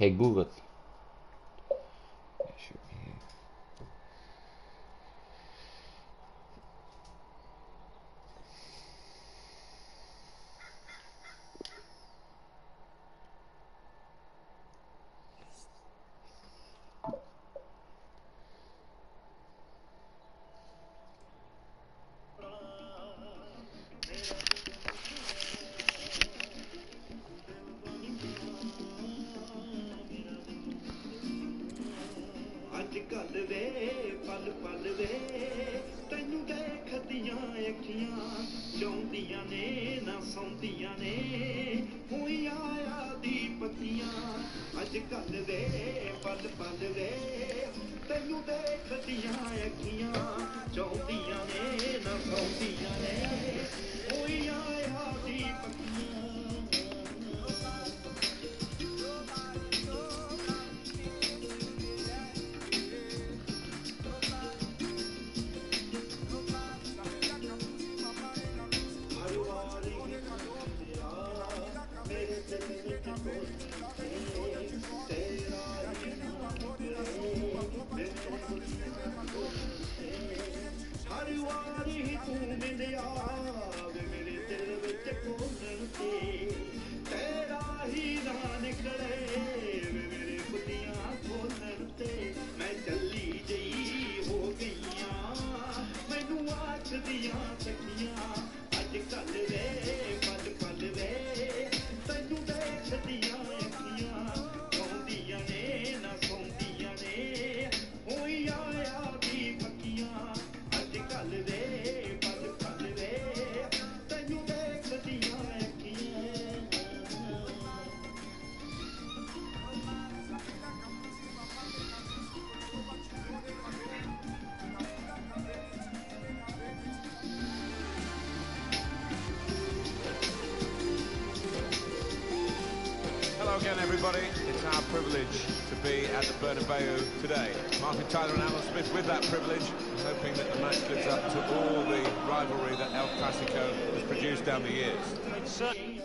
Hey Google. Tyler and Alan Smith with that privilege, hoping that the match lives up to all the rivalry that El Clasico has produced down the years.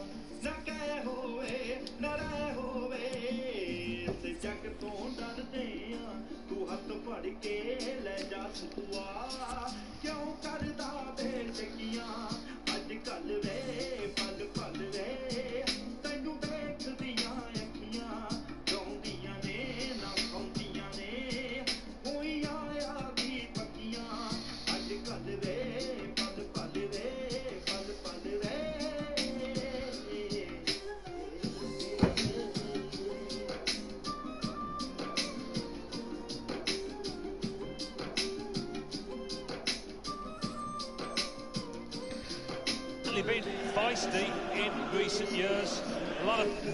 In recent years. A lot of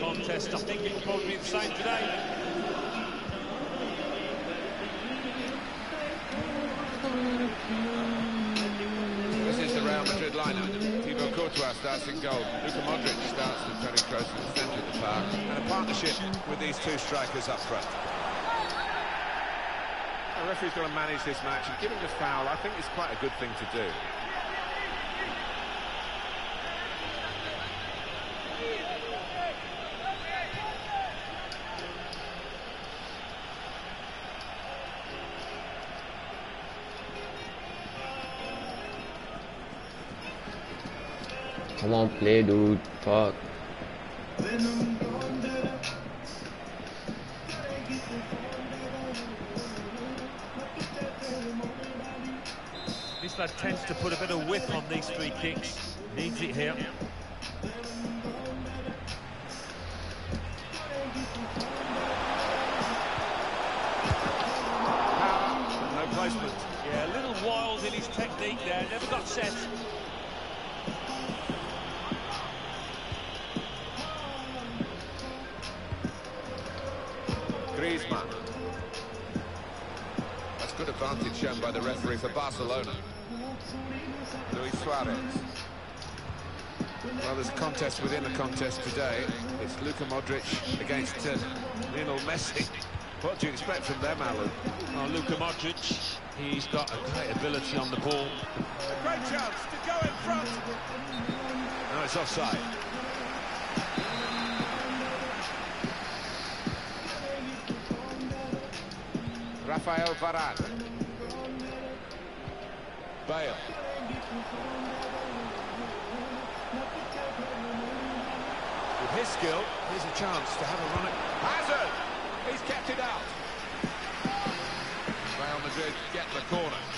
contest. I think it will probably be the same today. This is the Real Madrid lineup. Thibaut Courtois starts in goal. Luka Modric starts with Toni Kroos in the centre of the park. And a partnership with these two strikers up front. The referee's got to manage this match and giving the foul, I think, is quite a good thing to do. Come on, play, dude. Talk. Lad tends to put a bit of whip on these free kicks. Needs it here. No placement. Yeah, a little wild in his technique there. Never got set. Griezmann. That's good advantage shown by the referee for Barcelona. Luis Suarez. Well, there's a contest within the contest today. It's Luka Modric against uh, Lionel Messi. What do you expect from them, Alan? Oh, Luka Modric, he's got a great ability on the ball. A great chance to go in front. Now it's offside. Rafael Varane. Bale. With his skill, here's a chance to have a run at Hazard. He's kept it out. Real Madrid get the corner.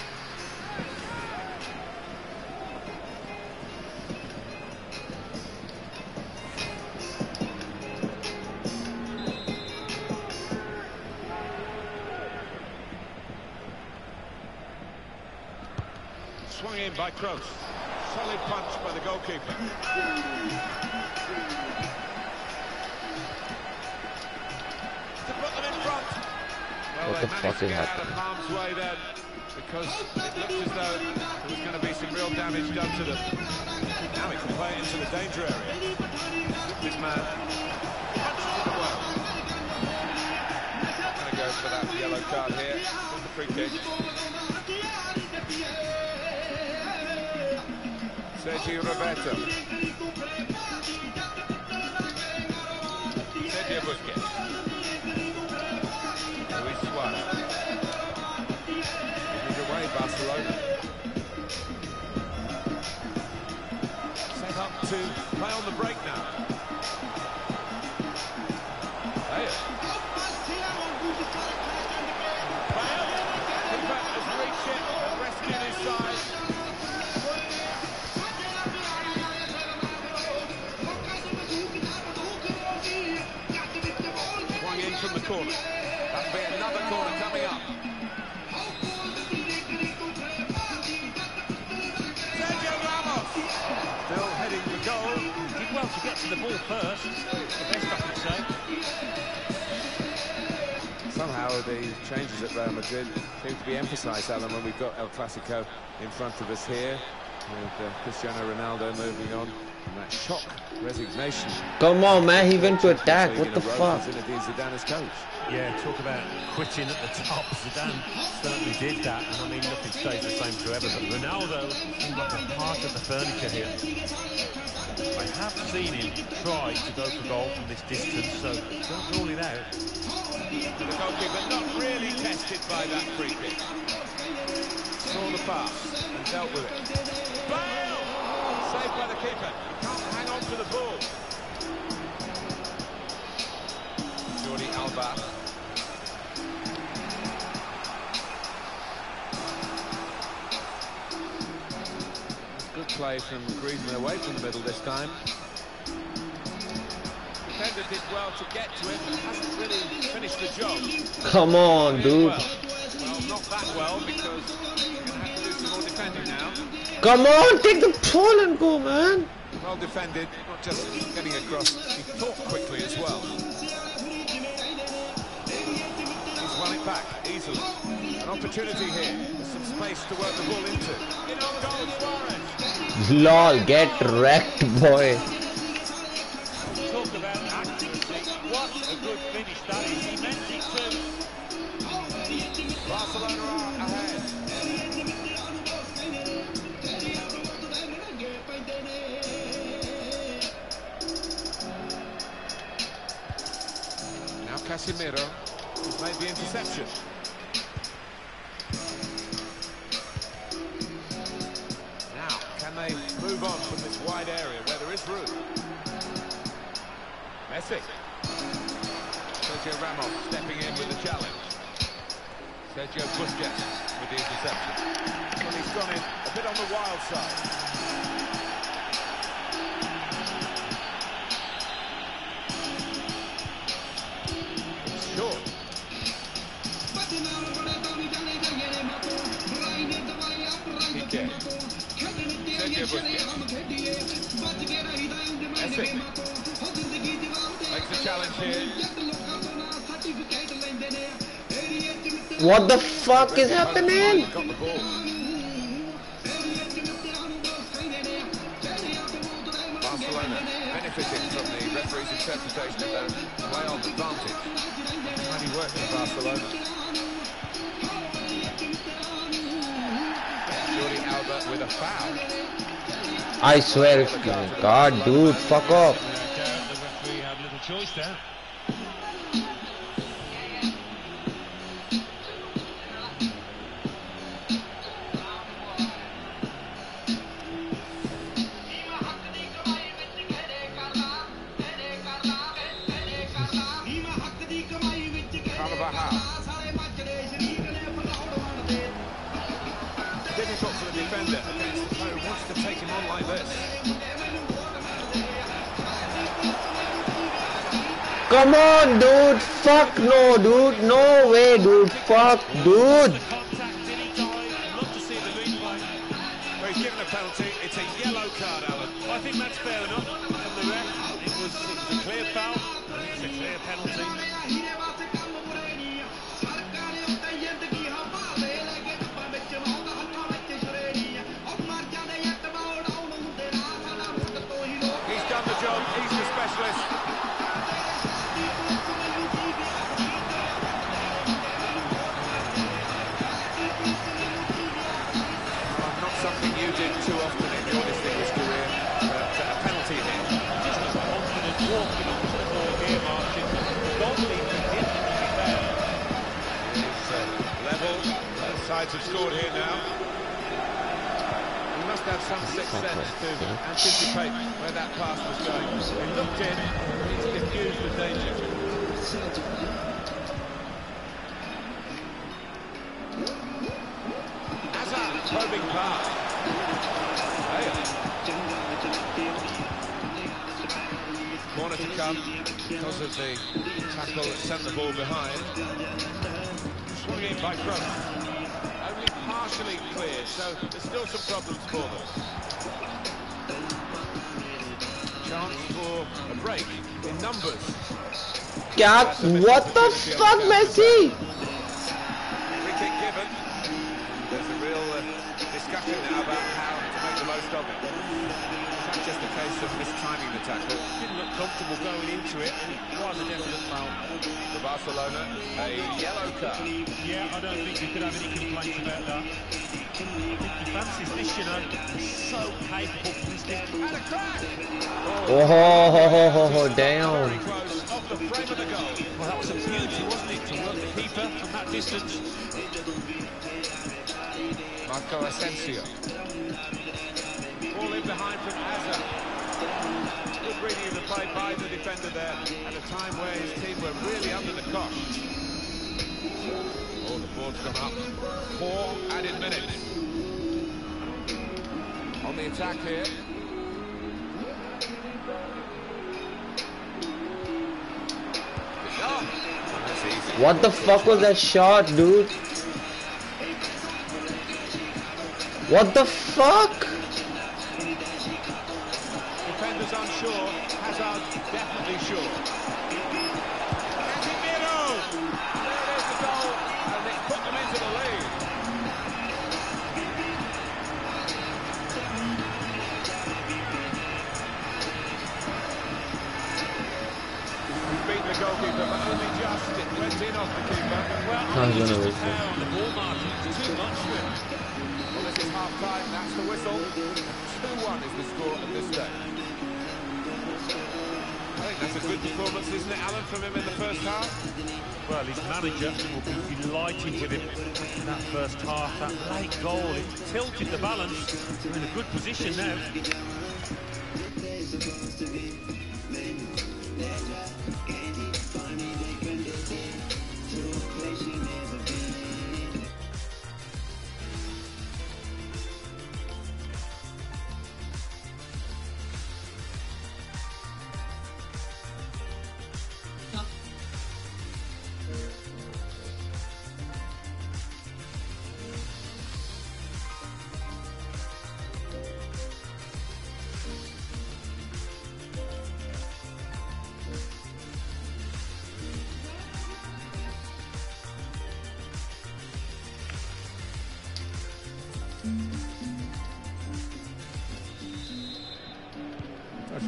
In by Kroos. Solid punch by the goalkeeper. To put them in front. Well, What the fuck is get out of happening? harm's way then because it looked as though there was going to be some real damage done to them. Now he can play it into the danger area. This man punches it well. Going to go for that yellow card here. The free kick. Sergi Roberto. Sergio Busquets. Luis Suarez. He's away, Barcelona. Set up to play on the break now. First. The best I could say. Somehow the changes at Real Madrid seem to be emphasised, Alan, when we've got El Clasico in front of us here. With uh, Cristiano Ronaldo moving on. And that shock resignation. Come on, man. He went to attack. What the fuck? Zinedine Zidane as coach. Yeah, talk about quitting at the top. Zidane certainly did that, and I mean, nothing stays the same forever. But Ronaldo seemed like a part of the furniture here. I have seen him try to go for goal from this distance, so don't rule it out. The goalkeeper not really tested by that free kick. Saw the pass and dealt with it. Bale! Saved by the keeper. Can't hang on to the ball. Jordi Alba. Play from Griezmann away from the middle this time. Defender did well to get to him, but hasn't really finished the job. Come on, dude. Well, well, not that well because you're going to have to do some more defending now. Come on, take the ball and go, man. Well defended, not just getting across, he thought quickly as well. He's won it back easily. An opportunity here, There's some space to work the ball into. In on goal, Suarez. Lol, get wrecked, boy. Talk about accuracy. What a they move on from this wide area where there is room? Messi. Sergio Ramos stepping in with the challenge. Sergio Busquets with the interception. Well, he's gone in a bit on the wild side. Short. Sergio Busquets. Messi. Makes the challenge here. What the fuck is happening? The. Barcelona benefiting from the referee's interpretation of their play on advantage. Mighty work for Barcelona. Jordi Alba with a foul. I swear if God dude fuck off. The referee had little choice there. Come on, dude. Fuck no, dude. No way, dude. Fuck, dude. Have scored here now. He must have some sixth sense to anticipate where that pass was going. He looked in, he's confused with danger. Hazard, probing pass. Corner to come because of the tackle that sent the ball behind. Swung in by Kroos. Partially cleared, so there's still some problems for them. Chance for a break in numbers. Cat, what the fuck, Messi? Free kick given. There's a real uh, discussion now about how to make the most of it. Is that just a case of mistiming the tackle? Didn't look comfortable going into it, and it was a definite foul. For Barcelona, a yellow card. Yeah, I don't think you could have any complaints about that. He fancies this, you know. So capable from this distance. And a crack! Oh, ho, ho, ho, ho, ho, Very close, off the frame of the goal. Well, that was a beauty, wasn't it, to work the keeper from that distance? Marco Asensio. Ball in behind from Hazard. Good reading of the play by the defender there at a time where his team were really under the cosh. Oh, the board's gone up. Four added minutes. On the attack here. The shot. That's easy. What the fuck was that shot, dude? What the fuck? Defenders unsure. Hazard definitely sure. Casemiro! There it is, the goal, and it put them into the lead. He beat the goalkeeper, but only just. It went in off the keeper. Well, I was just it. the ball, Martin. Too much for him. well, this is half time. That's the whistle. 2-1 is the score at this stage. That's a good performance, isn't it, Alan, from him in the first half? Well, his manager will be delighted with him in that first half. That late goal, it tilted the balance. We're in a good position now.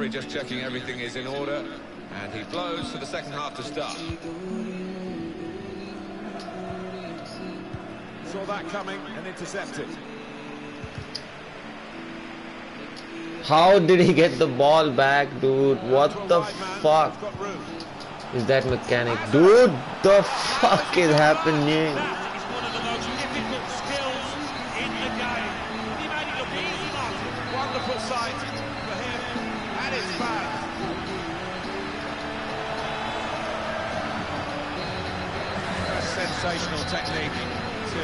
Referee just checking everything is in order, and he blows for the second half to start. Saw that coming and intercepted. How did he get the ball back, dude? What the fuck is that mechanic? Dude, the fuck is happening? Sensational technique to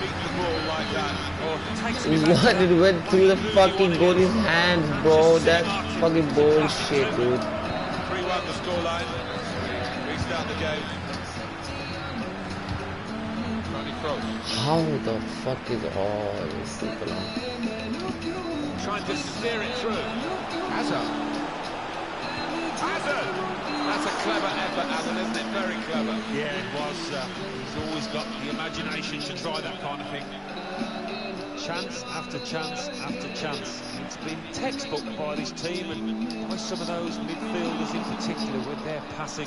beat the ball like that. Or takes What? to It went through the fucking goalie's hands, bro. That's fucking bullshit, dude. 3-1 the scoreline. Restart the game. How the fuck is all these people on? trying to steer it through. Hazard. Hazard! That's a clever effort, Alan, isn't it? Very clever. Yeah, it was. Uh, he's always got the imagination to try that kind of thing. Chance after chance after chance. It's been textbook by this team and by some of those midfielders in particular with their passing.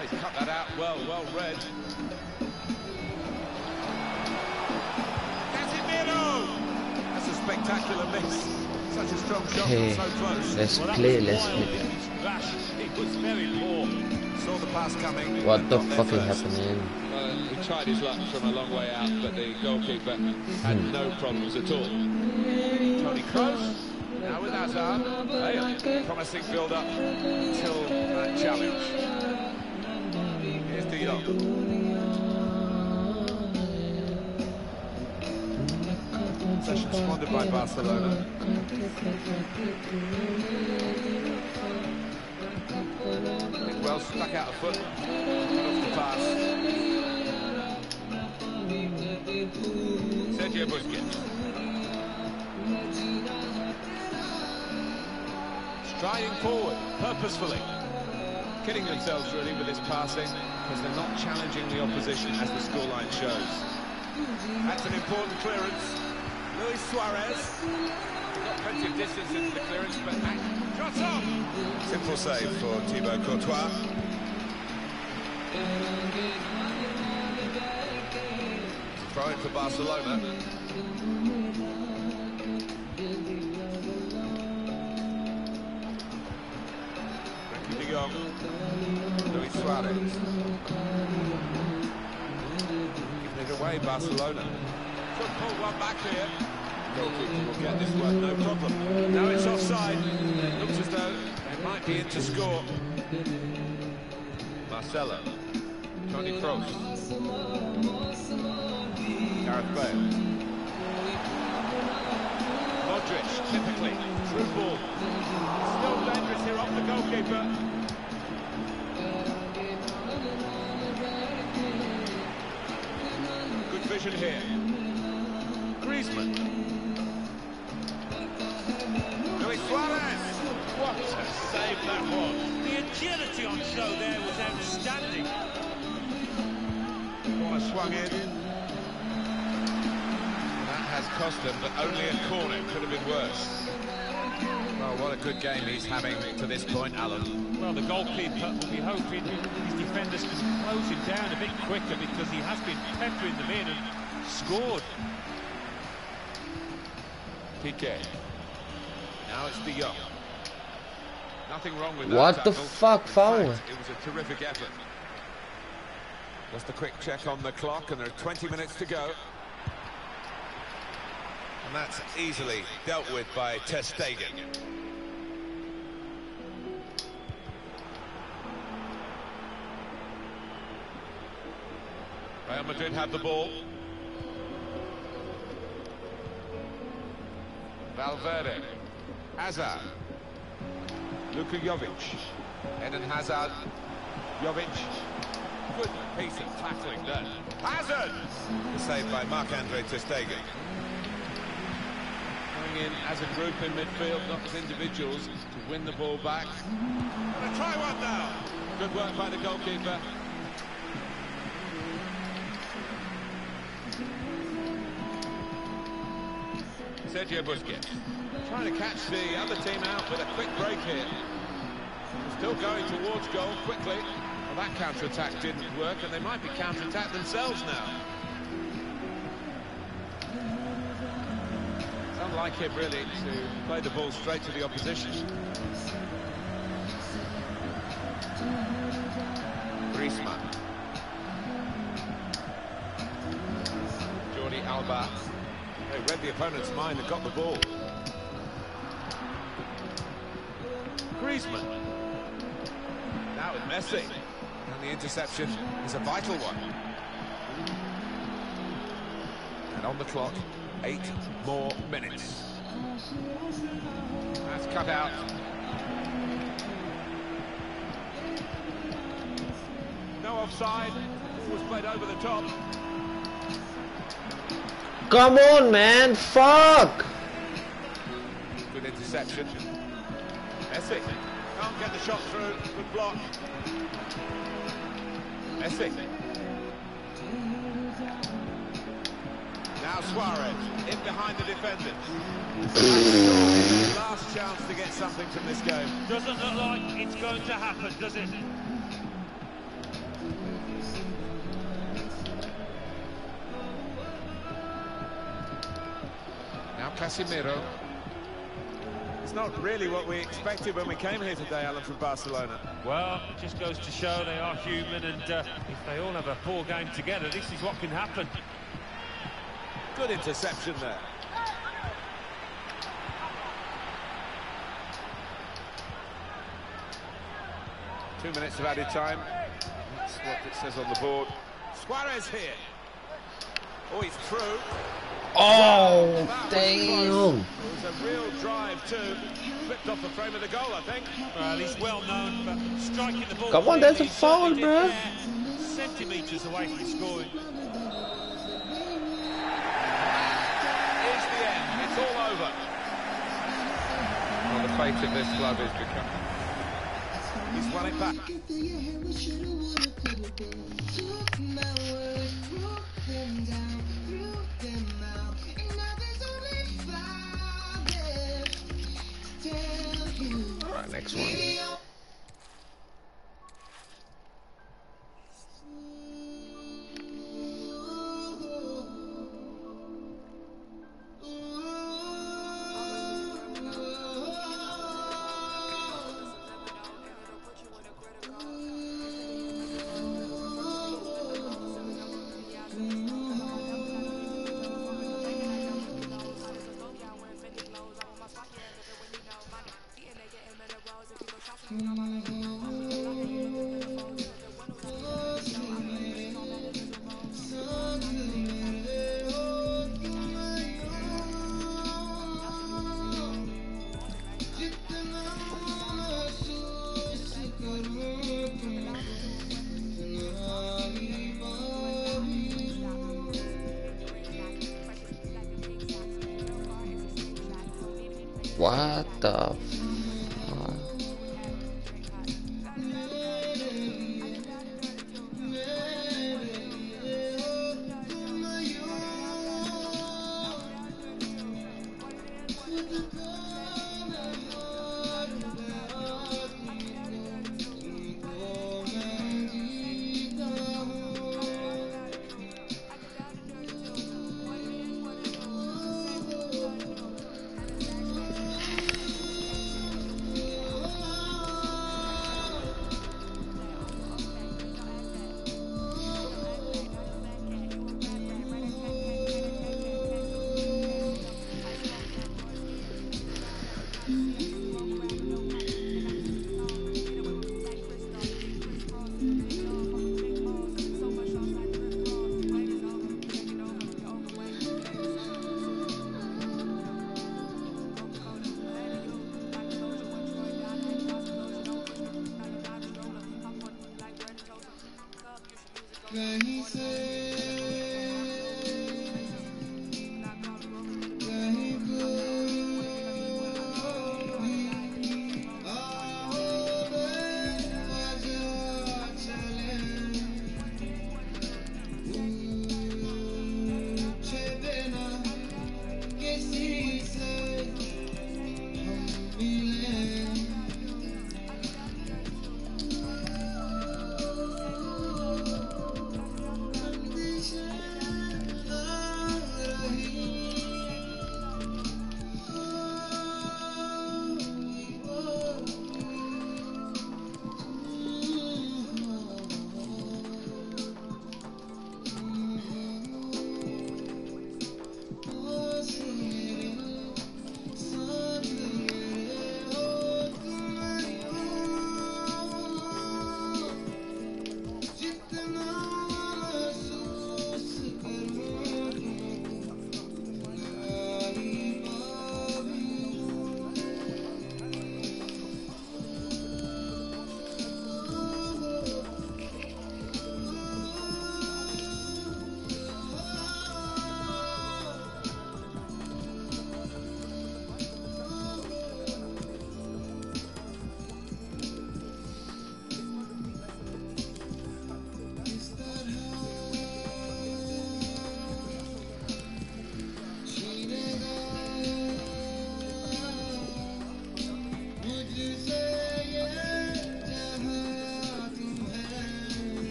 He's cut that out well, well read. Spectacular miss. Such a strong shot Okay, so close. let's Well, play, let's play. Rash. It was very poor. Saw the pass coming. What the got there fuck is first. happening? Well, he tried his luck from a long way out, but the goalkeeper had hmm. no problems at all. Toni Kroos. Now with Hazard. Hey, promising build-up until that challenge. Here's De Jong. Squandered by Barcelona. Well stuck out a foot. Off the pass. Sergio Busquets. Striding forward, purposefully. Kidding themselves really with this passing because they're not challenging the opposition as the scoreline shows. That's an important clearance. Luis Suarez. Got plenty of distance into the clearance, but back. Shot on! Simple save for Thibaut Courtois. Throw in for Barcelona. Frenkie de Jong. Luis Suarez. Giving it away, Barcelona. Could pull one back here. Goalkeeper will get this one, no problem. Now it's offside. Looks as though they might be in to score. Marcelo. Toni Kroos. Gareth Bale. Modric, typically, through ball. Still dangerous here off the goalkeeper. Good vision here. Griezmann. Luis Suarez. What a save that was. The agility on show there was outstanding. Corner swung in. That has cost them, but only a corner. Could have been worse. Well, what a good game he's having to this point, Alan. Well, the goalkeeper will be hoping his defenders can close him down a bit quicker because he has been peppering them in and scored. Now it's De Jong. Nothing wrong with that What the tackle. fuck, foul? fact, It was a terrific effort. Just a quick check on the clock, and there are 20 minutes to go. And that's easily dealt with by Ter Stegen. Real Madrid have the ball. Valverde. Hazard. Luka Jovic. Eden Hazard. Jovic. Good piece of tackling there. Hazard! Saved by Marc-Andre Ter Stegen. Going in as a group in midfield, not as individuals, to win the ball back. Gonna try one now. Good work by the goalkeeper. Sergio Busquets. Trying to catch the other team out with a quick break here. Still going towards goal quickly. Well, that counter-attack didn't work, and they might be counter-attacked themselves now. It's unlike him really to play the ball straight to the opposition. Griezmann. Jordi Alba. They read the opponent's mind and got the ball. Griezmann. Now with Messi. And the interception is a vital one. And on the clock, eight more minutes. That's cut out. No offside. Ball was played over the top. Come on, man. Fuck. Good interception. Messi. Can't get the shot through. Good block. Messi. Now Suarez in behind the defenders. Last chance to get something from this game. Doesn't look like it's going to happen, does it? Casemiro. It's not really what we expected when we came here today, Alan, from Barcelona. Well, it just goes to show they are human, and uh, if they all have a poor game together, this is what can happen. Good interception there. Two minutes of added time. That's what it says on the board. Suarez here. Oh, he's through. Oh, That damn. It was a real drive too. Flipped off the frame of the goal, I think. Well, he's well known for striking the ball. Come on, that's a cleanly. He certainly foul, did bruh. there, Centimetres away from scoring. Is the end. It's all over. Well, the fate of this club is becoming. He's won it back. Next one.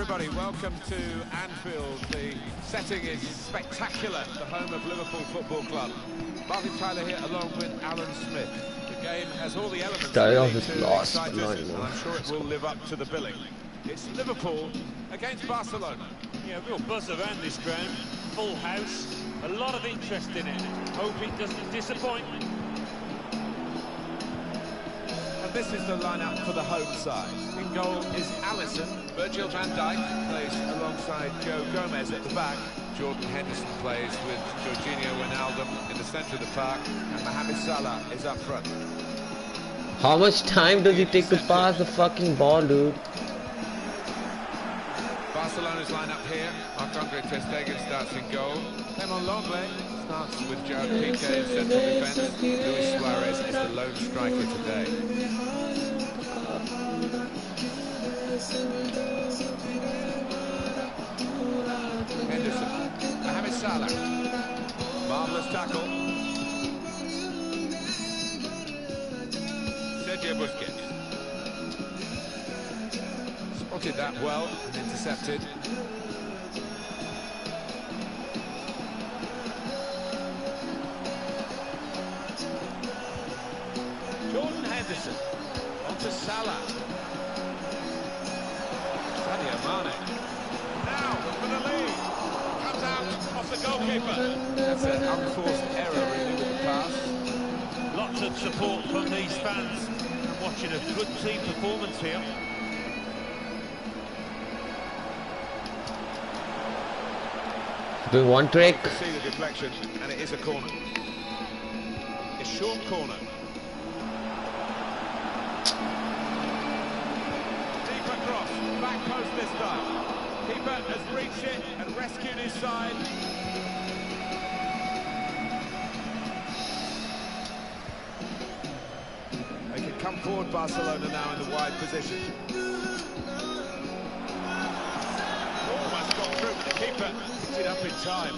Everybody, welcome to Anfield. The setting is spectacular, the home of Liverpool Football Club. Martin Tyler here along with Alan Smith. The game has all the elements Started that off lead with to loss, excite but not us, and. I'm sure it will live up to the billing. It's Liverpool against Barcelona. Yeah, real buzz around this ground. Full house, a lot of interest in it. Hope it doesn't disappoint. And this is the lineup for the home side. In goal is Alisson. Virgil van Dijk plays alongside Joe Gomez at the back. Jordan Henderson plays with Georginio Wijnaldum in the centre of the park. And Mohamed Salah is up front. How much time does it take to pass the fucking ball, dude? Barcelona's lineup here. Marc-Andre Ter Stegen starts in goal. Clement Lenglet starts with Gerard Piqué in central defence. Luis Suarez is the lone striker today. That well and intercepted. Jordan Henderson. Onto Salah. Sadio Mane. Now for the lead. Comes out off the goalkeeper. That's an unforced error really with the pass. Lots of support from these fans. Watching a good team performance here. Doing one trick. See the deflection, and it is a corner. A short corner. Deep across, back post this time. Keeper has reached it and rescued his side. They can come forward, Barcelona now in the wide position. Keeper picked it up in time.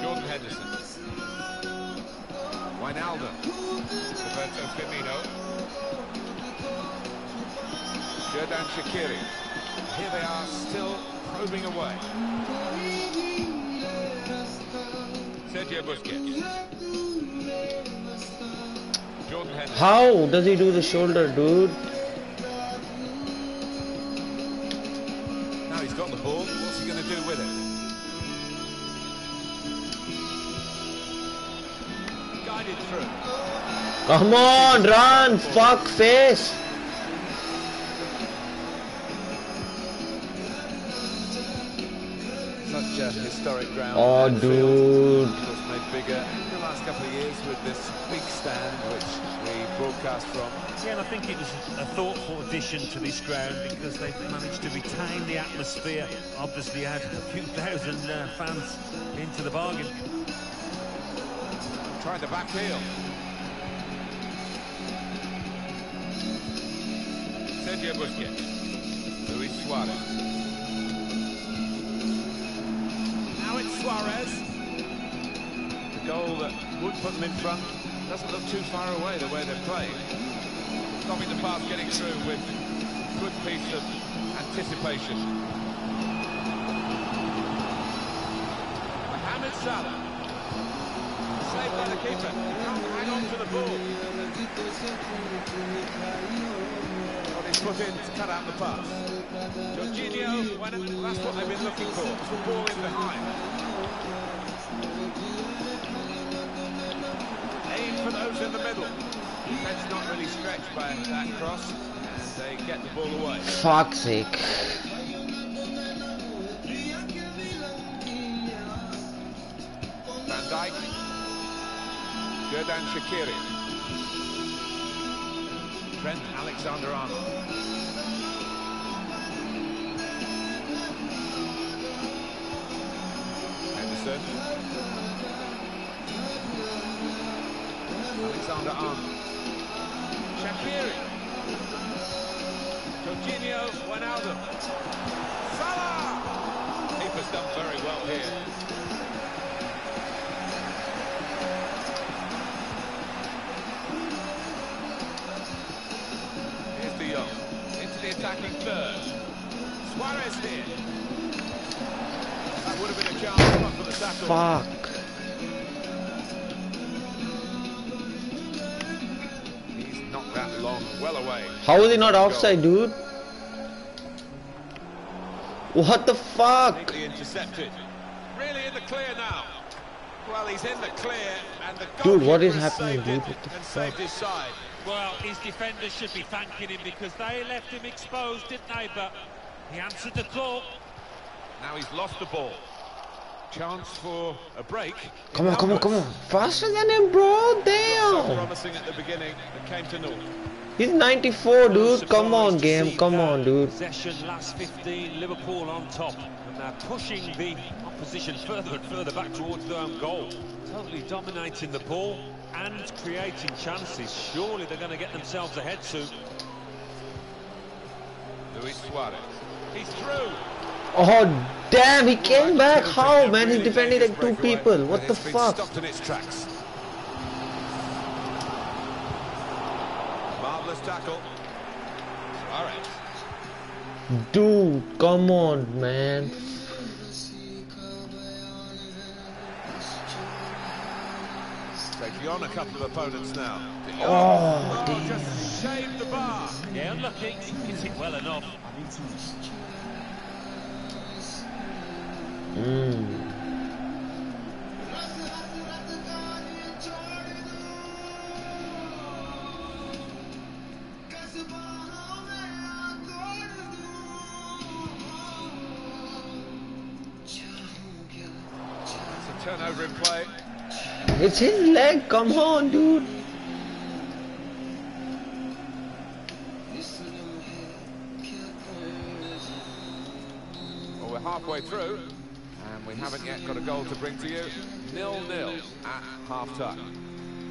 Jordan Henderson. Wijnaldum. Roberto Firmino. Xherdan Shaqiri. Here they are, still probing away. Sergio Busquets. How does he do the shoulder, dude? Now he's got the ball. What's he going to do with it? Guided through. Come on, run, fuck face. Such a historic ground. Oh, dude. Of course, made bigger in the last couple of years with this big stand which we broadcast from. Yeah, and I think it was a thoughtful addition to this ground because they've managed to retain the atmosphere. Obviously, add a few thousand uh, fans into the bargain. Tried the back heel. Sergio Busquets. Luis Suarez. Now it's Suarez. Goal that would put them in front doesn't look too far away the way they're playing. Stopping the pass, getting through with good piece of anticipation. Mohamed Salah. Saved by the keeper. Can't hang on to the ball. Got his foot in to cut out the pass. Georginio, that's what they've been looking for. The ball in behind. For those in the middle. Defence not really stretched by that cross, and they get the ball away. Fuck's sake. Van Dijk. Xherdan Shaqiri. Trent Alexander-Arnold. Henderson. Alexander Arnold. Shaqiri. Georginio Wijnaldum. Salah! Keeper's done very well here. Here's De Jong. Into the attacking third. Suarez here. That would have been a chance, for the tackle. Fuck. Well away. How is he not offside, dude? What the fuck? Intercepted. Really in the clear now. Well, he's in the clear, and the Dude, what is happening, dude? it What the fuck? his side. Well, his defenders should be thanking him because they left him exposed, didn't they? But he answered the call. Now he's lost the ball. Chance for a break. Come on, come on, come on. Faster than him, bro. So Damn. promising at the beginning, but came to naught. He's 94, dude. Come on, game. Come on, dude. Possession last 15, Liverpool on top, and they're pushing the opposition further and further back towards their own goal. Totally dominating the ball and creating chances. Surely they're going to get themselves ahead soon. Luis Suarez. He's through. Oh, damn. He came back. How, man? He's defending like two people. What the fuck? Stopped in its tracks. Marvelous tackle. Suarez. Dude, come on, man. Taking on a couple of opponents now. Oh, damn. just shaved the bar. Yeah, unlucky. Hits it well enough. Mm. It's his leg. Come on, dude. Well, we're halfway through, and we haven't yet got a goal to bring to you. Nil-nil at half-time.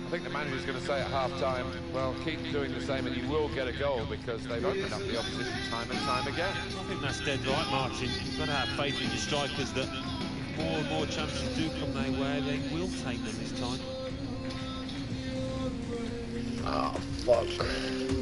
I think the manager's going to say at half-time, well, keep doing the same and you will get a goal because they've opened up the opposition time and time again. I think that's dead right, Martin. You've got to have faith in your strikers that if more and more chances do come their way, they will take them this time. Oh, fuck.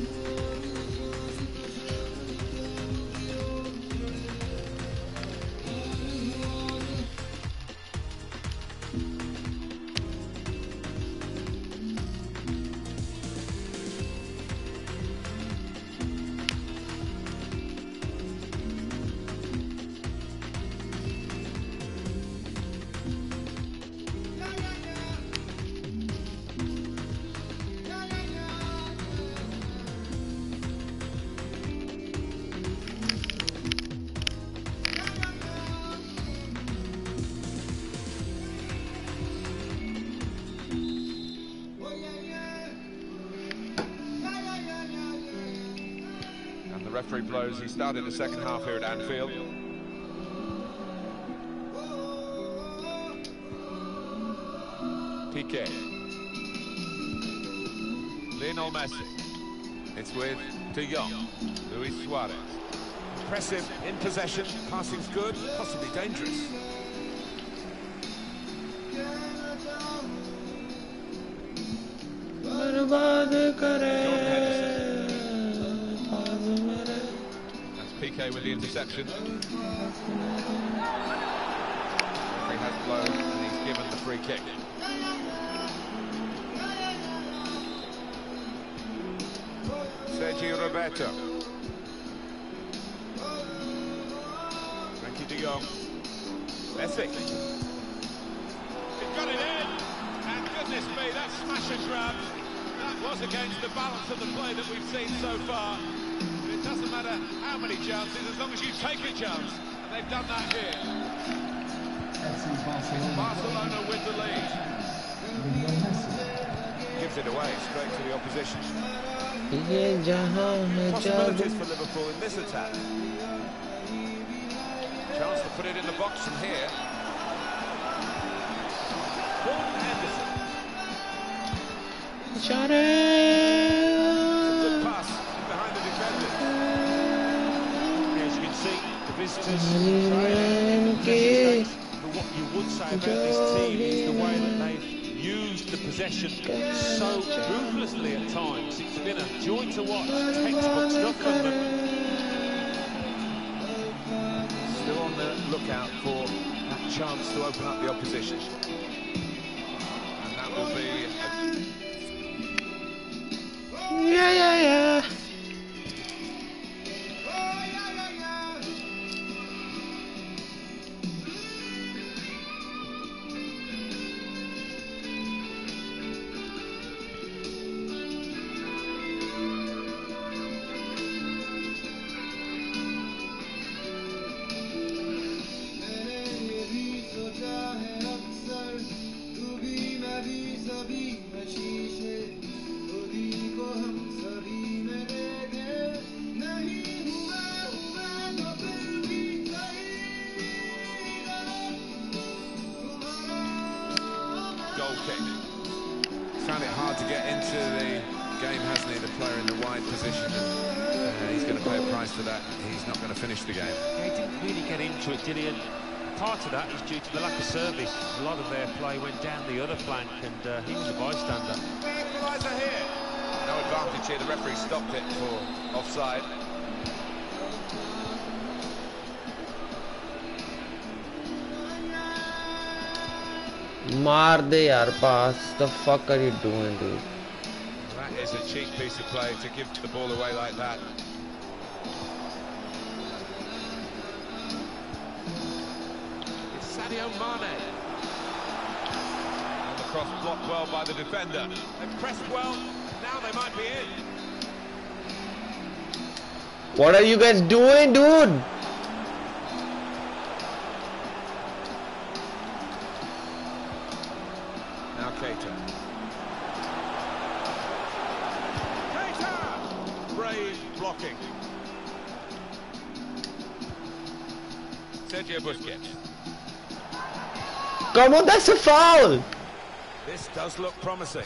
Referee blows. He started the second half here at Anfield. Piqué. Lionel Messi. It's with De Jong. Luis Suarez. Impressive in possession. Passing's good, possibly dangerous. With the interception. Referee has blown and he's given the free kick. Sergi Roberto. Frenkie de Jong. Messi. He's got it in. And goodness me, that smash and grab. That was against the balance of the play that we've seen so far matter how many chances, as long as you take a chance. And they've done that here. Barcelona. Barcelona with the lead. Gives it away straight to the opposition. Possibilities for Liverpool in this attack. Chance to put it in the box from here. Jordan Henderson. What you would say about this team is the way that they've used the possession so ruthlessly at times. It's been a joy to watch, textbook stuff from them. Still on the lookout for that chance to open up the opposition. And that will be Yeah, yeah, yeah. are they are? The fuck are you doing, dude? That is a cheap piece of play to give the ball away like that. It's Sadio Mane. And the cross blocked well by the defender. They pressed well. Now they might be in. What are you guys doing, dude? Sergio Busquets. Come on, that's a foul. This does look promising.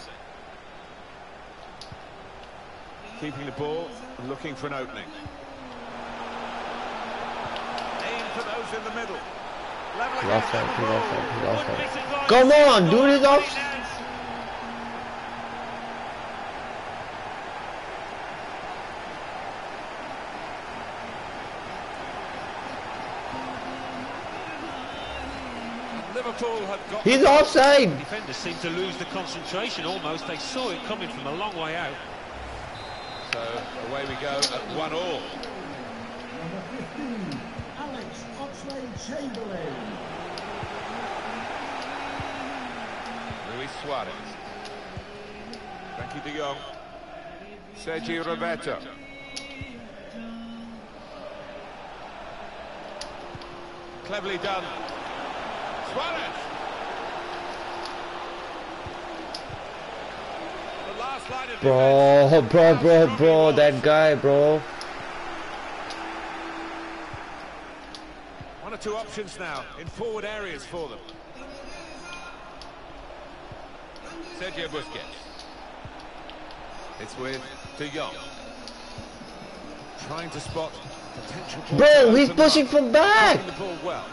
Keeping the ball and looking for an opening. Aim for those in the middle. Level He's against offside, the he's ball. he's offside. Come on, do he's off. He's offside. Defenders seem to lose the concentration almost. They saw it coming from a long way out. So away we go at one all. Number 15, Alex Oxlade-Chamberlain. Luis Suarez. Frenkie de Jong. Sergi Roberto. Cleverly done. Suarez. The last line of Bro, bro, bro, bro, that guy, bro. One or two options now in forward areas for them. Sergio Busquets. It's with De Jong. Trying to spot potential. Bro, he's pushing from back. The ball well.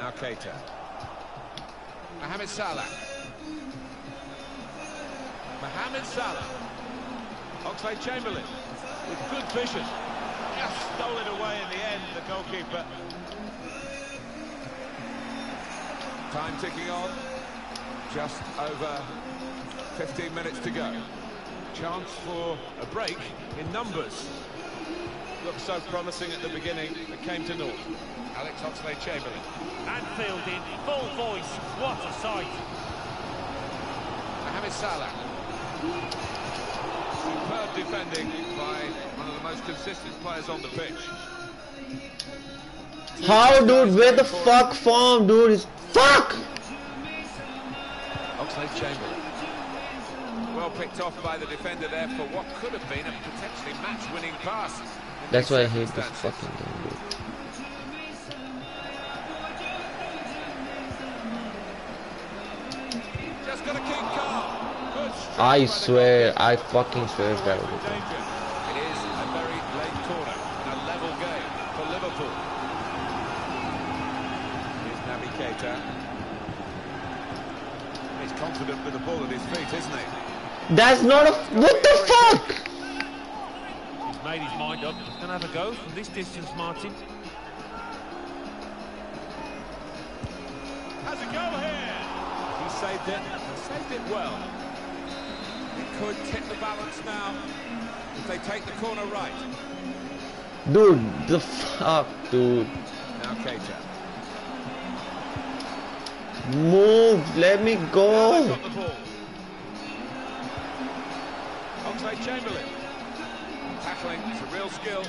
Now Keita. Mohamed Salah. Mohamed Salah. Oxlade Chamberlain with good vision. Just stole it away in the end, the goalkeeper. Time ticking on. Just over 15 minutes to go. Chance for a break in numbers. Looked so promising at the beginning, it came to naught. Alex Oxlade-Chamberlain. Anfield in full voice. What a sight. Mohamed Salah. Superb defending by one of the most consistent players on the pitch. How, dude? Where the fuck from, dude? Is fuck. Oxlade-Chamberlain. Well picked off by the defender there for what could have been a potentially match-winning pass. That's why I hate this fucking game, dude. I swear, I fucking swear that was it. is a very late corner and a level game for Liverpool. Here's Naby Keita. He's confident with the ball at his feet, isn't he? That's not a... What the fuck? He's made his mind up. He's going to have a go from this distance, Martin. Has a go here. He saved it saved it well. It could tip the balance now if they take the corner right. Dude, the fuck, ah, dude. Now Keita. Move, let me go. got the ball. Oxlade Chamberlain. Tackling, it's a real skill.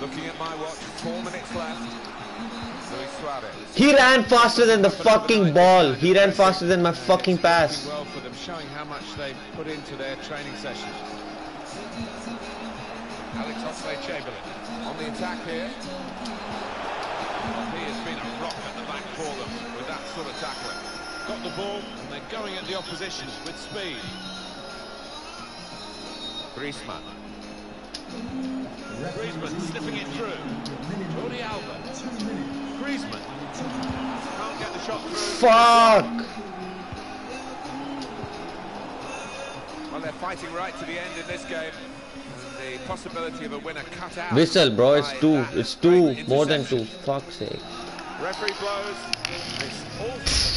Looking at my watch, four minutes left. He ran faster than the fucking ball. He ran faster than my fucking pass. Well for them, showing how much they put into their training. Alex Oxlade-Chamberlain on the attack here. He has been a rock at the back for them with that sort of tackling. Got the ball and they're going at the opposition with speed. Griezmann. Griezmann slipping it through. Jordi Alba. Griezmann. Can't get the shot through. Fuck. Well, they're fighting right to the end in this game. The possibility of a winner cut out. Whistle, bro. It's two. It's two. More than two. Fuck's sake. Referee blows. It's all.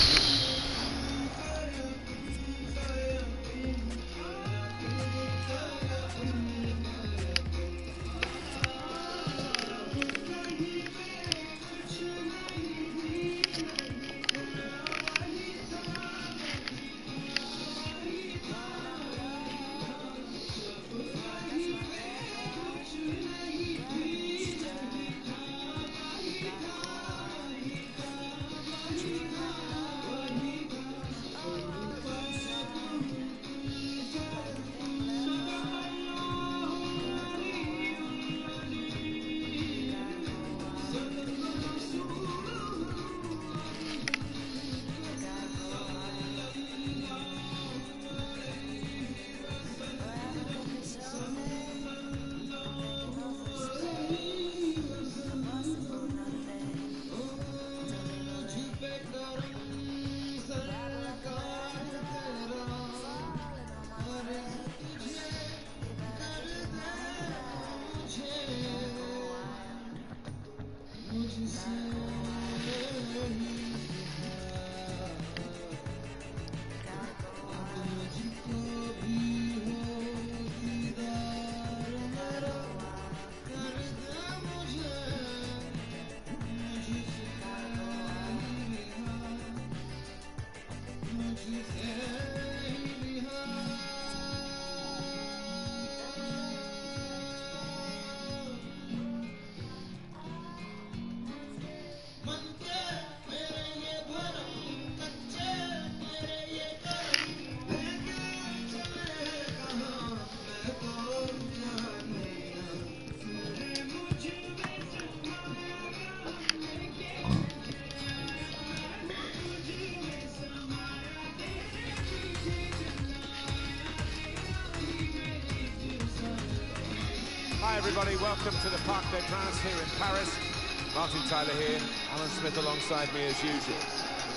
Tyler here, Alan Smith alongside me as usual.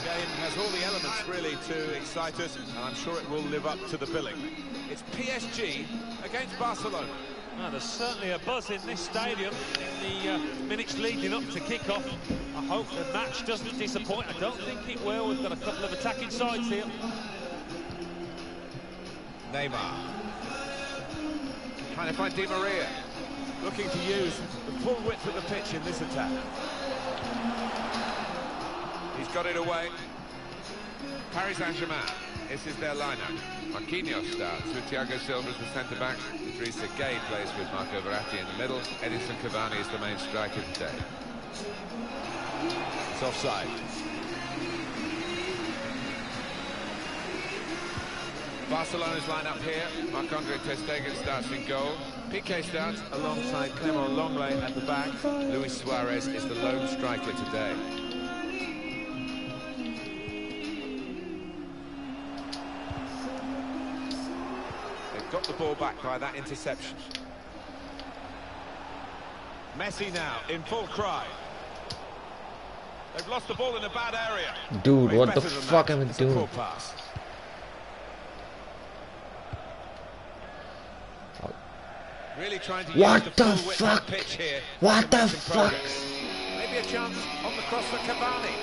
The game has all the elements really to excite us, and I'm sure it will live up to the billing. It's PSG against Barcelona. Now, there's certainly a buzz in this stadium in the uh, minutes leading up to kick-off. I hope the match doesn't disappoint. I don't think it will. We've got a couple of attacking sides here. Neymar. Trying to find Di Maria. Looking to use the full width of the pitch in this attack. Got it away. Paris Saint-Germain. This is their lineup. Marquinhos starts with Thiago Silva as the centre-back. Idrissa Gueye plays with Marco Verratti in the middle. Edinson Cavani is the main striker today. It's offside. Barcelona's lineup here. Marc-Andre Ter Stegen starts in goal. Piqué starts alongside Clement Lenglet at the back. Luis Suarez is the lone striker today. Got the ball back by that interception. Messi now in full cry. They've lost the ball in a bad area. Dude, what the fuck am I doing? pass. Really trying to What the the full width of fuck? pitch here. What the fuck? progress. Maybe a chance on the cross for Cavani.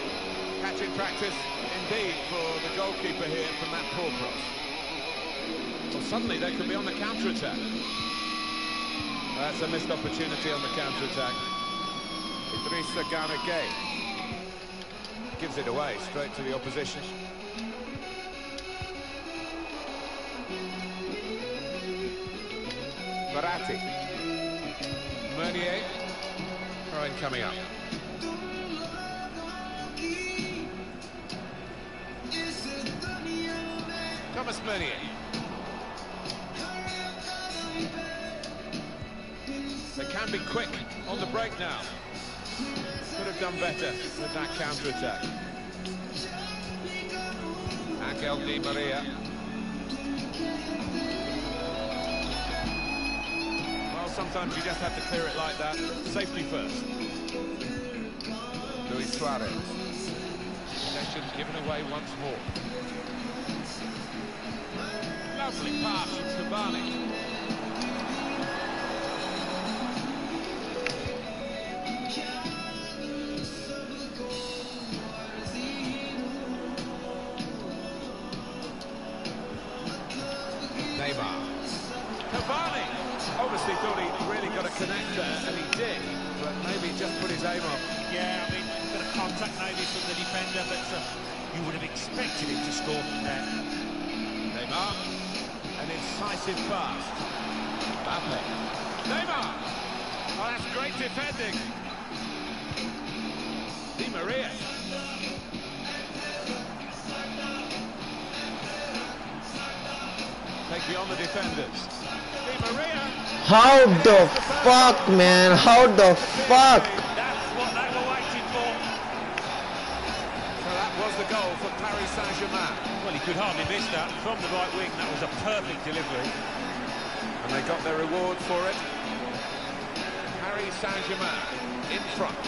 Catching practice indeed for the goalkeeper here from that poor cross. Well, suddenly they could be on the counter-attack. That's a missed opportunity on the counter-attack. Idrissa Gana Gueye gives it away straight to the opposition. Verratti. Meunier. Throw-in coming up. Thomas Meunier. They can be quick on the break now. Could have done better with that counter-attack. Angel Di Maria. Well, sometimes you just have to clear it like that. Safety first. Luis Suarez. Possession given away once more. Lovely pass from Cavani. How the fuck, man? How the fuck? What they were waiting for. So that was the goal for Paris Saint-Germain. Well, he could hardly miss that. From the right wing, that was a perfect delivery. And they got their reward for it. Paris Saint-Germain in front.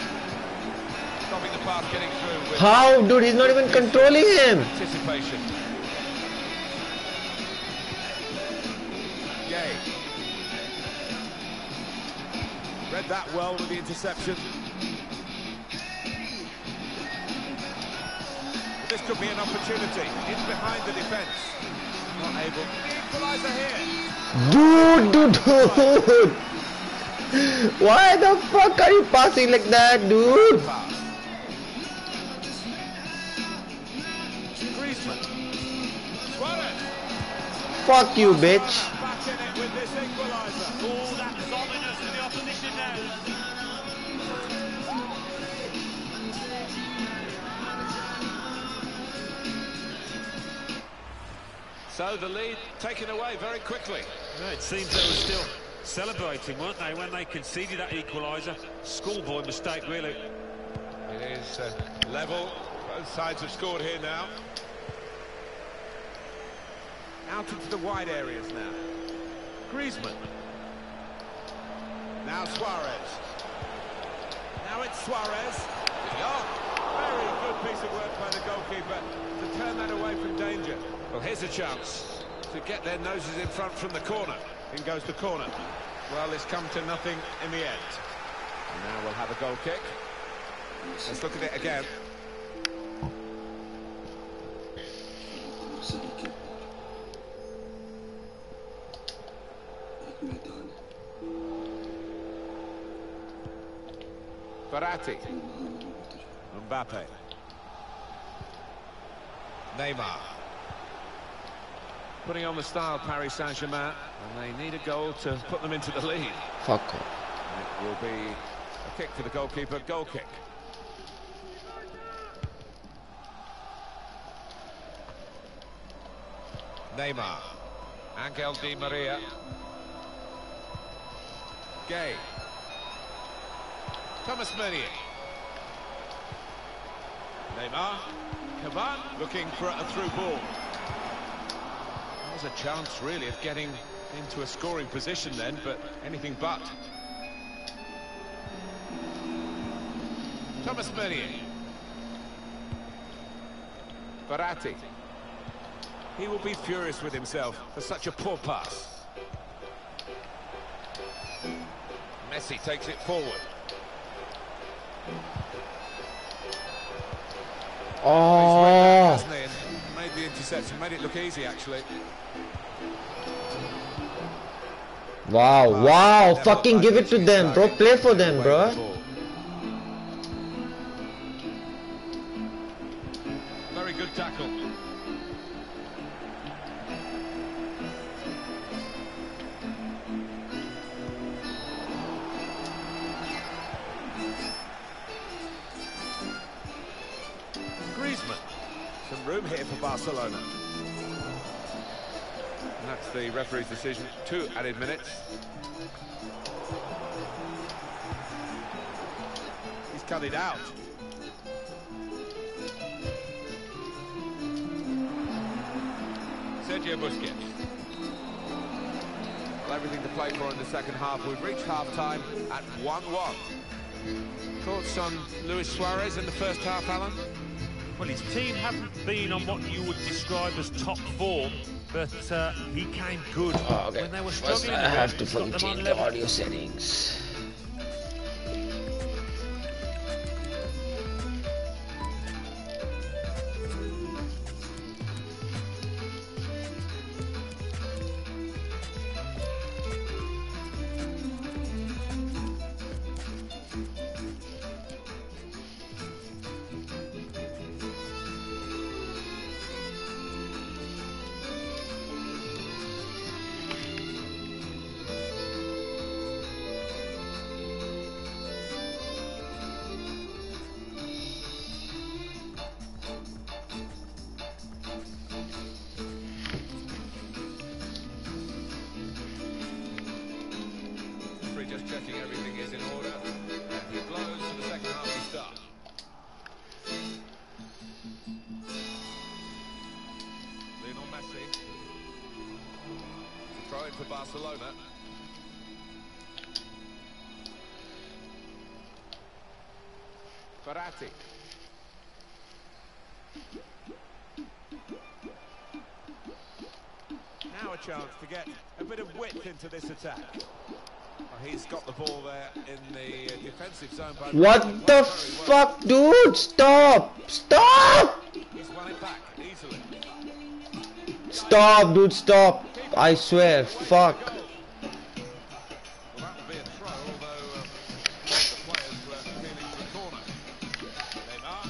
Stopping the pass getting through with How, dude? He's not even controlling him. anticipation. Interception. This could be an opportunity. In behind the defence. Not able. Equaliser here. Dude, dude, dude. Why the fuck are you passing like that, dude? Pass. Griezmann. Suarez. Fuck you, bitch. So the lead taken away very quickly. Yeah, it seems they were still celebrating, weren't they, when they conceded that equaliser? Schoolboy mistake, really. It is uh, level. Both sides have scored here now. Out into the wide areas now. Griezmann. Now Suarez. Now it's Suarez. Oh, very good piece of work by the goalkeeper to turn that away from danger. Well, here's a chance to get their noses in front from the corner. In goes the corner. Well, it's come to nothing in the end. And now we'll have a goal kick. Let's look at it again. Verratti. Mbappe. Neymar. Putting on the style, Paris Saint-Germain, and they need a goal to put them into the lead. Fuck off. It will be a kick for the goalkeeper, goal kick. Neymar. Angel Di Maria. Gueye. Thomas Meunier. Neymar. Cavan looking for a through ball. A chance, really, of getting into a scoring position then, but anything but. Thomas Meunier. Verratti. He will be furious with himself for such a poor pass. Messi takes it forward. Oh, Hasn't he? And made the interception, made it look easy actually. Wow, Well, wow! Fucking give it to them, bro. Play for them, bro. with the ball. Very good tackle. Griezmann. Some room here for Barcelona. And that's the referee's decision. Two added minutes. He's cut it out. Sergio Busquets. Well, everything to play for in the second half. We've reached half-time at 1-1. Thoughts on Luis Suarez in the first half, Alan? Well, his team haven't been on what you would describe as top form, but uh, he came good Oh, okay. when they were First, struggling. I a bit. have to He's got fucking them on change the audio settings. Into this attack. Well, he's got the ball there in the defensive zone. By What the Very well. fuck, dude? Stop! Stop! He's won it back easily. Stop, dude, stop. I swear, fuck. Well, that would be a throw, although the players were appealing to the corner. Neymar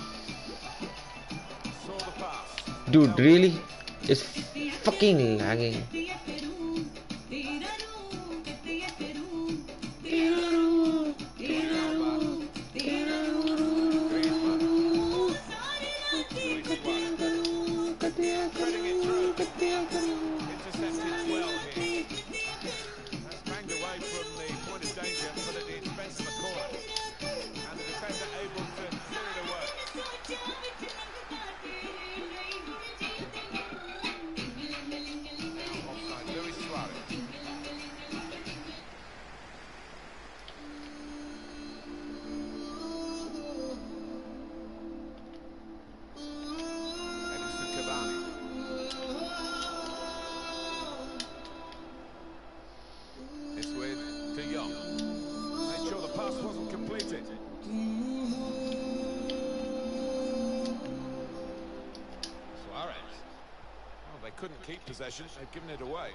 saw the pass. Dude, really? It's fucking lagging. Suarez. Possession. They've given it away.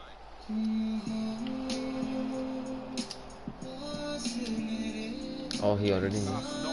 Oh, he already knew. Ah,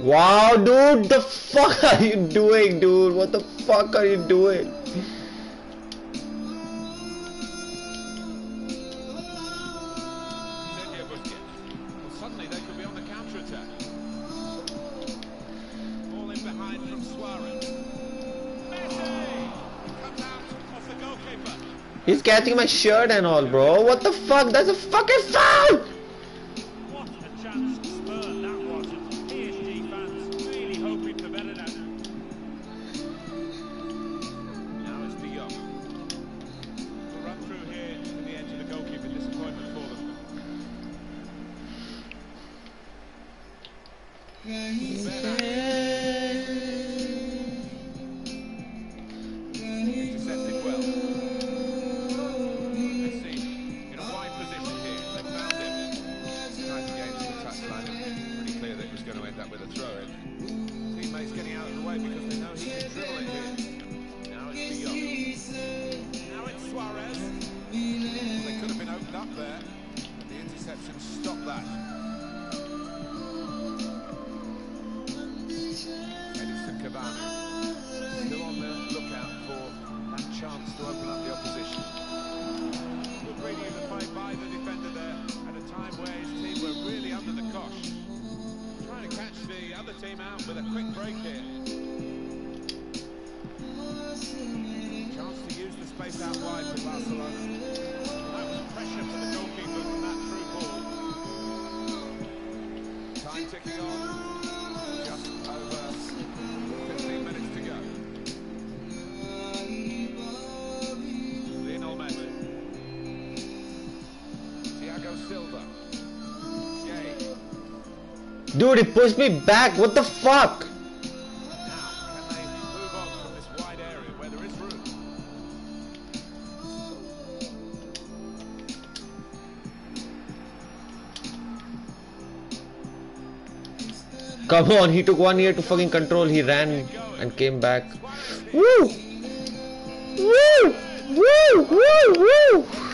Wow, dude, the fuck are you doing, dude? What the fuck are you doing? He's catching my shirt and all, bro. What the fuck? That's a fucking foul! pushed me back. What the fuck? Come on, he took one year to fucking control. He ran and came back. Woo! Woo! Woo! Woo! Woo!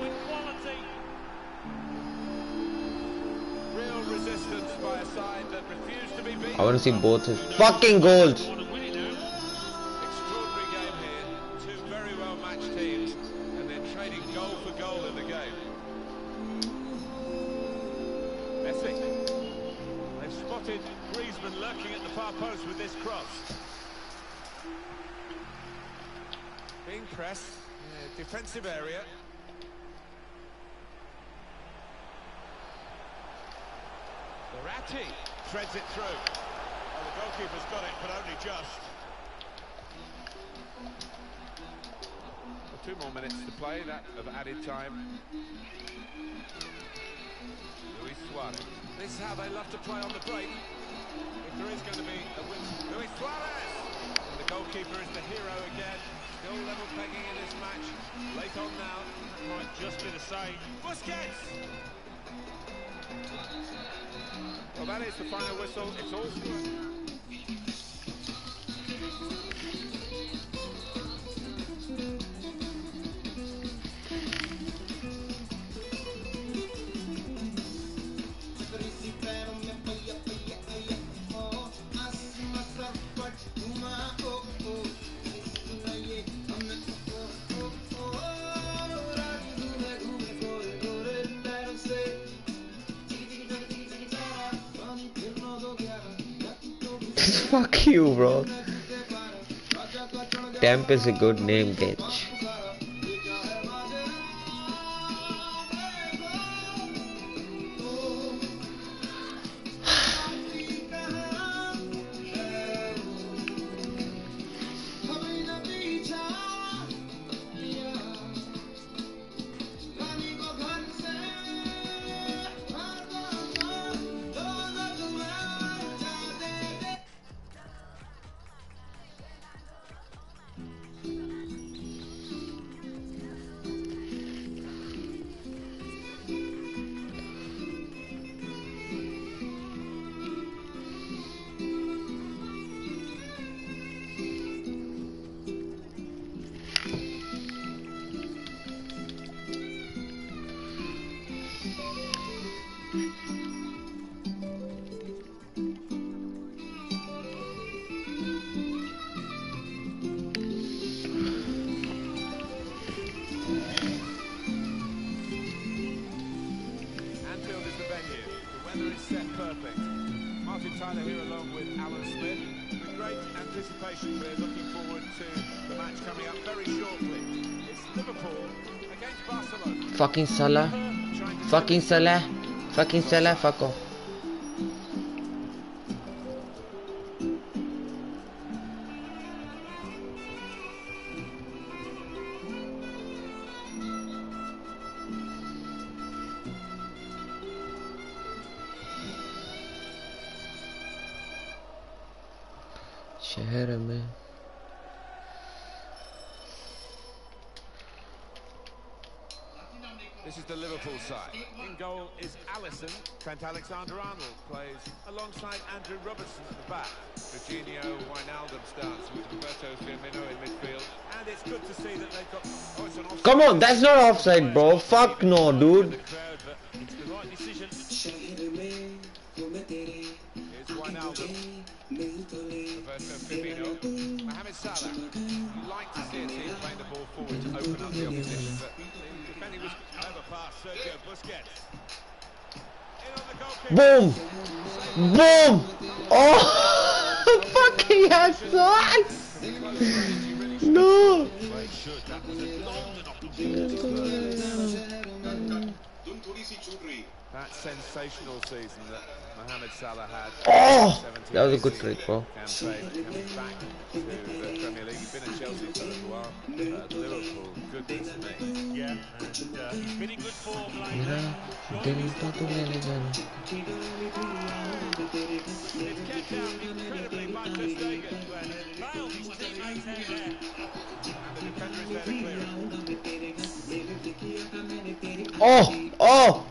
see both his fucking goals. Camp is a good name, Gage. Fucking Salah. Fucking Salah. Fucking Salah, fuck off. Trent Alexander-Arnold plays alongside Andrew Robertson at the back. Georginio Wijnaldum starts with Roberto Firmino in midfield. And it's good to see that they've got... Oh. Come on, that's not offside, bro. Fuck no, dude. Boom! Boom! Oh! fucking ass! No! that sensational season that Mohamed Salah had. Oh, that was a good trick, bro. Coming back to the Premier League. Been at Chelsea for a little while. Uh, Liverpool, me. Yeah, and uh, good form like that. It's kept out incredibly by Oh, oh!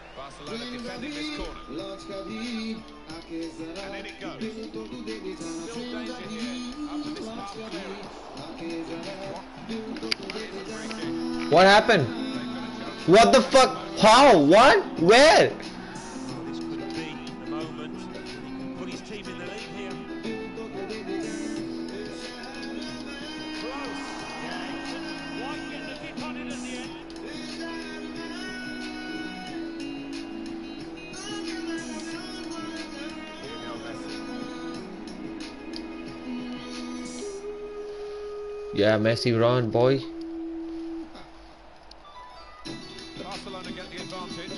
What happened? What the fuck? How? What? Where? Yeah, Messi run, boy. Barcelona get the advantage.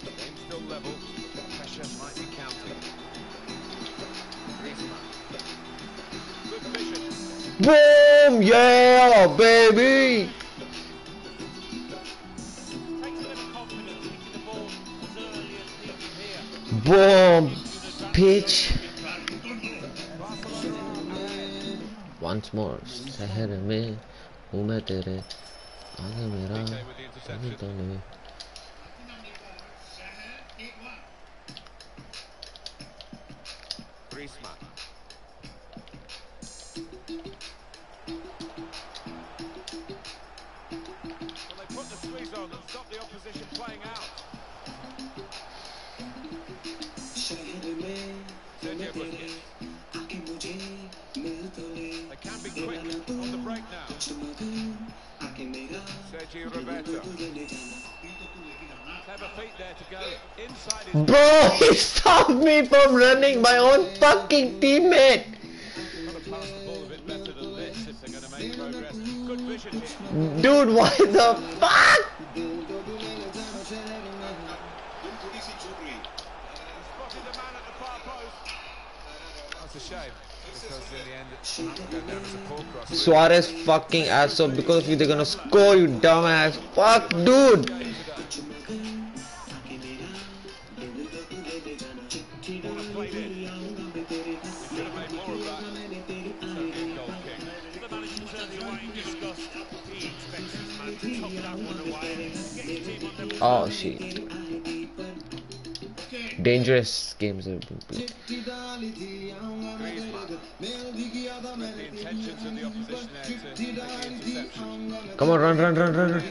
Game still level. Pressure might be counted. Griezmann. Good vision. Boom! Yeah, baby! Takes a Once more. शहर में हूँ मैं तेरे आगे मेरा तो नहीं Bro, he stopped me from running my own fucking teammate. Dude, why the fuck? That's a shame. Suarez fucking ass up because of you they're gonna score you dumbass. Fuck dude. Oh shit. There games take the interception. Come on, run, run, run, run, run.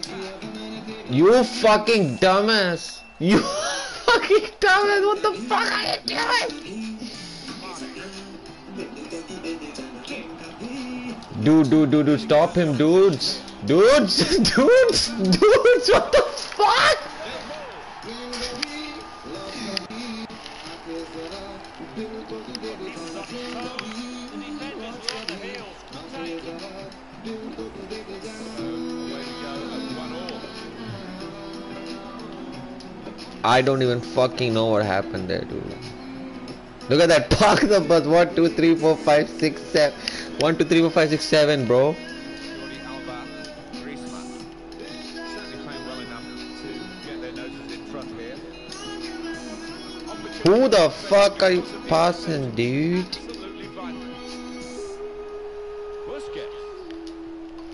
You fucking dumbass. You fucking dumbass. What the fuck are you doing? Dude, dude, dude, dude, stop him, dudes. Dudes, dudes, dudes, what the fuck? I don't even fucking know what happened there, dude. Look at that. Park the bus. One, two, three, four, five, six, seven. One, two, three, four, five, six, seven, bro. Jordi Alba, Griezmann. Certainly playing well enough to get their noses in front here. Who the fuck are you passing, dude? Absolutely vital. Busquets.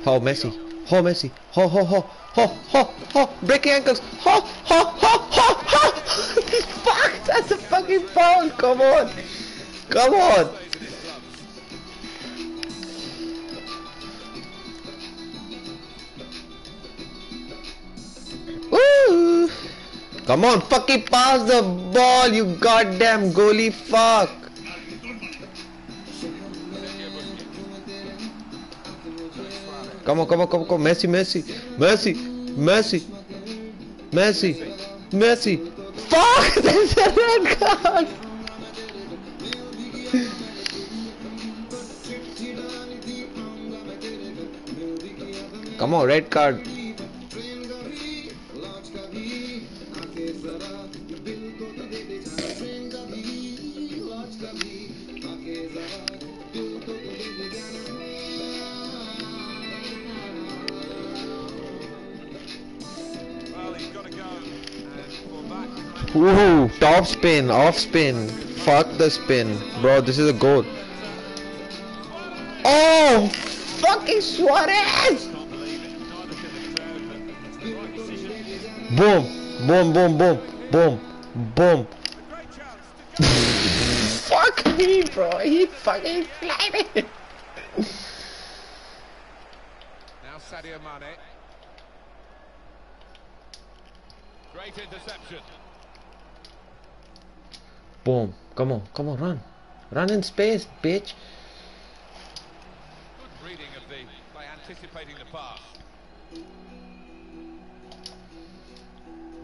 Oh, Messi. Oh, Messi. Ho, ho, ho. Ho, ho, ho. Breaking ankles. Ho, ho, ho, ho, ho. fuck, that's a fucking foul. Come on. Come on. Woo. Come on, fucking pass the ball, you goddamn goalie fuck. Come on, come on, come on, come on. Messi, Messi, Messi, Messi, Messi, Messi. Fuck! There's a red card. Come on, red card. Ooh, top spin, off spin. Fuck the spin. Bro, this is a goal. Oh! Fucking Suarez! Boom, boom, boom, boom, boom, boom. Fuck me, bro. He fucking flied it. Now Sadio Mane. Great interception. Boom. Come on, come on, run. Run in space, bitch. Good reading of the by anticipating the pass.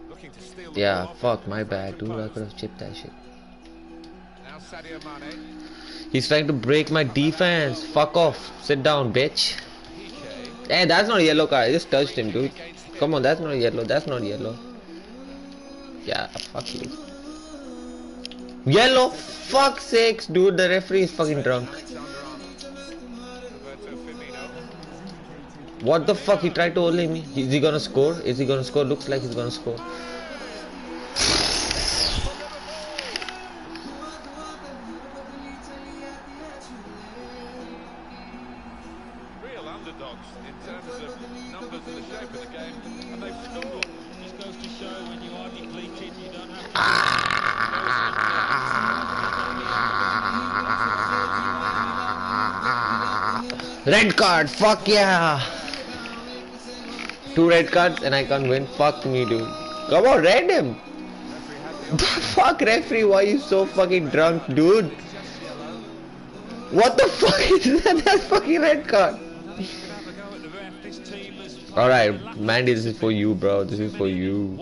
Looking to steal the Yeah, fuck, my bad, dude. I could have chipped that shit. Now Sadio Mane. He's trying to break my defense. Fuck off. Sit down, bitch. Hey, eh, that's not a yellow card. I just touched him, dude. Come on, that's not yellow. That's not yellow. Yeah, fuck you. Yellow? Fuck sakes, dude. The referee is fucking drunk. What the fuck? He tried to only me. Is he gonna score? Is he gonna score? Looks like he's gonna score. Card. Fuck yeah. Two red cards and I can't win. Fuck me, dude. Come on, him. fuck referee. Why you so fucking drunk, dude? What the fuck is that? That's fucking red card. Alright, Mandy, this is for you, bro. This is for you.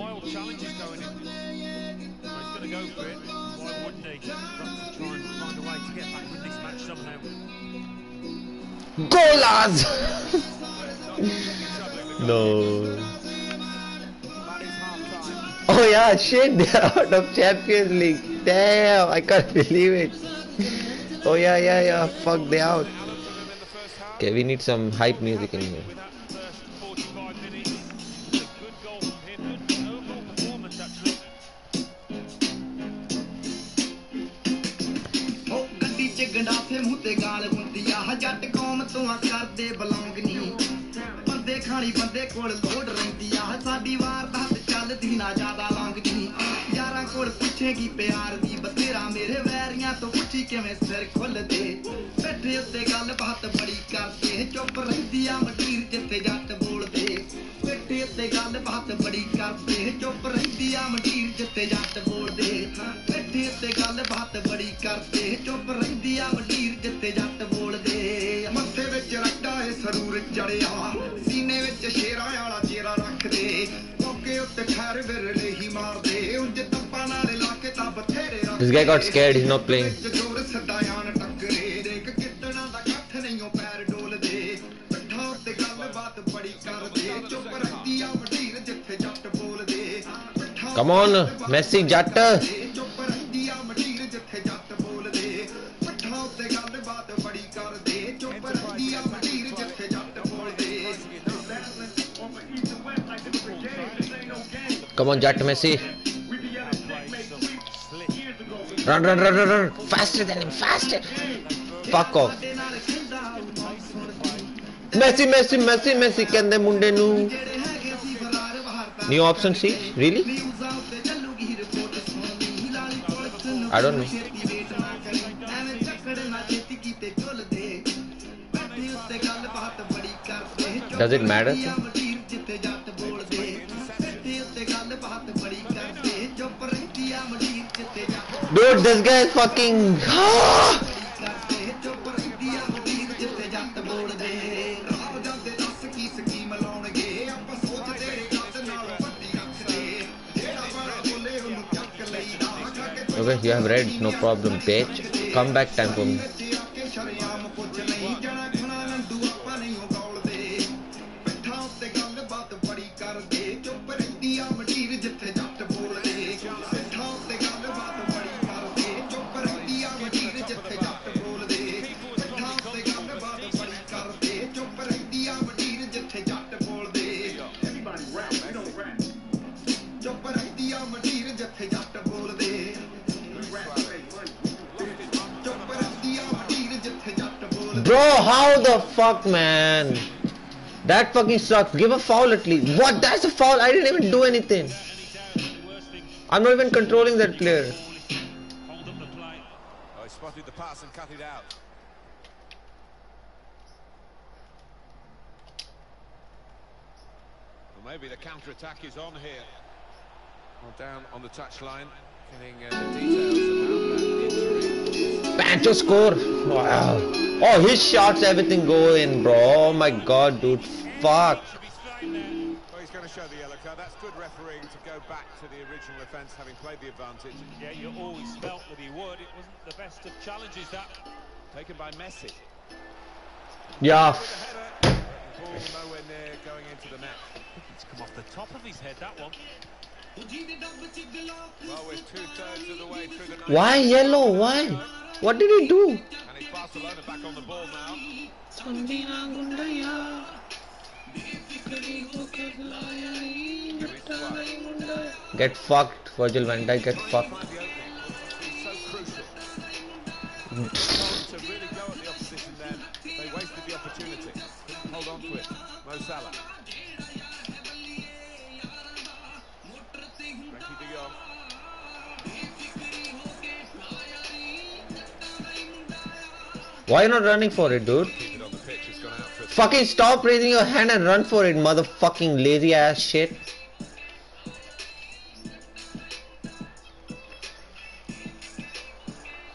Go, lads! no. That is half-time. Oh yeah, shit, they're out of Champions League. Damn, I can't believe it. Oh yeah, yeah, yeah, fuck, they out. Out of them in the first half. Okay, we need some hype music in here. With ਆ ਜੱਟ ਕੌਮ ਤੋਂ ਆ ਕਰਦੇ belong ਨਹੀਂ ਬੰਦੇ ਖਾਣੀ ਬੰਦੇ ਕੋਲ ਲੋੜ ਰਹਿੰਦੀ ਆ ਸਾਡੀ ਵਾਰ ਦਾ ਚੱਲਦੀ ਨਾ ਜ਼ਿਆਦਾ ਲੌਂਗ ਨਹੀਂ ਯਾਰਾਂ ਕੋਲ ਪੁੱਛੇਗੀ ਪਿਆਰ ਦੀ ਬਤੇਰਾ ਮੇਰੇ ਵੈਰੀਆਂ ਤੋਂ ਪੁੱਛੀ ਕਿਵੇਂ ਸਿਰ ਖੁੱਲਦੇ ਬੈਠੇ ਉੱਤੇ ਗੱਲ ਬਾਤ ਬੜੀ ਕਰਦੇ ਚੁੱਪ ਰਹਿੰਦੀ ਆ ਮਟੀਰ ਜਿੱਥੇ ਜੱਟ ਬੋਲਦੇ ਬੈਠੇ ਉੱਤੇ ਗੱਲ ਬਾਤ ਬੜੀ ਕਰਦੇ ਚੁੱਪ ਰਹਿੰਦੀ ਆ ਮਟੀਰ ਜਿੱਥੇ ਜੱਟ ਬੋਲਦੇ ਬੈਠੇ ਉੱਤੇ ਗੱਲ ਬਾਤ ਬੜੀ ਕਰਦੇ ਚੁੱਪ ਸਰੂਰ ਚੜਿਆ ਸੀਨੇ ਵਿੱਚ ਸ਼ੇਰਾਂ ਵਾਲਾ ਚਿਹਰਾ ਰੱਖਦੇ ਮੌਕੇ ਉੱਤੇ ਠਹਿਰ ਵਿਰਲੇ ਹੀ ਮਾਰਦੇ ਉਂਝ ਤੱਪਾਂ ਨਾਲ ਲਾ ਕੇ ਤਾਂ ਬਥੇਰੇ This guy got scared, he's not playing. ਵਿੱਚ ਜੋਰ ਸਦਾਇਆਨ ਟੱਕਰੇ ਦੇਖ ਕਿਤਨਾ ਦਾ ਕੱਠ ਨਹੀਂ ਉਹ ਪੈਰ ਡੋਲਦੇ ਪਿੱਠਾਂ ਉੱਤੇ ਗੱਲਬਾਤ ਬੜੀ ਕਰਦੇ ਚੁੱਪ ਰਹਿੰਦੀ ਆ ਵਢੀਰ ਜਿੱਥੇ ਜੱਟ ਬੋਲਦੇ ਪਿੱਠਾਂ Come on, Messi, Jatt. Come on, Jat Messi. Run, run, run, run, run. Faster than him, faster. Fuck off. Messi, Messi, Messi, Messi. Can they move nu? New option C? Really? I don't know. Does it matter? Dude, this guy is fucking. Ah! Okay, you have read, no problem, bitch. Come back time for me. Bro, how the fuck, man? That fucking sucks. Give a foul at least. What? That's a foul. I didn't even do anything. I'm not even controlling that player. Hold up the play. Oh, spotted the pass and cut it out. Well, maybe the counter-attack is on here. Well, down on the touchline, getting uh, the details about that injury. Pancho score. Wow. Oh, his shots, everything go in, bro. Oh my god, dude. Fuck. Should be straight there. Well, he's going to show the yellow card. That's good refereeing to go back to the original offence, having played the advantage. Yeah, you always felt that he would. It wasn't the best of challenges, that. Taken by Messi. Yeah. With a header. Ball nowhere near going into the net. It's come off the top of his head, that one. Well, we're two-thirds of the way through the. Why yellow? Why? What did he do? And it's Barcelona back on the ball now. Get fucked, Virgil van Dijk. Get fucked. It's so to really go at the opposition then, they wasted the opportunity. Hold on to it. Mo Salah. Why not running for it, dude? Fucking stop raising your hand and run for it, motherfucking lazy ass shit.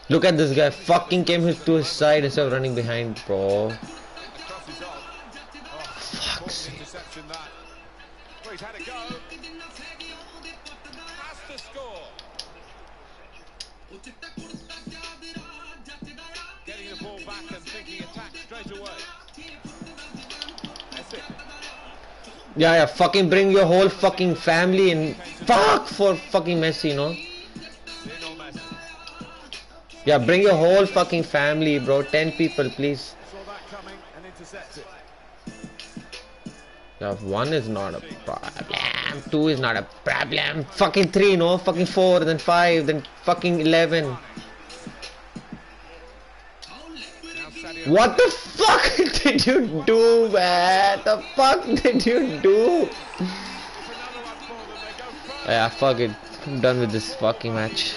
Look at this guy, fucking came to his side instead of running behind, bro. Yeah, yeah, fucking bring your whole fucking family in. Fuck for fucking Messi, you know? Yeah, bring your whole fucking family, bro. 10 people, please. And. Yeah, one is not a problem. Two is not a problem. Fucking three, no? Fucking four, then five, then fucking eleven. What the fuck did you do, man? The fuck did you do? Yeah, fuck it. I'm done with this fucking match.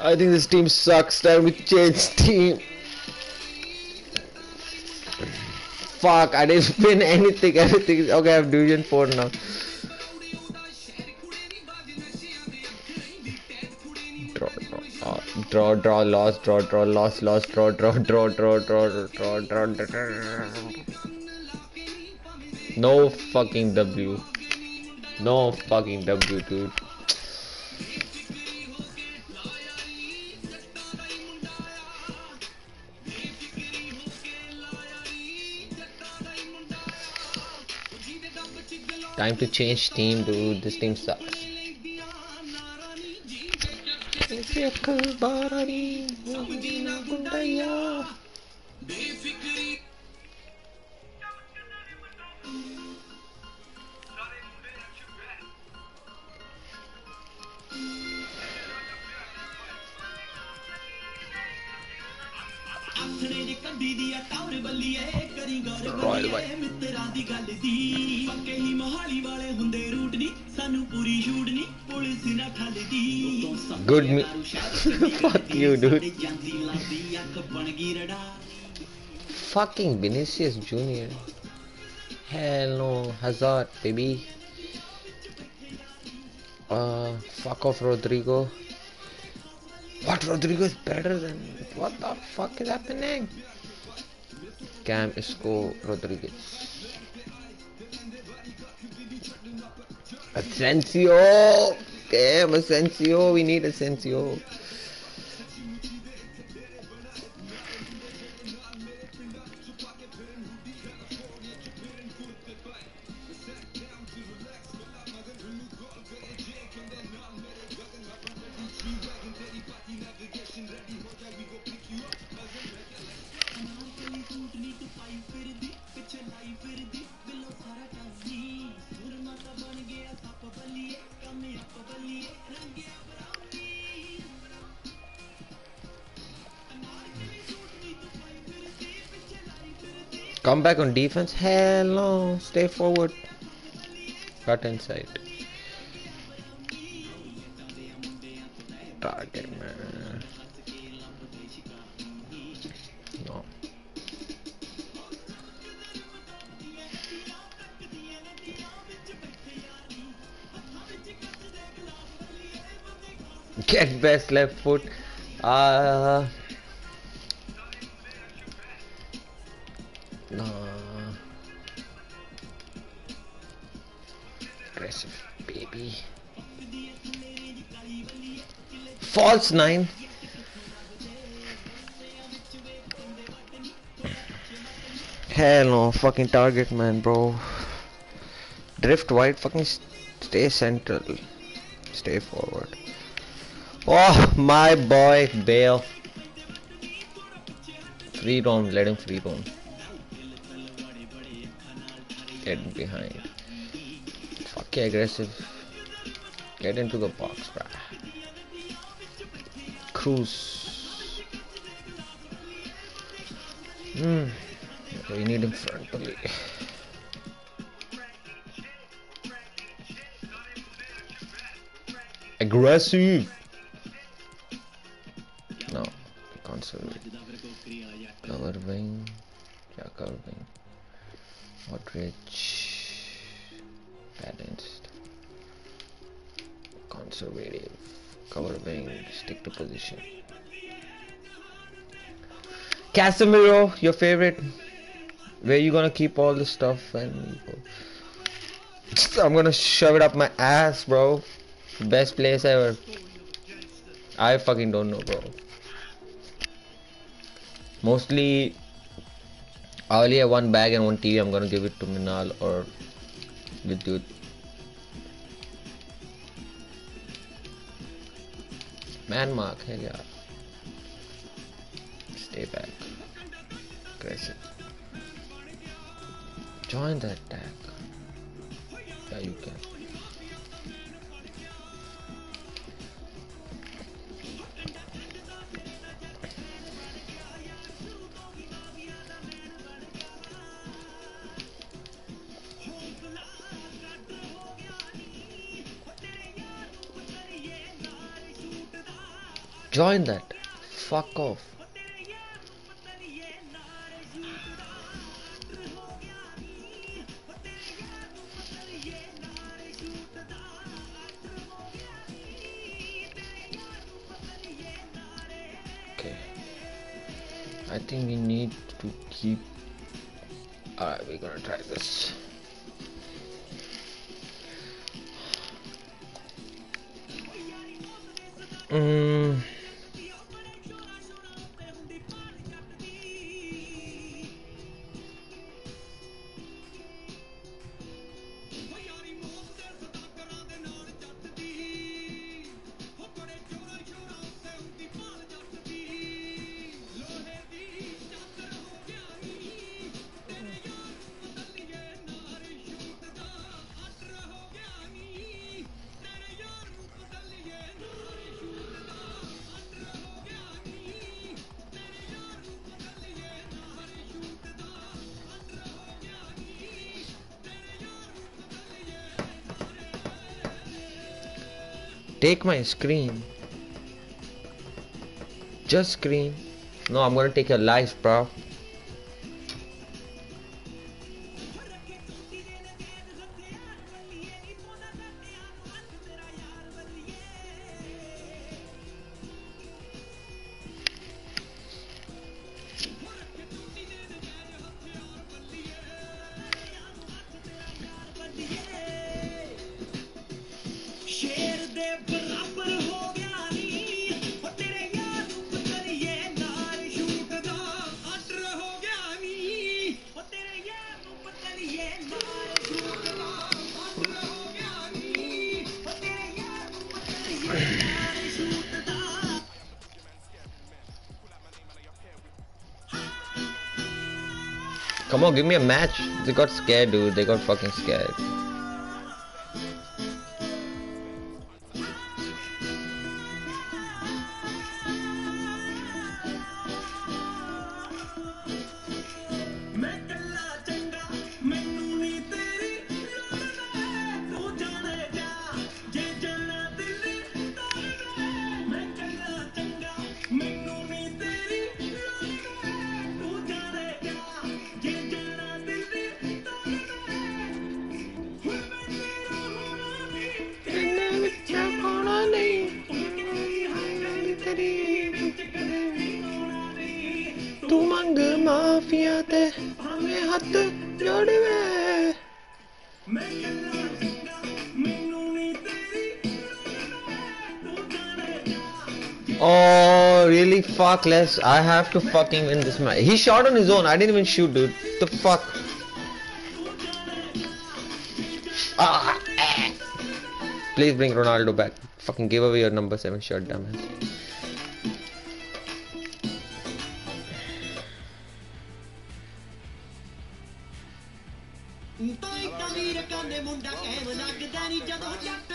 I think this team sucks. Time to change team. Fuck, I didn't win anything. Everything. Okay, I have Division 4 now. Draw, draw, uh, draw, draw, loss, draw, draw, loss, loss, draw, draw, draw, draw, draw, draw, draw, draw, draw. No fucking W. No fucking W, dude. Time to change team, dude. This team sucks. Royal ਬਾਈ ਮਿੱਤਰਾਂ ਦੀ ਗੱਲ ਦੀ ਪੱਕੇ ਹੀ ਮੋਹਾਲੀ ਵਾਲੇ ਹੁੰਦੇ route ਨਹੀਂ ਸਾਨੂੰ ਪੂਰੀ shoot ਨਹੀਂ police ਨਾ ਠੱਲਦੀ good me fuck you dude fucking Vinicius Jr. Hello, Hazard, baby. Uh, fuck off, Rodrigo. What? Rodrigo is better than. What the fuck is happening? Cam Isco Rodriguez. Asensio! Damn, Asensio. We need Asensio. Come back on defense? Hell no. Stay forward. Cut inside. Target man. No. Get best left foot. Uh no. Aggressive baby. False nine. Hell no, fucking target man, bro. Drift wide, fucking stay central. Stay forward. Oh, my boy, Bale. Free roam, let him free roam. Get behind. Fucking aggressive. Get into the box, bruh. Kroos. Hmm. We need him frontally. Aggressive. No, conservative. Cover wing. Yeah, cover wing. Modric. Balanced. Conservative. Cover wing. Stick to position. Casemiro, your favorite. Where you gonna keep all the stuff and I'm gonna shove it up my ass, bro. Best place ever. I fucking don't know, bro. Mostly, I only have one bag and one TV. I'm gonna give it to Minal or Vidyut. Man mark, hell yeah. Stay back. Aggressive. Join the attack. Yeah, you can. Join that. Fuck off. Okay. I think we need to keep. Alright, we're gonna try this. Mm. Take my screen. Just screen. No, I'm gonna take your life, bro. Give me a match. They got scared, dude. They got fucking scared. Less, I have to fucking win this match. He shot on his own. I didn't even shoot, dude. The fuck. Ah. ah. Please bring Ronaldo back. Fucking give away your number 7 shirt, dumbass.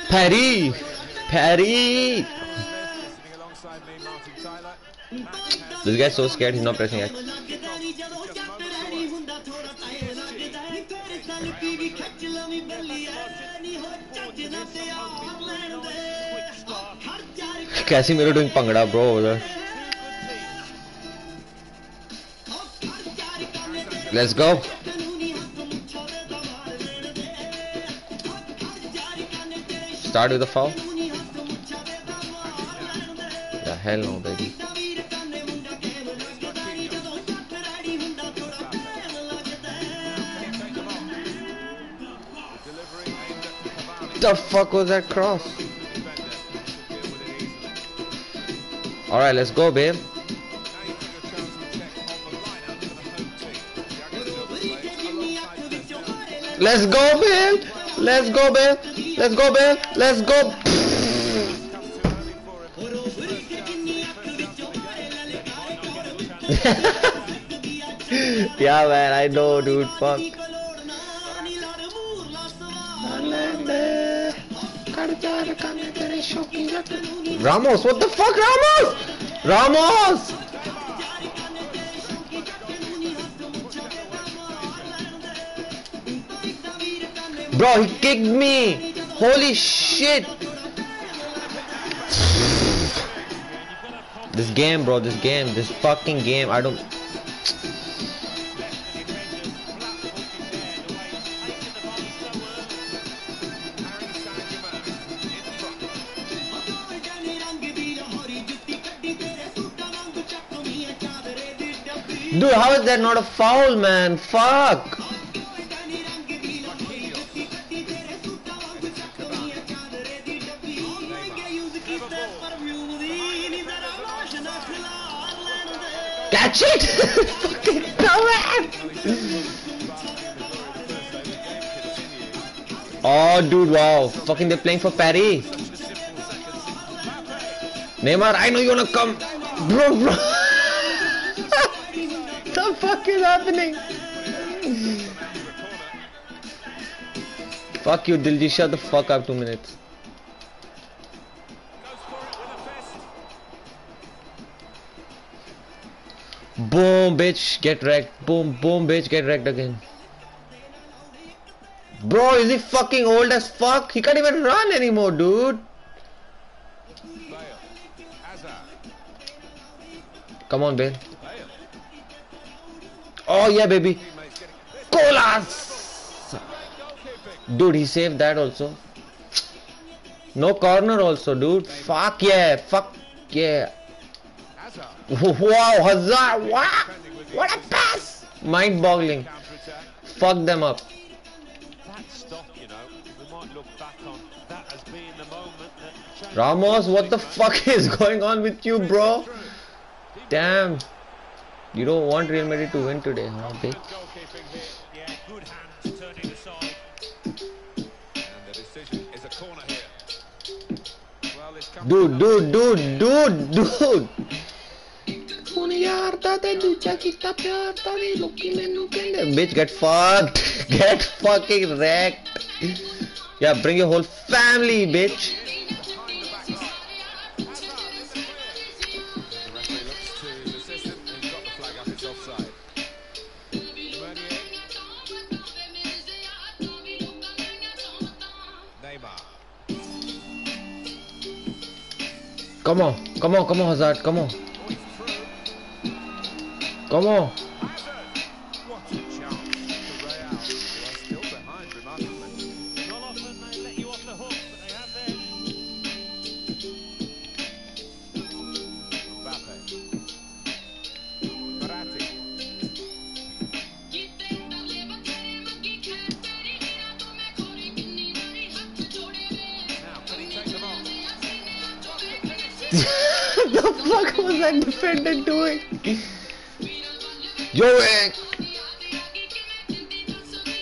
Perry! Perry! This guy's so scared he's not pressing X. Casemiro doing pangada bro. Let's go. Start with the foul. The hell no baby. The fuck was that cross? Alright, let's go, babe. Let's go, babe. Let's go, babe. Let's go, babe. Let's go. Yeah, man, I know, dude. Fuck. Ramos, what the fuck, Ramos? Ramos! Bro, he kicked me. Holy shit. This game, bro. This game. This fucking game. I don't. Dude, how is that not a foul, man? Fuck. Catch it! Fucking on! Oh, dude, wow. Fucking they're playing for Paris. Neymar, I know you wanna come. Bro, bro. Happening? Fuck you, Diljit. Shut the fuck up two minutes. Boom, bitch, get wrecked. Boom, boom, bitch, get wrecked again. Bro, is he fucking old as fuck? He can't even run anymore, dude. Come on, Bale. Oh, yeah, baby. Colas! Dude, he saved that also. No corner also, dude. Fuck yeah. Fuck yeah. Wow, Hazard! Wow! What a pass! Mind boggling. Fuck them up. Ramos, what the fuck is going on with you, bro? Damn. You don't want Real Madrid to win today, huh, bitch? Goalkeeping here. Yeah, good hands turning aside. And the decision is a corner here. Well, it's Dude, dude, dude, dude, dude. Una yarda te ducha ki sta piarta di looky menu kende. Bitch, get fucked. Get fucking wrecked. Yeah, bring your whole family, bitch. Come on, come on, come on, Hazard, come on. Was that defender doing? Yo. Well,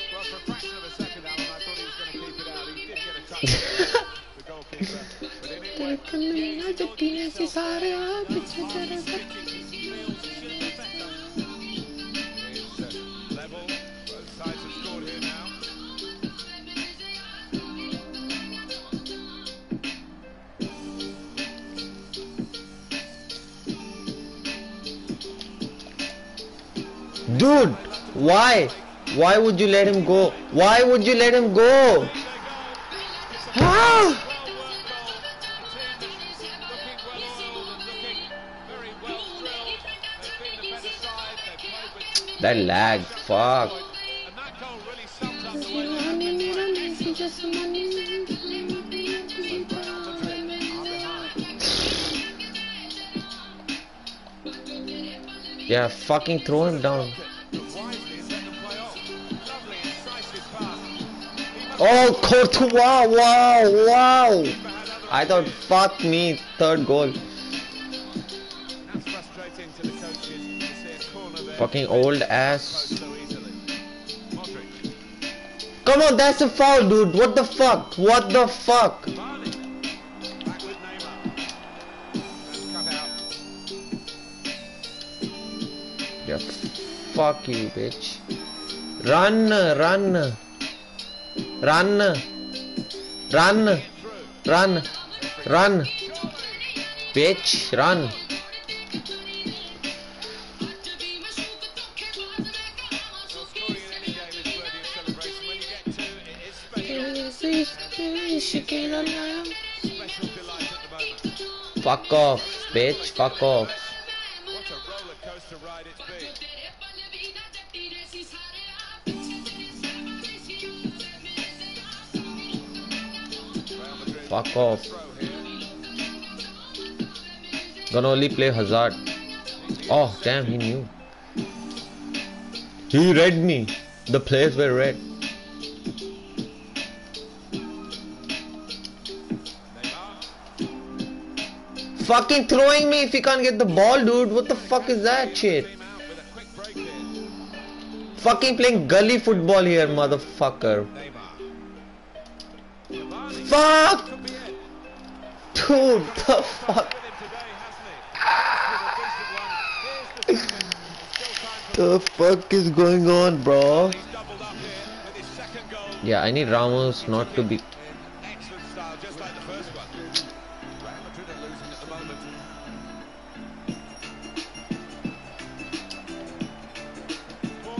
for a fraction of a second, Dude, why? Why would you let him go? Why would you let him go? That lag, fuck. Yeah, fucking throw him down. Oh, Courtois! Wow, wow! Wow I thought, fuck me, third goal. Fucking old ass. Come on, that's a foul, dude. What the fuck? What the fuck? Yeah, fuck you, bitch. Run, run, run, run, run, run, bitch, run. Fuck off, bitch, fuck game Fuck off. Gonna only play Hazard. Oh, damn, he knew. He read me. The players were red. Fucking throwing me if he can't get the ball, dude. What the fuck is that shit? Fucking playing gully football here, motherfucker. Fuck! Dude, the fuck? The fuck is going on, bro? Yeah, I need Ramos not to be.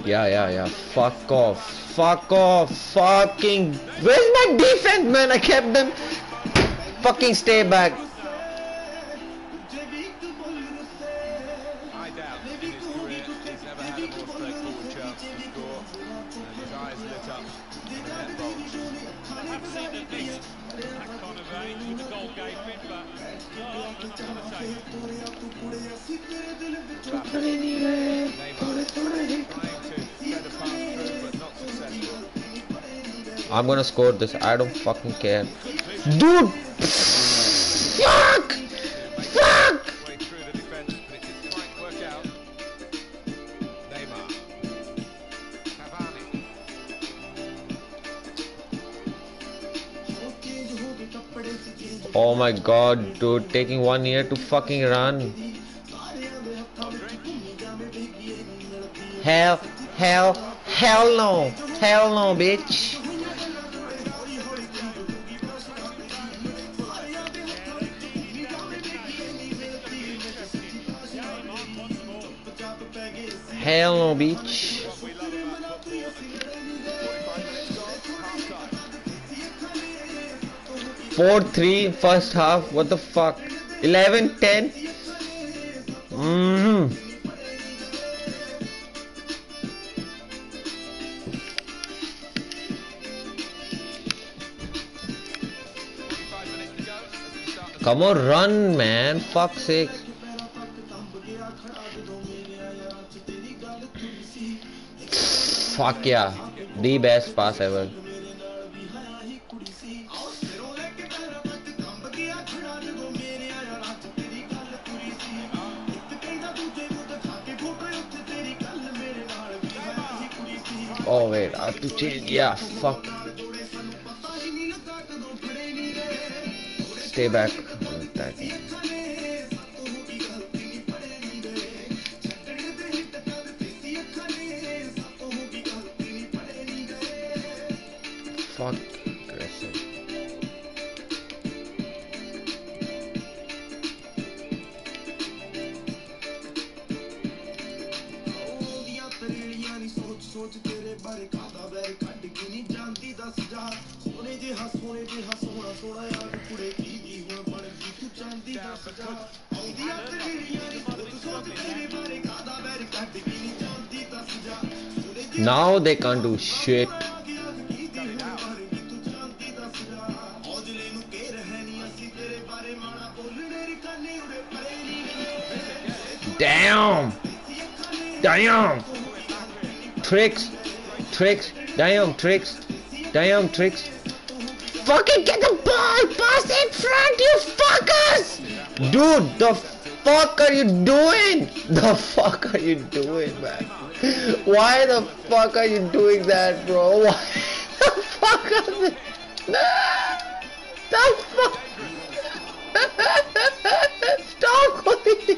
Yeah, yeah, yeah. Fuck off. Fuck off. Fucking. Where's my defense, man? I kept them. Fucking stay back. I'm gonna score this. I don't fucking care. Dude! Fuck! Fuck! Oh my god, dude. Taking one year to fucking run. Hell, hell, hell no. Hell no, bitch. Hell no, bitch. Four three first half. What the fuck? 11 10. Mm. Come on, run, man. Fuck sake. Fuck yeah. The best pass ever. Oh wait, I have to change. Yeah, fuck. Stay back. fuck aggressive. ਸੋਚ ਤੇਰੇ ਬਾਰੇ ਕਾਦਾ ਬੈਰ ਕੱਢ ਕੀ ਨਹੀਂ ਜਾਂਦੀ ਦੱਸ ਜਾ ਸੋਨੇ ਜੇ ਹਾਂ ਸੋਨੇ ਜੇ ਹਾਂ ਸੋਨਾ ਸੋਨਾ ਯਾਰ ਕੁੜੇ ਕੀ ਕੀ ਹੁਣ ਬਣ ਗਈ ਤੂੰ ਚਾਂਦੀ ਦੱਸ ਜਾ ਆਉਂਦੀ ਆ ਤੇਰੀਆਂ ਨਹੀਂ ਸੋਚ ਤੇਰੇ ਬਾਰੇ ਕਾਦਾ ਬੈਰ ਕੱਢ ਕੀ ਨਹੀਂ ਜਾਂਦੀ ਦੱਸ ਜਾ Now they can't do shit. Damn! Damn! Tricks! Tricks! Damn, tricks! Damn, tricks! Fucking get the ball! Pass in front, you fuckers! Dude, the fuck are you doing? The fuck are you doing, man? Why the fuck are you doing that, bro? Why the fuck are you... The fuck? Stop calling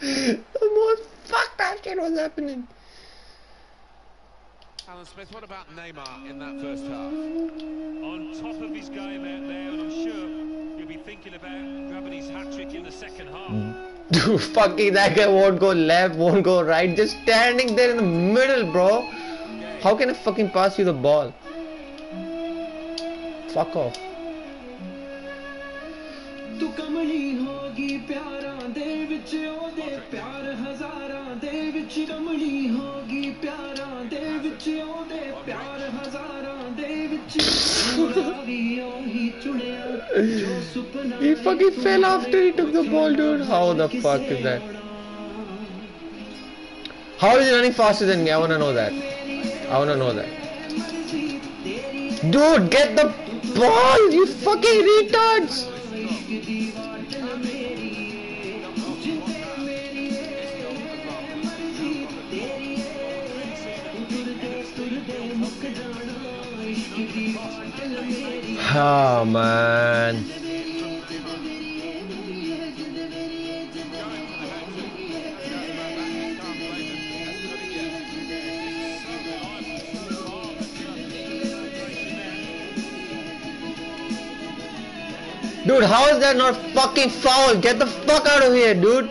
The most fucked up shit was happening. Alan Smith, what about Neymar in that first half? On top of his game out there, and I'm sure you'll be thinking about grabbing his hat trick in the second half. Dude, fucking that guy won't go left, won't go right, just standing there in the middle, bro. How can I fucking pass you the ball? Fuck off. ਤੂੰ ਕਮਲੀ ਹੋਗੀ ਪਿਆਰਾਂ ਦੇ ਵਿੱਚ ਉਹਦੇ ਪਿਆਰ ਹਜ਼ਾਰਾਂ ਦੇ ਵਿੱਚ ਕਮਲੀ ਹੋਗੀ ਪਿਆਰਾਂ ਦੇ ਵਿੱਚ ਉਹਦੇ ਪਿਆਰ ਹਜ਼ਾਰਾਂ ਦੇ ਵਿੱਚ ਪੂਰਾ ਵੀ ਉਹੀ ਚੁਣਿਆ ਜੋ ਸੁਪਨਾ He fucking fell after he took the ball, dude. How the fuck is that? How is he running faster than me? I wanna know that. I wanna know that. Dude, get the ball, you fucking retards! Oh man. Dude, how is that not fucking foul? Get the fuck out of here, dude.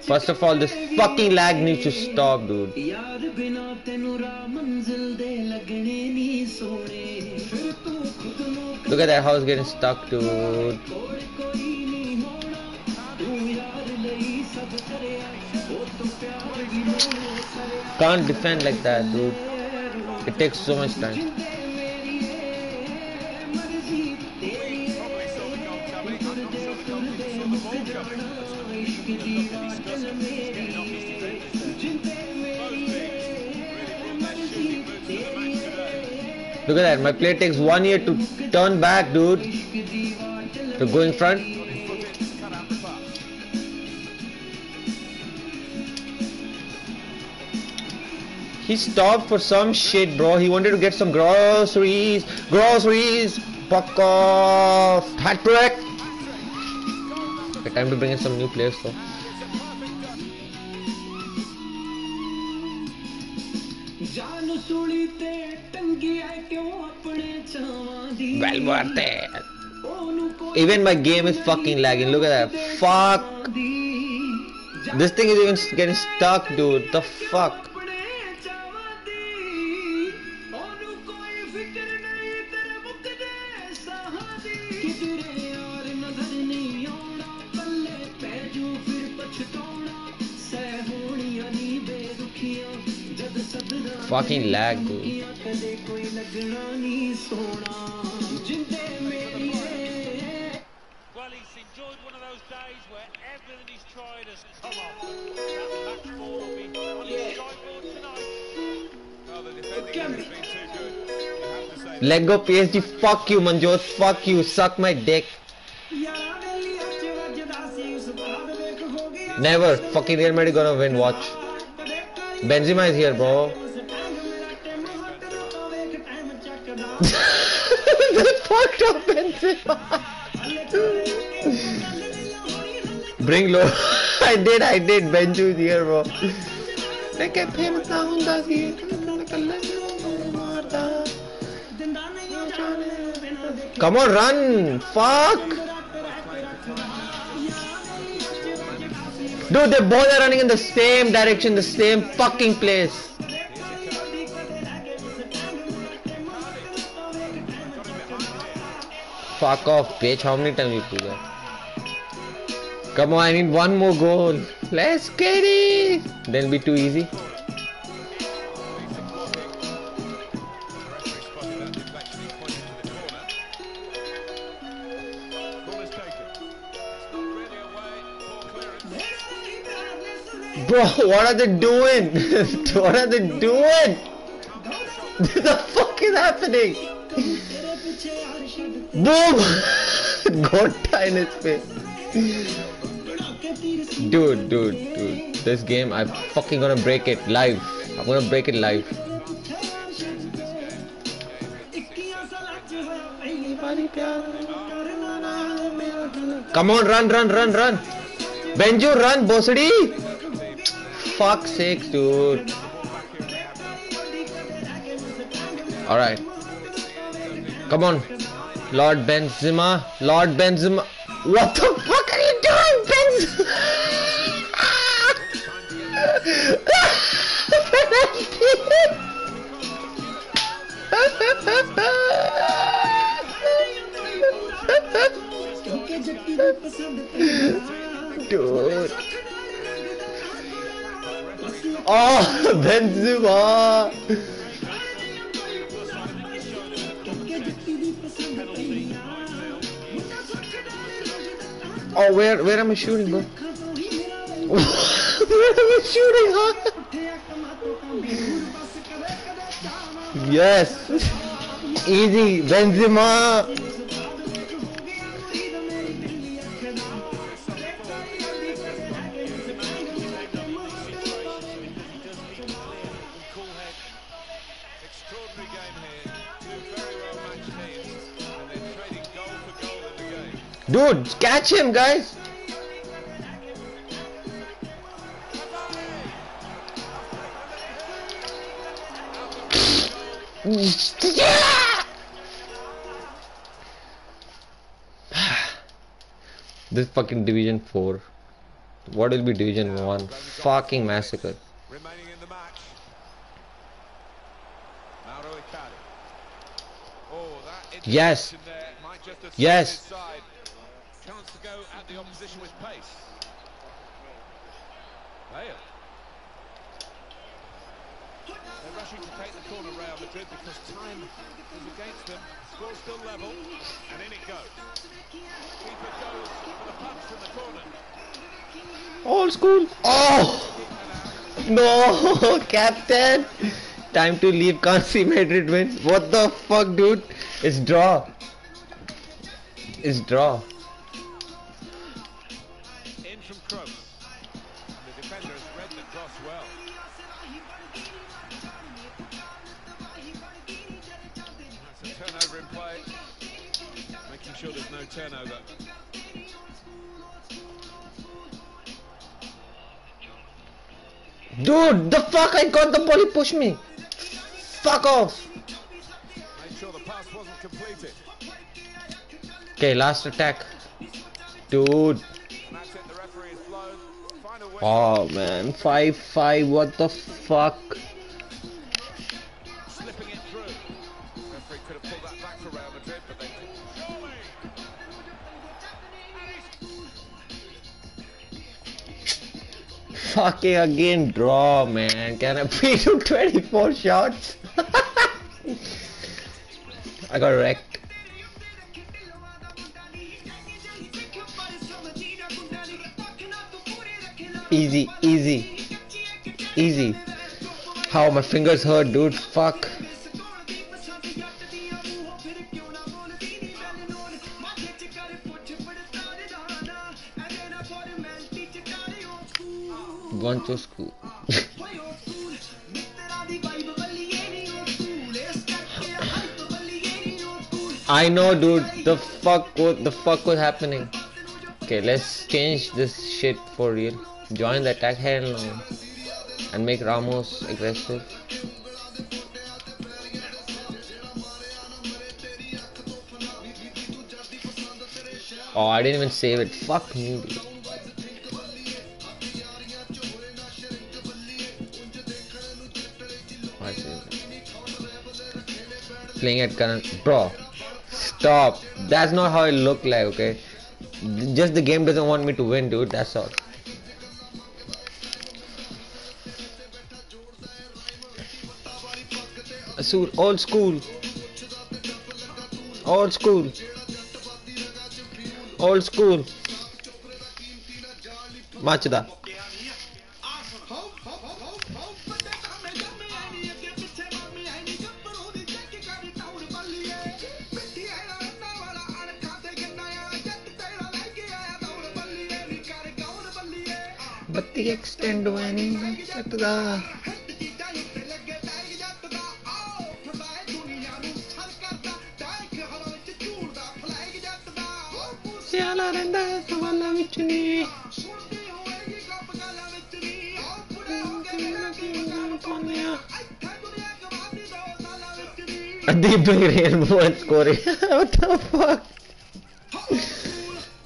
First of all, this fucking lag needs to stop, dude. Look at that house getting stuck, dude. Can't defend like that, dude. It takes so much time. Look at that, my play takes one year to turn back, dude. To go in front. He stopped for some shit, bro. He wanted to get some groceries. Groceries! Fuck off! Hat trick! Okay, time to bring in some new players, though. Well worth it. Even my game is fucking lagging. Look at that. Fuck. This thing is even getting stuck, dude. The fuck. fucking lag, dude. Well, Let go PSG, fuck you Manjot, fuck you, suck my dick. Never, fucking Real Madrid gonna win, watch. Benzema is here, bro. the fucked up Benzema. Bring low. I did, I did. Benju's here, bro. Look at him, here. Come on, run! Fuck! Dude, they both are running in the same direction, the same fucking place. Fuck off, bitch. How many times you do that? Come on, I need one more goal. Let's get it. Then be too easy. Bro, what are they doing? what are they doing? the fuck is happening? Boom! Gotta in his. Dude, dude, dude. This game, I'm fucking gonna break it live. I'm gonna break it live. Come on, run, run, run, run. Benju, run, Bosadi. Fuck sakes, dude. Alright. Come on. Lord Benzema. Lord Benzema. What the fuck Dude, Benz! Dude. Oh, Benzema! Oh, where where am I shooting, bro? where am I shooting, huh? Yes. Easy, Benzema. Dude, catch him, guys. this fucking division 4 what will be division 1 fucking massacre Remaining in the match. Mauro Icardi. Oh, that Yes. interception there might just have Yes. Old school? Oh. No captain. Time to leave can't see Madrid wins what the fuck dude? It's draw. It's draw dude the fuck I got the ball he pushed me. Fuck off. Sure the pass wasn't completed. okay last attack. Dude. And that's it, the referee has blown. Final whistle. oh man. 5-5 what the fuck fucking again. Draw man. Can I beat to 24 shots? I got wrecked. Easy easy. Easy. How my fingers hurt dude. Fuck gone to school I know dude. The fuck what the fuck was happening? Okay let's change this shit for real. Join the attack. Hell now and make Ramos aggressive. Oh, I didn't even save it. Fuck me, dude. Playing at current, bro. Stop. That's not how it looked like. Okay. Just the game doesn't want me to win, dude. That's all. So old school. Old school. Old school. Machda. बत्ती extend हुआ नहीं हो सकता ਸਿਆਲਾ ਰਹਿੰਦਾ ਹੈ ਸਵਾਲਾਂ ਵਿੱਚ ਨਹੀਂ Deep doing real movement scoring. what the fuck?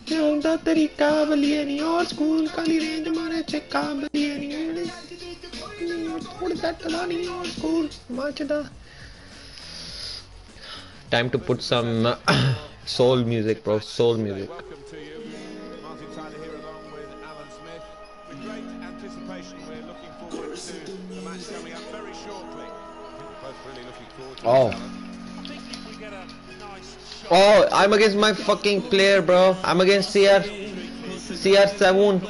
Pergunta teri cabelieri, old school cali range mare che cabelieri. Thodi sette lani old school, machda. Time to put some soul music, bro. Soul music. Oh. Oh, I'm against my fucking player, bro. I'm against CR. CR7.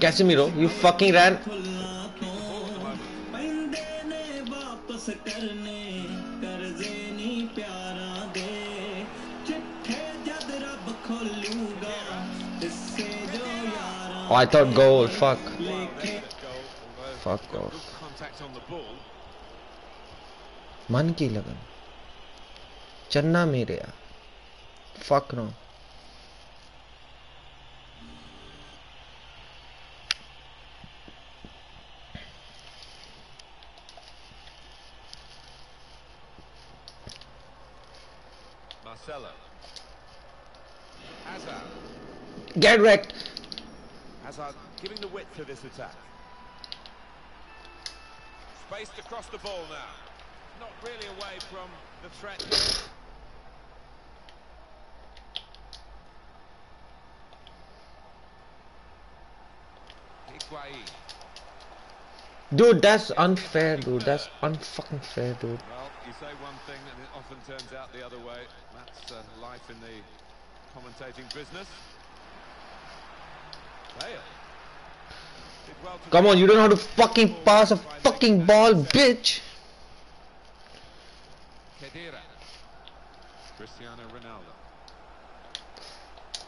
Casemiro, you fucking ran. Oh, I thought goal. Fuck. Fuck off. मन की लगन चन्ना मेरे fuck no Marcelo. Hazard. Gate wrecked Hazard giving the width to this attack. Spaced across the ball now. Not really away from the threat. dude that's unfair dude that's unfucking fair dude Well, you say one thing and it often turns out the other way. That's uh, life in the commentating business. Bale. Well come on you don't know how to fucking pass a fucking ball bitch Cristiano Ronaldo.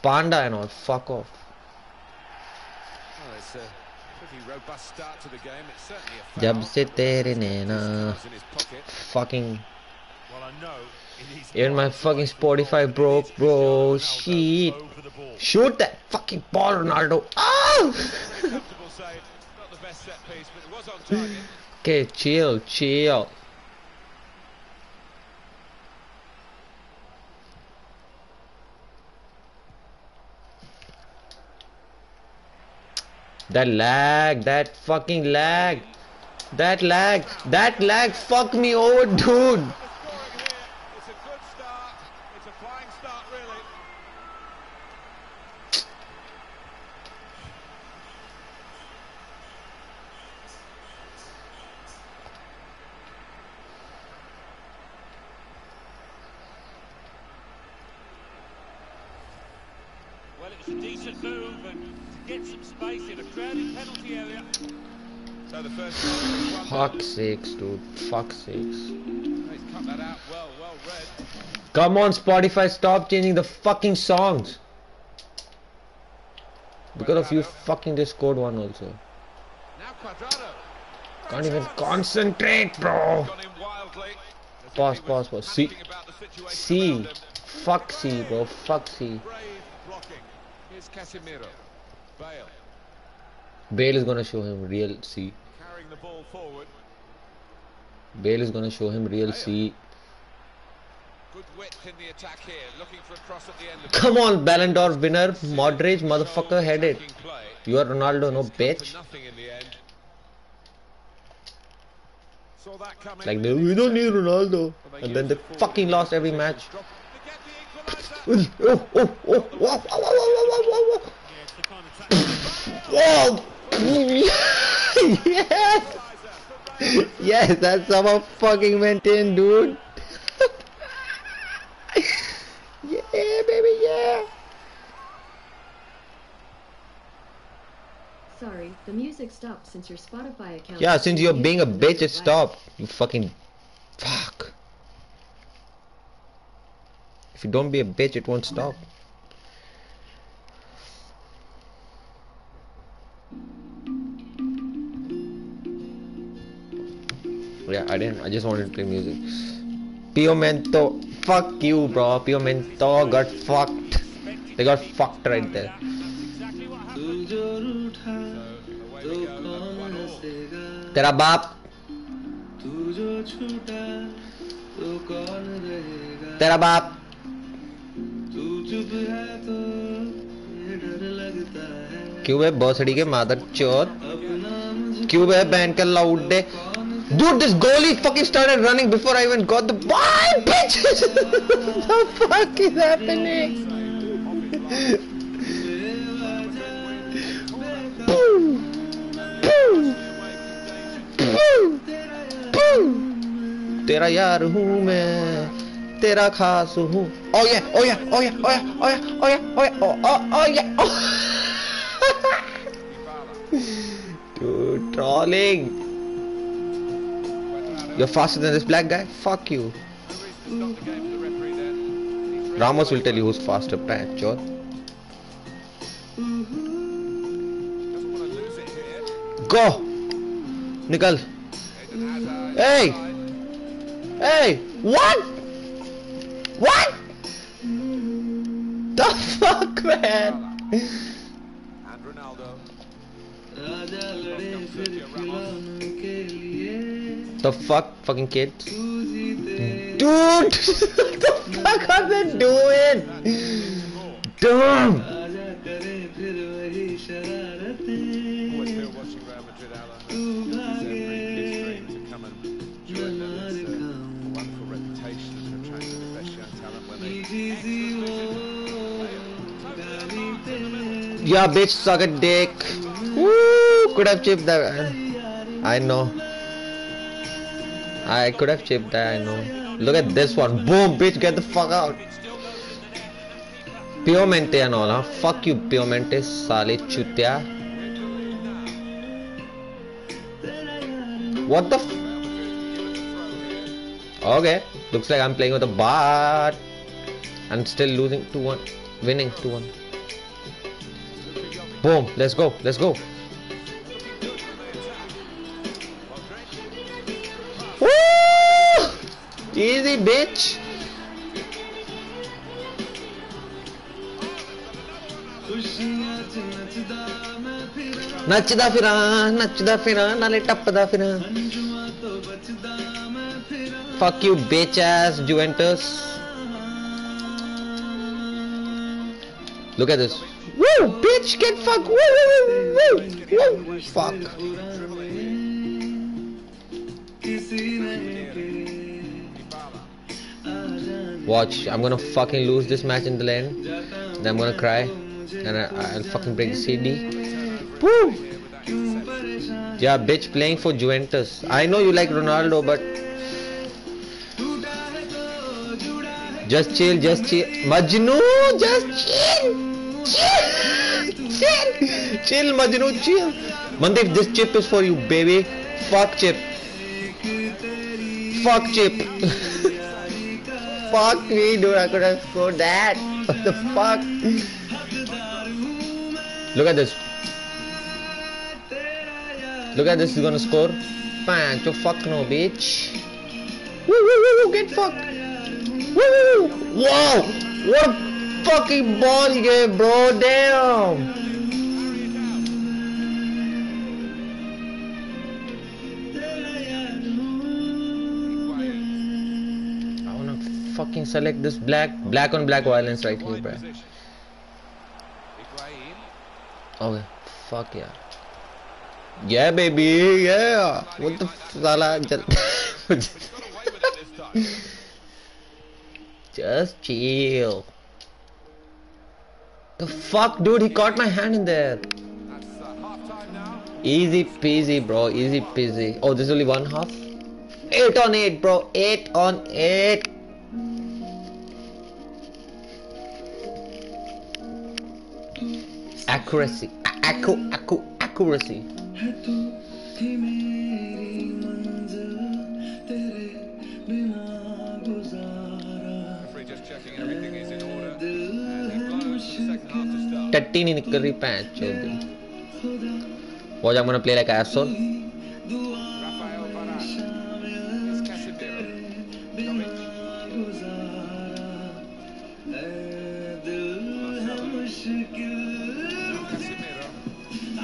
Panda and all, fuck off. Well, it's a pretty robust start to the game. It's certainly a Fucking. Well, I know even my fucking Spotify broke, bro. Shit. Shoot that fucking ball, Ronaldo. Oh! okay, chill, chill. That lag, that fucking lag, that lag, that lag, fuck me over, dude. Sakes, dude. Fuck sakes. He's cut that out well, well. Come on, Spotify, stop changing the fucking songs. Because of you fucking just scored one also. Can't even concentrate, bro. Gone in wildly. Pause, pause, pause. See, panicking about the situation see, fuck see, bro. Fuck see. Brave blocking. Here's Casemiro. Bale Bale is gonna show him real C. carrying the ball forward. Bale is gonna show him real C. Good width in the attack here. Looking for a cross at the end of it. Come on, Ballon d'Or winner, Modric, motherfucker, head it. You are Ronaldo, no to bitch. Nothing in the end. Saw that coming. Like, they, we don't need Ronaldo. And then they fucking lost every match. Drop- They get the equaliser. Oh, oh, oh, oh, it's the kind of tactic. Whoa! yes! Yes, that's how I fucking went in, dude. yeah, baby, yeah. Sorry, the music stopped since your Spotify account. Yeah, since you're being a bitch, it stopped. You fucking. Fuck. If you don't be a bitch, it won't stop. Yeah, I didn't. I just wanted to play music. Pio Mento, fuck you, bro. Pio Mento got fucked. They got fucked right there. Tera bap. Tera bap. क्यों बे बौसड़ी के मादर चोर क्यों बे band का loud Dude, this goalie fucking started running before I even got the ball, bitches! the fuck is happening? Boom! Boom! Boom! Boom! तेरा यार हूँ मैं तेरा खास हूँ oh yeah oh yeah oh yeah oh yeah oh yeah oh yeah oh yeah oh oh oh yeah oh. dude trolling You're faster than this black guy? Fuck you. Ramos will tell you who's faster patch or go! Nikal. Hey! Hey! What? What? The fuck man the fuck, fucking kid, Dude, what the fuck are they doing? Damn. Yeah, bitch, suck a dick. Woo! Could have chipped that. I know. I could have chipped that I know. Look at this one. Boom bitch get the fuck out. Pure Mente and all huh? Fuck you Pure Mente sale chutya what the okay looks like I'm playing with a bot. I'm still losing 2-1 winning 2-1 boom let's go let's go Easy, bitch. ਨੱਚਦਾ ਫਿਰਾਂ ਨੱਚਦਾ ਫਿਰਾਂ ਨਾਲੇ ਟੱਪਦਾ ਫਿਰਾਂ fuck you bitch ass Juventus Look at this. Woo! Bitch, get fuck! Woo! Woo! Woo! Woo! Fuck. Watch, I'm gonna fucking lose this match in the lane. Then I'm gonna cry. And I, will fucking break the CD. Woo! Yeah, bitch playing for Juventus. I know you like Ronaldo, but... Just chill, just chill. Majnu, just chill! Chill! Chill! Chill, Majnu, chill! Mandeep, this chip is for you, baby. Fuck chip. Fuck chip. fuck me, dude. I could have scored that. What the fuck? Look at this. Look at this. He's gonna score. Bang. To fuck no, bitch. Woo, woo, woo, woo. Get fucked. Woo! Whoa! What a fucking ball he gave, bro! Damn! fucking select this black black on black violence right here, bro. Okay, fuck yeah. Yeah, baby, yeah. What the sala? Just, just chill. The fuck, dude, he caught my hand in there. Easy peasy, bro. Easy peasy. Oh, there's only one half. 8 on 8, bro. 8 on 8. accuracy accu accu accuracy Thirteen in curry patch. Okay. Watch, I'm gonna play like asshole.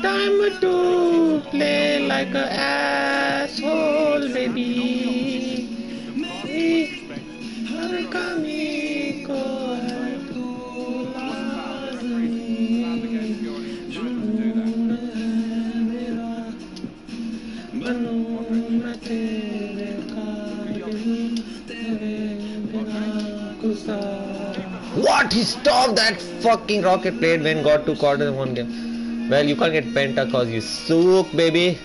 Time to play like an asshole, baby. What? He stopped that fucking rocket plane when got two quarters in one game. Well, you can't get penta cause you suck, baby.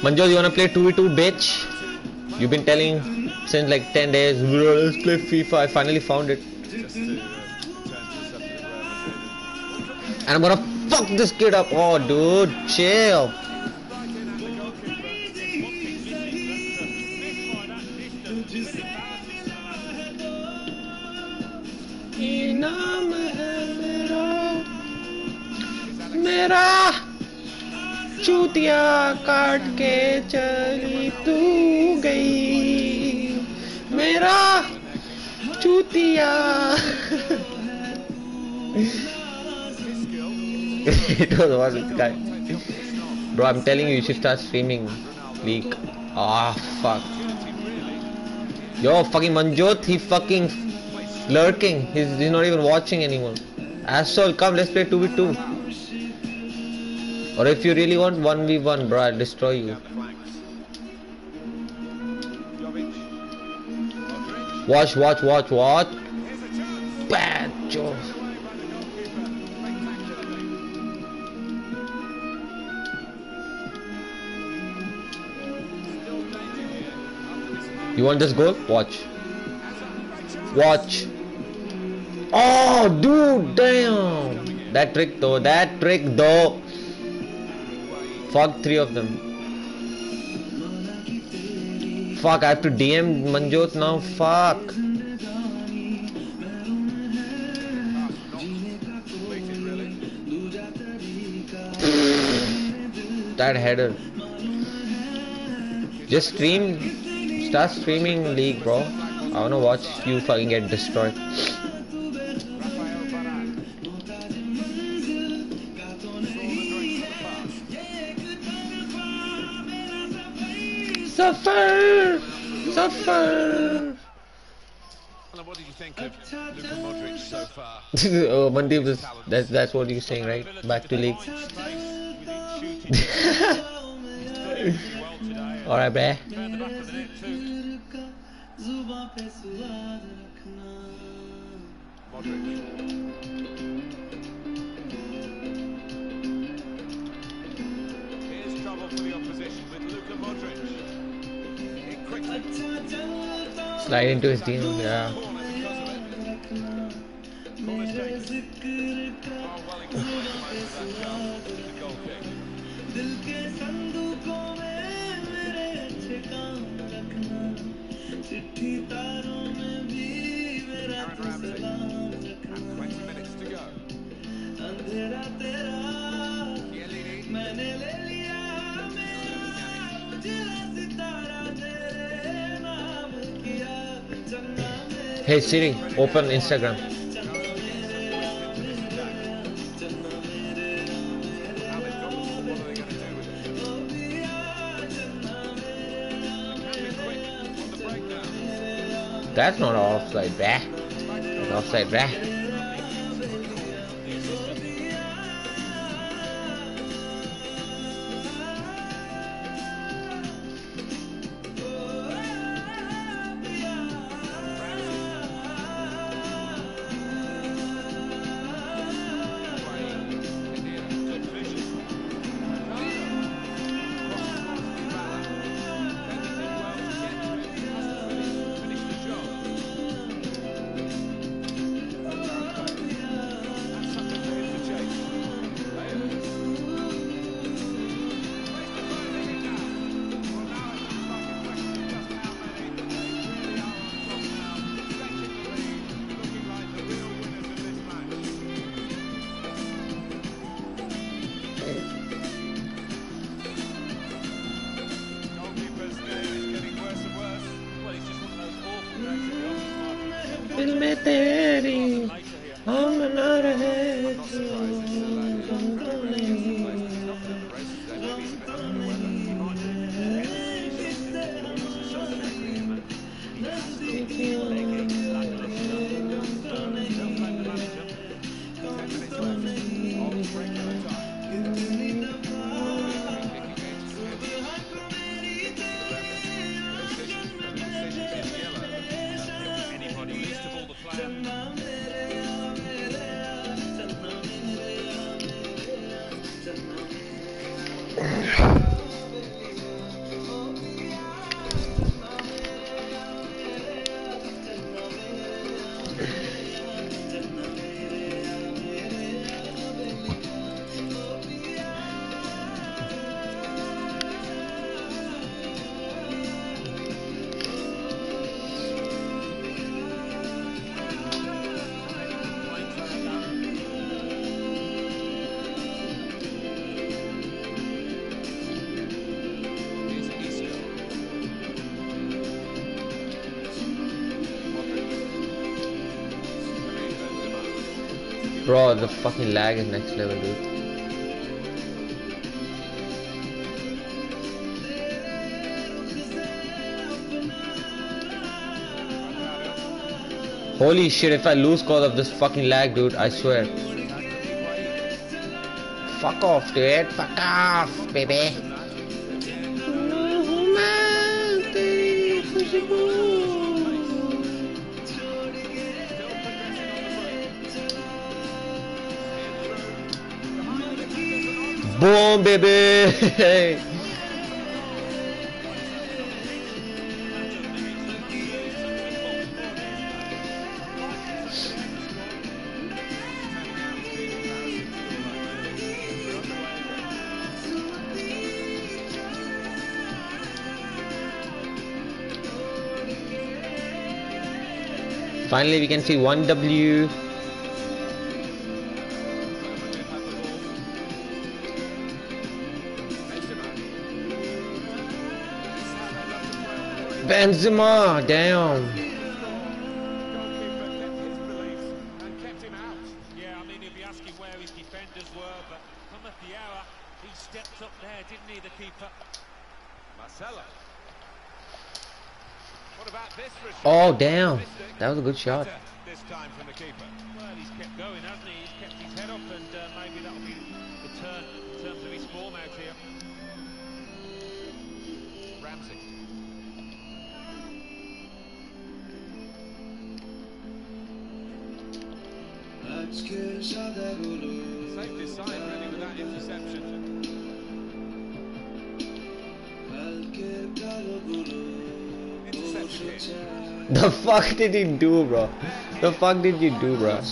Manjot, you wanna play 2v2, bitch? You've been telling since like 10 days, let's play FIFA. I finally found it. And I'm gonna fuck this kid up. Oh, dude, chill. है मेरा चूतिया काट के चली तू गई मेरा चूतिया it was. Bro, I'm telling you, you should start streaming League. Ah, fuck. Yo, fucking Manjot, he fucking lurking. He's, he's not even watching anymore. Asshole, come, let's play 2v2. Or if you really want 1v1, bro, I'll destroy you. Watch, watch, watch, watch. Bad Joe. You want this goal? Watch. Watch. Oh, dude, damn. That trick though, that trick though. Fuck three of them. Fuck, I have to DM Manjot now. Fuck. That header. Just stream. Start streaming League, bro. I wanna watch you fucking get destroyed. Suffer! Suffer! What did you think of Luka Modric so far? oh, Mandeep, is- that's, that's what you're saying, right? Back to League. Alright, bruh. Here's trouble for the opposition with Luka Modric. In quickly. Slide into his DM, yeah. Corner's taken. Well, he got most of that chance with the goal kick. Aaron Ramsey. And 20 minutes to go. Chiellini. Hey Siri, open Instagram. That's not offside, bruh. It's offside, bruh. Bro, the fucking lag is next level, dude. Holy shit, if I lose cause of this fucking lag, dude, I swear. Fuck off, dude. Fuck off, baby. Finally, we can see 1W him out. Yeah, I mean, he'll be asking where his defenders were, but he stepped up there, didn't he, the keeper? Marcelo. What about this? Oh, damn. That was a good shot. Safe design really with that interception. Interception. The fuck did he do, bro? The fuck did you do, bro?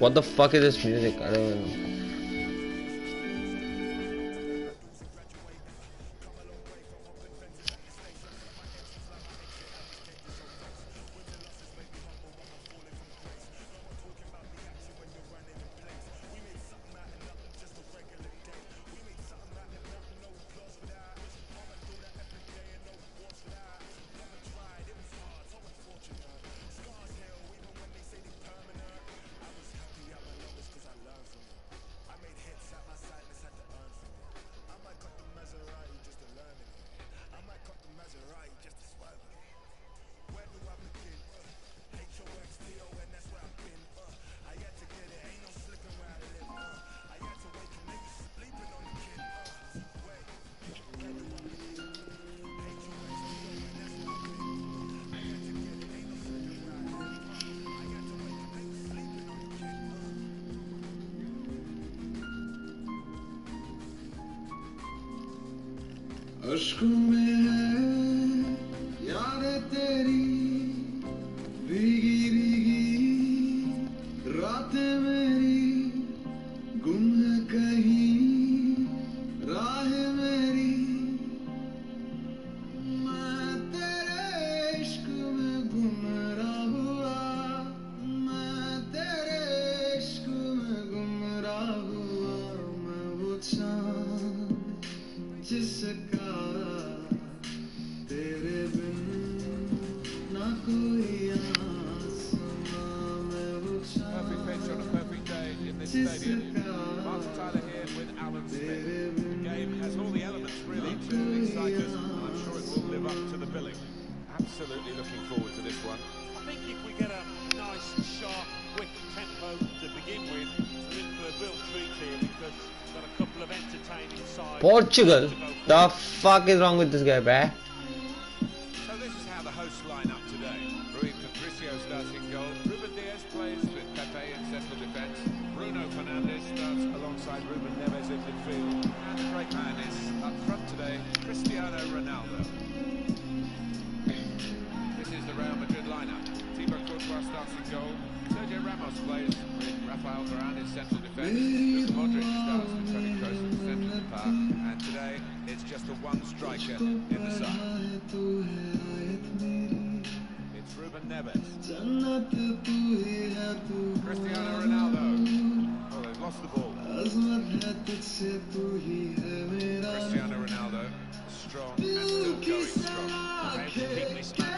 What the fuck is this music? I don't know. Portugal. The fuck is wrong with this guy, bruh? strong and. I'm able to keep me smacked.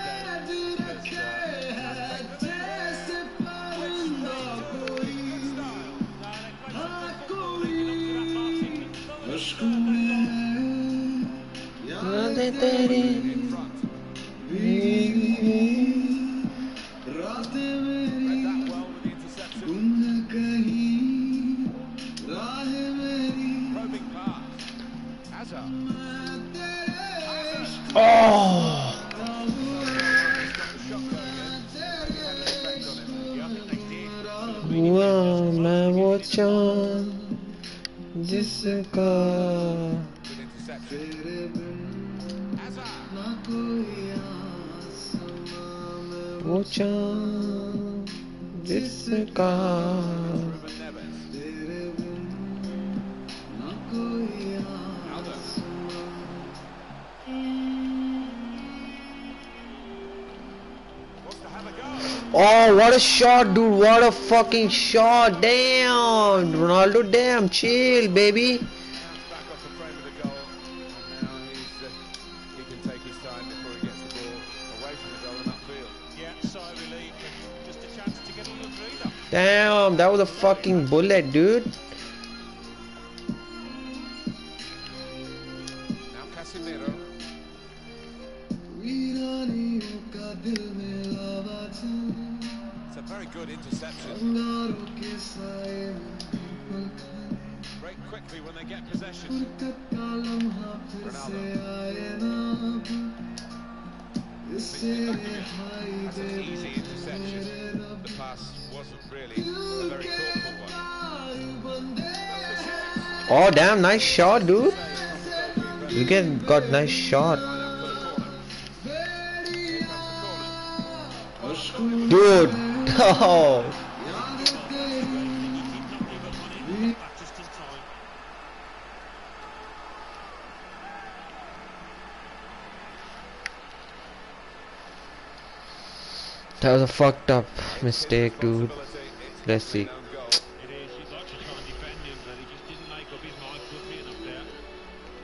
shot, dude. What a fucking shot. Damn. Ronaldo, damn. Chill, baby. Damn, that was a fucking bullet, dude. Oh damn, nice shot, dude. You get got nice shot. Dude, oh. That was a fucked up mistake, dude. Let's see.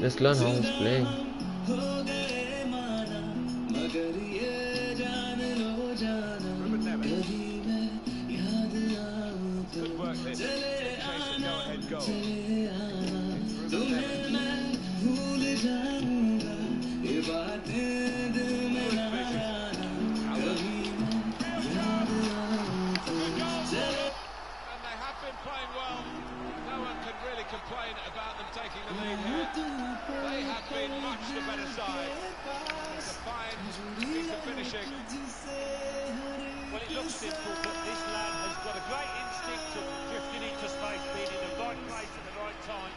Just learn how it's playing. Good work. Chase it, go ahead, go. They have been much the better side. Fine piece of finishing. Well, it looks simple, but this lad has got a great instinct of drifting into space, being in the right place at the right time.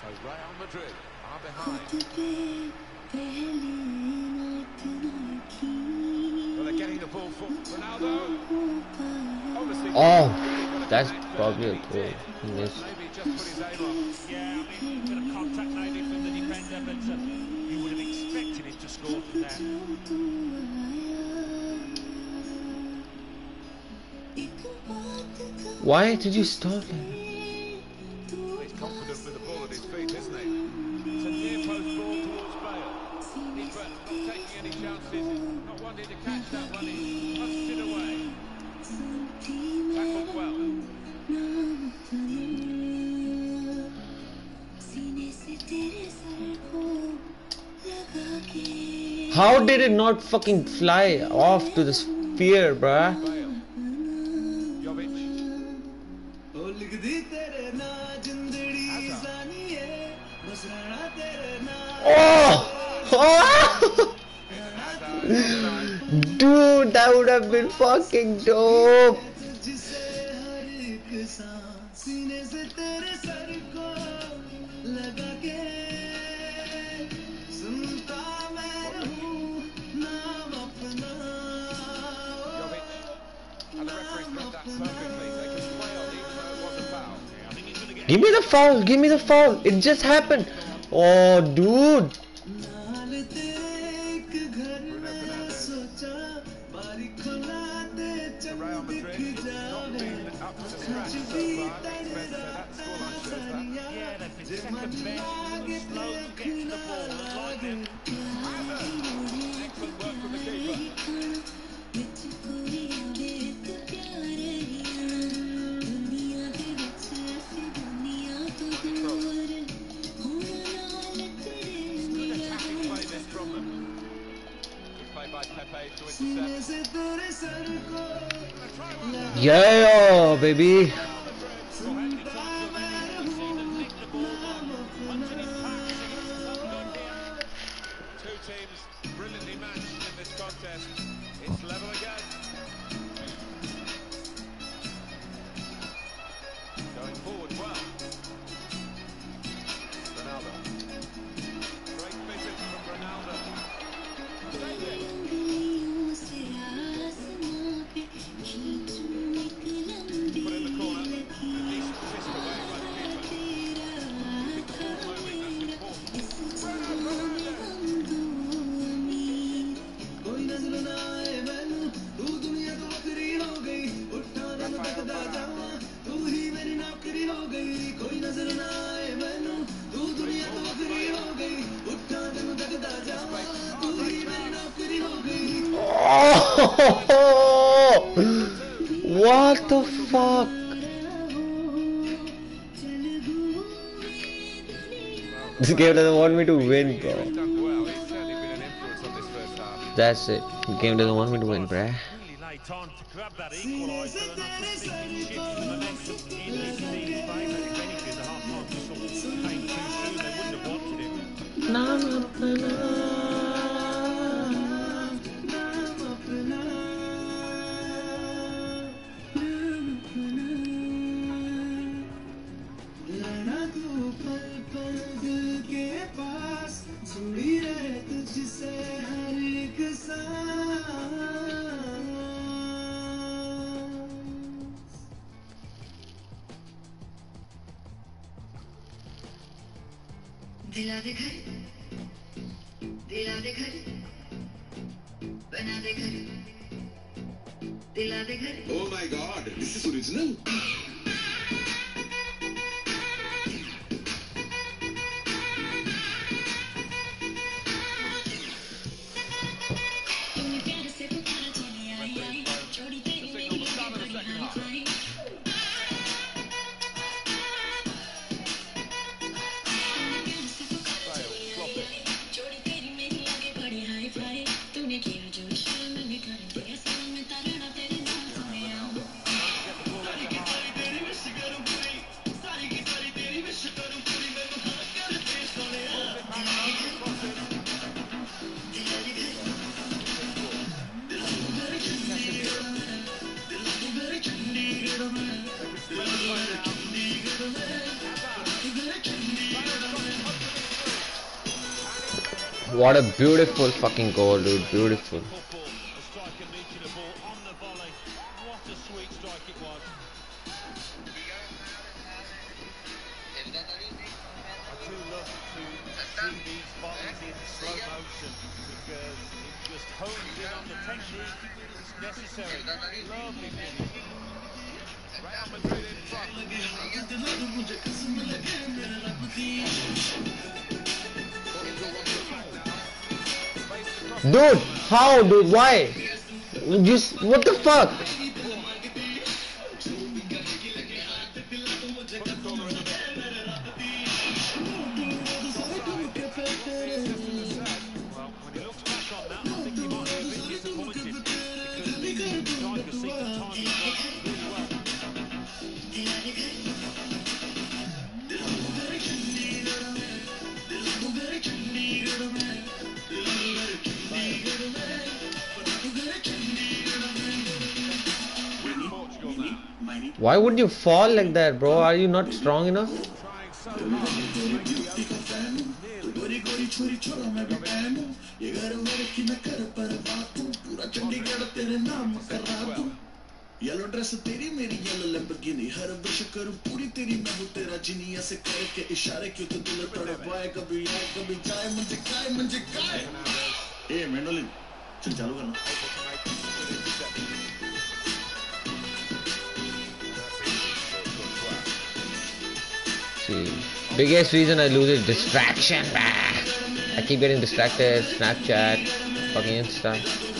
So Real Madrid are behind. Well, they're getting the ball for Ronaldo. Obviously, oh, that's probably a goal just put his aim off. Yeah, I mean, a bit of contact maybe from the defender, but uh, you would have expected him to score from that. Why did you stop him? How did it not fucking fly off to the sphere, bruh? Oh! oh! Dude, that would have been fucking dope! Give me the foul. Give me the foul. It just happened. Oh, dude. Yeah, baby. That's it. The game doesn't want me to win, bruh. Na, na, na, दिला दे घर दिला दे घर बना दे घर दिला दे घर Oh my god, this is original. a beautiful fucking goal, dude. Beautiful. How, dude? Why? Just what the fuck? would you fall like that, bro? Are you not strong enough? Yellow dress तेरी मेरी yellow Lamborghini हर वर्ष करूँ पूरी तेरी मैं हूँ तेरा। जिनिया से करके इशारे क्यों तो दिल तड़पाए कभी आए कभी जाए मुझे काय मुझे काय ए मेंडोलिन चल चालू करना। See, biggest reason I lose is distraction. Ah. I keep getting distracted. Snapchat, fucking Insta.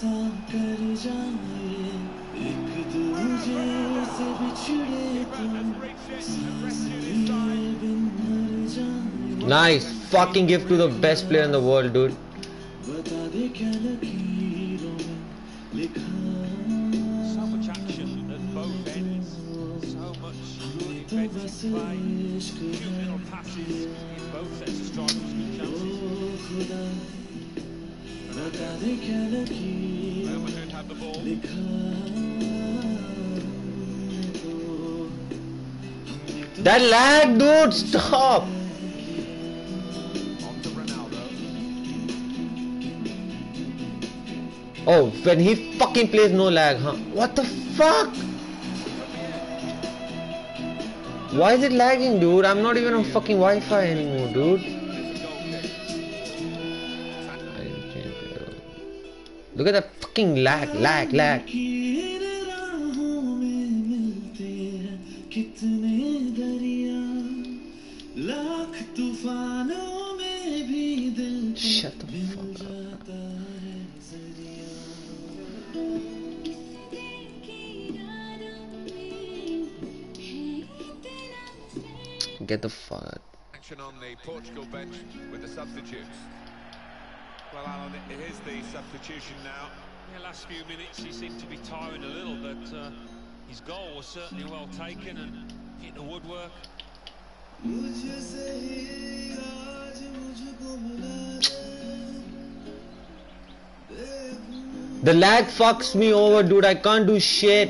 ऐसा कर जाए एक दूजे से बिछड़े तो सांसें बिन मर जाए Nice. Fucking gift to the best player in the world, dude. बता दे क्या लकीरों में लिखा So much action at both ends, so much good तो defensive बस play, इश्क cute है little passes in both sets of strikers, good chances. That lag, dude. Stop. Oh, when he fucking plays no lag, huh? What the fuck? Why is it lagging, dude? I'm not even on fucking Wi-Fi anymore, dude. Look at that fucking lag, lag, lag. Shut the fuck up. Get the fuck. Action on the Portugal bench with the substitutes. Well, Alan, it is the substitution now. Yeah, last few minutes he seemed to be tiring a little, but uh, his goal was certainly well taken and hit the woodwork. The lag fucks me over, dude. I can't do shit.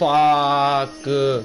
发哥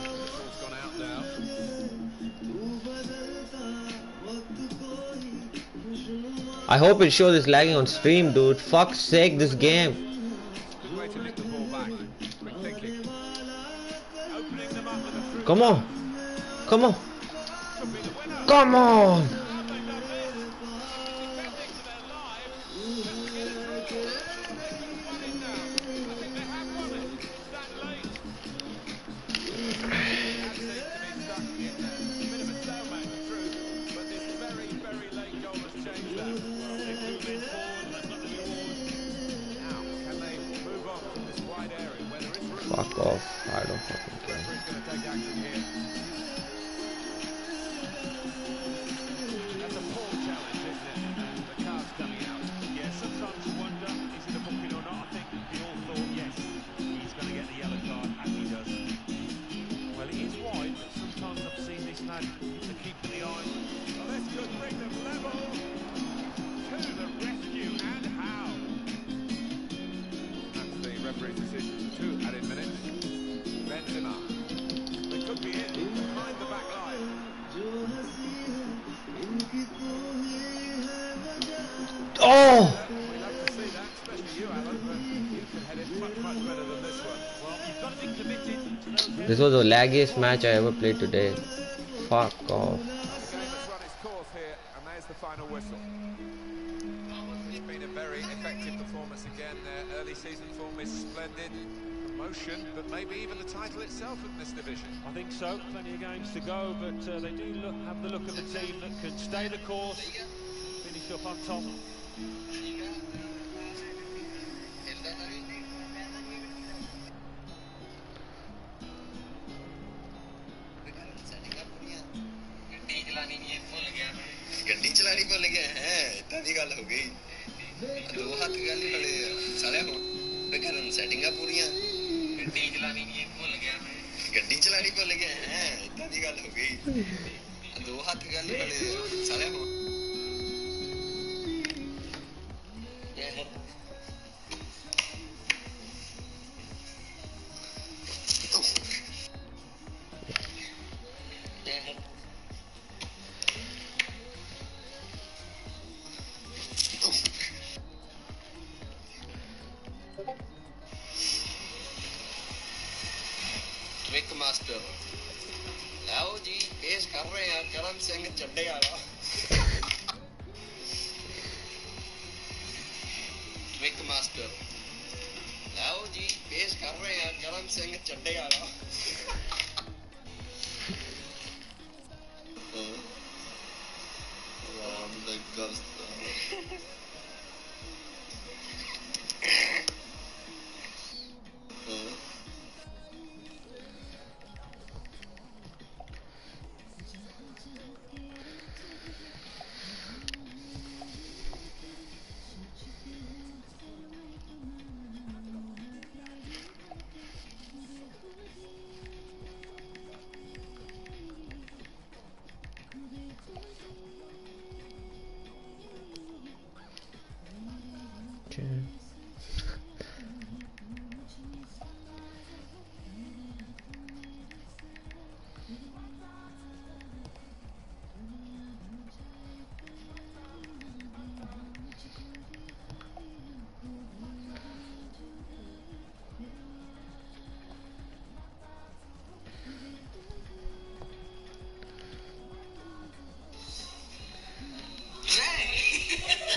I hope it shows this lagging on stream, dude. Fuck's sake, this game. Come on. Come on. Come on. I don't know. Oh! This was the laggiest match I ever played today. Fuck off. Been a very effective performance again. Early season form is splendid. Promotion, but maybe even the title itself this division. I think so. Plenty of games to go, but uh, they do look, have the look of a team that can stay the course, finish up on top.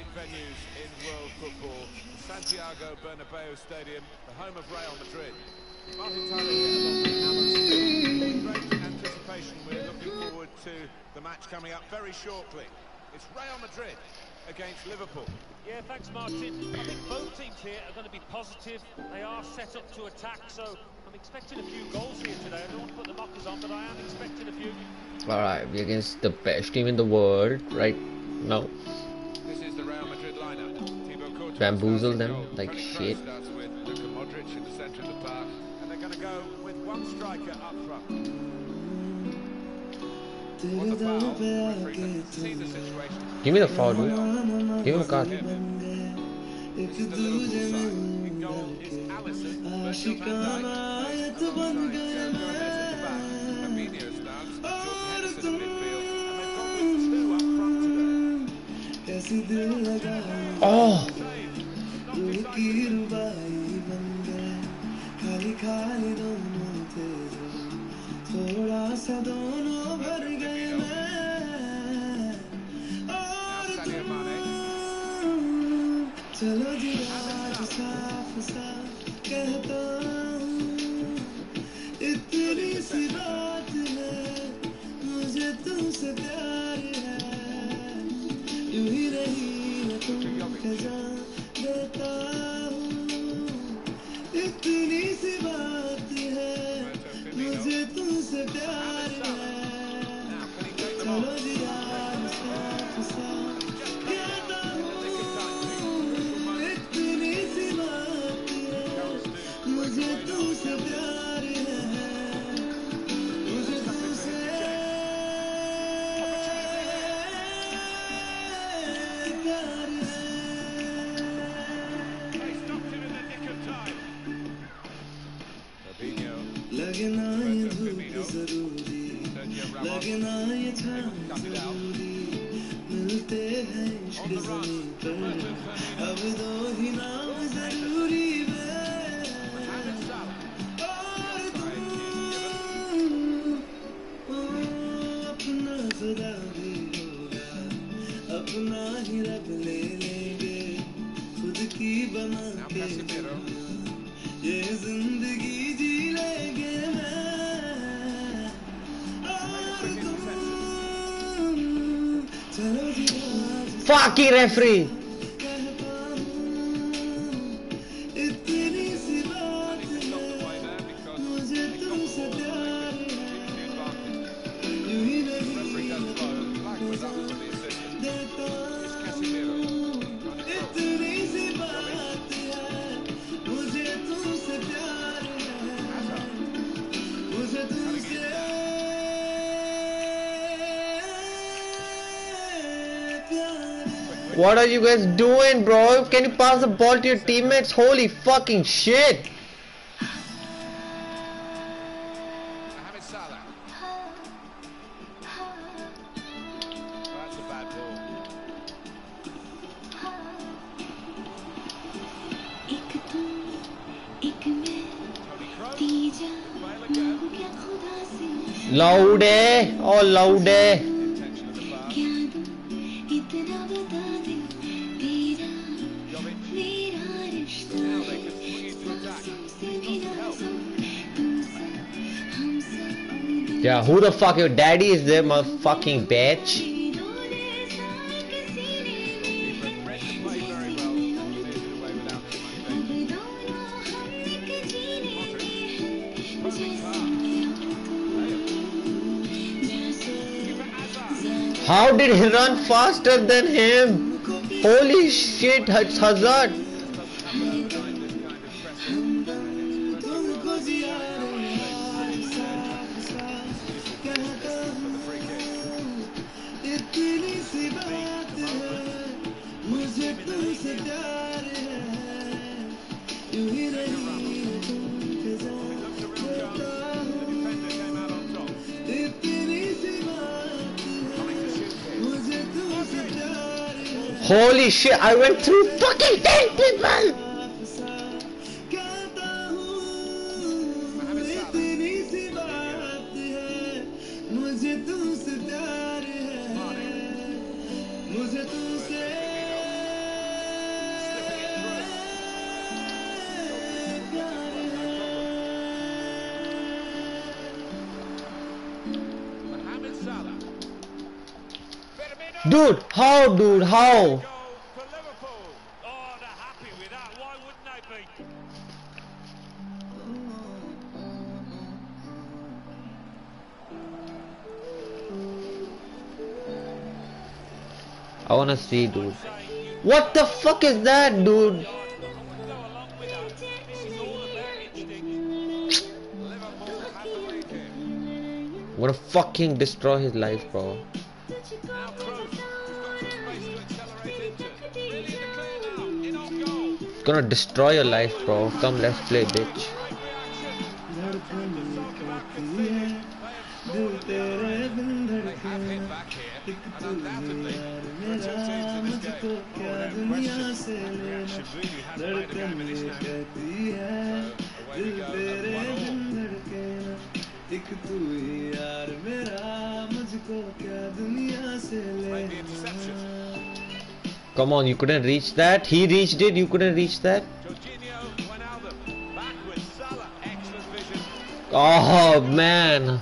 great venues in world football. Santiago Bernabeu Stadium, the home of Real Madrid. Martin Tyler great anticipation. We're looking forward to the match coming up very shortly. It's Real Madrid against Liverpool. Yeah, thanks, Martin. I think both teams here are going to be positive. They are set up to attack, so I'm expecting a few goals here today. I don't want to put the markers on, but I am expecting a few. Alright, we're against the best team in the world right now bamboozle them like shit. Give me the foul, dude. Give him a card. Oh! Fakir referee. are you guys doing, bro? Can you pass the ball to your teammates? Holy fucking shit! Laude, eh? oh Laude. Eh? Yeah, who the fuck? Your daddy is there, motherfucking bitch. How did he run faster than him? Holy shit, Hazard! shit, I went through fucking 10 people! Dude, how, dude, how? wanna see, dude. What the fuck is that, dude? I'm gonna fucking destroy his life, bro. Gonna destroy your life, bro. Come, let's play, bitch. on, you couldn't reach that. He reached it, you couldn't reach that. Oh man.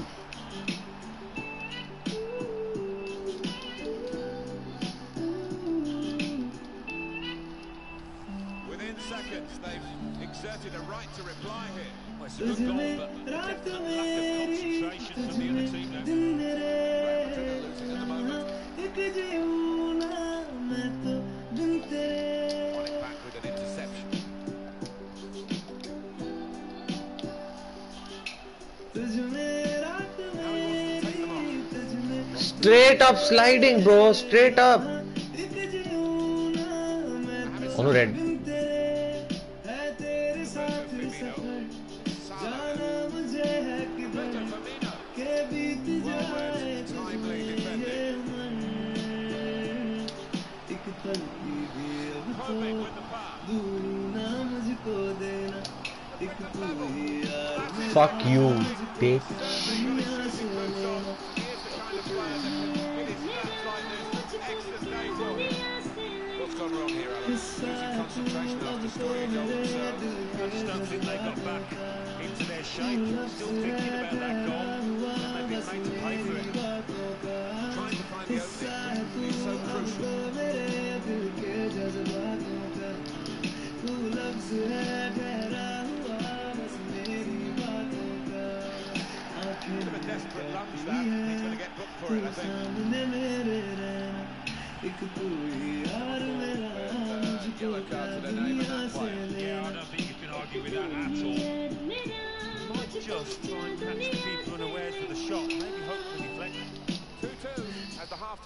sliding, bro. Straight up. Oh no, red. Fuck you, bitch.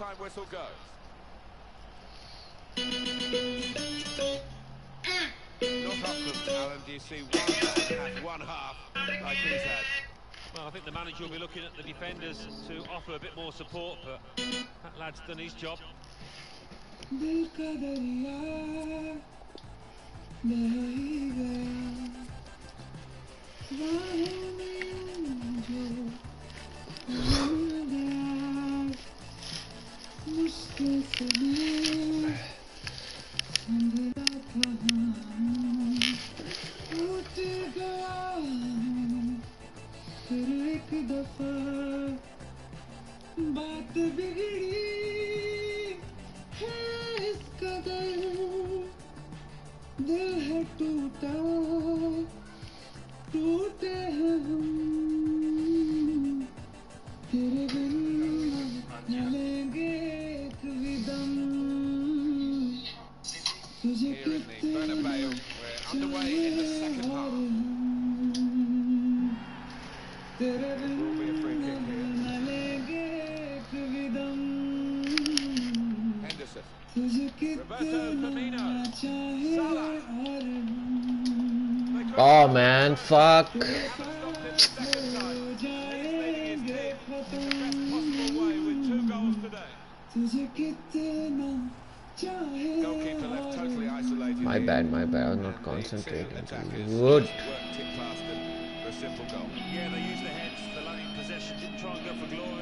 half-time whistle goes. Not often, Alan, do you see one and one half like he's had. Well, I think the manager will be looking at the defenders to offer a bit more support, but that lad's done his job. गया फिर एक दफ़ा बात बिगड़ी है इस कदर दिल है टूटा टूटे हैं हम तेरे बिन न लेंगे एक भी दम तुझे Here in the Bernabeu, we're underway in the second half. तेरे बिन Will be a free kick here. न लेंगे एक भी दम Henderson. तुझे Roberto Firmino. कितना चाहे Salah. और They could Oh man, fuck. My here. bad, my bad. I was not concentrating. attackers Good. worked it past them for a simple goal. Yeah, they used their heads, they let possession, didn't try and go for glory.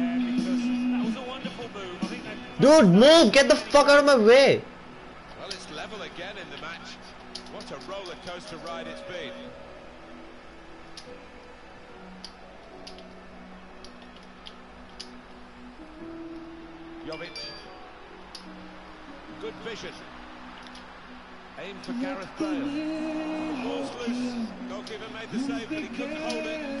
Dude, move! Get the fuck out of my way! Well, it's level again in the match. What a roller coaster ride it's been. Jovic. Good vision. Aim for Gareth Bale. Ball's loose. Goalkeeper made the save, but he couldn't hold it.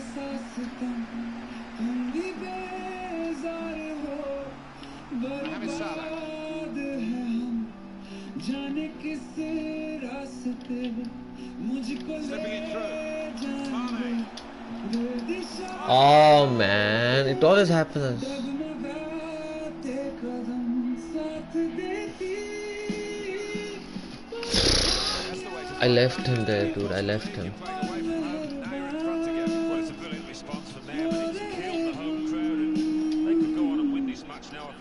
Mohamed Salah. जाने किस रास्ते मुझको Slipping it through. Mane. Oh man, it always happens. डगमगाते कदम साथ देती That's the way to I left him there, dude. I left him.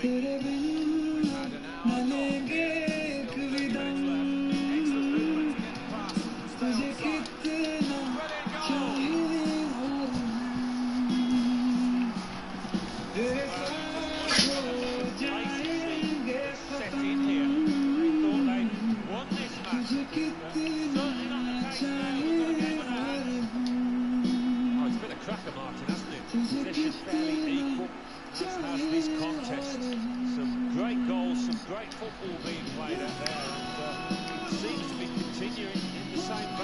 Match this contest. Some great goals, some great football being played out there, and uh, it seems to be continuing in the same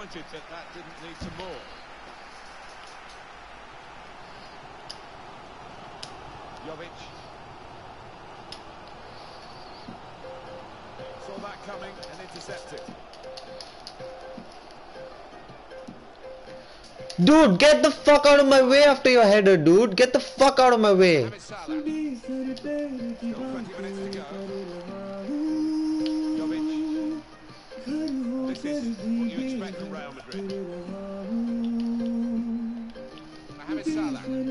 disappointed that that didn't lead to more. Jovic. Saw that coming and intercepted. Dude, get the fuck out of my way after your header, dude. Get the fuck out of my way. This is what you expect from Real Madrid. Mohamed Salah. Now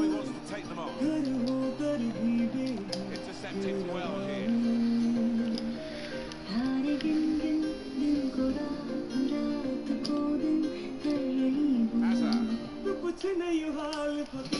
he wants to take them on. Well here. Hazard.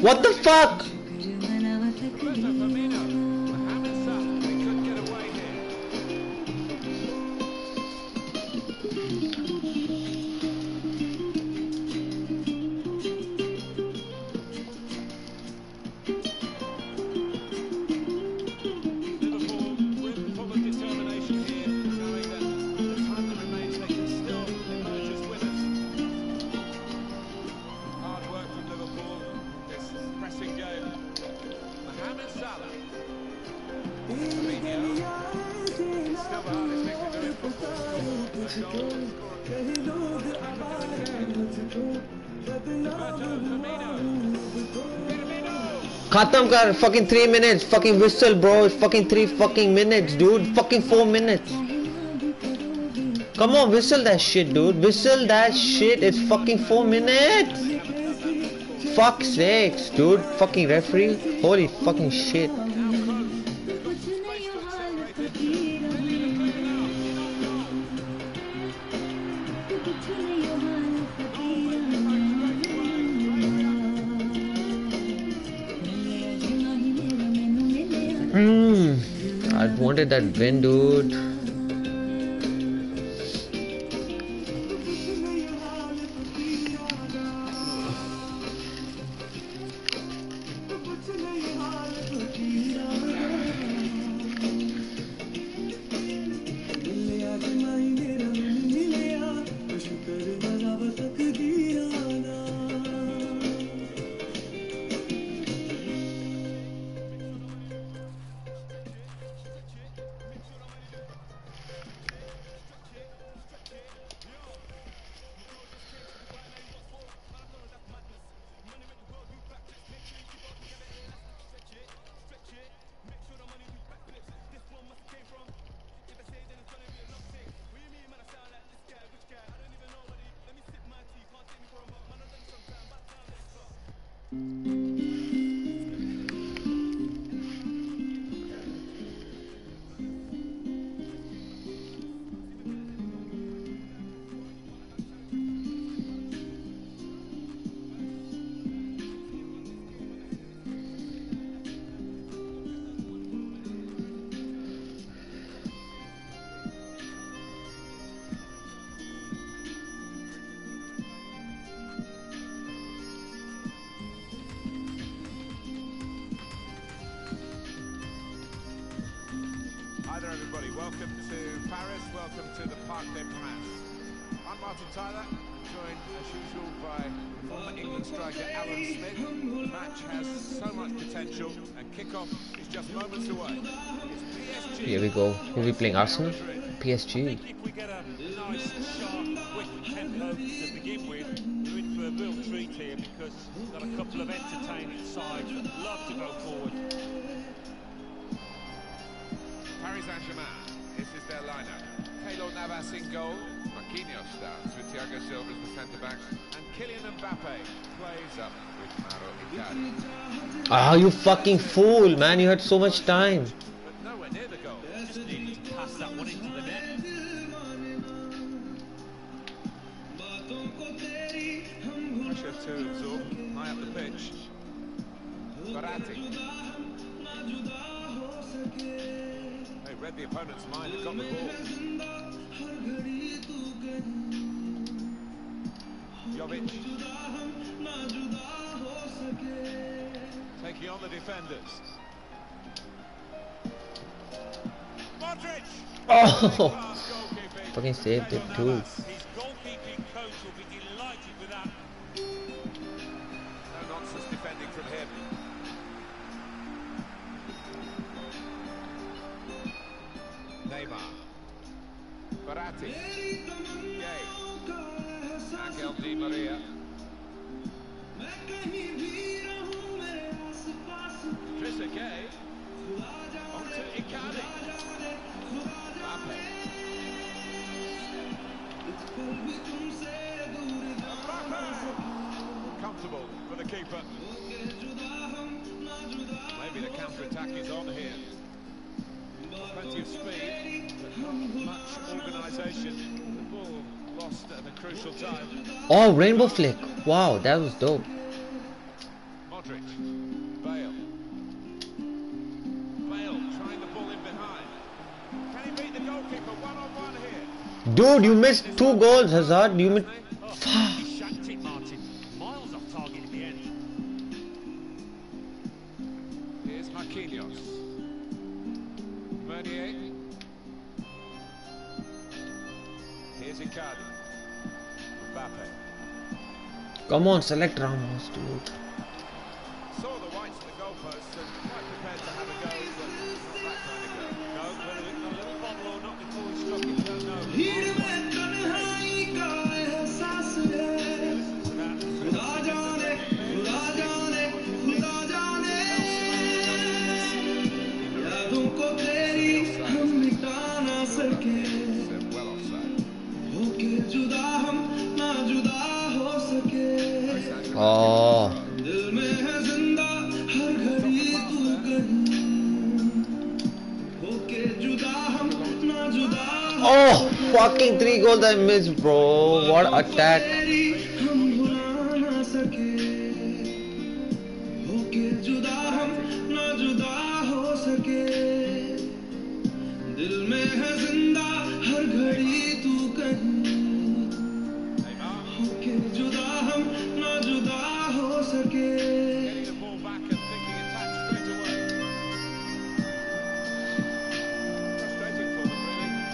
What the fuck? Khatam kar, fucking 3 minutes, fucking whistle bro, fucking 3 fucking minutes dude, fucking 4 minutes. Come on, whistle that shit dude, whistle that shit, it's fucking 4 minutes. Fuck sakes dude, fucking referee, holy fucking shit. what is that wind dude to Arsenal, PSG. Paris Saint-Germain. This is their lineup. Keylor Navas in goal. Marquinhos starts with Thiago Silva as the centre-backs. And Kylian Mbappe plays up with Icardi. Ah, you fucking fool, man. You had so much time. Verratti. They read the opponent's mind and got the ball. Jovic. Taking on the defenders. Modric! Oh, fucking saved it Keylor too. Verratti. Gueye. Angel Di Maria. Idrissa Gueye. On to Icardi. Mbappe. Comfortable for the keeper. Maybe the counter-attack is on here. Plenty of speed, much organisation. The ball lost at a crucial time. Oh, rainbow flick. Wow, that was dope. Modric. Bale. Bale trying in behind. Can he beat the goalkeeper one-on-one here? Dude, you missed two goals, Hazard. You missed. Come on, select Ramos, dude. Oh, fucking three goals I missed, bro. What attack.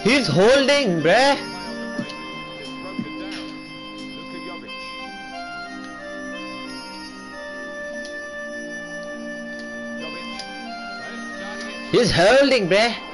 Right, holding, bruh. He's holding, bruh.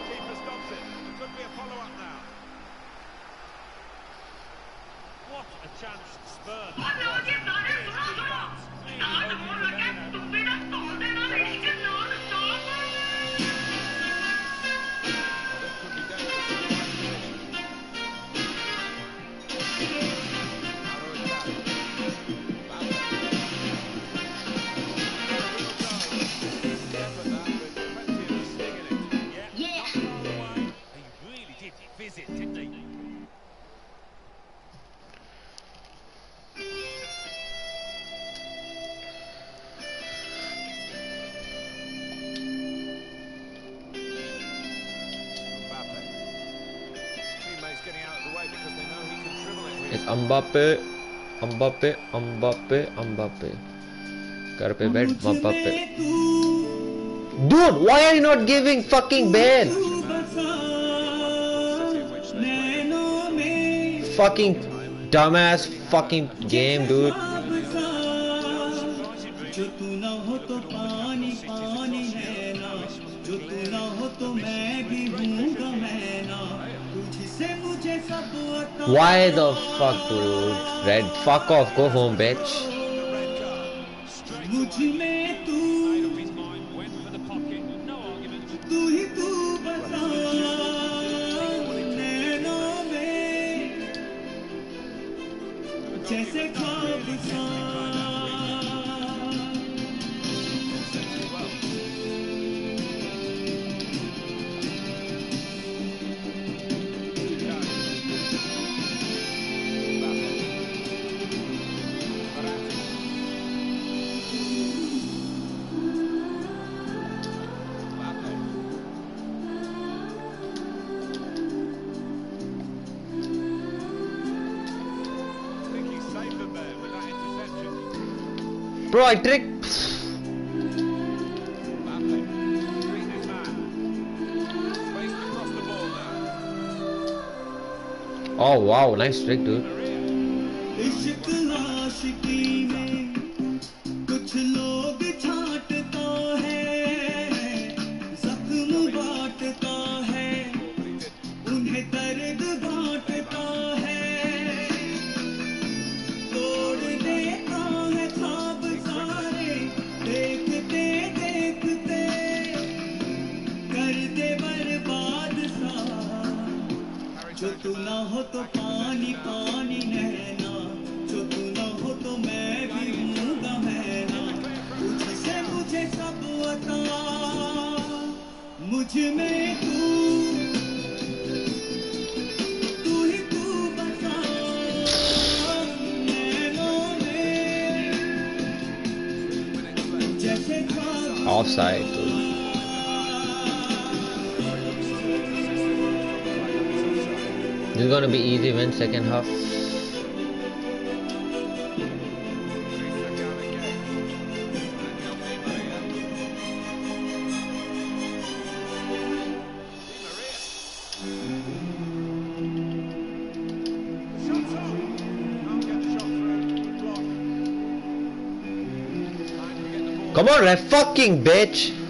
अम्बापे अम्बापे अम्बापे अम्बापे घर पे बैठ अम्बापे Dude, why are you not giving fucking Ben? Fucking dumbass fucking game, dude. जो तू Why the fuck, dude? Red, fuck off, go home, bitch. Bro, I trick. Oh wow, nice trick, dude. तो पानी पानी नहना। जो तू ना हो तो मैं भी मूँगा महना तुझसे मुझे सब बता मुझमें तू। तू ही तू बता जैसे Offside. तो gonna be easy win second half. Come on, that fucking bitch!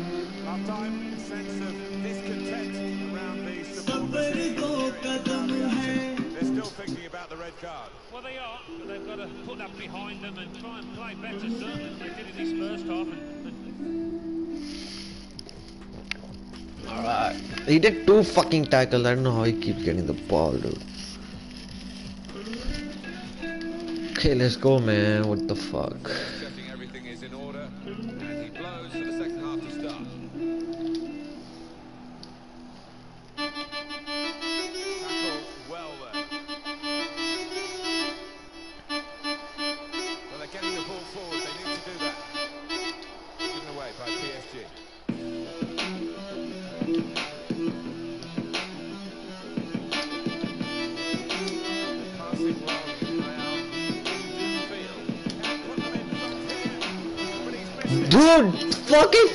He did two fucking tackles. I don't know how he keeps getting the ball, dude. Okay, let's go, man. What the fuck?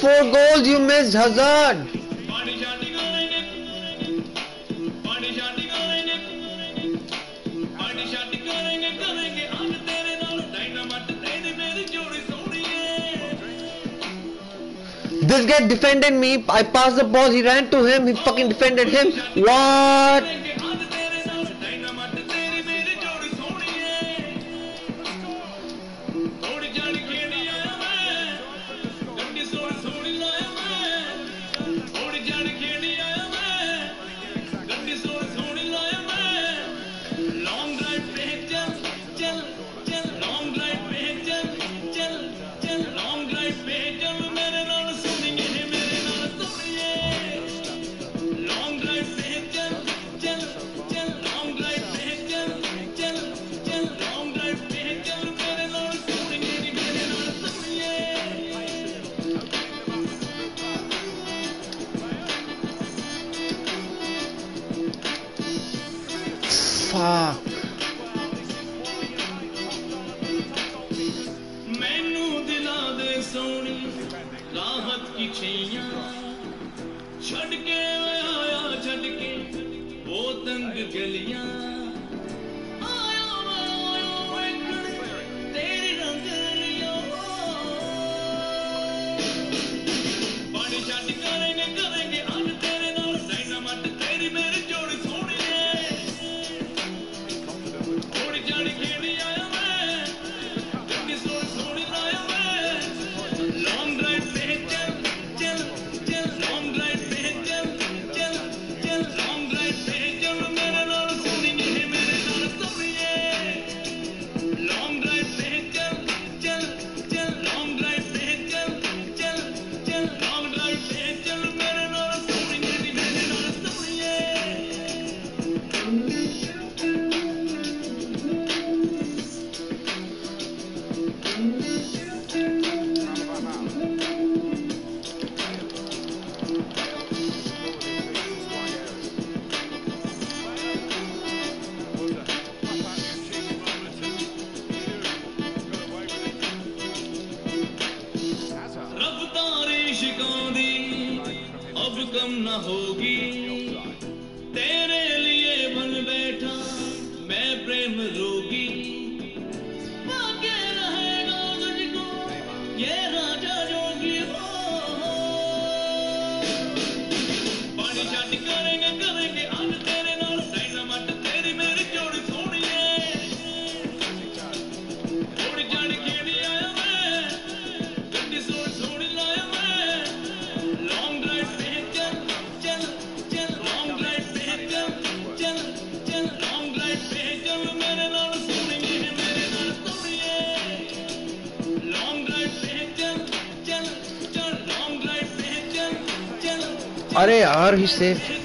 four goals, you missed Hazard. This guy defended me. I passed the ball. He ran to him. He fucking defended him. What? Youssef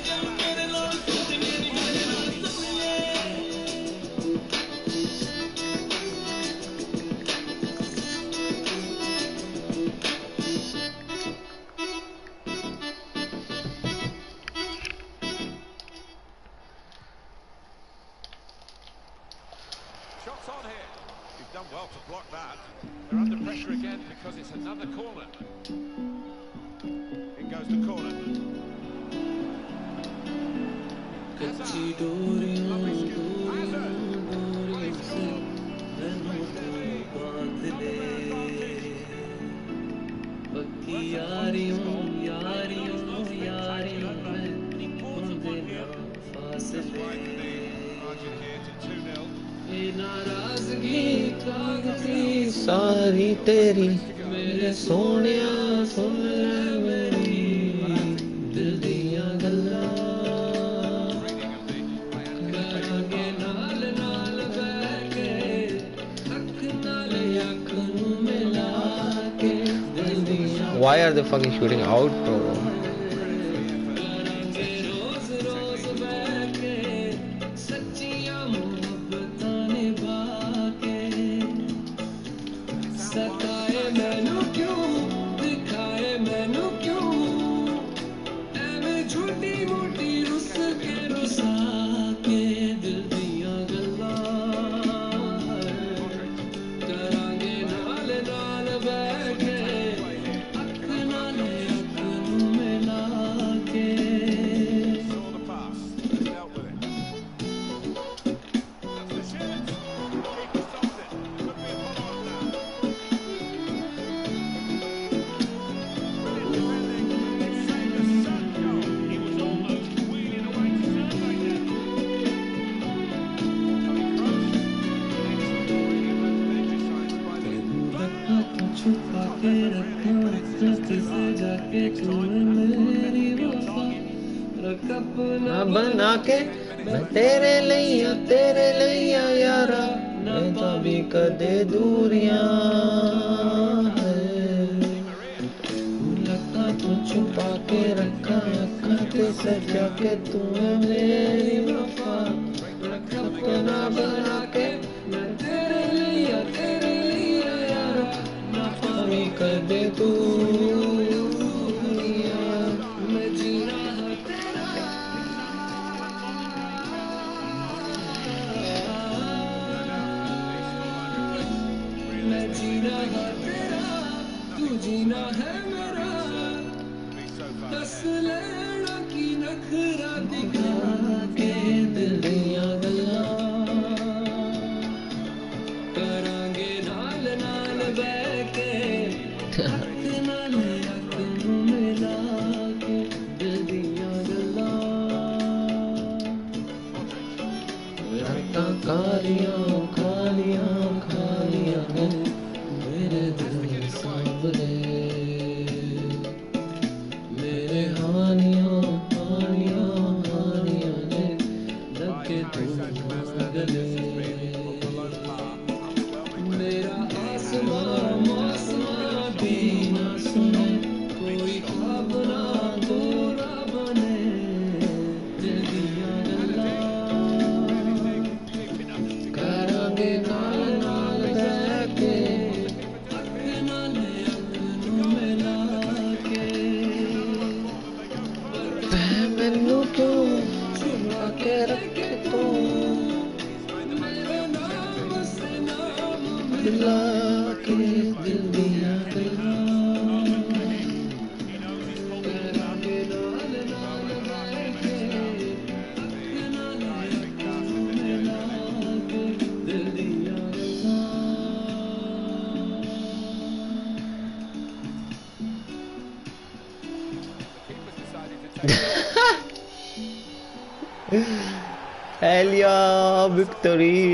yeah,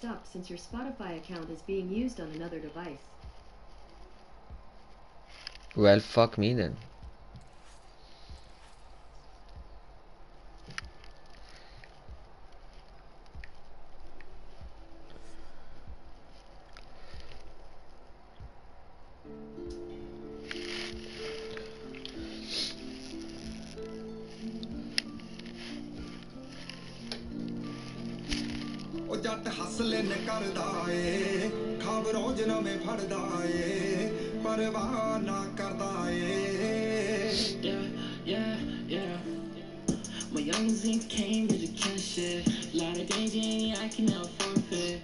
stopped since your Spotify account is being used on another device. Well, fuck me then. My youngins in Cambridge, you can't shit. Lot of danger, I can now forfeit.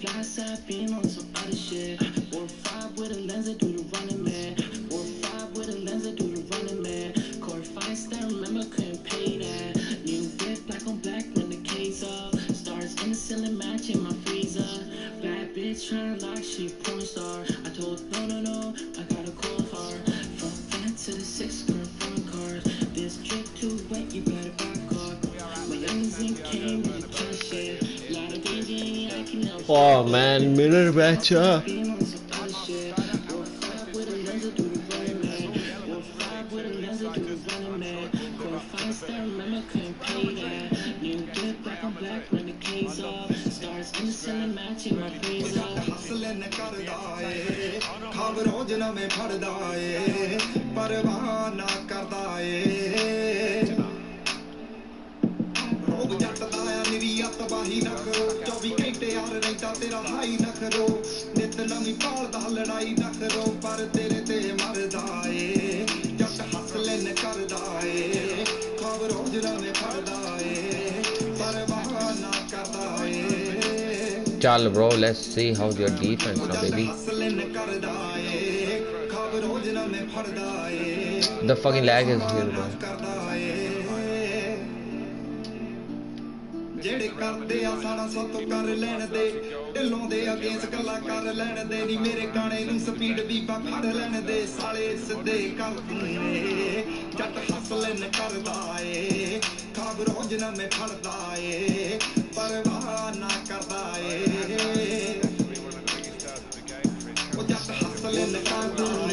Fly side beam on some other shit. Four five with a lens, I do the running man. Four five with a lens, I do the running man. Core fights that remember couldn't pay that. New whip, black on black, when the case up. Stars in the ceiling, matching my freezer. Bad bitch trying to lock, she porn star. I told no, no, no, I got a call her. From fan to the six, girl, front card. This trick too wet, you Oh man, mirror matcha. Beam on some other shit. Four five with a lens, I do the running man. Four five with a lens, I do the running man. Core fights that remember couldn't pay that. New whip, black on black, when the K's up. Stars in the ceiling, matching my freezer. ਹੱਸਲੇ ਨੇ ਕਰਦਾ ਏ ਖਾਬ ਰੋਜ਼ ਨਵੇਂ ਫੜਦਾ ਏ ਪਰਵਾਹ ਨਾ ਕਰਦਾ ਏ ਆ ਨਿਰੀ ਤਬਾਹੀ ਨਾ ਕਰੋ 24 ਘੰਟੇ ਯਾਰ ਰਹਿੰਦਾ ਤੇਰਾ ਹਾਈ ਨਾ ਕਰੋ ਨਿਤ ਨਵੀਂ ਭਾਲਦਾ ਲੜਾਈ ਨਾ ਕਰੋ ਪਰ ਤੇਰੇ ਤੇ ਮਰਦਾ ਏ ਜੱਟ ਹੱਸਲੇ ਨੇ ਕਰਦਾ ਏ ਖਾਬ ਰੋਜ਼ ਨਵੇਂ ਫੜਦਾ ਏ ਪਰਵਾਹ ਨਾ ਕਰਦਾ ਏ Chal, bro, let's see how your defense now, baby. The fucking lag is here, bro. ਜਿਹੜੇ ਕਰਦੇ ਆ ਸਾਰਾ ਸੱਤ ਕਰ ਲੈਣ ਦੇ ਢਿੱਲੋਂ ਦੇ ਅਗੇਂਸ ਗੱਲਾਂ ਕਰ ਲੈਣ ਦੇ ਨਹੀਂ ਮੇਰੇ ਗਾਣੇ ਨੂੰ ਸਪੀਡ ਵੀ ਫੜ ਲੈਣ ਦੇ ਸਾਲੇ ਸਿੱਧੇ ਕਰ ਦੂੰਗੇ ਜੱਟ ਹੱਸ ਕਰਦਾ ਏ, ਖਾਬ ਰੋਜ਼ ਨਾ ਮੈਂ ਫੜਦਾ ਏ, ਪਰਵਾਹ ਨਾ ਕਰਦਾ ਏ। ਉਹ ਜੱਟ ਹੱਸ ਲੈਣ ਕਰਦਾ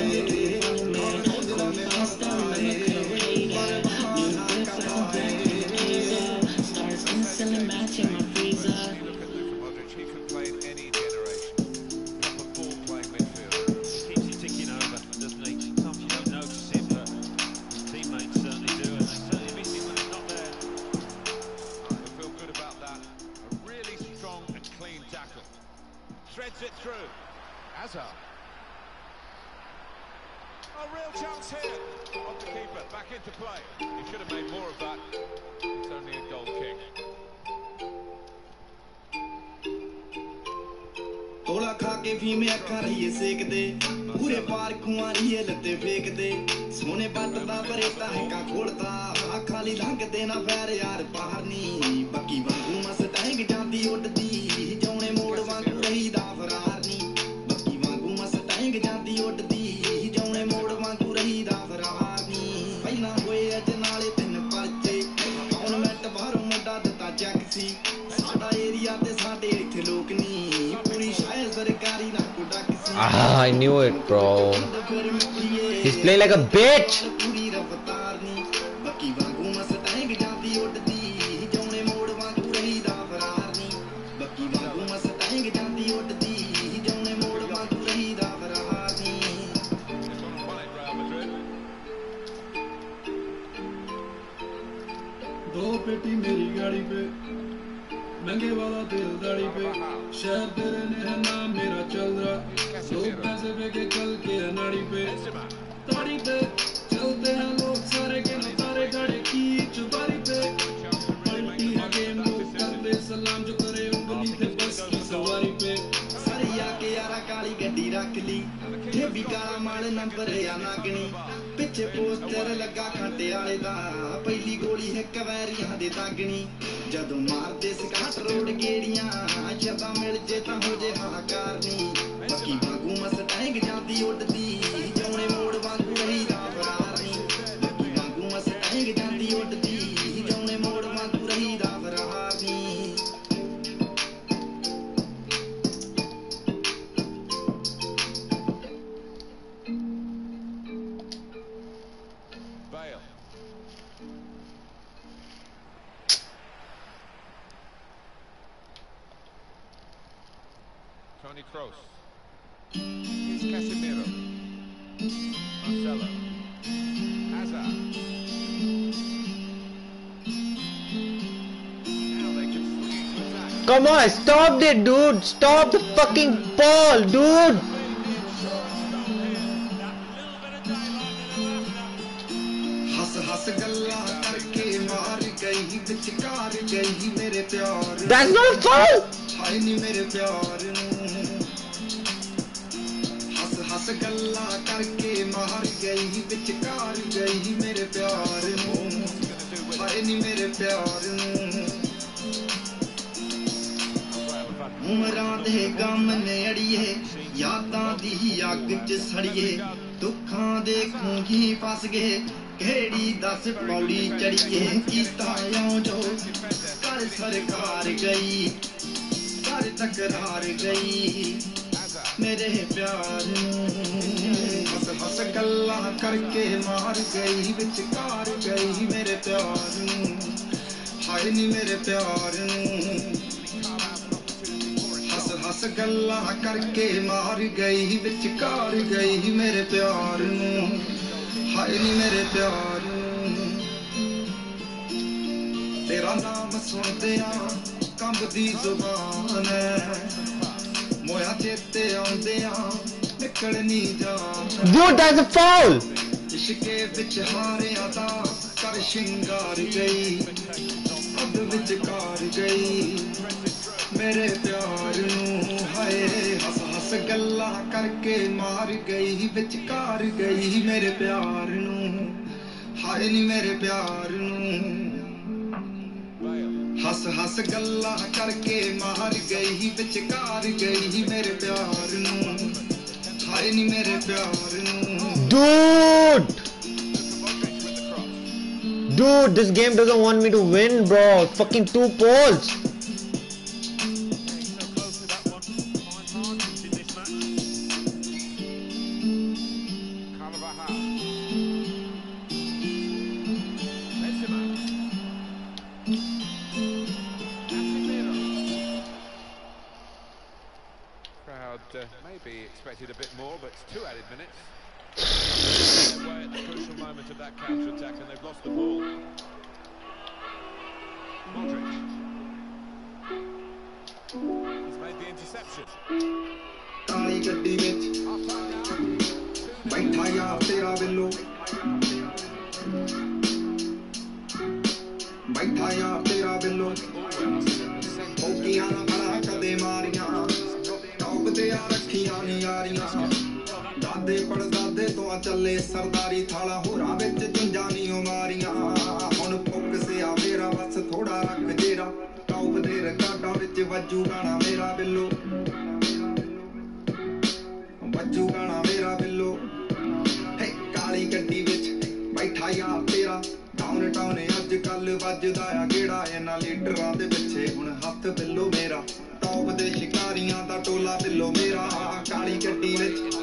Hazard. A real chance here. On the keeper, back into play. He should have made more of that. It's only a goal kick. ਤੋਲਾ ਖਾ ਕੇ ਫੀਮੇ ਅੱਖਾਂ ਰਹੀਏ ਸੇਕਦੇ ਪੂਰੇ ਪਾਰ ਖੁਆਰੀਏ ਲੱਤੇ ਫੇਕਦੇ ਸੋਨੇ ਬੱਟ ਦਾ ਬਰੇਤਾ ਹੈਕਾ ਖੋਲਦਾ ਆ ਖਾਲੀ ਲੰਘਦੇ ਨਾ ਫੈਰ ਯਾਰ ਬਾਹਰ ਨੀ ਬੱਕੀ ਵਾਂਗੂ ਮਸਟੈਂਗ ਜਾਂਦੀ ਉੱਡਦੀ ਜੌਣੇ ਮੋੜ ਵਾਂਗੂ ਰਹੀਦਾ ਸੀ ਸਾਡਾ ਏਰੀਆ ਤੇ ਸਾਡੇ ਇੱਥੇ ਲੋਕ ਨਹੀਂ ਪੂਰੀ ਸ਼ਾਇਰ ਸਰਕਾਰੀ ਨਾ ਕੁੜਾ ਕਿਸੇ Ah, I knew it, bro. He's playing like a bitch. ਪੂਰੀ ਰਫਤਾਰ ਨੀ ਬੱਕੀ ਵਾਂਗੂ ਮਸਟੈਂਗ ਜਾਂਦੀ ਉੱਡਦੀ ਜੌਣੇ ਮੋੜ ਵਾਂਗੂ ਰਹੀਦਾ ਫਰਾਰ ਨੀ ਬੱਕੀ ਵਾਂਗੂ ਮਸਟੈਂਗ ਜਾਂਦੀ ਉੱਡਦੀ ਜੌਣੇ ਮੋੜ ਵਾਂਗੂ ਰਹੀਦਾ ਫਰਾਰ ਨੀ दो पेटी मेरी गाड़ी पे महँगे वाला दिल दाढ़ी पे। शहर तेरे नेहना, मेरा चल रहा लोग पैसे पे के चल के नाड़ी पे। ताड़ी पे चलते हैं लोग सारे के ना सारे गाड़ी की चुबारी पे। पलटी है गेम लोग करते सलाम, जो करे उंगली से बस की सवारी पे। सरिया के यारा काली, गड्डी रख ली। ये भी काला माल नंबर या नागनी। ਪਿੱਛੇ ਪੋਸਟਰ ਲੱਗਾ ਖੰਡੇ ਵਾਲੇ ਦਾ। ਪਹਿਲੀ ਗੋਲੀ ਹੈ ਕਵੈਰੀਆਂ ਦੇ ਦਾਗਣੀ ਜਦੋਂ ਮਾਰਦੇ ਸਕਾਟ ਰੋਡ ਗੇੜੀਆਂ, ਜਦੋਂ ਮਿਲ ਜੇ ਤਾਂ ਹੋ ਜੇ ਹਾਕਾਰ ਨਹੀਂ ਬਾਕੀ ਵਾਂਗੂ ਮਸਟੈਂਗ ਜਾਂਦੀ ਉੱਡਦੀ ਜੌਣੇ ਮੋੜ ਵਾਂਗੂ ਰਹੀ ਦਾ Kroos. Here's Casemiro. Marcelo. Hazard. Come on, stop it, dude! Stop the fucking ball, dude! That's not foul! ਹਾਏ ਨੀ ਮੇਰੇ ਪਿਆਰ ਨੂੰ ਹੱਸ ਹੱਸ ਗੱਲਾਂ ਕਰਕੇ ਮਾਰ ਗਈ ਵਿਚਕਾਰ ਗਈ ਮੇਰੇ ਪਿਆਰ ਨੂੰ ਹਾਏ ਨੀ ਮੇਰੇ ਪਿਆਰ ਨੂੰ ਉਮਰਾਂ ਦੇ ਗਮ ਨੇ ਅੜੀਏ ਯਾਦਾਂ ਦੀ ਅੱਗ 'ਚ ਸੜੀਏ ਦੁੱਖਾਂ ਦੇ ਖੂਹੀ ਫਸ ਗਏ ਕਿਹੜੀ ਦੱਸ ਪੌੜੀ ਚੜੀਏ ਕੀਤਾ ਇਉਂ ਜੋ ਕਰ ਸਰਕਾਰ ਗਈ ਕਰ ਤਕਰਾਰ ਗਈ ਮੇਰੇ ਪਿਆਰ ਨੂੰ ਹੱਸ ਹੱਸ ਗੱਲਾਂ ਕਰਕੇ ਮਾਰ ਗਈ ਵਿਚਕਾਰ ਗਈ ਮੇਰੇ ਪਿਆਰ ਨੂੰ ਹਾਏ ਨੀ ਮੇਰੇ ਪਿਆਰ ਨੂੰ ਹੱਸ ਹੱਸ ਗੱਲਾਂ ਕਰਕੇ ਮਾਰ ਗਈ ਵਿਚਕਾਰ ਗਈ ਮੇਰੇ ਪਿਆਰ ਨੂੰ ਹਾਏ ਨੀ ਮੇਰੇ ਪਿਆਰ ਨੂੰ ਤੇਰਾ ਨਾਮ ਸੁਣਦਿਆਂ ਕੰਬਦੀ ਜ਼ੁਬਾਨ ਐ ਮੋਇਆ ਚੇਤੇ ਆਉਂਦਿਆਂ ਨਿਕਲ ਨਹੀਂ ਜਾਣ Dude, that's a foul. ਇਸ਼ਕੇ ਵਿੱਚ ਹਾਰਿਆ ਦਾ ਕਰ ਸ਼ਿੰਗਾਰ ਗਈ ਅੱਧ ਵਿੱਚ ਕਾਰ ਗਈ ਮੇਰੇ ਪਿਆਰ ਨੂੰ ਹਾਏ ਹੱਸ ਹੱਸ ਗੱਲਾਂ ਕਰਕੇ ਮਾਰ ਗਈ ਵਿਚਕਾਰ ਗਈ ਮੇਰੇ ਪਿਆਰ ਨੂੰ ਹਾਏ ਨੀ ਮੇਰੇ ਪਿਆਰ ਨੂੰ हस हस गल्ला करके मार गई बचकार गई मेरे प्यार नू हाय नी मेरे प्यार नू dude dude this game doesn't want me to win bro fucking two poles expected a bit more, but it's two added minutes. the crucial moment of that counter-attack, and they've lost the ball. Modric. He's made the interception. ਤੇ ਆ ਰੱਖੀਆਂ ਨੀ ਦਾਦੇ ਪੜਦਾਦੇ ਤੋਂ ਚੱਲੇ ਸਰਦਾਰੀ ਥਾਲਾ, ਹੋਰਾਂ ਵਿੱਚ ਜੁੰਜਾਂ ਨੀ ਮਾਰੀਆਂ ਹੁਣ ਫੋਕਸ ਆ ਮੇਰਾ ਬਸ ਥੋੜਾ ਰੱਖ ਜੇਰਾ। ਟੌਪ ਦੇ ਰਿਕਾਰਡਾਂ ਵਿੱਚ ਵੱਜੂ ਗਾਣਾ ਮੇਰਾ ਬਿੱਲੋ। ਵੱਜੂ ਗਾਣਾ ਮੇਰਾ ਬਿੱਲੋ। ਹੇ ਕਾਲੀ ਗੱਡੀ ਵਿੱਚ ਬੈਠਾ ਯਾਰ ਤੇਰਾ। ਟਾਊਨ ਟਾਊਨ ਅੱਜ ਕੱਲ ਵੱਜਦਾ ਆ, ਕਿਹੜਾ ਇਹਨਾਂ ਲੀਡਰਾਂ ਦੇ ਪਿੱਛੇ? ਹੁਣ ਹੱਥ ਬਿੱਲੋ ਮੇਰਾ, ਟੌਪ ਦੇ ਸ਼ਿਕਾਰੀਆਂ ਦਾ ਟੋਲਾ ਬਿੱਲੋ ਮੇਰਾ। ਕਾਲੀ ਗੱਡੀ ਵਿੱਚ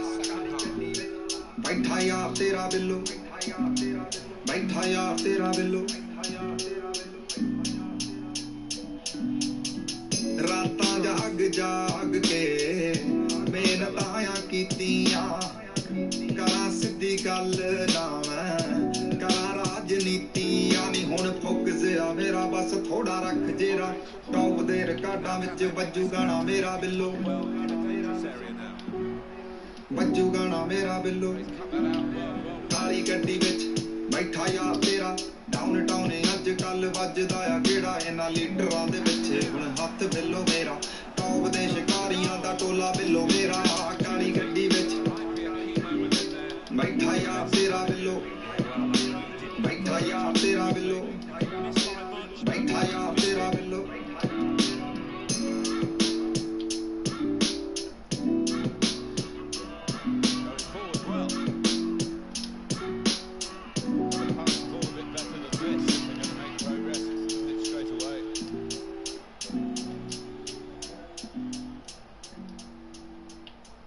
ਬੈਠਾ ਯਾਰ ਤੇਰਾ ਬਿੱਲੋ, ਬੈਠਾ ਯਾਰ ਤੇਰਾ ਬਿੱਲੋ। ਰਾਤਾਂ ਜਾਗ ਜਾਗ ਕੇ ਮਿਹਨਤਾਂ ਕੀਤੀਆਂ, ਕਰਾਂ ਸਿੱਧੀ ਗੱਲ ਨਾ। ਹੁਣ ਫੋਕਸ ਆ ਮੇਰਾ ਬਸ ਥੋੜਾ ਰੱਖ ਜੇਰਾ। ਟੌਪ ਦੇ ਰਿਕਾਰਡਾਂ ਵਿੱਚ ਵੱਜੂ ਗਾਣਾ ਮੇਰਾ ਬਿੱਲੋ। ਵੱਜੂ ਗਾਣਾ ਮੇਰਾ ਬਿੱਲੋ। ਕਾਲੀ ਗੱਡੀ ਵਿੱਚ ਬੈਠਾ ਯਾਰ ਤੇਰਾ। ਡਾਊਨ ਟਾਊਨ ਅੱਜ ਕੱਲ ਵੱਜਦਾ ਆ ਕਿਹੜਾ ਇਹਨਾਂ ਲੀਡਰਾਂ ਦੇ ਪਿੱਛੇ? ਹੁਣ ਹੱਥ ਬਿੱਲੋ ਮੇਰਾ। ਟੌਪ ਦੇ ਸ਼ਿਕਾਰੀਆਂ ਦਾ ਟੋਲਾ ਬਿੱਲੋ ਮੇਰਾ। ਕਾਲੀ ਗੱਡੀ ਵਿੱਚ ਬੈਠਾ ਯਾਰ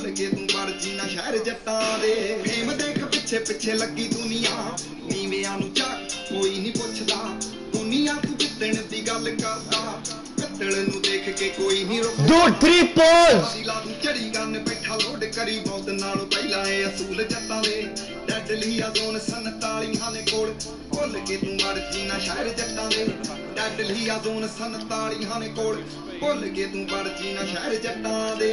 ਭੁੱਲ ਕੇ ਤੂੰ ਮਰ ਜੀਣਾ ਸ਼ਹਿਰ ਜੱਟਾਂ ਦੇ ਫੇਮ ਦੇਖ ਪਿੱਛੇ ਪਿੱਛੇ ਲੱਗੀ ਦੁਨੀਆ ਨੀਵਿਆਂ ਨੂੰ ਚੱਕ ਕੋਈ ਨਹੀਂ ਪੁੱਛਦਾ ਦੁਨੀਆ ਤੂੰ ਜਿੱਤਣ ਦੀ ਗੱਲ ਕਰਦਾ ਪਿੱਤਲ ਨੂੰ ਦੇਖ ਕੇ ਕੋਈ ਨਹੀਂ ਰੁਕਦਾ Dude, three balls! ਲਾ ਤੂੰ ਚੜੀ ਗੰਨ ਬੈਠਾ ਲੋਡ ਕਰੀ ਬਹੁਤ ਨਾਲੋਂ ਪਹਿਲਾਂ ਇਹ ਅਸੂਲ ਜੱਟਾਂ ਦੇ ਡੈਡਲੀਆ ਜ਼ੋਨ 47 ਨੇ ਕੋਲ ਭੁੱਲ ਕੇ ਤੂੰ ਮਰ ਜੀਣਾ ਸ਼ਹਿਰ ਜੱਟਾਂ ਦੇ ਡੈਡਲੀਆ ਜ਼ੋਨ 47 ਨੇ ਕੋਲ ਭੁੱਲ ਕੇ ਤੂੰ ਮਰ ਜੀਣਾ ਸ਼ਹਿਰ ਜੱਟਾਂ ਦੇ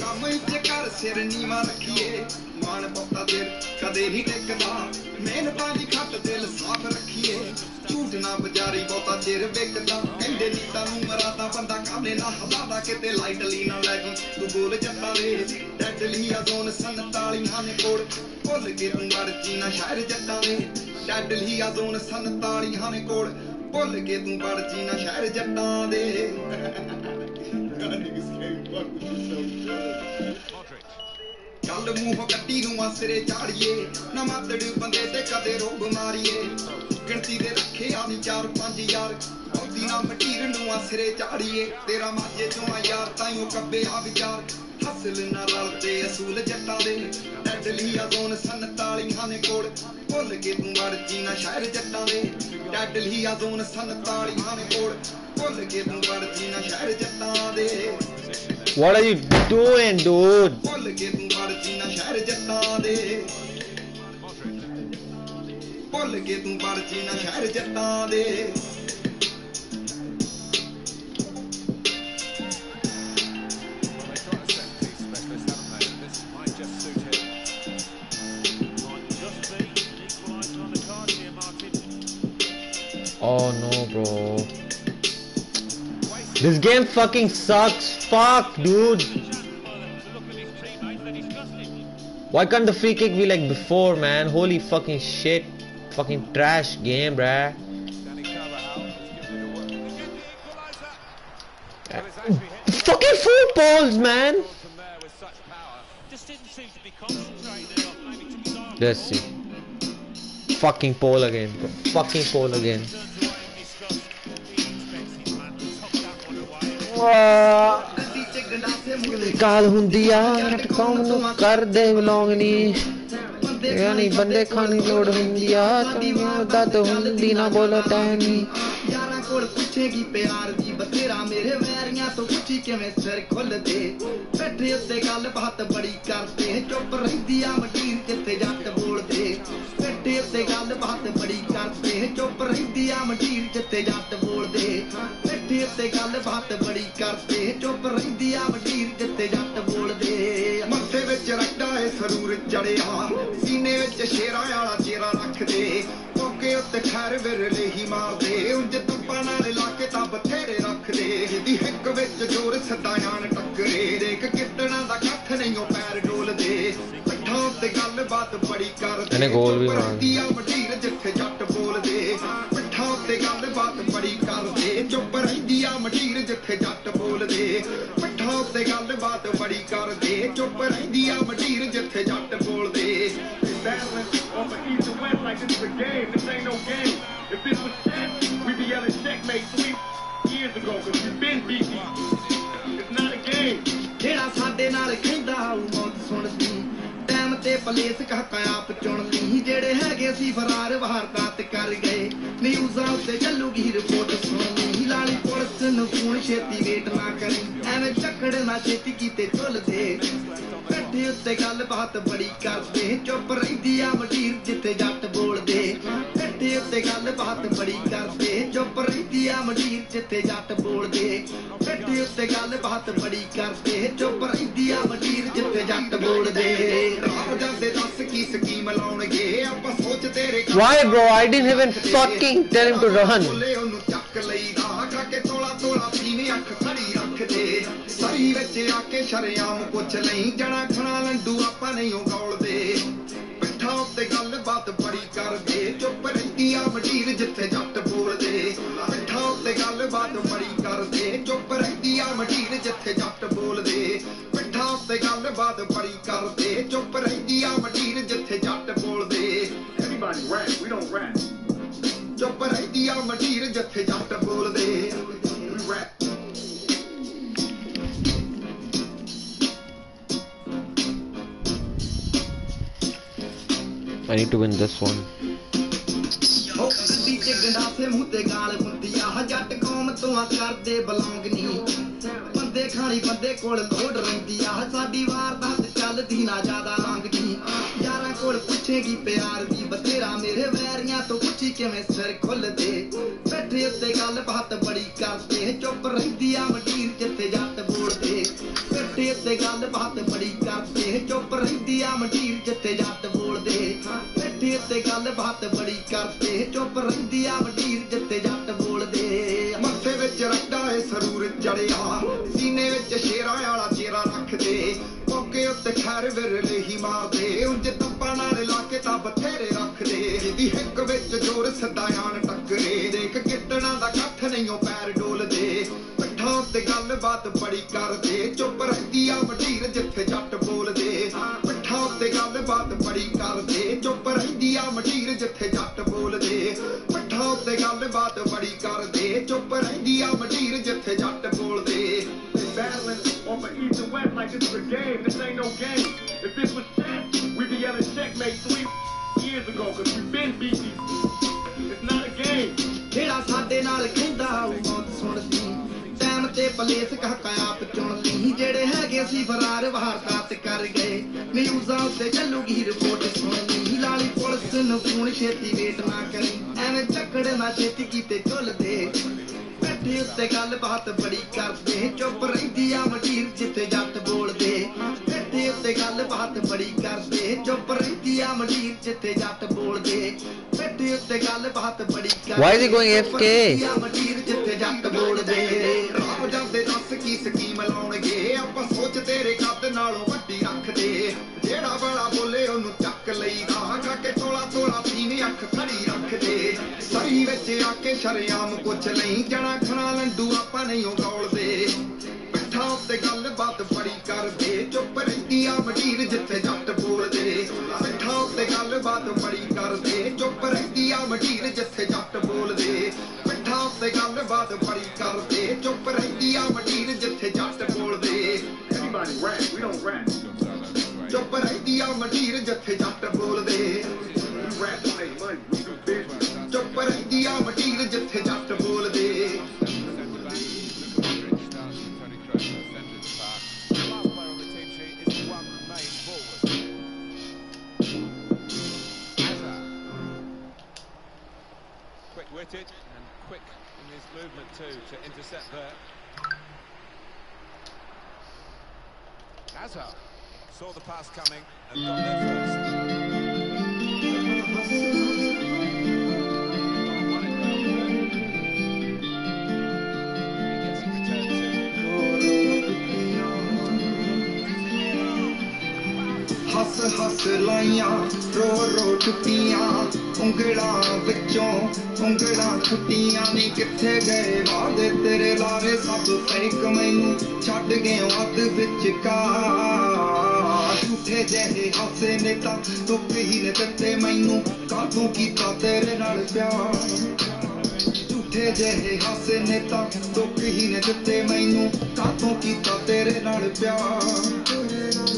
ਕੰਮ ਇੱਚ ਕਰ ਸਿਰ ਨੀਵਾ ਰੱਖੀਏ ਮਾਨ ਪੱਤਾ ਦਿਲ ਕਦੇ ਨਹੀਂ ਟਿਕਦਾ ਮਿਹਨਤਾਂ ਦੀ ਖੱਟ ਦਿਲ ਸਾਫ਼ ਰੱਖੀਏ ਝੂਠ ਨਾ ਬਜਾਰੀ ਬਹੁਤਾ ਚਿਰ ਵਿਕਦਾ ਕਹਿੰਦੇ ਨੀ ਤੈਨੂੰ ਮਰਾਦਾ ਬੰਦਾ ਕਾਹਦੇ ਨਾ ਹਲਾਦਾ ਕਿਤੇ ਲਾਈਟਲੀ ਨਾ ਲੈ ਜੀ ਤੂੰ ਬੋਲ ਜੱਟਾਂ ਦੇ ਡੈਡਲੀ ਆ ਜ਼ੋਨ 47 ਨੇ ਕੋਲ ਭੁੱਲ ਕੇ ਤੂੰ ਮਰ ਜੀਣਾ ਸ਼ਹਿਰ ਜੱਟਾਂ ਦੇ ਡੈਡਲੀ ਆ ਜ਼ੋਨ 47 ਨੇ ਕੋਲ ਭੁੱਲ ਕੇ ਤੂੰ ਮਰ ਜੀਣਾ ਸ਼ਹਿਰ ਜੱਟਾਂ ਦੇ। ਚੱਲ ਮੂੰਹ ਕੱਟੀ ਨੂੰ ਆਸਰੇ ਝਾੜੀਏ ਨਾ ਮਾਤੜ ਬੰਦੇ ਤੇ ਕਦੇ ਰੋਗ ਮਾਰੀਏ। ਗਿਣਤੀ ਦੇ ਰੱਖੇ ਆ ਵੀ ਚਾਰ ਪੰਜ ਯਾਰ ਬਹੁਤੀ ਨਾ ਮਟੀਰ ਨੂੰ ਆਸਰੇ ਝਾੜੀਏ ਤੇਰਾ ਮਾਝੇ ਚੋਂ ਆ ਯਾਰ, ਤਾਈਓ ਕੱਬੇ ਆ ਵਿਚਾਰ। ਹਸਲ ਨਾ ਰਲਦੇ ਅਸੂਲ ਜੱਟਾਂ ਦੇ ਡੈਡਲੀ ਆ ਜ਼ੋਨ 47 ਨੇ ਕੋਲ ਭੁੱਲ ਕੇ ਤੂੰ ਮਰ ਜੀਣਾ ਸ਼ਹਿਰ ਜੱਟਾਂ ਦੇ ਡੈਡਲੀ ਆ ਜ਼ੋਨ 47 ਨੇ ਕੋਲ ਭੁੱਲ ਕੇ ਤੂੰ ਮਰ ਜੀਣਾ ਸ਼ਹਿਰ ਜੱਟਾਂ ਦੇ What are you doing, dude? ਭੁੱਲ ਕੇ ਤੂੰ ਮਰ ਜੀਣਾ ਸ਼ਹਿਰ ਜੱਟਾਂ ਦੇ ਭੁੱਲ ਕੇ ਤੂੰ ਮਰ ਜੀਣਾ ਸ਼ਹਿਰ ਜੱਟਾਂ ਦੇ Oh no, bro. This game fucking sucks. Fuck, dude. Why can't the free kick be like before, man? Holy fucking shit. Fucking trash game, bruh. Fucking footballs, man. Let's see. Fucking pole again, bro. Fucking pole again. ਕਾਲ ਹੁੰਦੀ ਆ ਕੌਮ ਨੂੰ ਕਰਦੇ belong ਨਹੀਂ ਯਾਨੀ ਬੰਦੇ ਖਾਣੀ ਲੋੜ ਹੁੰਦੀ ਆ ਤੂੰ ਦੱਤ ਹੁੰਦੀ ਨਾ ਬੋਲ ਟੈਨੀ ਯਾਰਾਂ ਕੋਲ ਪੁੱਛੇਗੀ ਪਿਆਰ ਦੀ ਬਥੇਰਾ ਮੇਰੇ ਵੈਰੀਆਂ ਤੋਂ ਪੁੱਛੀ ਕਿਵੇਂ ਸਿਰ ਖੁੱਲਦੇ ਬੈਠੇ ਉੱਤੇ ਗੱਲ ਬਾਤ ਬੜੀ ਕਰਦੇ ਚੁੱਪ ਰਹਿੰਦੀ ਆ ਮਟੀਰ ਜਿੱਥੇ ਜੱਟ ਬੋਲਦੇ ਬੈਠੇ ਉੱਤੇ ਗੱਲ ਬਾਤ ਬੜੀ ਕਰਦੇ ਚੁੱਪ ਰਹਿੰਦੀ ਆ ਮਟੀਰ ਜਿੱਥੇ ਜੱਟ ਬੋਲਦੇ ਬੈਠੇ ਉੱਤੇ ਗੱਲ ਬਾਤ ਬੜੀ ਕਰਦੇ ਚੁੱਪ ਰਹਿੰਦੀ ਆ ਮਟੀਰ ਜਿੱਥੇ ਜੱਟ ਬੋਲਦੇ ਮੱਥੇ ਵਿੱਚ ਰੱਖਦਾ ਏ ਸਰੂਰ ਚੜਿਆ, ਸੀਨੇ ਵਿੱਚ ਸ਼ੇਰਾਂ ਵਾਲਾ ਚਿਹਰਾ ਰੱਖਦੇ ਮੌਕੇ ਉੱਤੇ ਖੈਰ ਵਿਰਲੇ ਹੀ ਮਾਰਦੇ ਉਂਝ ਤੱਪਾਂ ਨਾਲ ਲਾ ਕੇ ਤਾਂ ਬਥੇਰੇ ਰੱਖਦੇ ਜਿਹਦੀ ਹਿੱਕ ਵਿੱਚ ਜੋਰ ਸਦਾਇਆਂ ਟੱਕਰੇ ਦੇਖ ਕਿਤਣਾ ਦਾ ਕੱਖ ਨਹੀਂ, ਉਹ ਪੈਰ ਡੋਲਦੇ ਉੱਤੇ ਗੱਲਬਾਤ ਬੜੀ ਕਰਦੇ ਇਹਨੇ ਗੋਲ ਵੀ ਚੁੱਪ ਮਾਰ ਰਹਿੰਦੀ ਆ ਮਟੀਰ ਜਿੱਥੇ ਜੱਟ ਬੋਲਦੇ ਪੱਠਾਂ ਉੱਤੇ ਗੱਲਬਾਤ ਬੜੀ ਕਰਦੇ ਚੁੱਪ ਰਹਿੰਦੀ ਆ ਮਟੀਰ ਜਿੱਥੇ ਜੱਟ ਬੋਲਦੇ ਪੱਠਾਂ ਉੱਤੇ ਗੱਲਬਾਤ ਬੜੀ ਕਰਦੇ ਚੁੱਪ ਰਹਿੰਦੀ ਆ ਮਟੀਰ ਜਿੱਥੇ ਜੱਟ ਬੋਲਦੇ battling off of East and West like this is a game. This ain't no game. If this was shit, we'd be yelling checkmate three years ago because we've been beat these. It's not a game. ਜਿਹੜਾ ਸਾਡੇ ਨਾਲ ਕਹਿੰਦਾ ਆਊ ਮੌਤ ਸੁਣਦੀ time ਤੇ place ਕਹਤਾ ਆਪ ਚੁਣ ਲਈ। ਜਿਹੜੇ ਹੈਗੇ ਸੀ ਫਰਾਰ ਵਾਰਦਾਤ ਕਰ ਗਏ। ਨਿਊਜ਼ਾਂ ਉੱਤੇ ਚੱਲੂਗੀ ਰਿਪੋਰਟ ਸੁਣਨੀ। ਲਾਲੀ ਪੁਲਿਸ ਨੂੰ ਫੋਨ, ਛੇਤੀ ਵੇਟ ਨਾ ਕਰੀ। ਐਵੇਂ ਚੱਕੜ ਨਾ ਛੇਤੀ ਕੀਤੇ ਝੁੱਲਦੇ ਬੈਠੇ ਉੱਤੇ ਗੱਲ ਬਾਤ ਬੜੀ ਕਰਦੇ। ਚੁੱਪ ਰਹਿੰਦੀ ਆ ਮਟੀਰ ਜਿੱਥੇ ਜੱਟ ਬੋਲਦੇ। ਬੈਠੇ ਉੱਤੇ ਗੱਲ ਬਾਤ ਬੜੀ ਕਰਦੇ ਚੁੱਪ ਰਹਿੰਦੀ ਆ ਮਟੀਰ ਜਿੱਥੇ ਜੱਟ ਬੋਲਦੇ। ਬੈਠੇ ਉੱਤੇ ਗੱਲ ਬਾਤ ਬੜੀ ਕਰਦੇ ਚੁੱਪ ਰਹਿੰਦੀ ਆ ਮਟੀਰ ਜਿੱਥੇ ਜੱਟ ਬੋਲਦੇ। ਰਾਹ ਜਾਂਦੇ ਦੱਸ ਕੀ ਸਕੀਮ ਲਾਉਣਗੇ ਆਪਾਂ ਸੋਚ ਤੇਰੇ Why, bro? I didn't even fucking tell him to run. ਉਹਨੂੰ ਚੱਕ ਲਈਦਾ ਤੋਲਾ ਤੋਲਾ ਪੀਵੇਂ ਅੱਖ ਖੜੀ ਰੱਖਦੇ। ਸਰੀ ਵਿੱਚ ਆ ਕੇ ਸ਼ਰਿਆਮ ਪੁੱਛ ਲਈ ਜਣਾ ਖਣਾ ਲੰਡੂ ਆਪਾਂ ਨਹੀਂ ਗੌਲਦੇ ਪਿੱਠਾ ਉੱਤੇ ਗੱਲਬਾਤ ਬੜੀ ਕਰਦੇ ਚੁੱਪ ਰਹਿੰਦੀ ਆ ਮਡੀਰ ਜਿੱਥੇ ਜੱਟ ਬੋਲਦੇ ਪਿੱਠਾ ਉੱਤੇ ਗੱਲਬਾਤ ਬੜੀ ਕਰਦੇ ਚੁੱਪ ਰਹਿੰਦੀ ਆ ਮਡੀਰ ਜਿੱਥੇ ਜੱਟ ਬੋਲਦੇ ਪਿੱਠਾ ਉੱਤੇ ਗੱਲਬਾਤ ਬੜੀ ਕਰਦੇ ਚੁੱਪ ਰਹਿੰਦੀ ਆ ਮਡੀਰ ਜਿੱਥੇ ਜੱਟ ਬੋਲਦੇ Everybody rap, we don't rap. ਚੁੱਪ ਰਹਿੰਦੀ ਆ ਮਡੀਰ ਜਿੱਥੇ ਜੱਟ ਬੋਲਦੇ We rap. I need to win this one. ਉਹ ਗੱਡੀ ਚ ਗੰਡਾਸੇ ਮੂੰਹ ਤੇ ਗਾਲ ਹੁੰਦੀ ਆ ਜੱਟ ਕੌਮ ਤੋਂ ਆ ਕਰਦੇ ਬਲੌਂਗ ਨਹੀਂ ਬੰਦੇ ਖਾਣੀ ਬੰਦੇ ਕੋਲ ਲੋੜ ਰਹਿੰਦੀ ਆ ਸਾਡੀ ਵਾਰਦਾਤ ਚੱਲਦੀ ਨਾ ਜ਼ਿਆਦਾ ਲੰਘਦੀ ਯਾਰਾਂ ਕੋਲ ਪੁੱਛੇਗੀ ਪਿਆਰ ਦੀ ਬਥੇਰਾ ਮੇਰੇ ਵੈਰੀਆਂ ਤੋਂ ਪੁੱਛੀ ਕਿਵੇਂ ਸਿਰ ਖੁੱਲਦੇ ਬੈਠੇ ਉੱਤੇ ਗੱਲ ਬਾਤ ਬੜੀ ਕਰਦੇ ਚੁੱਪ ਰਹਿੰਦੀ ਆ ਮਡੀਰ ਜਿੱਥੇ ਜੱਟ ਬੋਲਦੇ ਬੈਠੇ ਉੱਤੇ ਗੱਲ ਬਾਤ ਬੜੀ ਕਰਦੇ ਚੁੱਪ ਰਹਿੰਦੀ ਆ ਮਡੀਰ ਜਿੱਥੇ ਜੱਟ ਬੋਲਦੇ ਬੈਠੇ ਉੱਤੇ ਗੱਲ ਬਾਤ ਬੜੀ ਕਰਦੇ। ਚੁੱਪ ਰਹਿੰਦੀ ਆ ਮਡੀਰ ਜਿੱਥੇ ਜੱਟ ਬੋਲਦੇ। ਮੱਥੇ ਵਿੱਚ ਰੱਡਾ ਏ ਸਰੂਰ ਜੜਿਆ ਸੀਨੇ ਵਿੱਚ ਸ਼ੇਰਾਂ ਵਾਲਾ ਚਿਹਰਾ ਰੱਖਦੇ। ਮੌਕੇ ਉੱਤੇ ਖੈਰ ਵਿਰਲੇ ਹੀ ਮਾਰਦੇ। ਉਂਝ ਤੱਪਾਂ ਨਾਲ ਲਾ ਕੇ ਤਾਂ ਬਥੇਰੇ ਰੱਖਦੇ। ਜਿਹਦੀ ਹਿੱਕ ਵਿੱਚ ਜੋਰ ਸਦਾਇਆਨ ਟੱਕਰੇ। ਦੇਖ ਕਿੱਟਣਾ ਦਾ ਕੱਠ ਨਹੀਂ, ਉਹ ਪੈਰ ਡੋਲਦੇ। ਪੱਠਾਂ ਉੱਤੇ ਗੱਲਬਾਤ ਬੜੀ ਕਰਦੇ। ਚੁੱਪ ਰਹਿੰਦੀ ਆ ਵਡੀਰ ਜਿੱਥੇ ਜੱਟ ਬੋਲਦੇ। ਪੱਠਾਂ ਉੱਤੇ ਗੱਲਬਾਤ ਬੜੀ ਕਰਦੇ ਚੁੱਪ ਰਹਿੰਦੀ ਆ ਮਡੀਰ ਜਿੱਥੇ ਜੱਟ ਬੋਲਦੇ ਪੱਠਾਂ ਉੱਤੇ ਗੱਲਬਾਤ ਬੜੀ ਕਰਦੇ ਚੁੱਪ ਰਹਿੰਦੀ ਆ ਮਡੀਰ ਜਿੱਥੇ ਜੱਟ ਬੋਲਦੇ They battling on the east and west like this is a game. This ain't no game. If this was chess, we'd be yelling checkmate three years ago because we've been beat these. It's not a game. ਜਿਹੜਾ ਸਾਡੇ ਨਾਲ ਕਹਿੰਦਾ ਉਹ ਮੌਤ ਸੁਣਦੀ time ਤੇ place ਕਾਕਾ ਆਪ ਚੁਣ ਲਈ। ਜਿਹੜੇ ਹੈਗੇ ਸੀ ਫਰਾਰ, ਵਾਰਦਾਤ ਕਰ ਗਏ। ਨਿਊਜ਼ਾਂ ਉੱਤੇ ਚੱਲੂਗੀ ਰਿਪੋਰਟ ਸੁਣ ਲਈ। ਲਾਲੀ ਪੁਲਿਸ ਨੂੰ ਫੋਨ, ਛੇਤੀ ਵੇਟ ਨਾ ਕਰੀ। ਐਵੇਂ ਚੱਕੜ ਨਾ ਛੇਤੀ ਕੀਤੇ ਝੁੱਲਦੇ। ਬੈਠੇ ਉੱਤੇ ਗੱਲਬਾਤ ਬੜੀ ਕਰਦੇ ਚੁੱਪ ਰਹਿੰਦੀ ਆ ਮਡੀਰ ਜਿੱਥੇ ਜੱਟ ਬੋਲਦੇ ਬੈਠੇ ਉੱਤੇ ਗੱਲਬਾਤ ਬੜੀ ਕਰਦੇ ਚੁੱਪ ਰਹਿੰਦੀ ਆ ਮਡੀਰ ਜਿੱਥੇ ਜੱਟ ਬੋਲਦੇ ਬੈਠੇ ਉੱਤੇ ਗੱਲਬਾਤ ਬੜੀ ਕਰਦੇ Why is he going ਚੁੱਪ AFK? ਰਹਿੰਦੀ ਆ ਮਡੀਰ ਜਿੱਥੇ ਜੱਟ ਬੋਲਦੇ ਰਾਹ ਜਾਂਦੇ ਦੱਸ ਕੀ ਸਕੀਮ ਲਾਉਣਗੇ ਆਪਾਂ ਸੋਚ ਤੇਰੇ ਕੱਦ ਨਾਲੋਂ ਵੱਡੀ ਰੱਖਦੇ ਜਿਹੜਾ ਬੜਾ ਬੋਲੇ ਉਹਨੂੰ ਚੱਕ ਲਈਦਾ ਖਾ ਕੇ ਤੋਲਾ ਤੋਲਾ ਪੀਵੇਂ ਅੱਖ ਖੜੀ ਰੱਖਦੇ ਸਰੀ ਵਿੱਚ ਆ ਕੇ ਸ਼ਰਿਆਮ ਪੁੱਛ ਲਈ ਜਣਾ ਖਣਾ ਲੰਡੂ ਆਪਾਂ ਨਹੀਂ ਉਹ ਗੌਲਦੇ ਪਿੱਠਾਂ ਉੱਤੇ ਗੱਲਬਾਤ ਬੜੀ ਕਰਦੇ ਚੁੱਪ ਰਹਿੰਦੀ ਆ ਮਡੀਰ ਜਿੱਥੇ ਜੱਟ ਬੋਲਦੇ। ਪਿੱਠਾ ਉੱਤੇ ਗੱਲਬਾਤ ਬੜੀ ਕਰਦੇ ਚੁੱਪ ਰਹਿੰਦੀ ਆ ਮਡੀਰ ਜਿੱਥੇ ਜੱਟ ਬੋਲਦੇ। ਪਿੱਠਾਂ ਉੱਤੇ ਗੱਲਬਾਤ ਬੜੀ ਕਰਦੇ ਚੁੱਪ ਰਹਿੰਦੀ ਆ ਮਡੀਰ ਜਿੱਥੇ ਜੱਟ ਬੋਲਦੇ। Everybody rap, we don't rap. ਚੁੱਪ ਰਹਿੰਦੀ ਆ ਮਡੀਰ ਜਿੱਥੇ ਜੱਟ ਬੋਲਦੇ We rap to make money. We do business. ਚੁੱਪ ਰਹਿੰਦੀ ਆ ਮਡੀਰ ਜਿੱਥੇ ਜੱਟ ਬੋਲਦੇ Quick-witted and quick in his movement too to intercept there. Hazard saw the pass coming and got there first. ਹੱਸ ਹੱਸ ਲਾਈਆਂ ਰੋ ਰੋ ਟੁੱਟੀਆਂ। ਉਂਗਲਾਂ ਵਿੱਚੋਂ ਉਂਗਲਾਂ ਛੁੱਟੀਆਂ ਨੀ। ਕਿੱਥੇ ਗਏ? ਵਾਦੇ ਤੇਰੇ ਲਾਰੇ ਸਭ ਫੇਕ ਮੈਨੂੰ ਛੱਡ ਗਏ ਅੱਧ ਵਿੱਚ ਕਾ ਝੂਠੇ ਜਿਹੇ ਹਾਸੇ ਨੇ ਤਾਂ ਤੁਕ ਹੀ ਨੇ ਦਿੱਤੇ ਮੈਨੂੰ। ਕਾਹਤੋਂ ਕੀਤਾ ਤੇਰੇ ਨਾਲ ਪਿਆਰ? ਝੂਠੇ ਜਿਹੇ ਹਾਸੇ ਨੇ ਤਾਂ ਤੁਕ ਹੀ ਨੇ ਦਿੱਤੇ ਮੈਨੂੰ। ਕਾਹਤੋਂ ਕੀਤਾ ਤੇਰੇ ਨਾਲ ਪਿਆਰ?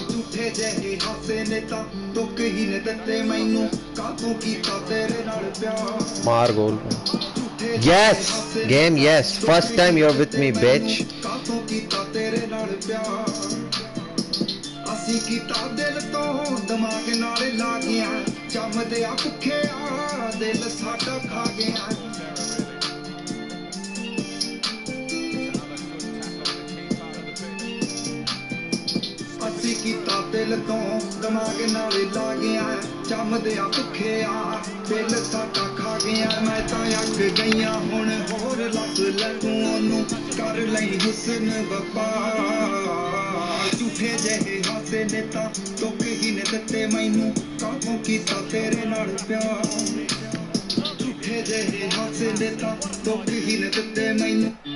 ਹੈ ਜਹੀ ਹਾਸੇ ਨੇ ਤਾਂ ਦੁੱਖ ਹੀ ਨੇ ਦਿੱਤੇ ਮੈਨੂੰ ਕਾਬੂ ਕੀਤਾ ਤੇਰੇ ਨਾਲ ਪਿਆਰ ਮਾਰ ਗੋਲ Yes, game, yes. First time you're with me, bitch. ਅਸੀਂ ਕੀਤਾ ਦਿਲ ਤੋਂ ਦਿਮਾਗ ਨਾਲ ਲਾ ਗਿਆ ਜੰਮਦੇ ਆ ਭੁੱਖੇ ਆ ਦਿਲ ਸਾਡਾ ਖਾ ਗਿਆ ਦੀ ਕੀਤਾ ਦਿਲ ਤੋਂ ਦਿਮਾਗ ਨਾਲੇ ਲਾ ਗਿਆ ਚੰਮਦਿਆ ਭੁੱਖਿਆ ਦਿਲ ਸਾਡਾ ਖਾ ਗਿਆ ਮੈਂ ਤਾਂ ਅੱਕ ਗਈਆਂ ਹੁਣ ਹੋਰ ਲੱਗ ਲੱਗੂ ਉਹਨੂੰ ਕਰ ਲਈ ਹੁਸਨ ਵਪਾ ਝੂਠੇ ਜਿਹੇ ਹਾਸੇ ਨੇ ਤਾਂ ਧੋਖੇ ਹੀ ਨੇ ਦਿੱਤੇ ਮੈਨੂੰ ਕਾਹੋਂ ਕੀਤਾ ਤੇਰੇ ਨਾਲ ਪਿਆਰ ਝੂਠੇ ਜਿਹੇ ਹਾਸੇ ਨੇ ਤਾਂ ਧੋਖੇ ਹੀ ਨੇ ਦਿੱਤੇ ਮੈਨੂੰ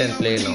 and play now.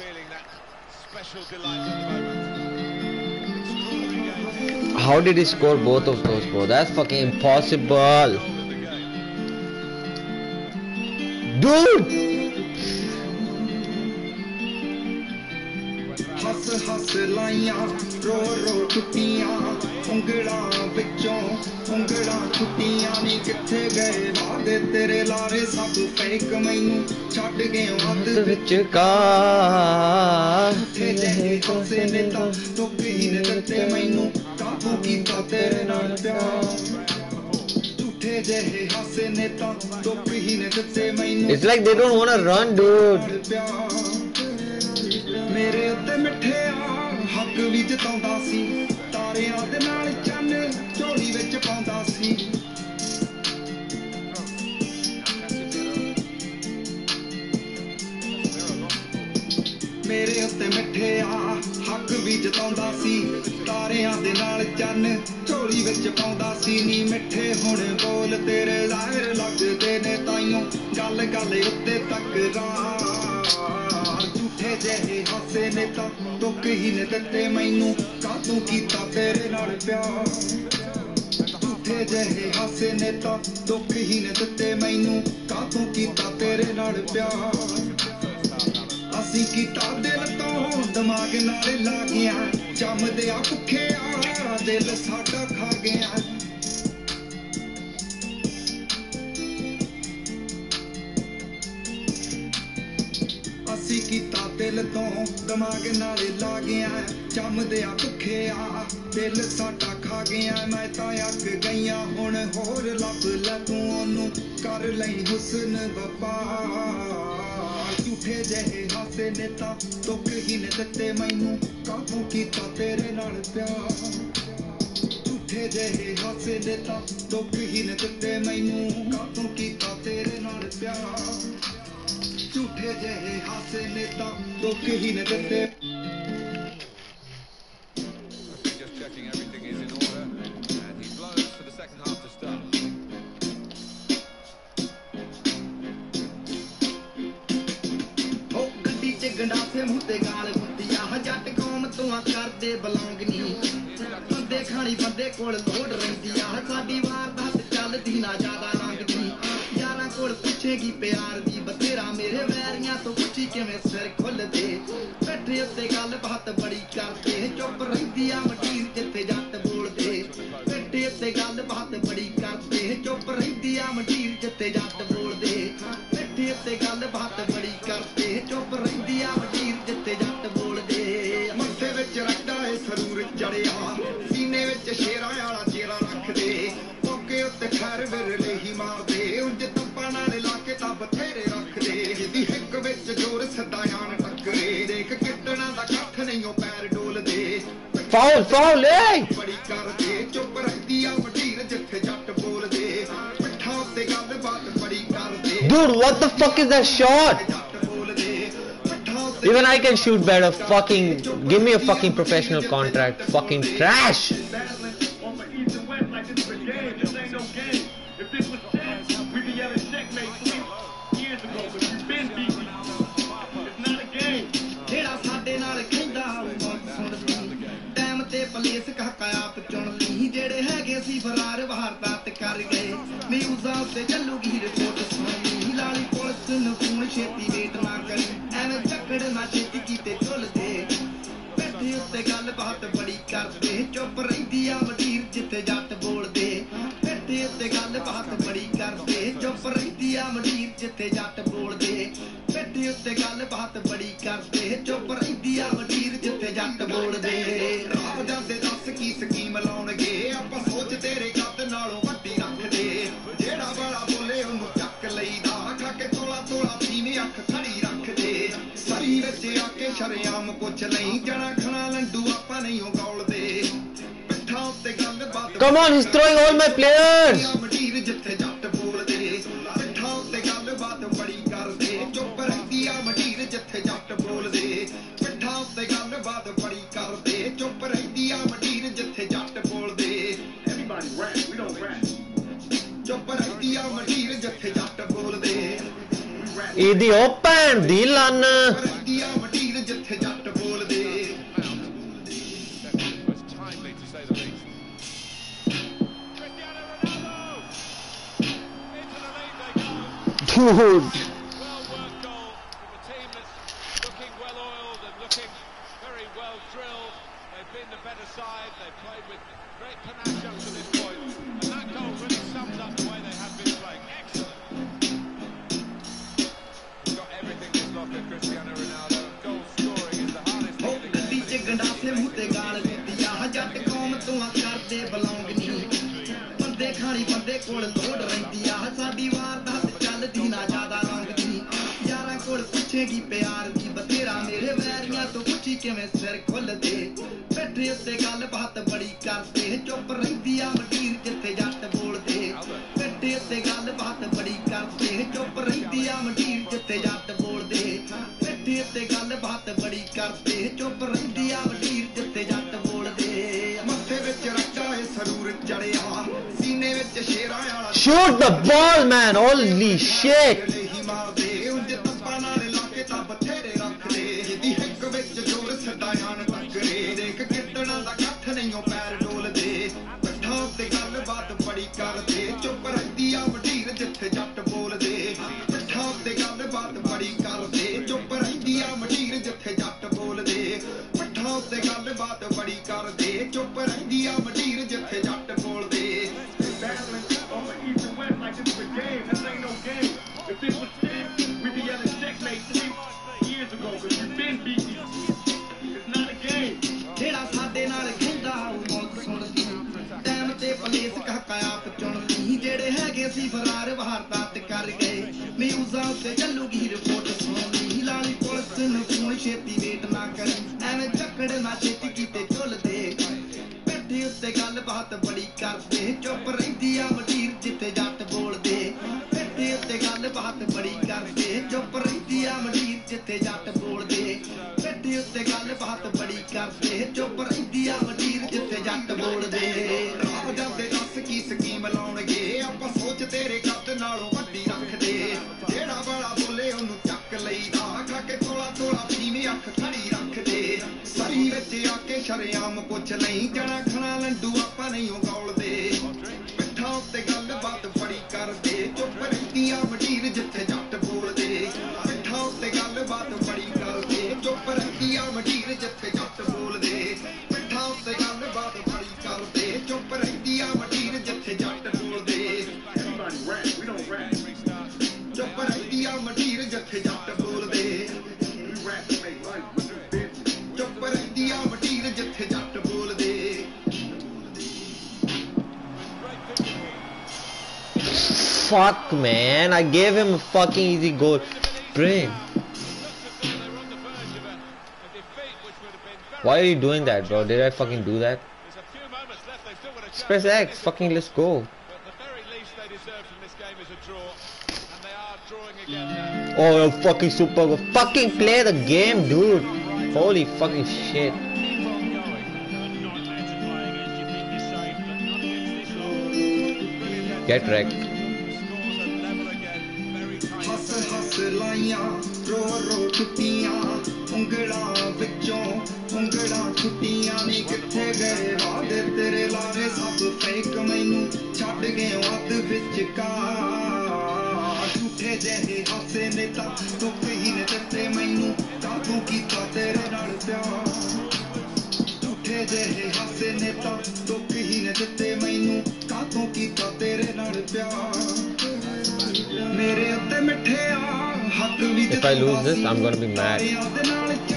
feeling that special delight at the moment. How did he score both of those, bro? That's fucking impossible. Dude! ಚುಕಾ ਸੇ ਨੇਤਾ ਤੂੰ ਪੀਰ ਰੱਤੇ ਮੈਨੂੰ ਕਾਬੂ ਕੀਤਾ ਤੇਰੇ ਨਾਲ ਪਿਆਰ ਝੂਠੇ ਜਿਹੇ ਹਾਸੇ ਨੇਤਾ ਤੂੰ ਪੀਰ ਰੱਤੇ ਮੈਨੂੰ It's like they don't want to run dude ਦੇ ਉੱਤੇ ਤਕਰਾਰ ਝੂਠੇ ਜਿਹੇ ਹੱਸੇ ਨੇ ਤਾਂ ਦੁੱਖ ਹੀ ਨੇ ਦਿੱਤੇ ਮੈਨੂੰ। ਕਾਤੂ ਕੀਤਾ ਤੇਰੇ ਨਾਲ ਪਿਆਰ? ਝੂਠੇ ਜਿਹੇ ਹਾਸੇ ਨੇ ਤਾਂ ਦੁੱਖ ਹੀ ਨੇ ਦਿੱਤੇ ਮੈਨੂੰ। ਕਾਤੂ ਕੀਤਾ ਤੇਰੇ ਨਾਲ ਪਿਆਰ? ਅਸੀਂ ਕੀਤਾ ਦਿਲ ਤੋਂ ਦਿਮਾਗ ਨਾਲ ਲਾ ਗਿਆ। ਜੰਮਦੇ ਆ ਭੁੱਖੇ लई हुसन बपा। झूठे जहे हाथे नेता दुख ही ने दते मैनू। काबू किता तो तेरे नाल प्यार। झूठे जहे हासे नेता दुख तो ही नेता दुख ही ने दते ਫਾਉਲ ਫਾਉਲ ਏ ਬੜੀ ਕਰਦੇ ਚੁੱਪ fuck ਆ that ਜਿੱਥੇ ਜੱਟ ਬੋਲਦੇ ਪਿੱਠਾ ਉੱਤੇ ਗੱਲ ਬਾਤ ਬੜੀ ਕਰਦੇ dude what the fuck is that shot Even I can shoot better. Fucking give me a fucking professional contract. Fucking trash. He's throwing all my players. ਇਹਦੀ ਉਹ ਭੈਣ ਦੀ ਲੰਨ behold I gave him a fucking easy goal. Brain. Why are you doing that, bro? Did I fucking do that? Just press X. Fucking let's go. Oh, you fucking super goal. Fucking play the game, dude. Holy fucking shit. Get wrecked. this, I'm gonna be mad.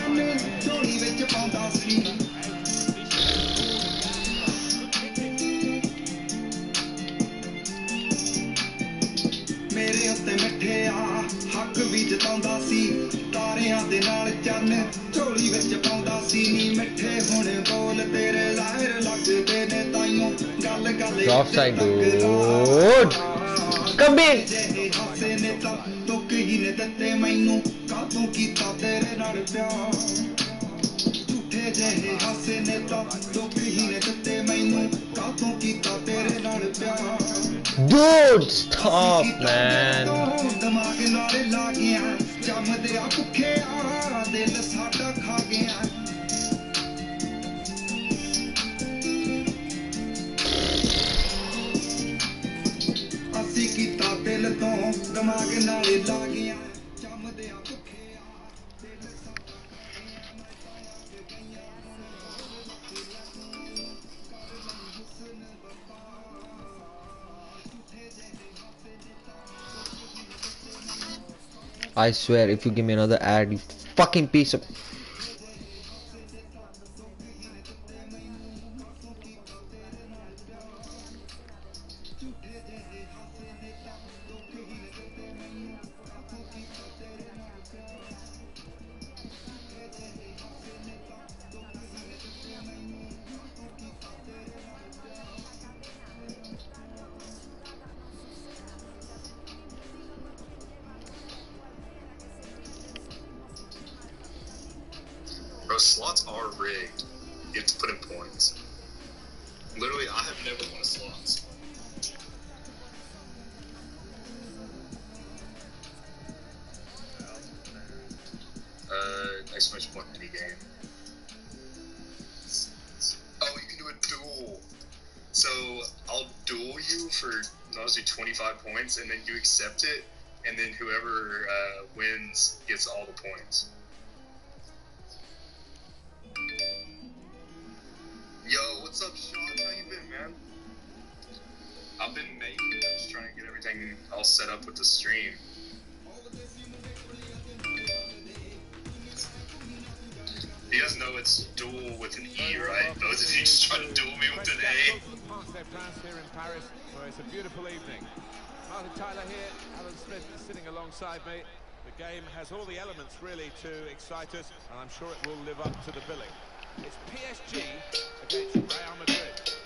I swear, if you give me another ad, you fucking piece of. Points, and then you accept it, and then whoever uh, wins gets all the points. Yo, what's up, Sean? How you been, man? I've been making. I'm just trying to get everything all set up with the stream. You guys know it's dual with an E, right? Those of you just trying to duel me with an A. Parc des in Paris, where it's a beautiful evening. Martin Tyler here, Alan Smith is sitting alongside me. The game has all the elements really to excite us, and I'm sure it will live up to the billing. It's PSG against Real Madrid.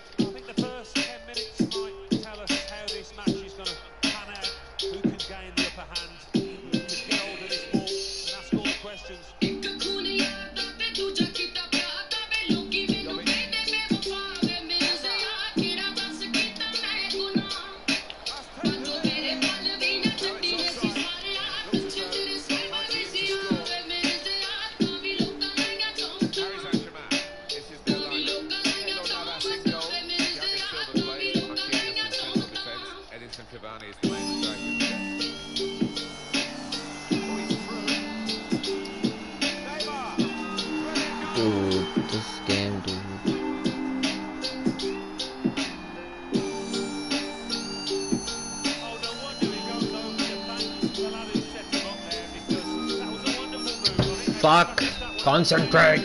Fuck. Concentrate.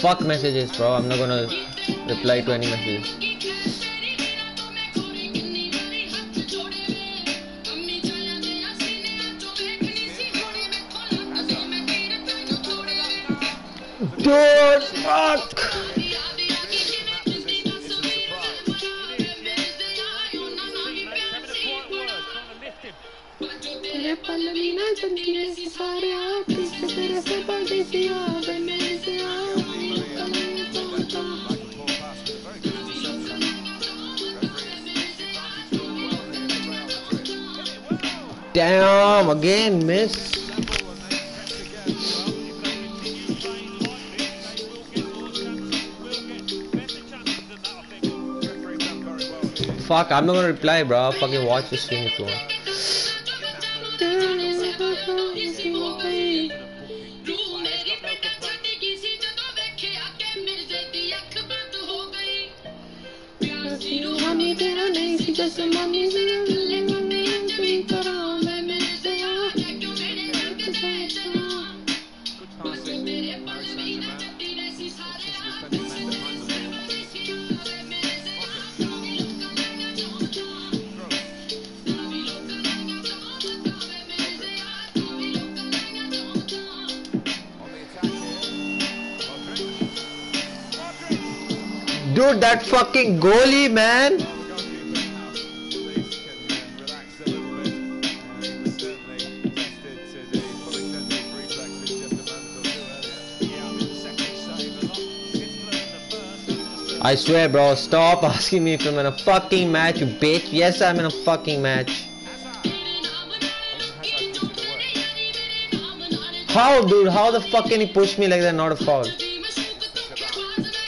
Fuck messages, bro. I'm not gonna reply to any messages. Dude, fuck! esta posición de Damn, again, miss. Fuck, I'm not gonna reply, bro. Fucking watch the stream if you want. Dude, that fucking goalie, man. I swear, bro, stop asking me if I'm in a fucking match, you bitch. Yes, I'm in a fucking match. How, dude? How the fuck can he push me like that? Not a foul.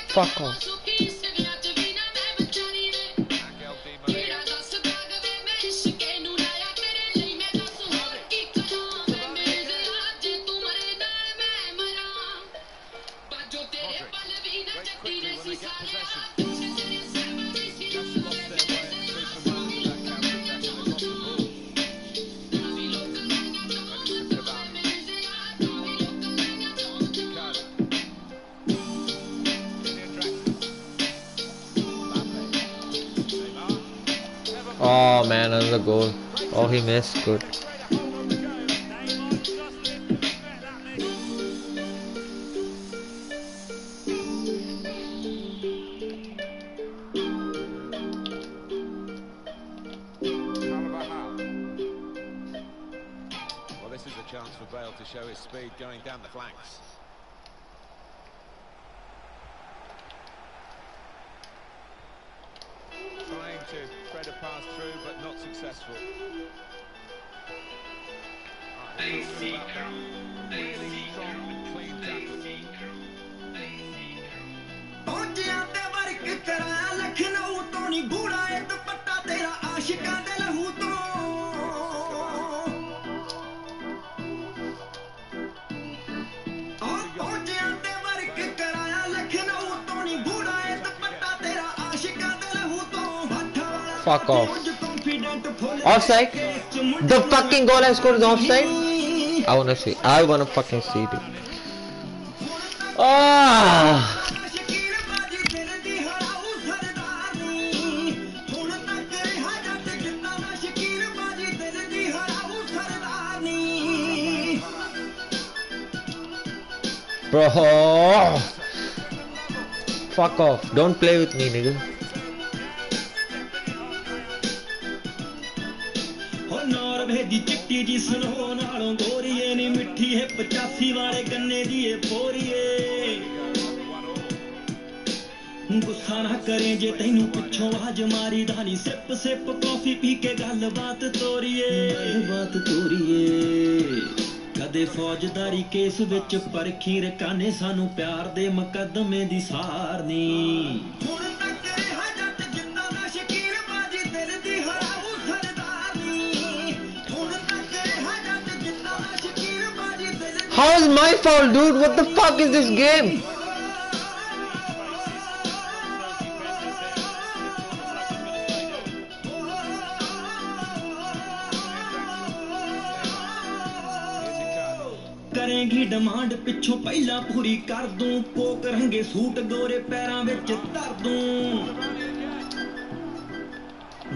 Fuck off. He missed. Good. Fucking goal I offside? I wanna see. I wanna fucking see it. Ah! Bro! Fuck off. Don't play with me, nigga. ਚਿੱਟੀ ਜੀ ਸੁਨੋ ਨਾਲੋਂ ਗੋਰੀਏ ਨੀ ਮਿੱਠੀ ਹੈ 85 ਵਾਲੇ ਗੰਨੇ ਦੀ ਏ ਪੋਰੀਏ। ਗੁੱਸਾ ਨਾ ਕਰੇ ਜੇ ਤੈਨੂੰ ਪਿੱਛੋਂ ਆਜ ਮਾਰੀ ਦਾ ਨੀ ਸਿਪ ਸਿਪ ਕਾਫੀ ਪੀ ਕੇ ਗੱਲਬਾਤ ਤੋਰੀਏ। ਗੱਲਬਾਤ ਤੋਰੀਏ। ਕਦੇ ਫੌਜਦਾਰੀ ਕੇਸ ਵਿੱਚ ਪਰਖੀ ਰਕਾਨੇ ਸਾਨੂੰ ਪਿਆਰ ਦੇ ਮੁਕੱਦਮੇ ਦੀ ਸਾਰਨੀ ਹੁਣ ਤੱਕ How is my fault, dude? What the fuck is this game? ਕਰੇਂਗੀ ਡਿਮਾਂਡ ਪਿੱਛੋਂ ਪਹਿਲਾਂ ਪੂਰੀ ਕਰ ਦੂੰ ਪੋਕ ਰੰਗੇ ਸੂਟ ਗੋਰੇ ਪੈਰਾਂ ਵਿੱਚ ਧਰ ਦੂੰ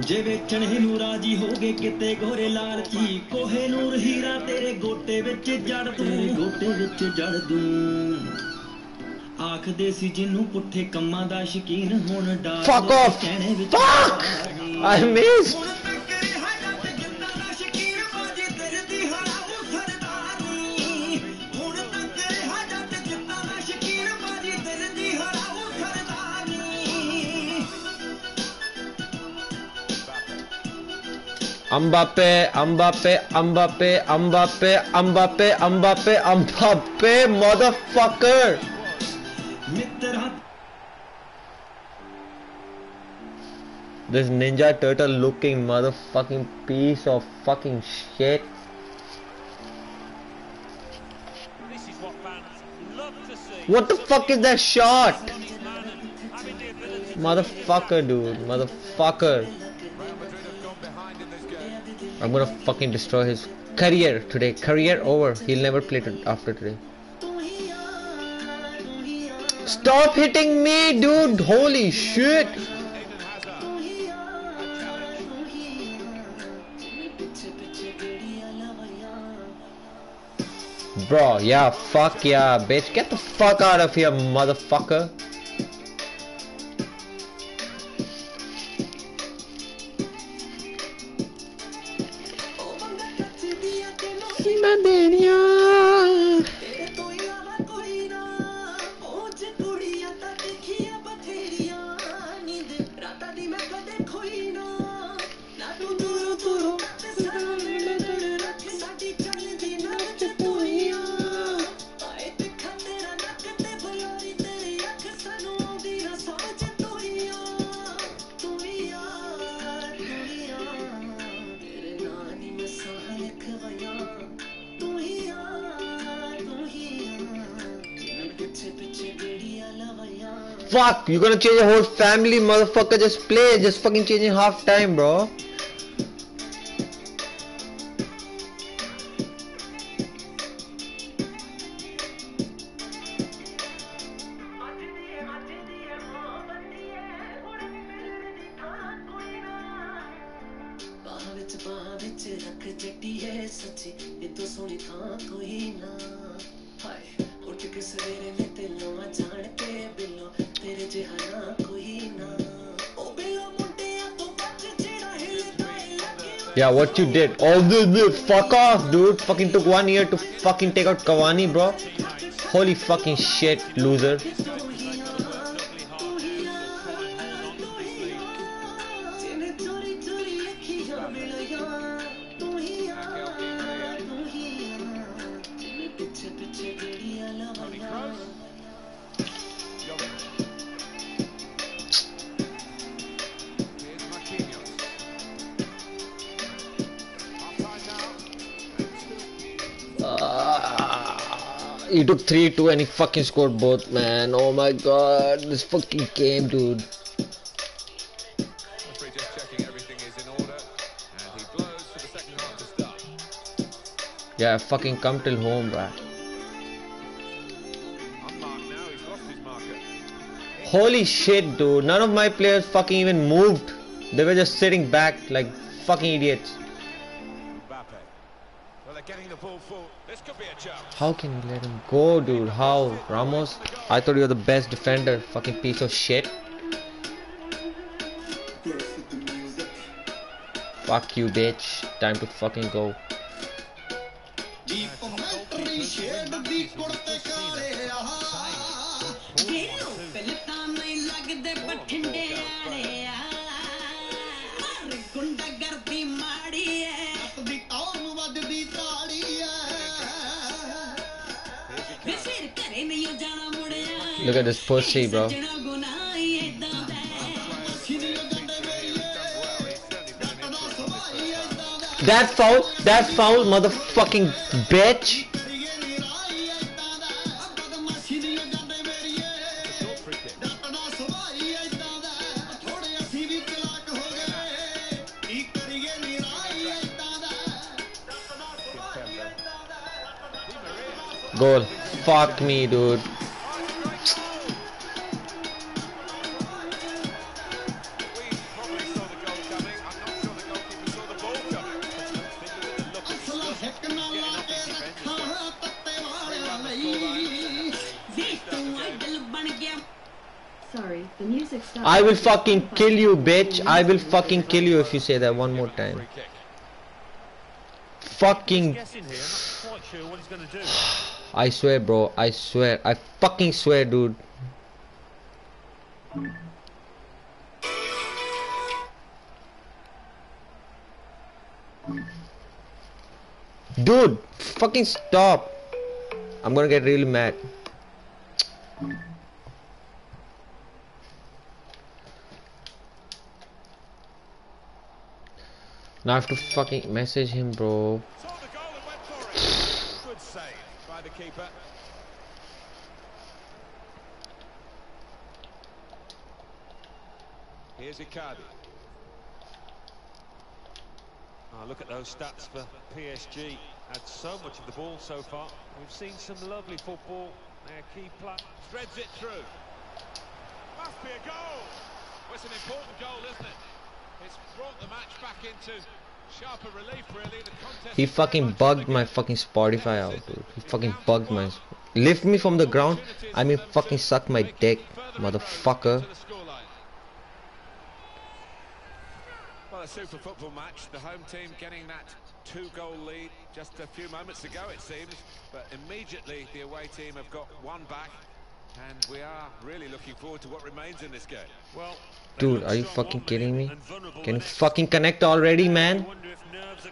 ਜੇ ਵੇਚਣੇ ਨੂੰ ਰਾਜੀ ਹੋਗੇ ਕਿਤੇ ਗੋਰੇ ਲਾਲਚੀ ਕੋਹੇ ਨੂਰ ਹੀਰਾ ਤੇਰੇ ਗੋਟੇ ਵਿੱਚ ਜੜ ਦੂੰ। ਤੇਰੇ ਗੋਟੇ ਵਿੱਚ ਜੜ ਦੂੰ। ਆਖਦੇ ਸੀ ਜਿੰਨੂੰ ਪੁੱਠੇ ਕੰਮਾਂ ਦਾ ਸ਼ਕੀਨ ਹੁਣ ਡਾਰ Fuck ਲੋ off. ਕਹਿਣੇ ਵਿੱਚ Mbappe, Mbappe, Mbappe, Mbappe, Mbappe, Mbappe, Mbappe, motherfucker! This Ninja Turtle looking motherfucking piece of fucking shit. What the fuck is that shot? Motherfucker, dude. Motherfucker. I'm gonna fucking destroy his career today. Career over. He'll never play to after today. Stop hitting me, dude. Holy shit. Bro, yeah, fuck yeah, bitch. Get the fuck out of here, motherfucker. You're gonna change your whole family, motherfucker. Just play. Just fucking changing half time, bro. Yeah, what you did. All this, this, fuck off, dude. Fucking took one year to fucking take out Cavani, bro. Holy fucking shit, loser. 3-2 and he fucking scored both, man. Oh my god, this fucking game, dude. Yeah, fucking come till home, bruh. Holy shit, dude. None of my players fucking even moved. They were just sitting back like fucking idiots. How can you let him go, dude? How? Ramos? I thought you were the best defender. Fucking piece of shit. Fuck you, bitch. Time to fucking go. Look at this pussy, bro. That foul, that foul, motherfucking bitch. Goal. Fuck me, dude. Will fucking kill you, bitch. I will fucking kill you if you say that one more time. Fucking. Guessing here, not quite sure what he's going to do. I swear, bro. I swear. I fucking swear, dude. Dude, fucking stop. I'm gonna get really mad. Now I have to fucking message him, bro. Good save by the keeper. Here's Icardi. Ah, look at those stats for PSG. Had so much of the ball so far. We've seen some lovely football. Their key player. Threads it through. Must be a goal. It's an important goal, isn't it? It's brought the match back into sharper relief, really. The contest. He fucking bugged my fucking Spotify out, dude. He fucking bugged my. Lift me from the ground. I mean, fucking suck my dick, motherfucker. Well, a super football match. The home team getting that two-goal lead just a few moments ago, it seems. But immediately, the away team have got one back. And we are really looking forward to what remains in this game. Well, Dude, are you fucking kidding me? Can you fucking connect already, man? I wonder if nerves are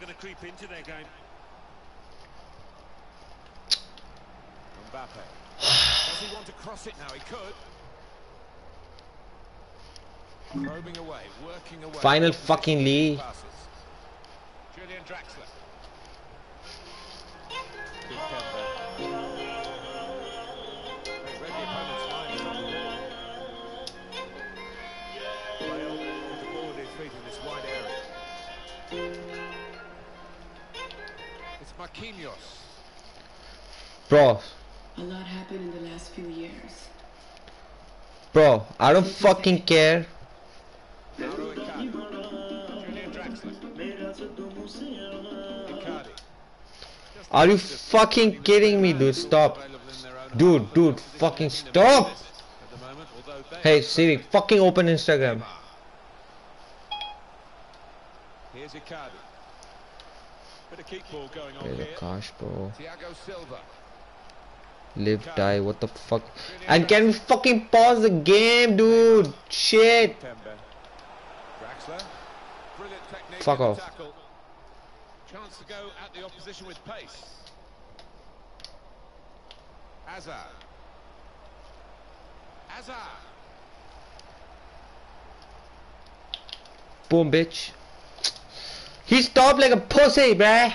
Marquinhos. Bro, A lot happened in the last few years. bro, I don't fucking care. Mauro Icardi. Julian Draxler. Icardi. Are you fucking kidding me, dude? Stop. Dude, dude, fucking stop. Hey, Siri, fucking open Instagram. Here's Icardi. Bit of ball going on Hey, here. gosh, bro. Thiago Silva. Live, die, what the fuck? And can we fucking pause the game, dude? Shit. Mbappe. Draxler. Brilliant technique. Fuck off. Chance to go at the opposition with pace. Hazard. Hazard. Boom, bitch. He stopped like a pussy, bruh.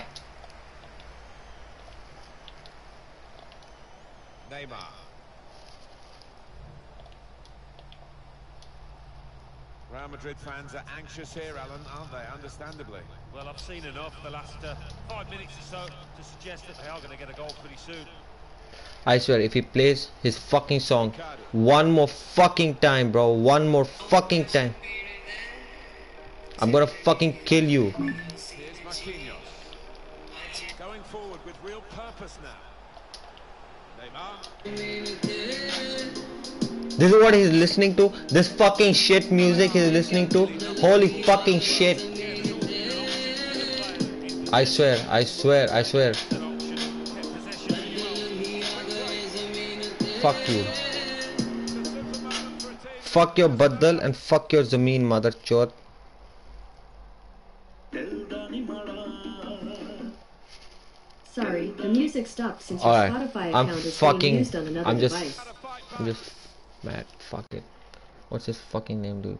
Neymar. Real Madrid fans are anxious here, Alan, aren't they? Understandably. Well, I've seen enough the last uh, five minutes or so to suggest that they are going to get a goal pretty soon. I swear, if he plays his fucking song one more fucking time, bro, one more fucking time, I'm gonna fucking kill you. Here's Marquinhos. Going forward with real purpose now. Neymar. This is what he's listening to. This fucking shit music he's listening to. Holy fucking shit. I swear, I swear, I swear. Fuck you. Fuck your baddal and fuck your zameen mother chod. Sorry, the music stopped since your Alright, Spotify I'm account is fucking. being used on another I'm just. device. I'm just mad. Fuck it. What's his fucking name, dude?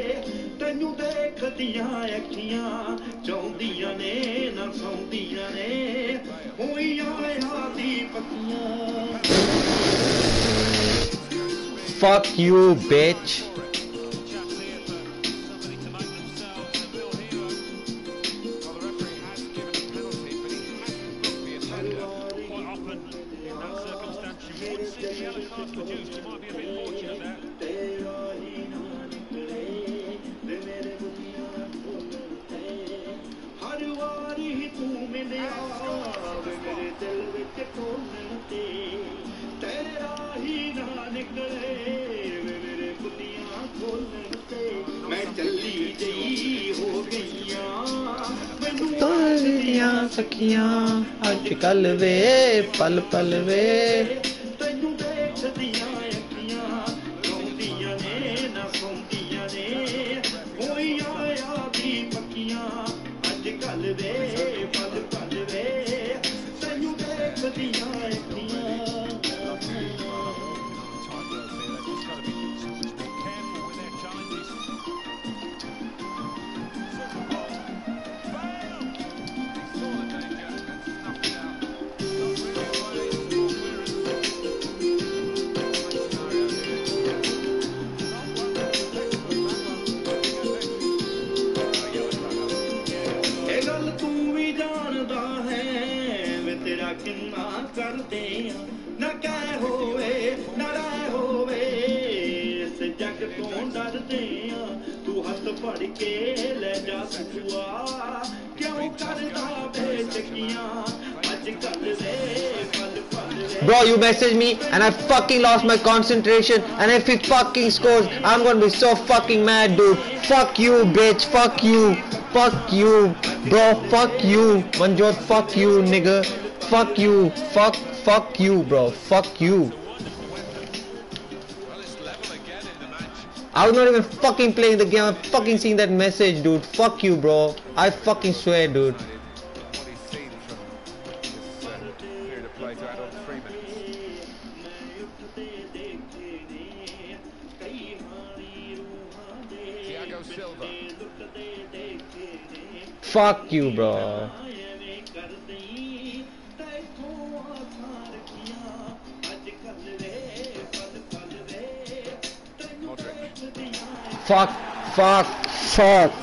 ਤੈਨੂੰ ਦੇਖਦੀਆਂ ਅੱਖੀਆਂ ਚਾਹੁੰਦੀਆਂ ਨੇ ਨਾ ਸੌਂਦੀਆਂ ਨੇ ਹੋਈਆਂ ਆਦੀ ਪੱਕੀਆਂ Fuck you, bitch. वे पल पल वे and I fucking lost my concentration and if he fucking scores, I'm gonna be so fucking mad, dude. Fuck you, bitch. Fuck you. Fuck you. Bro, fuck you. Manjot, fuck you, nigga. Fuck you. Fuck, fuck you, bro. Fuck you. I was not even fucking playing the game. I'm fucking seeing that message, dude. Fuck you, bro. I fucking swear, dude. Fuck you, bro. Fuck, fuck, fuck.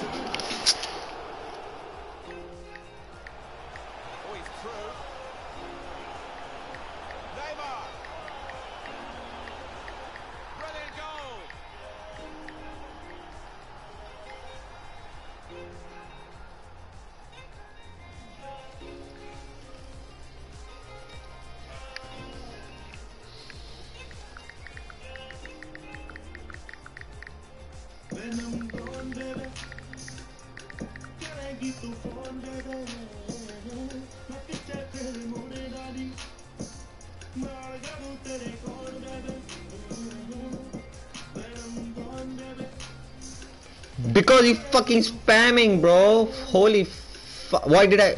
Fucking spamming, bro. Holy Why did I?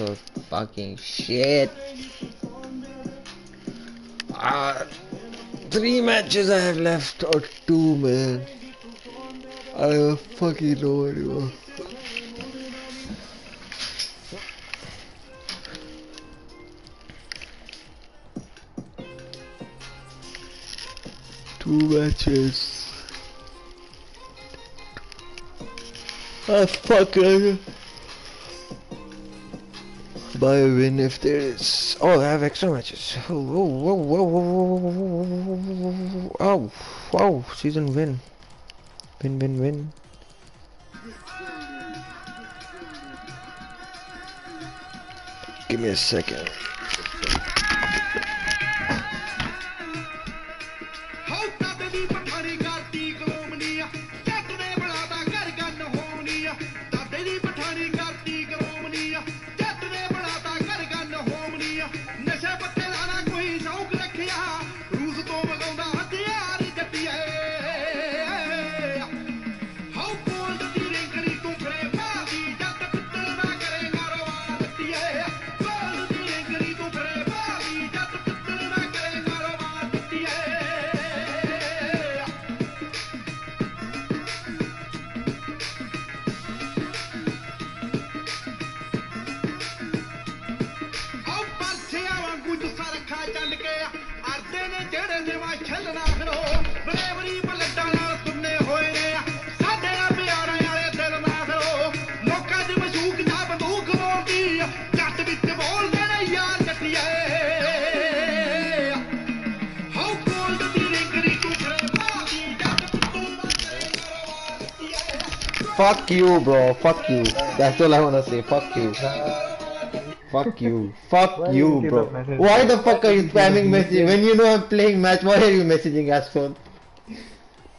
Of fucking shit. Ah, three matches I have left, or two, man. I don't fucking know anymore. Two matches. Ah, fuck. Buy a win if there is. Oh, I have extra matches. Oh, oh, wow, season win. Win, win, win. Give me a second. Fuck you, bro. Fuck you. That's all I wanna say. Fuck you. Fuck you. Fuck Why you, you bro. Why the fuck are you spamming messaging? When you know I'm playing match, why are you messaging, asshole?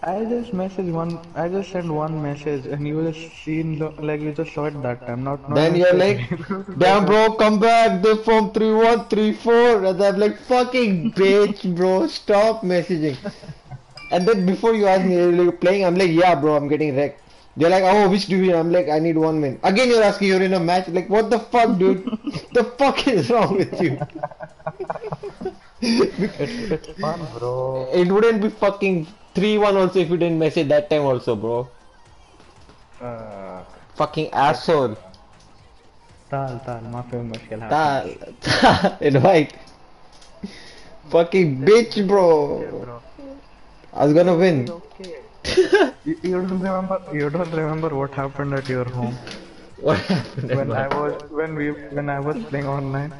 I just messaged one. I just sent one message, and you just seen like you just saw it that time. Not. not Then you're like, damn bro, come back. They're from 3134. And I'm like, fucking bitch, bro. Stop messaging. And then before you ask me, are you playing? I'm like, yeah, bro, I'm getting wrecked. They're like, oh, which division? I'm like, I need one win. Again, you're asking, you're in a match. Like, what the fuck, dude? the fuck is wrong with you? it's, it's fun, bro. It wouldn't be fucking 3-1 also if you didn't message that time also, bro. Uh, Fucking asshole. tal tal, माफी में मुश्किल है. Ta- ta- invite. Fucking bitch, bro. I was gonna win. You, you don't remember. You don't remember what happened at your home. What happened? when I was when we when I was playing online.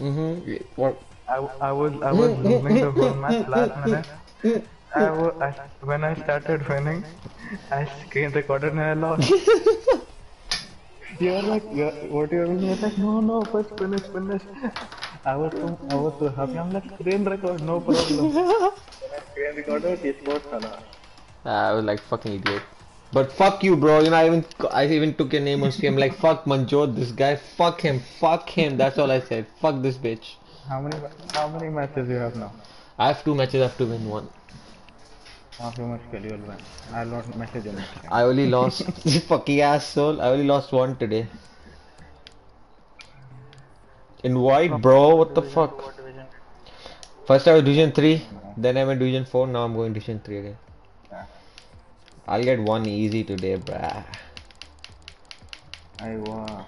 Mm-hmm. What? I, I was I was mm-hmm. losing the whole match mm-hmm. last minute. Mm-hmm. I was, I, when I started winning, I screen recorded and I lost. you're like, you're, what you're doing? You're like, no, no, first finish, finish. I was so, I was so happy. I'm like, screen record, no problem. when I screen recorded, he scored Salah. I was like fucking idiot. But fuck you, bro. You know, I even I even took your name on stream. Like fuck Manjot, this guy. Fuck him. Fuck him. That's all I said. Fuck this bitch. How many how many matches you have now? I have two matches. I have to win one. After much kill you'll win. I'll not message you. I only lost. fucking asshole. I only lost one today. In white, bro. What the fuck? First I was Division 3, then I went Division 4, now I'm going Division 3 again. I'll get one easy today, bruh. I wow.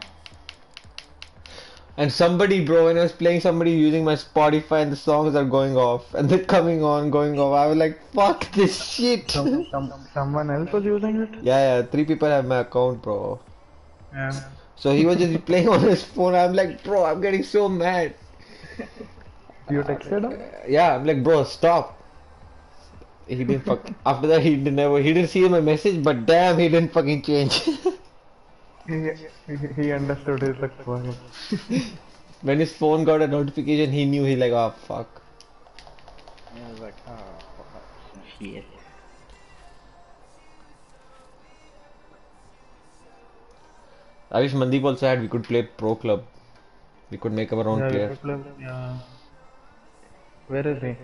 And somebody, bro, when I was playing, somebody using my Spotify and the songs are going off and they're coming on, going off. I was like, fuck this shit. Some, some, someone else was using it? Yeah, yeah, three people have my account, bro. Yeah. So he was just playing on his phone. I'm like, bro, I'm getting so mad. You texted him? Yeah, I'm like, bro, stop. He didn't fuck. After that, he didn't never. He didn't see my message, but damn, he didn't fucking change. He, he, he understood. He's like, fuck. when his phone got a notification, he knew. He like, oh fuck. I was like, oh, shit. I wish Mandeep also had. We could play pro club. We could make our own Yeah, player. could play- yeah. Where is he?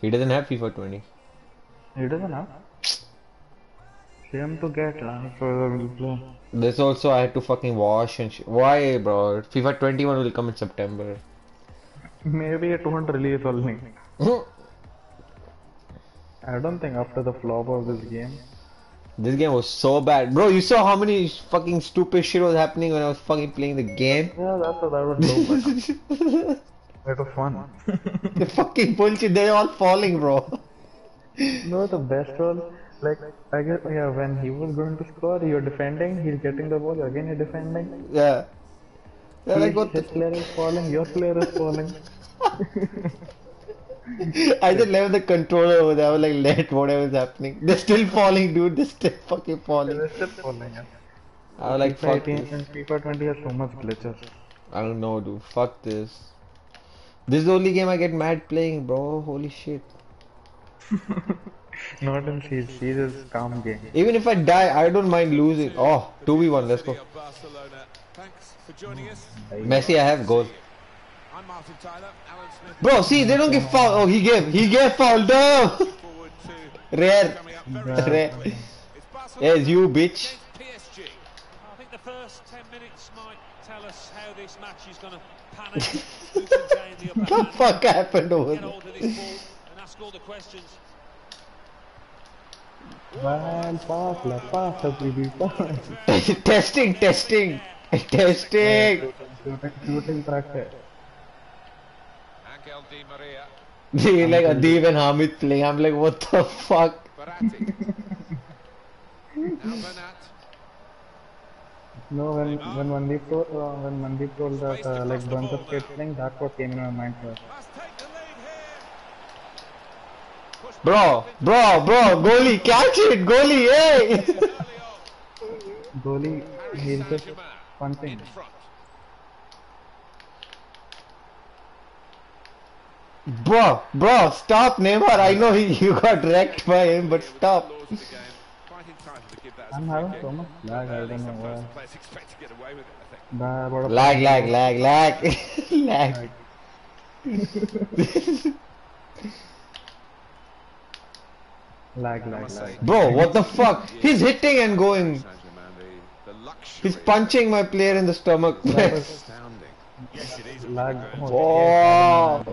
He doesn't have FIFA 20. He doesn't have. Him to get, so. This also I had to fucking wash and sh Why, bro? FIFA 21 will come in September. Maybe it won't release only. Hmm? I don't think after the flop of this game. This game was so bad. Bro, you saw how many fucking stupid shit was happening when I was fucking playing the game? Yeah, that's what I was do. But it was fun. the fucking bullshit, they're all falling, bro. no, the best was like I guess yeah when he was going to score, you're defending, he's getting the ball, again you're defending. Yeah. Yeah, like what his player is falling, your player is falling. I just left the controller over there. I was like, let whatever's happening. They're still falling, dude. They're still fucking falling. They're still falling. Yeah. I was like, fuck 18 this. and FIFA 20 has so much glitches. I don't know, dude. Fuck this. This is the only game I get mad playing, bro. Holy shit. Not in Siege. Siege is calm game. Even if I die, I don't mind losing. Oh, 2v1, let's go. Barcelona. Thanks for joining us. Messi, I have goal. I'm Martin Tyler. Alan Smith. Bro, see, they don't give foul. Oh, he gave. He gave foul. No! Rare. Rare. Yes, you bitch. I think the first 10 minutes might tell us how this match is going to pan out. Who the upper the hand, fuck happened over get there? All the questions. Well, pass, la pass, baby, pass. testing, testing. Testing. Shooting, shooting practice. Angel Di Maria. See, like Adeeb and Hamid playing. I'm like, what the fuck? Verratti. now Bernat. No, when when Mandeep told uh, when Mandeep told that uh, like bunch of kids playing, that's what came in my mind first. Bro, bro, bro, goalie, catch it, goalie, hey! Goalie, he's just punching. bro, bro, stop, Neymar. I know he, you got wrecked by him, but stop. I'm having so much lag, I don't know why. Players expect to get away with it, I think. Bah, what a Lag, lag, lag, lag, lag. Lag, lag, lag. Bro, what the fuck? He's hitting and going. He's punching my player in the stomach. Astounding. Yes, it is. Lag. Oh,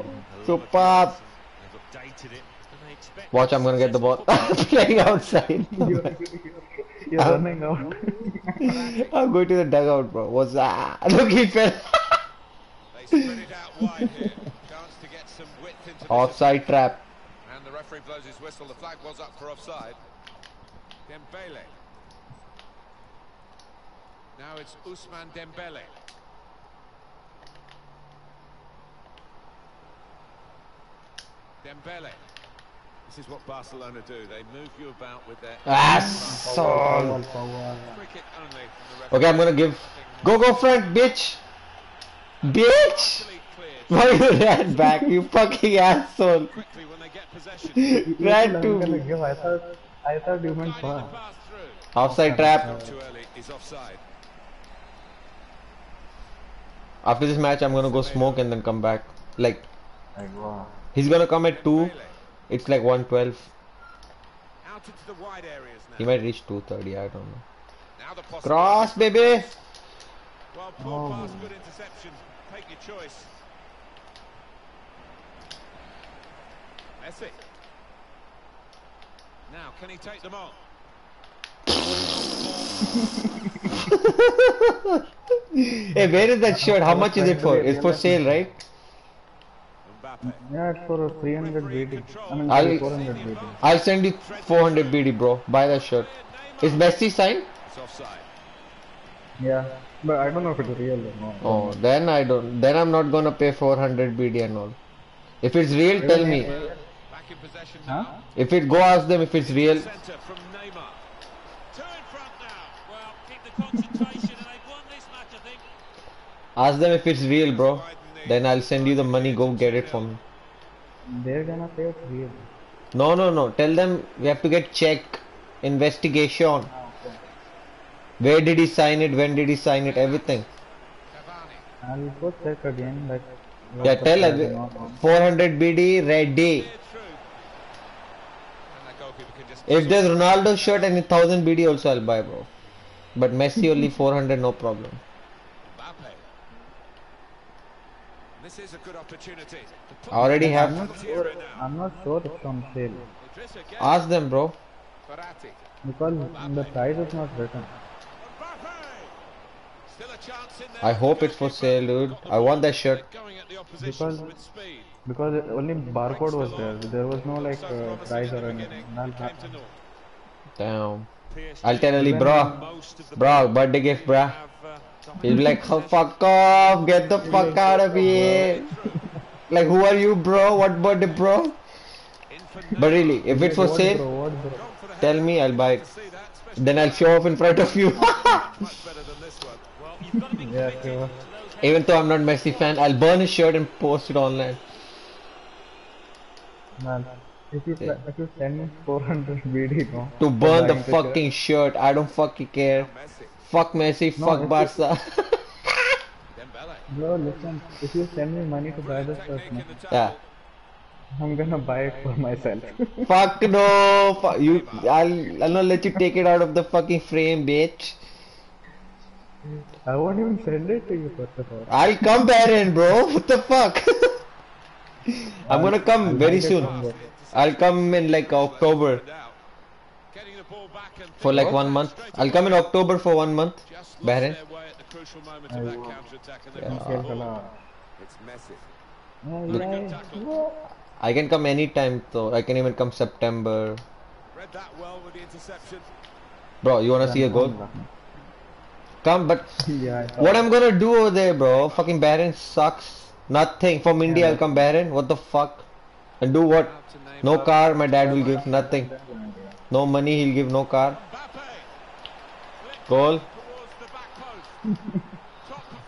superb. They've updated it and they expect Watch, I'm gonna get the ball. Playing outside. You're running out. I'm going to the dugout, bro. What's that? Look, he fell. They spread it out wide here. Chance to get some width into this Offside trap. And referee blows his whistle. The flag was up for offside. Dembele. Now it's Ousmane Dembele. Dembele. This is what Barcelona do. They move you about with their Asshole. Power, power. Free kick only from the Okay, I'm gonna give. Go, go, Frank, bitch. Bitch. Why you ran back? You fucking asshole. Ran I'm to give. I thought, I thought you meant far. Offside trap. Too early is offside. After this match, I'm gonna go smoke and then come back. Like, Like, he's gonna come at 2. It's like 112. Out into the wide areas now. He might reach 230, I don't know. Now the possibility. Cross, baby. Well, poor oh. pass, good interception. Take your choice. Messi. Now, can he take them on? hey, where is that shirt? How much is it for? It's for sale, right? Yeah, it's for 300 BD. I mean, I'll 400 BD. I'll send you 400 BD, bro. Buy that shirt. Is Messi signed? Yeah, but I don't know if it's real or not. Oh, then I don't. Then I'm not gonna pay 400 BD and all. If it's real, tell me. Huh? If it go, ask them if it's real. Centre from Neymar. Two in front now. Well, keep the concentration and they've won this match, I think. Ask them if it's real, bro. Then I'll send you the money. Go get it for me. They're gonna pay it's real. No, no, no. Tell them we have to get check, investigation. Ah, Where did he sign it? When did he sign it? Everything. I'll go check again. but. Yeah, tell players her. are not on. 400 BD ready. If there's Ronaldo shirt and a 1000 BD also I'll buy, bro. But Messi only 400, no problem. This is a good opportunity. I already have. I'm not sure. I'm not sure it's on sale Ask them, bro. Because the price is not written. Still a chance in there. I hope it's for sale, dude. I want that shirt. Going at the opposition Because with speed. Because only barcode was there. There was no like uh, price or anything. None Came to naught. Damn. I'll tell Ali, bro. Bro, birthday gift, bro. He'll be like, oh, fuck off, get the fuck out of here. Like, who are you, bro? What birthday, bro? But really, if it's for sale, bro, what bro? tell me, I'll buy it. Then I'll show off in front of you. Yeah, sure. Even though I'm not Messi fan, I'll burn his shirt and post it online. Man, if you Yeah. if you send me 400 BD, no. To burn the buying shirt, fucking shirt, I don't fucking care. Fuck Messi, No, fuck if you- Barca. Bro, listen. If you send me money to buy this shirt, no, yeah. I'm gonna buy it for myself. Fuck no. Fu- you, I'll, I'll not let you take it out of the fucking frame, bitch. I won't even send it to you first of all. I'll come Baron, bro. What the fuck? I'm gonna come I'll very soon. somewhere. I'll come in like October. For like one month. I'll come in October for one month. Bahrain. Crucial moment of that counter-attack and they Yeah. Messi. I can come anytime though. I can even come September. Read that well with the interception. Bro, you wanna see a goal? Come, but. What I'm gonna do over there, bro? Fucking Bahrain sucks. Nothing. From India, I'll come Bahrain. What the fuck? And do what? No car. My dad will give nothing. No money. He'll give no car. Goal.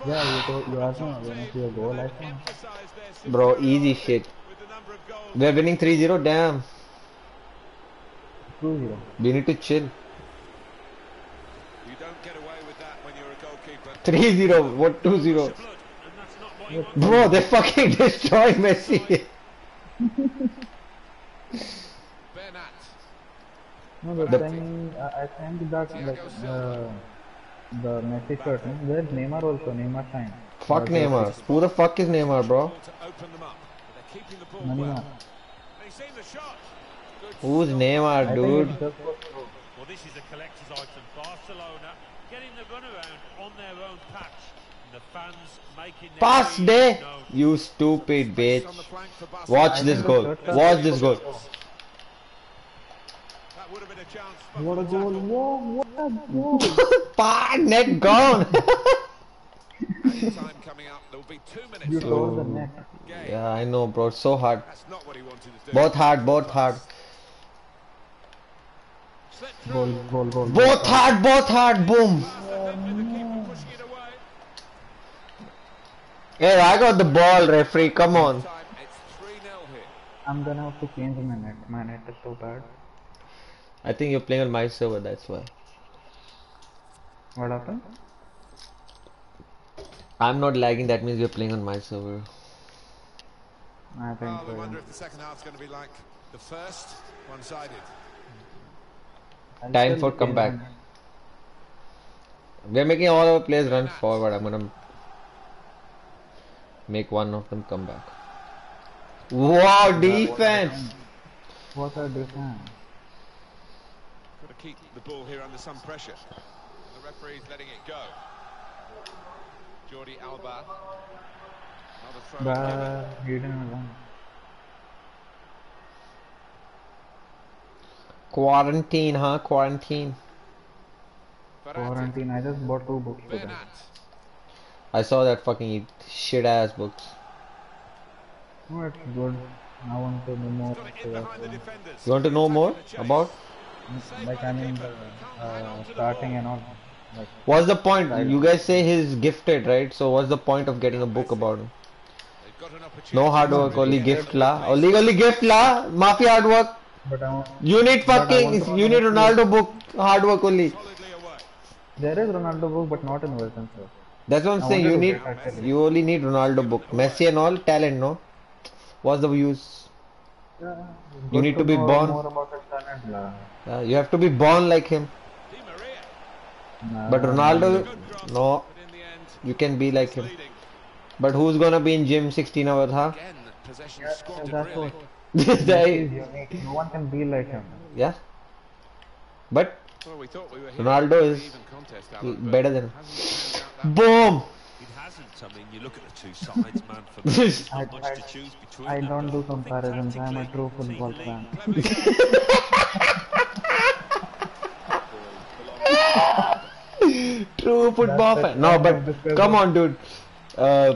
Yeah, you go, you asked me when I see a goal, I think. Bro, easy shit. We're winning 3-0. Damn. 2-0. We need to chill. You don't get away with that when you're a goalkeeper. 3-0. What 2-0? Bro, they fucking destroyed Messi. No, the, The- thing, I, I think that like the the Messi shirt, no? there's Neymar also, Neymar signed. Fuck Neymar. Who the fuck is Neymar, bro? Neymar. Who's Neymar, dude? think it's just for show. Well, this is a collector's item. Barcelona getting the runaround on their own patch. And the fans making their Pass day. known. You stupid bitch. Watch this goal. Watch this goal. What a goal! Whoa, what a goal! Pa, net gone. Time coming up. There will be two minutes. You left. the net. yeah, I know, bro. It's so hard. That's not what he wanted to do. Both hard, both hard. Goal, goal, goal. Both hard, both hard. Boom. Hey, I got the ball, referee. Come on. It's 3-0 here. I'm gonna have to change my net. My net is so bad. I think you're playing on my server, that's why. What happened? I'm not lagging, that means you're playing on my server. I think Oh, I wonder if the second half's going to be like the first, one-sided. Time for comeback. change. We're making all our players run forward. I'm gonna make one of them come back. Wow, defense! What a defense. Got to keep the ball here under some pressure. The referee's letting it go. Jordi Alba. Another throw. Bah, hidden alone. Quarantine, huh? Quarantine. Quarantine. I just bought two books for them. I saw that fucking shit ass books. Oh, it's good. I want to know more. so that's why. You want to know more about? Like I mean, uh, starting and all. Like, What's the point? You guys say he's gifted, right? So what's the point of getting a book about him? No hard work, only gift la. Only only gift la. Mafia hard work. but I want, You need But I fucking. want You need Ronaldo book. Hard work only. there is Ronaldo book, but not in version sir. That's what I'm I saying. You need. You only need Ronaldo book. Messi and all talent, no. What's the use? Yeah, You need to be know born. More about talent, la. Uh, you have to be born like him. Nah, But Ronaldo, no. You can be like him. But who's gonna be in gym 16 hours, huh? Possession Yeah, that's really. what. They- He is unique. No one can be like him. yeah. But Well, we we were Ronaldo for an is even contest, Alan, better than. hasn't panned out that Boom. It hasn't. I mean, you look at the two sides, man. For me, there's not much to choose between I don't do comparisons. I'm a true football fan. True football fan. No, but come on, dude. Uh,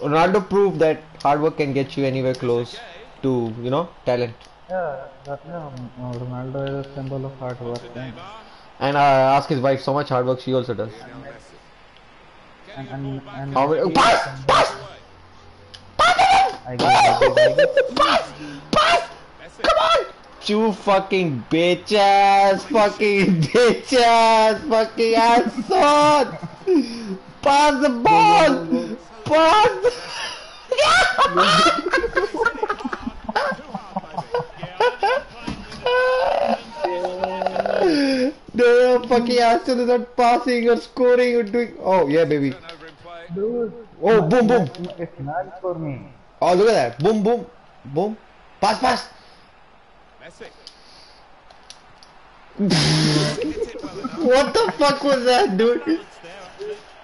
Ronaldo proved that hard work can get you anywhere close to, you know, talent. Yeah, that, yeah, uh, Ronaldo is a symbol of hard work. And, And I ask his wife so much hard work she also does. and, and, and How many- he- pass, pass, I give, I give, I give. pass, pass. Come on. You fucking bitch ass, fucking bitch ass, fucking asshole. Pass the ball. Pass. No, fucking asshole is not passing or scoring or doing. Oh yeah, baby. Dude, Oh, boom, boom. it's nice for me. Oh, look at that. Boom, boom, boom. Pass, pass. What the fuck was that, dude?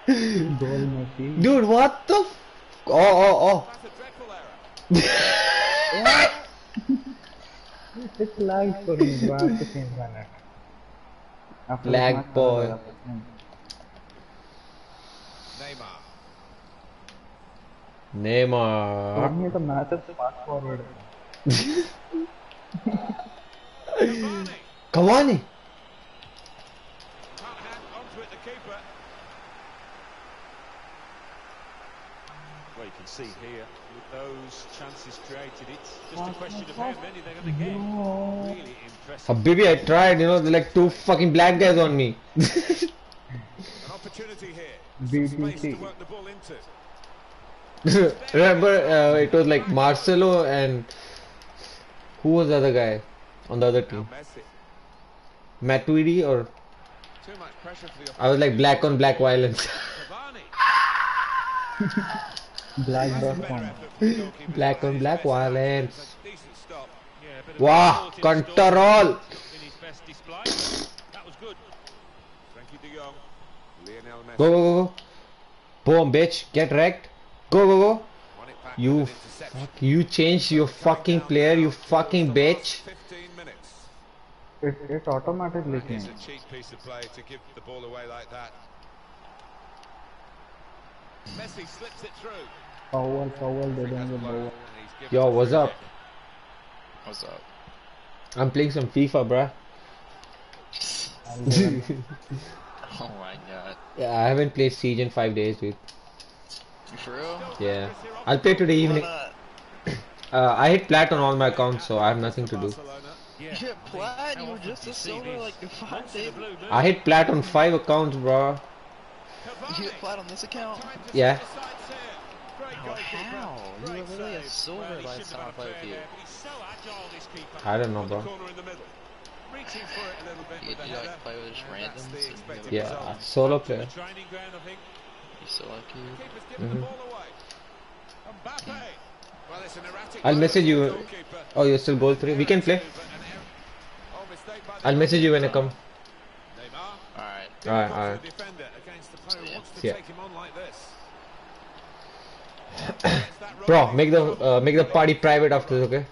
Dude, what the? F oh, oh, That's a dreadful error. It's lag for me, have to change my net. After this Lag match, boy. will have to change. Neymar. Neymar. me, the match is fast forward. Cavani. Can't hang onto it, the keeper. Well, you can see here, with those chances created, it's just a question of how many they're going to get. Really impressive. Oh, baby, I tried. You know, there like two fucking black guys on me. An opportunity here. Space to BTC. work the ball into. Remember, uh, it was like Marcelo and who was the other guy on the other team? Messi. Matuidi or Too much pressure for the I was like black on black violence. Cavani. Black That's a dot better com. effort from the goalkeeper. black on black violence. It's a decent stop. Yeah, a bit of Wow, quality in the control. In his best display. That was good. Frenkie de Jong. Lionel Go, go, go, go. Boom, bitch. Get wrecked. Go, go, go. Won it back You with an interception. fuck. You changed your fucking player, you fucking bitch. 15 minutes. It, it automatically That is changed. a cheap piece of play to give the ball away like that. Messi slips it through. Foul, foul, they don't get And over. he's given Yo, what's up? kick. What's up? I'm playing some FIFA, bruh. Oh my god. yeah, I haven't played Siege in five days, dude. You for real? Yeah. I'll play today evening. Uh, I hit plat on all my accounts, so I have nothing to do. Barcelona. You hit plat? You were just a silver like five days. I hit plat on five accounts, bro. You hit plat on this account? Yeah. Oh, how? You were literally a silver by the time I played with you. I don't know, bro. Corner in the middle. Reaching for it a little bit You, with you like play with just randoms? and Yeah, result. solo player. Training I think. You so lucky. Keeper's given the mm-hmm. ball away. Mbappe. Well, it's an erratic I'll message you. Oh, you're still goal three. We can play. But an error- oh, mistake by the I'll message you when I come. Alright. Alright, Off alright. the defender against the Who wants to Yeah. take him on like this? Bro, make the uh, make the party private after this, okay?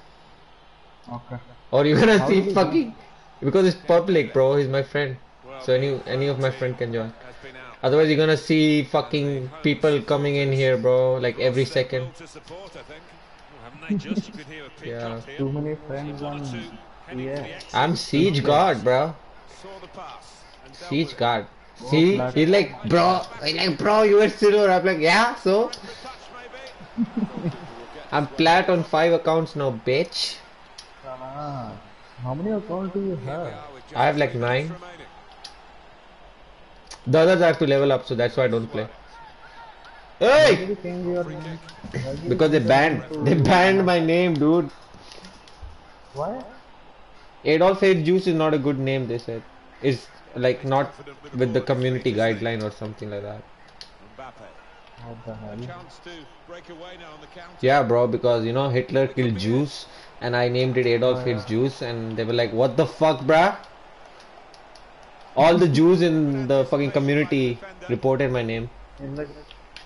Okay. Or you're gonna How see you- fucking because it's public, bro. He's my friend, so any any of my friend can join. Otherwise, you're gonna see fucking people coming in here, bro, like every second. Haven't they just? You could hear a pick Yeah. Too many friends on yeah. I'm siege guard, bro. Siege guard. See, he's like, bro, he's like, bro, you were silver. I'm like, yeah, so. I'm plat on five accounts now, bitch. How many accounts do you have? I have like nine. The others I have to level up, so that's why I don't play. Hey! you change your name? Why did you Because they banned, they banned my name, dude. Why? Adolf H. Juice is not a good name, they said. It's like not with the community guideline or something like that. Yeah, bro, because you know Hitler killed Jews, and I named it Adolf oh, Hitler Jews, and they were like, "What the fuck, bruh?" All the Jews in the fucking community reported my name, In like,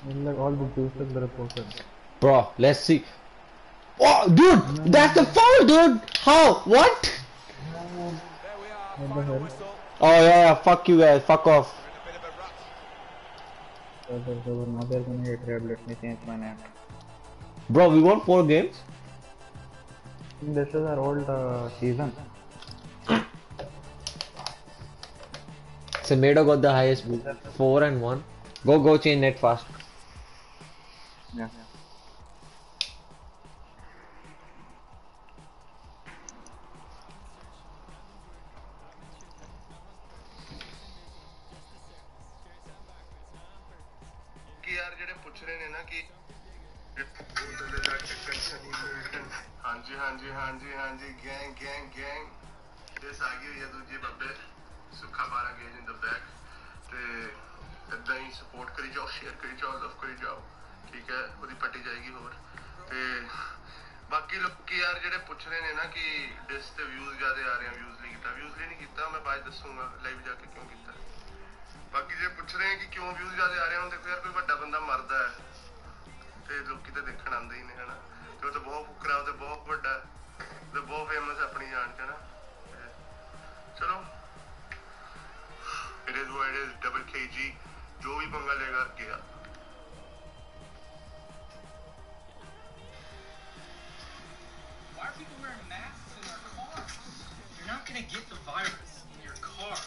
in like all the juices the reported. bro. Let's see. Oh, dude, that's the foul, dude. How? What? What the hell? Oh yeah, yeah. Fuck you guys. Fuck off. So, now they're gonna get red. Let me change my name. Bro, we won four games. This is our old uh, season. Semedo got the highest four and one. Go, go, change net fast. Yeah. Share ਕਰੀ ਜਾਓ ਜਾਓ ਠੀਕ ਹੈ, ਉਹਦੀ ਪੱਟੀ ਜਾਏਗੀ ਹੋਰ। ਤੇ ਬਾਕੀ ਲੋਕੀ ਯਾਰ ਜਿਹੜੇ ਪੁੱਛ ਰਹੇ ਨੇ ਨਾ ਕਿ ਡਿਸ ਤੇ ਵਿਊਜ਼ ਜ਼ਿਆਦਾ ਆ ਰਹੇ ਆ ਵਿਊਜ਼ ਲਈ ਕੀਤਾ ਵਿਊਜ਼ ਨਹੀਂ ਕੀਤਾ, ਮੈਂ ਬਾਅਦ ਦੱਸੂਗਾ ਲਾਈਵ ਜਾ ਕੇ ਕਿਉਂ ਕੀਤਾ। ਬਾਕੀ ਜੇ ਪੁੱਛ ਰਹੇ ਆ ਕਿ ਕਿਉਂ ਵਿਊਜ਼ ਜ਼ਿਆਦਾ ਆ ਰਹੇ ਹੁਣ ਦੇਖੋ ਯਾਰ ਕੋਈ ਵੱਡਾ ਬੰਦਾ ਮਰਦਾ ਹੈ, ਤੇ ਲੋਕੀ ਤਾਂ ਦੇਖਣ ਆਉਂਦੇ ਹੀ ਨੇ, ਹਨਾ। ਤੇ ਉਹ ਤਾਂ ਬਹੁਤ ਫੁਕਰਾ, ਉਹ ਤਾਂ ਬਹੁਤ ਵੱਡਾ ਤੇ ਬਹੁਤ ਫੇਮਸ ਆਪਣੀ ਜਾਣ ਚ, ਹਨਾ। ਚਲੋ। It is what it is double KG ਜੋ ਵੀ ਪੰਗਾ ਲੇਗਾ ਅੱਗੇ Why are people wearing masks in their cars? You're not gonna get the virus in your car.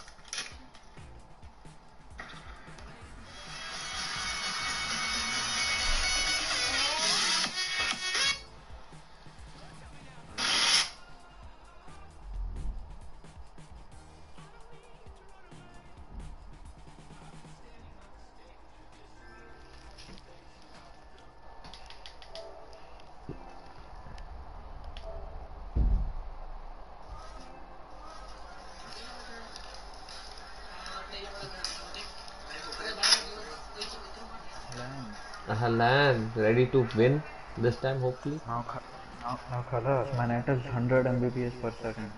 Ready to win this time, hopefully. Now, kha- now, now, khalas, my net is 100 Mbps per second.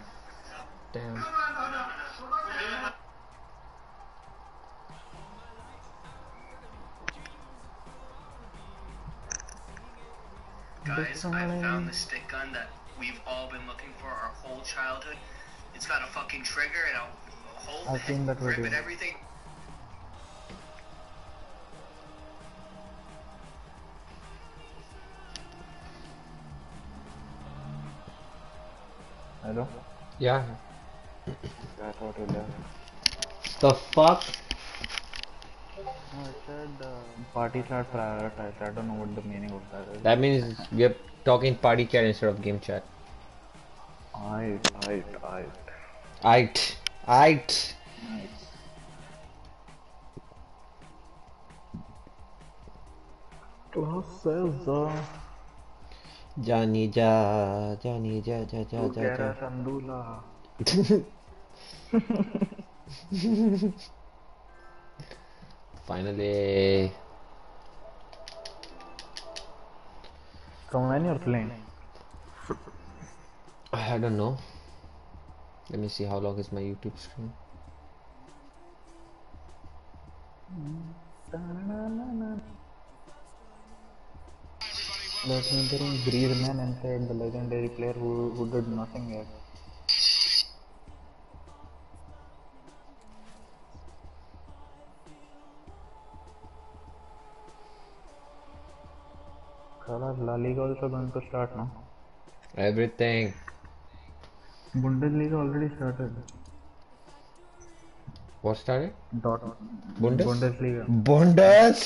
Damn. Guys, I found the stick gun that we've all been looking for our whole childhood. It's got a fucking trigger and a hole, I've seen that grip video. and everything. Hello? Yeah. I thought you left. The fuck? No, it said uh, party chat prioritized. I don't know what the meaning of that is. That means we are talking party chat instead of game chat. Aight, aight, aight. Aight. Aight. Class says, uh, Johnny Ja, Johnny Ja, Ja, Ja, Ja, Ja. Sandula. Finally. From when you're playing? I don't know. Let me see how long is my YouTube screen. Mm. That entering Griezmann inside the legendary player who, who did nothing yet. La Liga also going to start now. Everything. Bundesliga already started. What started? Dot. Bundes? Bundesliga. Bundes.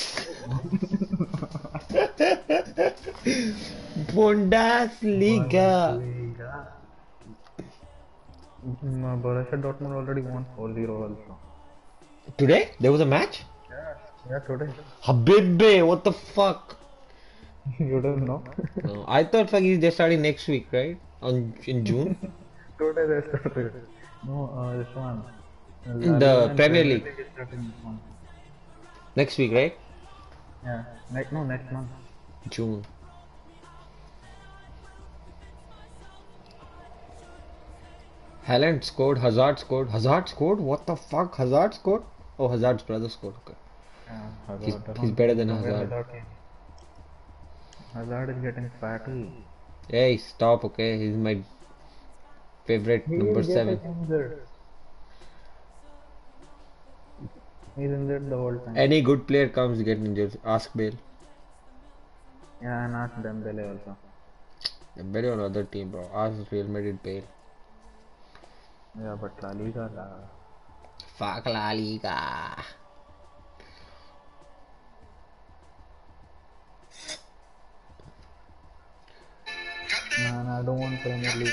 Bundesliga. Mm, Borussia Dortmund already won 4-0 also. Today there was a match. Yeah, yeah today. Habibbe, what the fuck? you don't know? No, I thought fuck they're starting next week, right? On in June. today they started. No, uh, this one. In the Premier League. is starting this month. Next week, right? Yeah, next no next month. June. Haaland scored, Hazard scored. Hazard scored? What the fuck? Hazard scored? Oh, Hazard's brother scored. Okay. Yeah, He's, Hazard. he's better than Hazard. Hazard. Hazard is getting fatty. Hey, stop, okay? He's my favorite He number seven. injured. He's injured the whole time. Any good player comes get injured. Ask Bale. Yeah, and ask Dembele also. Better on other team, bro. Ask Real Madrid Bale. Yeah, but La Liga, la. Fuck La Liga. Man, I don't want Premier League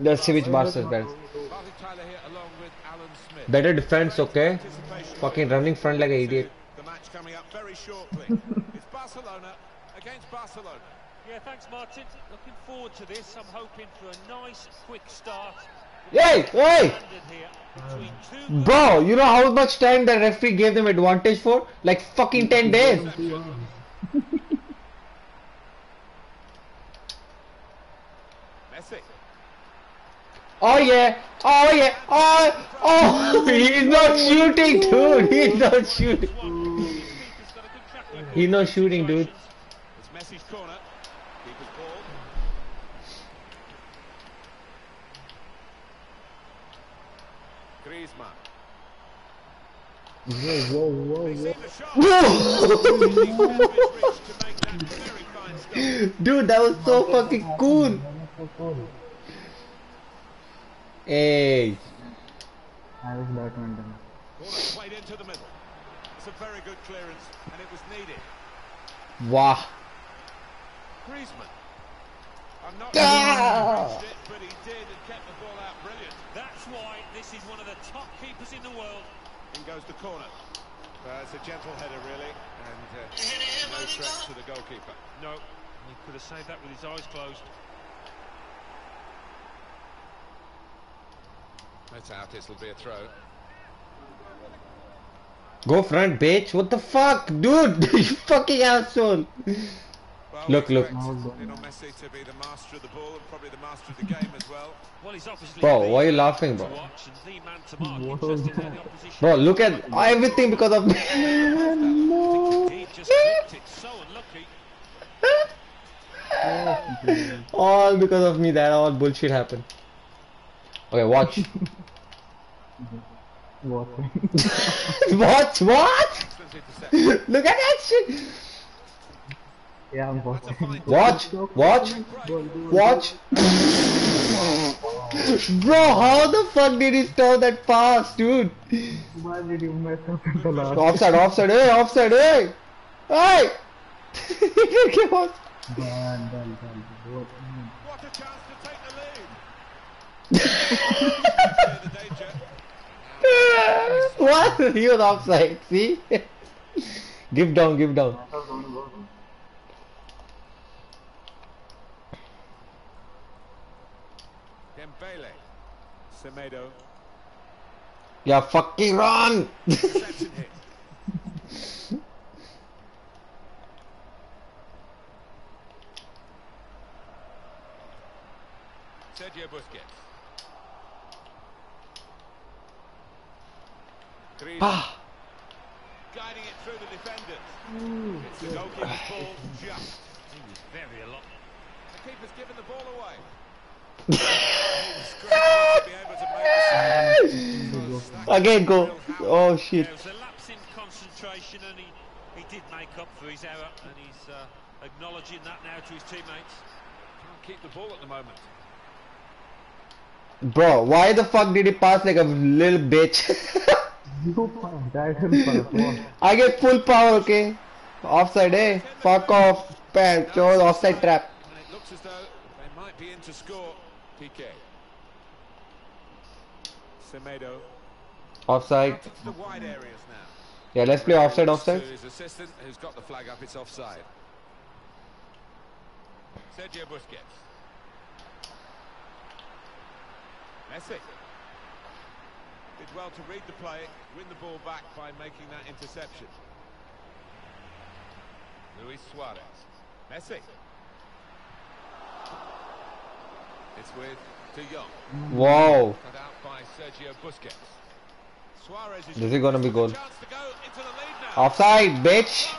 Let's see which Barca is better. Defense, okay? Fucking running front like an idiot. The match coming up very shortly. it's Barcelona against Barcelona. Yeah, thanks, Martin. Looking forward to this. I'm hoping for a nice, quick start. Between two Bro, you know how much time the referee gave them advantage for? Like fucking 10 days. Messi. Oh yeah, oh yeah, oh, oh, he's not shooting, dude, he's not shooting. He's not shooting, dude. It's Messi's corner. Keeper's ball. Griezmann. Whoa, whoa, whoa, Dude, that was so fucking cool. So. Hey, I wish that went in. Corner played into the middle. It's a very good clearance, and it was needed. wow. Griezmann. I'm not Ah! sure he it, but he did and kept the ball out brilliant. That's why this is one of the top keepers in the world. In goes the corner. Uh, it's a gentle header, really, and uh, no threat to the goalkeeper. No, he could have saved that with his eyes closed. That's out. This will be a throw. Go front, bitch. What the fuck, dude? you fucking asshole. Well, Look, look. Messi to be the master of the ball and probably the master of the game as well. Well, he's obviously Bro, the why are you laughing, bro? watch and the man to mark. Interesting how the opposition Bro, look at everything because of me. he just clipped it. So unlucky. all because of me. That all bullshit happened. Okay, watch. What? watch, what? look at that shit. Yeah, I'm watching. Watch, watch, watch. Bro, how the fuck did he stop that pass, dude? Why did you mess up in the last? Offside, offside, hey, offside, hey! Hey! Give us- Done, done, done. What? What a chance to take the lead. what? He was offside, see? give down, give down. Dembele. Semedo. Yeah, fucking run! Sergio Busquets. Griezmann. Ah. Guiding it through the defenders. It's the goalkeeper's ball just. He was very alert. The keeper's given the ball away. He was great to be able to make the save. Again go. Oh shit. There was a lapse in concentration and he, he did make up for his error and he's uh, acknowledging that now to his teammates. Can't keep the ball at the moment. Bro, why the fuck did he pass like a little bitch? You pass, I didn't pass. What? I get full power, okay? Offside, eh? Fuck off. Pants, chose offside trap. And it looks as though they might be in to score. PK. Semedo. Offside. The wide areas now. Yeah, let's play offside, offside. His assistant, who's got the flag up, it's offside. Sergio Busquets. Messi. Did well to read the play, win the ball back by making that interception. Luis Suarez. Messi. It's with De Jong. Wow. Cut out by Sergio Busquets. Suarez is This is gonna be got good. to go into the lead now. Offside, bitch.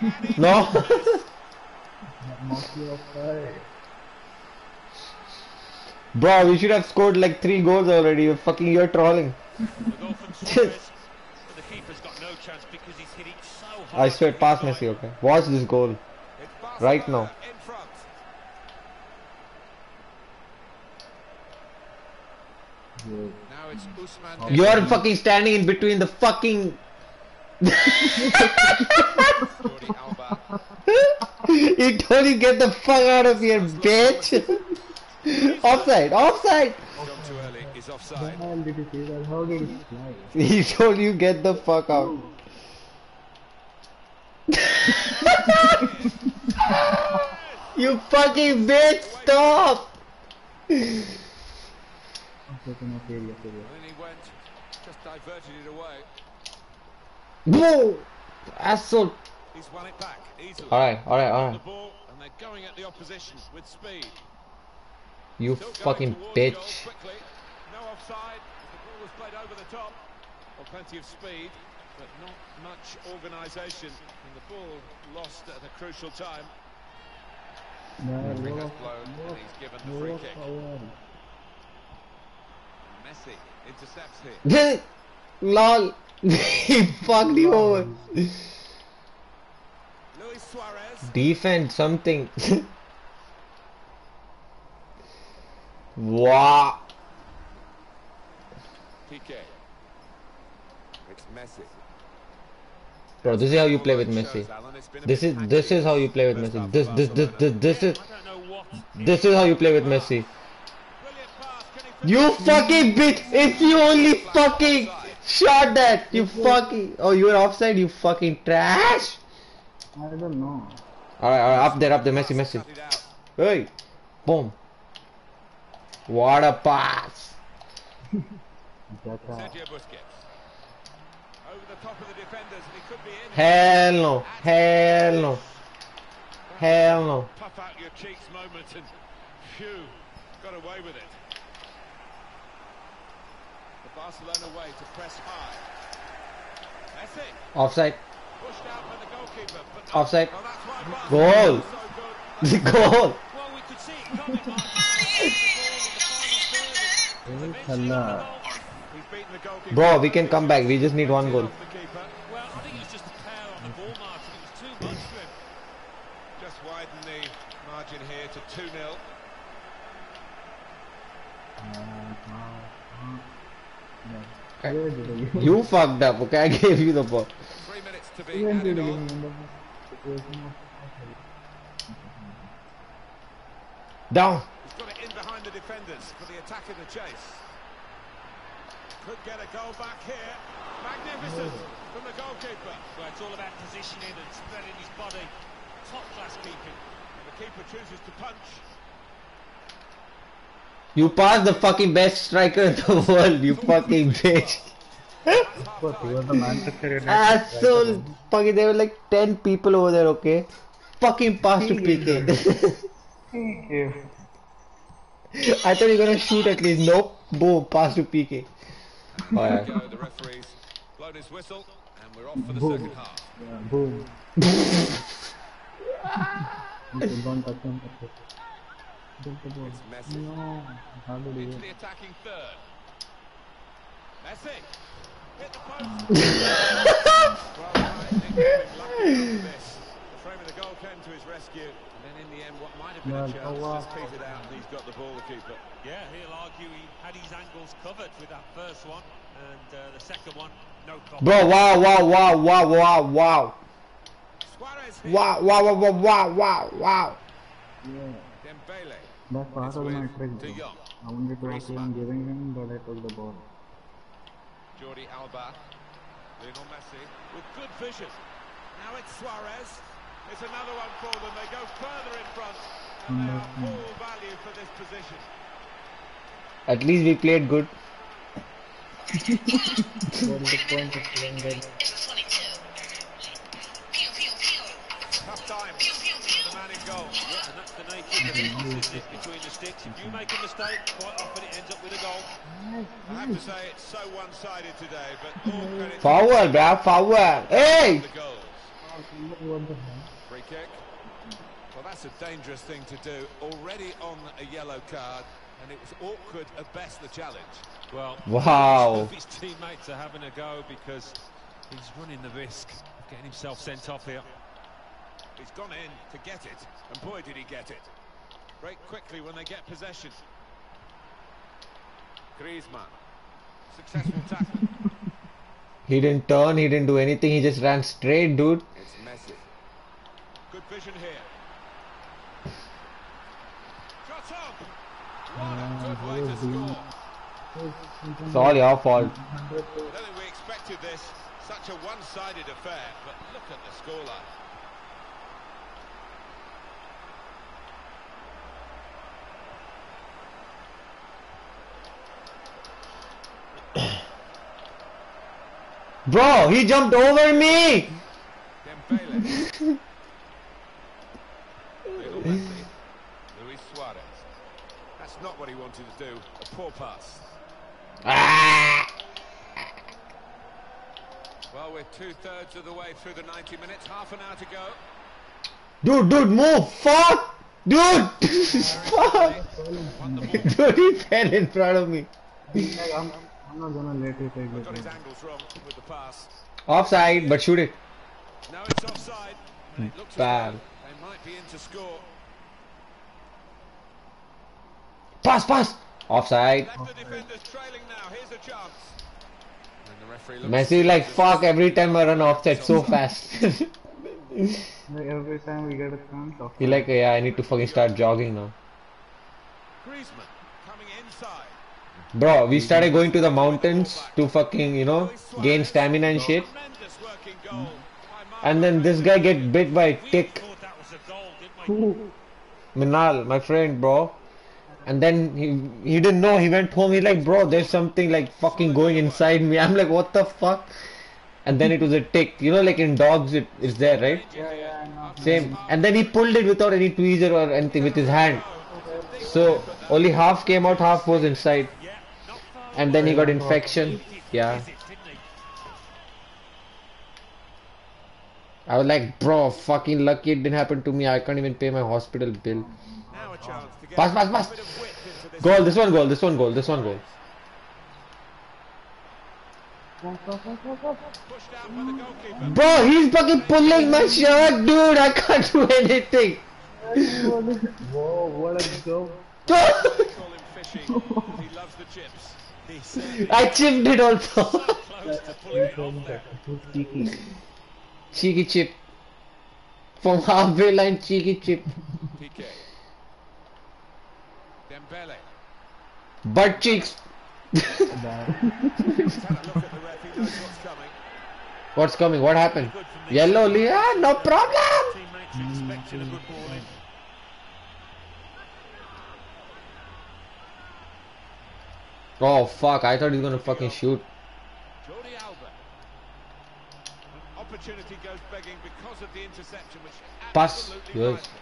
No. Bro, we should have scored like three goals already. You're fucking, you're trolling. The goal from Suarez, but the keeper's got no chance because he's hit it so hard. I swear, pass Messi, okay? Watch this goal. Right now. In front. Now it's Ousmane. You're fucking standing in between the fucking. you Alba. he told you get the fuck out of here, bitch. offside, offside. Gone too early. Is offside. How did you see that? How did he slide? He told you get the fuck out. you fucking bitch, stop. Okay, no, area, area. And then he went, just diverted it away. Whoa, asshole. He's won it back easily. Alright, alright, The alright. ball, and they're going at the opposition with speed. You Still going fucking towards goal bitch. quickly. No offside. The ball was played over the top. Well, plenty of speed, but not much organisation. And the ball lost at a crucial time. No, Referee no, has blown, and he's given the no free kick. power. Messi intercepts here. Lol. he fucked you over. Luis Suarez. Defend something. wow. PK. It's Messi. Bro, this is how you play with Messi. This is this is how you play with Messi. This this this this this is this is how you play with Messi. You fucking bitch! If you only fucking shot that, you fucking oh you're offside, you fucking trash. I don't know. Alright, alright, up there, up there, Messi, Messi. Hey, boom. What a pass! That's a, Sergio Busquets. Over the top of the defenders, and he could be in. Hell no, hell no, hell no. Puff out your cheeks moment, and phew, got away with it. The Barcelona way to press high. Offside, pushed out by the goalkeeper, but offside. Goal, so goal. Well, we could see it coming, Bro, we can come back. We just need one goal. Off the keeper. Well, I think it was just a pair on the ball, Martin. It was too much for him. Just widen the margin here to 2 0. Where did I- You fucked up, okay? I gave you the ball. Three minutes to be added on. again. Situation of- Down. He's got it in behind the defenders for the attack in the chase. Could get a goal back here. Magnificent from the goalkeeper. Well, it's all about positioning and spreading his body. Top class keeping. And the keeper chooses to punch. You passed the fucking best striker in the world, you fucking bitch. But he the Manchester United. Ah, Asshole. Fucking, there were like 10 people over there, okay? Fucking pass to PK. He gave I thought you were gonna shoot at least. Nope. Boom. Pass to PK. Oh, yeah. the referee's blown his whistle, and we're off for the Boom. second half. Boom. Don't touch him. Get the ball. It's Messi. No. How did he Into the attacking third. Messi. Hit the post. well, I think he's lucky this. The frame of the goal came to his rescue, and then in the end, what might have been a Well, chance oh, wow. just petered out, and he's got the ball, the keeper. Yeah, he'll argue he had his angles covered with that first one, and uh, the second one, no problem. Bro, wow, wow, wow, wow, wow, wow. Suarez here. Wow, wow, wow, wow, wow, wow, wow. Yeah. Dembele. That's part It's of my with trick. De bro. Jong. I wanted to actually I'm giving him, but I took the ball. Jordi Alba. Lionel Messi with good vision. Now it's Suarez. It's another one for them. They go further in front. And they are full value for this position. At least we played good. What is the point of playing that? Tough time the man in goal. Yeah, and that's the nature of the difference, isn't it, between the sticks. If you make a mistake, quite often it ends up with a goal. I have to say it's so one-sided today, but all credit to Foul, bro. Hey! the goals. What the hell? Free kick. Well, that's a dangerous thing to do. Already on a yellow card, and it was awkward at best, the challenge. Well, Wow. his teammates are having a go because he's running the risk of getting himself sent off here. He's gone in to get it, and boy did he get it. Break quickly when they get possession. Griezmann. Successful tackle. He didn't turn, he didn't do anything, he just ran straight, dude. It's Messi. Good vision here. Shot on. What a good way to score. It's all your fault. I don't think we expected this. Such a one-sided affair, but look at the scoreline. Bro, he jumped over me! Dembele. Lionel Messi. Luis Suarez. That's not what he wanted to do. A poor pass. Ah! Well, we're two-thirds of the way through the 90 minutes. Half an hour to go. Dude, dude, move! Fuck! Dude! Fuck! Dude, he fell in front of me. I'm, I'm not gonna let you take Got his angles wrong with the pass. Offside, but shoot it. Now it's offside. And it looks as Bad. though they might be in to score. Pass, pass! Offside. Left the defenders trailing now. Here's a chance. And the referee looks Messi like fuck every time I run offside so fast. Like, every time we get a chance, of he like yeah I need to fucking start jogging now. Griezmann coming inside. Bro, we started going to the mountains to fucking, you know, gain stamina and shit. Tremendous working goal. And then this guy get bit by a tick. Minal, my friend, bro. And then he he didn't know. He went home. He like, bro, there's something like fucking going inside me. I'm like, what the fuck? And then it was a tick. You know, like in dogs, it is there, right? Yeah, yeah, I know. Same. And then he pulled it without any tweezer or anything with his hand. So only half came out, half was inside. And then he got infection. Yeah. I was like, bro, fucking lucky it didn't happen to me. I can't even pay my hospital bill. Now a chance to get Pass, pass, pass. bit of width into this. Goal, this one goal, this one goal, this one goal. Pushed out by the goalkeeper. Bro, he's fucking pulling my shirt, dude. I can't do anything. Whoa, what a go. Call him fishing. he loves the chips. He certainly I chipped it also. Cheeky. chip. From halfway line, cheeky chip. PK. Dembele. Butt cheeks. He's had a look at the ref. He knows what's coming. What happened? Yellow, Leah? No problem. Teammates are expecting a good ball in. Oh fuck! I thought he was gonna fucking shoot. Jordi Alba. An opportunity goes begging because of the interception, which Pass. absolutely Yes. vital.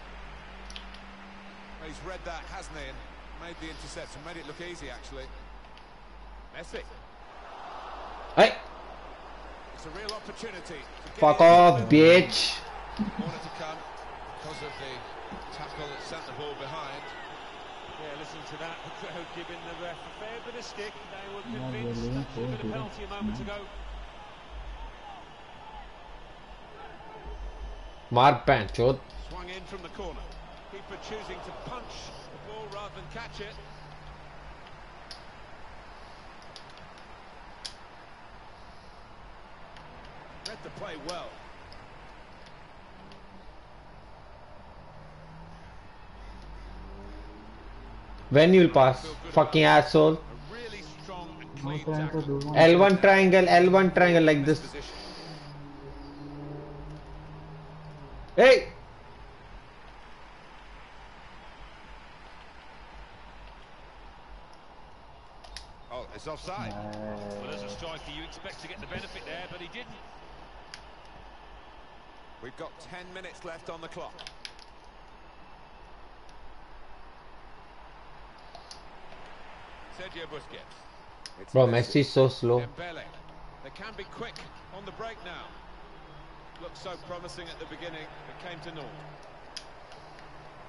He's read that, hasn't he? And made the intercept and made it look easy, actually. Messi. Hey, It's a real opportunity. to get fuck in. off, bitch. Corner to come because of the tackle that sent the ball behind. Yeah, listen to that. The crowd giving the ref a fair bit of stick. They were convinced that should have been a penalty a moment ago. Mark pant. Swung in from the corner. Keeper choosing to punch the ball rather than catch it. Read the play well. When you'll pass, fucking asshole. Really strong and No clean time to tackle. do one. L1 triangle, L1 triangle like this. Position. Hey! Oh, it's offside. Well, as a striker, you expect to get the benefit there, but he didn't. We've got 10 minutes left on the clock. Sergio Busquets. It's Bro, Messi is so slow. Dembele. They can be quick on the break now. Looked so promising at the beginning, but came to naught.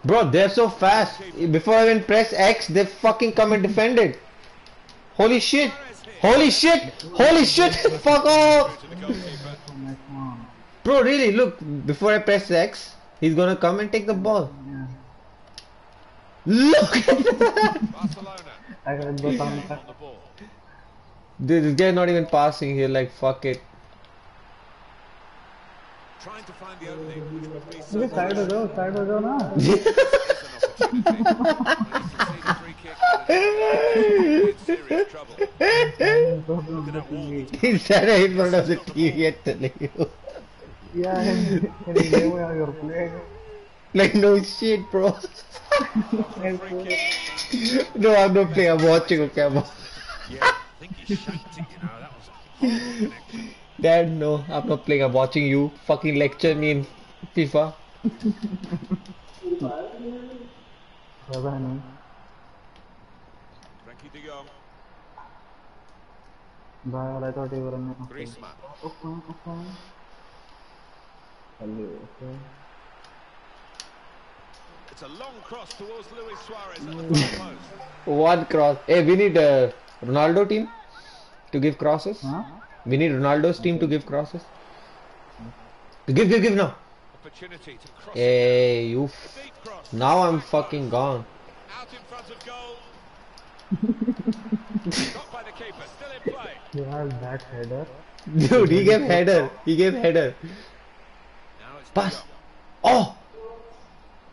Bro, they're so fast. Before I even press X, they fucking come and defend it. Holy shit! Holy shit! Holy shit! Fuck off! To the goalkeeper. So much more. Bro, really, look, before I press X, he's gonna come and take the ball. Look at that! Barcelona I got the thumb on cut. the ball. Dude, this guy not even passing here, like, fuck it trying to find the opening, which would be so side ho jao, side ho jao na. Instead, I in of the TV at telling you. Yeah, and, and you know you're playing. Like, no shit, bro. no, I'm not playing, I'm watching, okay? I'm yeah, I think he shanked you know, that was a Dad, no, I'm not playing. I'm watching you fucking lecture me in FIFA. Frenkie de Jong. Well, I thought you were in Hello, okay. It's a long cross towards Luis Suarez at the front post. One cross. Hey, we need a Ronaldo team to give crosses. Huh? We need Ronaldo's team to give crosses. Give, give, give now. Opportunity to cross Hey, you. it. F- cross. now I'm fucking gone. Out in front of goal. Got by the keeper. Still in play. yeah that header Dude, he gave header. He gave header. Now Pass. Oh!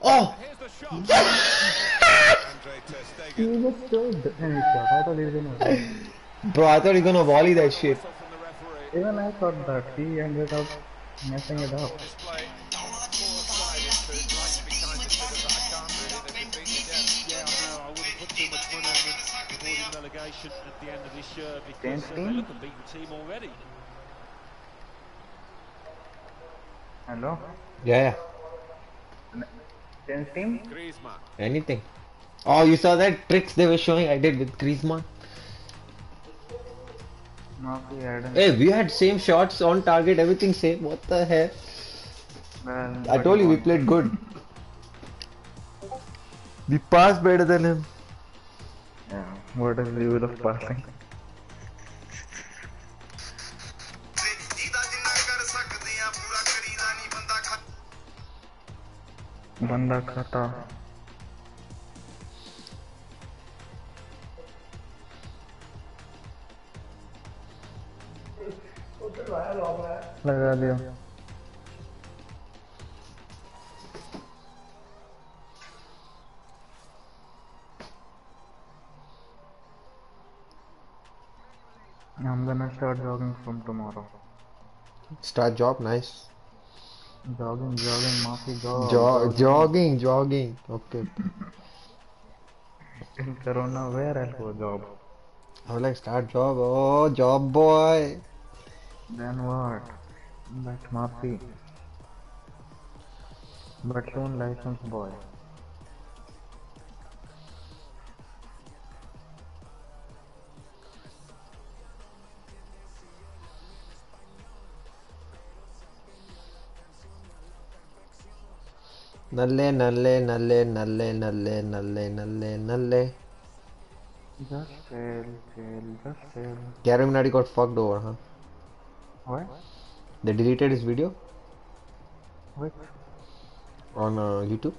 Oh! Here's the shot. Andre Ter he was so any I thought he was gonna Bro, I thought he's gonna volley that shit. Whistle from the referee. Even I thought that he ended up messing it up Display. Four-sided to like to be kind of figure, but I can't really. They've been beaten again. Yeah, I know. I wouldn't put too much money on them avoiding relegation at the end of this year because uh, they team? look a beaten team already. hello Yeah, yeah. same team Griezmann. Anything. Oh, you saw that tricks they were showing I did with Griezmann? Hey, we had same shots on target, everything same. What the hell? Man, I told you we played good. We passed better than him. Yeah. What a level of passing. Banda खाता lại lộn lại I'm gonna start jogging from tomorrow. Start job, nice. Jogging, jogging, Mafi, jog. Jo jogging, jogging. Okay. In Corona, where I'll go job? I was like, start job. Oh, job boy. Then what? But Mappy. But you license boy. నల్లే నల్లే నల్లే నల్లే నల్లే నల్లే నల్లే నల్లే Just fail, fail, just fail. Gary Minardi got fucked over, huh? What? They deleted his video Which? on uh, YouTube.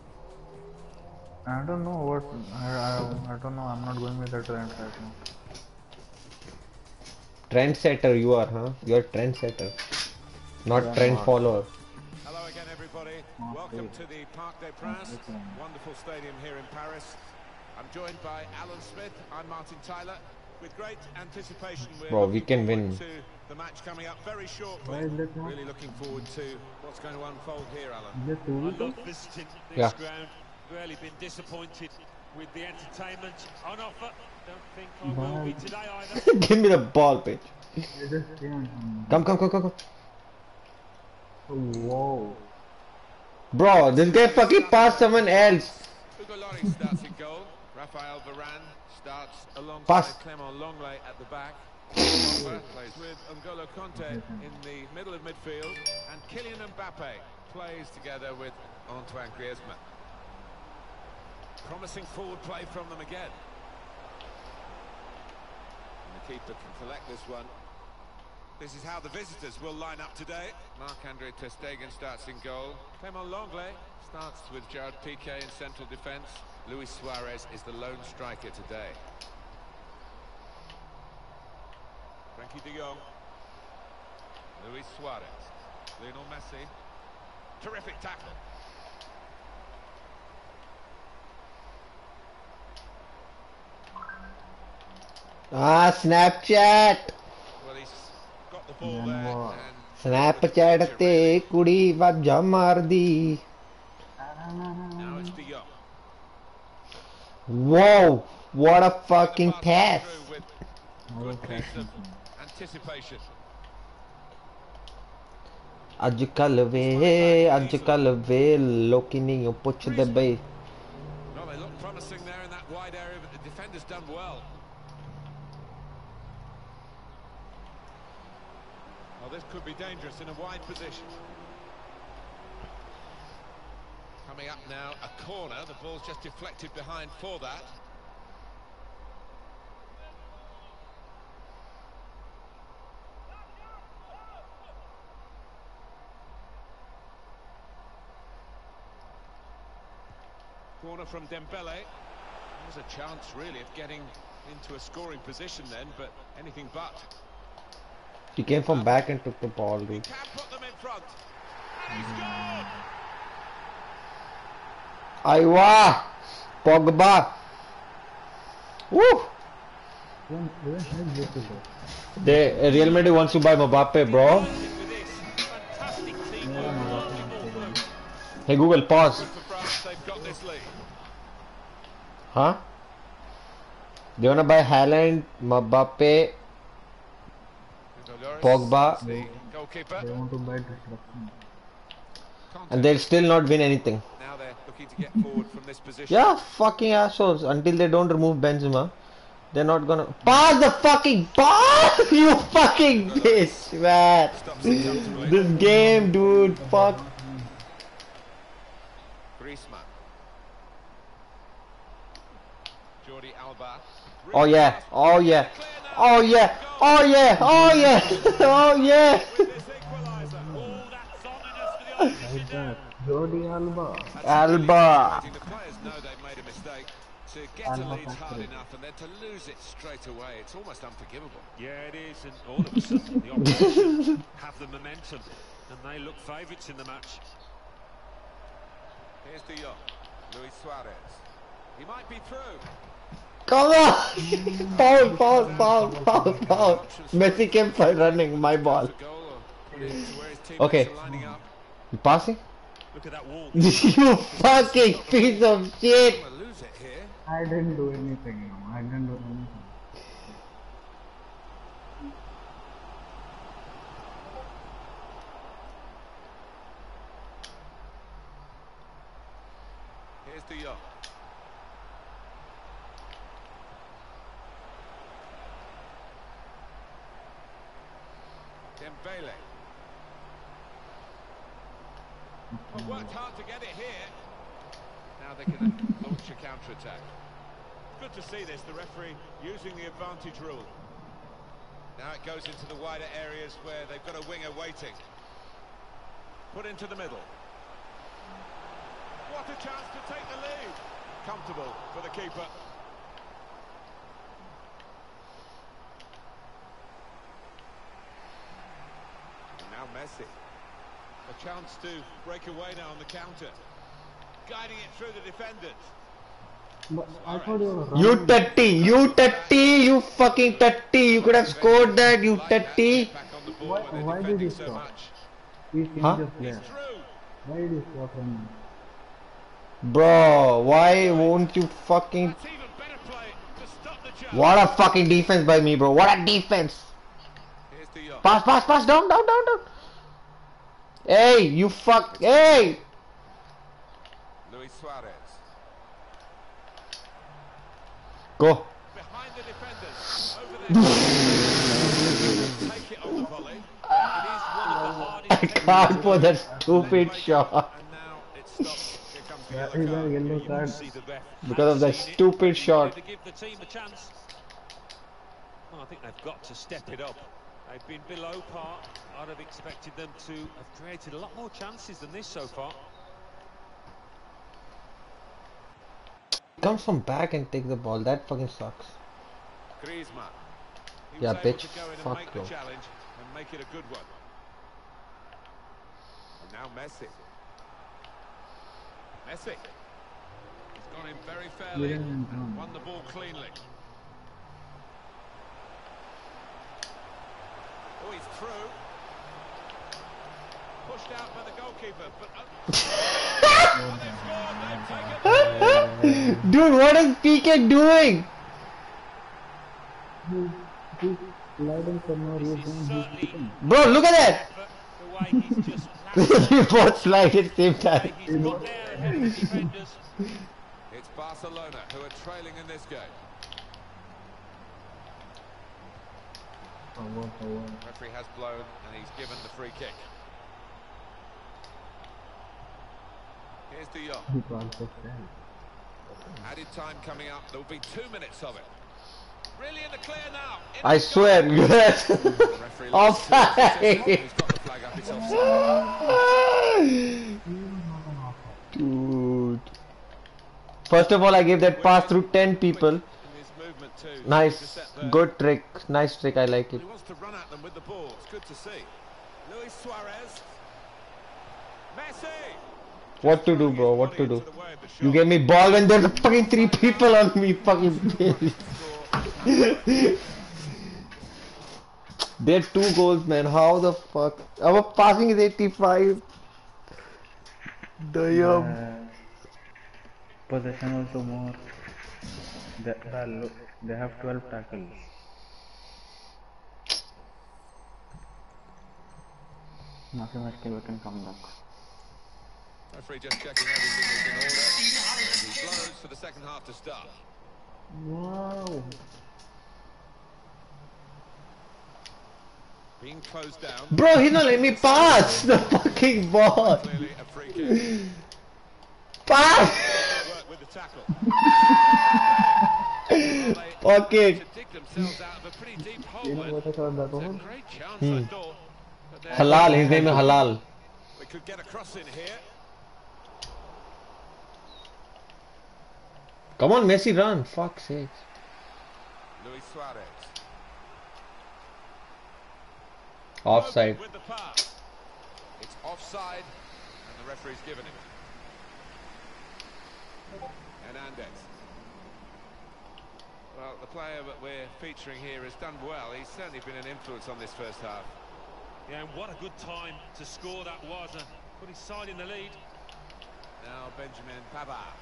I don't know what. I, I, I don't know. I'm not going with the trend right now. Trendsetter, you are, huh? You're trendsetter, not Yeah, trend not. follower. Hello again, everybody. Welcome to the Parc des Princes, wonderful stadium here in Paris. I'm joined by Alan Smith. I'm Martin Tyler. With great anticipation, we're Bro, we can win. the match coming up very shortly. Why is that not- Really looking forward to what's going to unfold here, Alan. Is I love visiting this Yeah. ground. Rarely been disappointed with the entertainment on offer. Don't think I will be today either. Give me the ball, bitch. I just came. Come, come, come, come, come. Whoa. Bro, this guy fucking passed someone else. Hugo Lloris starts in goal. Rafael Varane starts alongside Pass. Clement Lenglet at the back. Plays with N'Golo Kanté in the middle of midfield. And Kylian Mbappe plays together with Antoine Griezmann. Promising forward play from them again. And the keeper can collect this one. This is how the visitors will line up today. Marc-Andre Ter Stegen starts in goal. Clement Lenglet starts with Gerard Piqué in central defence. Luis Suarez is the lone striker today. Frenkie de Jong. Luis Suarez. Lionel Messi. Terrific tackle. Ah, Snapchat! Well, he's got the ball there. And... Snapchat te kudi vab jamardi. Now it's De Jong. Whoa, what a fucking pass. Through with good piece of anticipation. ਅੱਜ ਕੱਲ ਵੇ ਅੱਜ ਕੱਲ ਵੇ ਲੋਕੀ ਨਹੀਂ ਪੁੱਛਦੇ ਬਈ Well, they look promising there in that wide area, but the defender's done well. Well, this could be dangerous in a wide position. Coming up now, a corner. The ball's just deflected behind for that. Corner from Dembele. There's a chance, really, of getting into a scoring position then, but anything but. he came from back and took the ball dude Can put them in front. And he scored! Aiwa Pogba Woo Even, even his this is it. they Real Madrid wants to buy Mbappe bro Hey Google pause For France, they've got this lead. Huh? They wanna buy Haaland, Mbappe, Pogba, They, they want to buy disruption. and they'll still not win anything. Now they're looking to get forward from this position. Yeah, fucking assholes. Until they don't remove Benzema, they're not gonna pass the fucking ball. you fucking bitch, man. This game, dude. Fuck. Griezmann. Jordi Alba. Oh yeah. Oh yeah. Oh yeah. Oh yeah. Oh yeah. oh yeah. Like that. Jordi Alba. Alba. The players know they've made a mistake. To get a Alba lead's hard factory. enough, and then to lose it straight away, it's almost unforgivable. Yeah, it is, and all of a sudden the opposition have the momentum, and they look favourites in the match. Here's De Jong. Luis Suarez. He might be through. Come on. foul, foul, foul, foul, foul. Messi came for running. My ball. Goal or put it into where his teammates Okay. are lining up. You passing? Look at that wall. you fucking piece of shit. Gonna lose it here. I didn't do anything. No. I didn't do anything. Here's De Jong. Dembele. Well, worked mm. hard to get it here. Now they can launch a counter-attack. Good to see this, the referee using the advantage rule. Now it goes into the wider areas where they've got a winger waiting. Put into the middle. What a chance to take the lead. Comfortable for the keeper. And now Messi. A chance to break away now on the counter. Guiding it through the defenders. But I thought you were You wrong. tutty, you tutty, you fucking tutty. You could have scored that, you tutty. Why, why did you stop? We Huh? Why did you stop running? Bro, why won't you fucking... What a fucking defense by me, bro. What a defense. Pass, pass, pass. Down, down, down, down. Hey, you fuck. Hey. Luis Suarez. Go. Behind the defenders. Over there. Take it on the volley. It is one of the hardest I can't for that stupid shot. And now it stops. Here comes the That yellow is a card. yellow card. See the ref Because of that stupid shot. to give the team a chance. Well, I think they've got to step it up. They've been below par. I'd have expected them to have created a lot more chances than this so far. Come from back and take the ball. That fucking sucks. Griezmann. He Yeah, bitch, to go in and fuck you. challenge and make it a good one. And now Messi. Messi. He's gone in very fairly Yeah, and um, won the ball cleanly. Oh, he's through. Pushed out by the goalkeeper, but uh, Dude, what is PK doing? He, he's sliding for no reason. He's kicking. Bro, look at that. The way he's just we both slide at the same time. he's got there ahead of the defenders. it's Barcelona who are trailing in this game. Forward, forward. Referee has blown and he's given the free kick. Here's De Jong. He calls us that. Added time coming up. There will be two minutes of it. Really in the clear now. In I swear, goal. yes. Referee looks to his position. Offside. He's got the flag up. It's offside. Dude. First of all, I gave that pass through 10 people. In his movement too. To Nice. Good trick. Nice trick. I like it. He wants to run at them with the ball. It's good to see. Luis Suarez. Messi. What to do, bro? What to do? You gave me ball when there's fucking three people on me. Fucking. They're two goals, man. How the fuck? Our passing is 85. Damn. Uh, possession also more. They, they, lo- they have 12 tackles. Mathematically we can come back. Referee just checking everything is in order. He blows for the second half to start. Wow. Being closed down. Bro, he's not letting me pass the fucking ball. Clearly a free kick. Pass! Work with the tackle. Fuck it. To dig themselves out of a pretty deep hole. You know what I that It's a was? great chance, Hmm. I thought. But there- Halal, his name is Halal. We could get a cross in here. Come on, Messi, run. Fuck's sake. Luis Suarez. Offside. With the pass. It's offside, and the referee's given it. Hernandez. Well, the player that we're featuring here has done well. He's certainly been an influence on this first half. Yeah, and what a good time to score that was and put his side in the lead. Now Benjamin Pavard.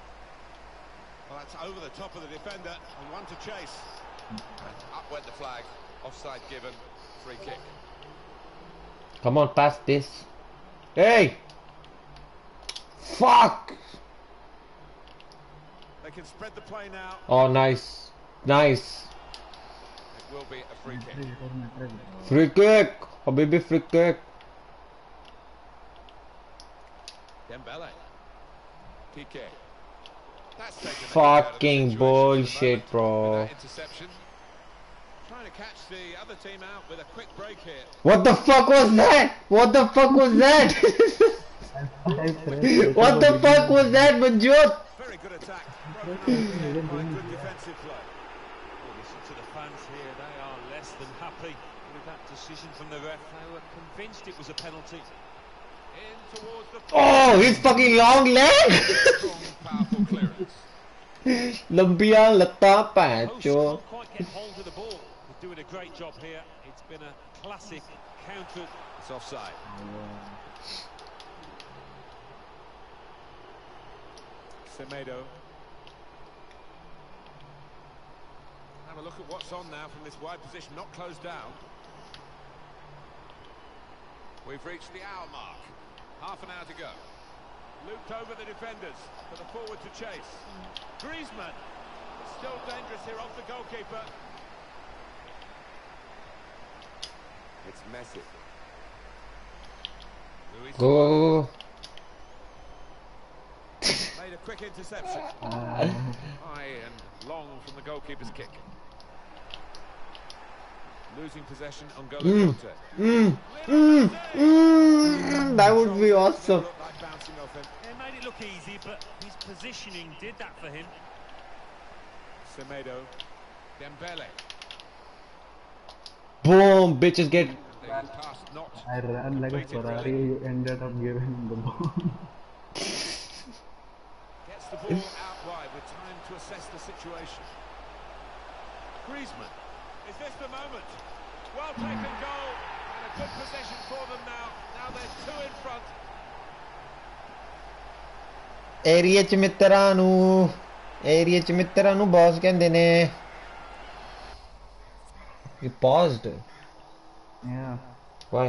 Well, that's over the top of the defender and one to chase. And up went the flag. Offside given. Free kick. Come on, pass this. Hey! Fuck! They can spread the play now. Oh, nice. Nice. It will be a free kick. Free kick. Baby, free kick. Dembele. That's Fucking bullshit, bro. Trying to catch the other team out with a quick break here. What the fuck was that? What the fuck was that? what the fuck was that, Manjot? Very good attack. Well, listen to the fans here, they are less than happy with that decision from the ref. They were convinced it was a penalty. In towards the Oh, his fucking long leg! Lumbia lata pacho. Quite get hold of the ball. He's doing a great job here. It's been a classic counter. It's offside. Semedo. Have a look at what's on now from this wide position, not closed down. We've reached the hour mark. Half an hour to go. Looped over the defenders for the forward to chase. Griezmann. Still dangerous here off the goalkeeper. It's Messi. Luis Go. Made a quick interception. High and long from the goalkeeper's kick. Losing possession N'Golo Mm. Mm. Mm. Mm. That would be awesome. Like bouncing off him. It made it look easy, but his positioning did that for him. Semedo. Dembele. Boom, bitches get. They will pass not I ran like a Ferrari, really. you ended up giving the ball. Gets the ball out wide with time to assess the situation. Griezmann. Is this the moment? Well taken goal and a good possession for them now. Now they're two in front. ਏਰੀਏ ਚ ਮਿੱਤਰਾਂ ਨੂੰ ਏਰੀਏ ਚ ਮਿੱਤਰਾਂ ਨੂੰ boss ਕਹਿੰਦੇ ਨੇ You paused. yeah. Why?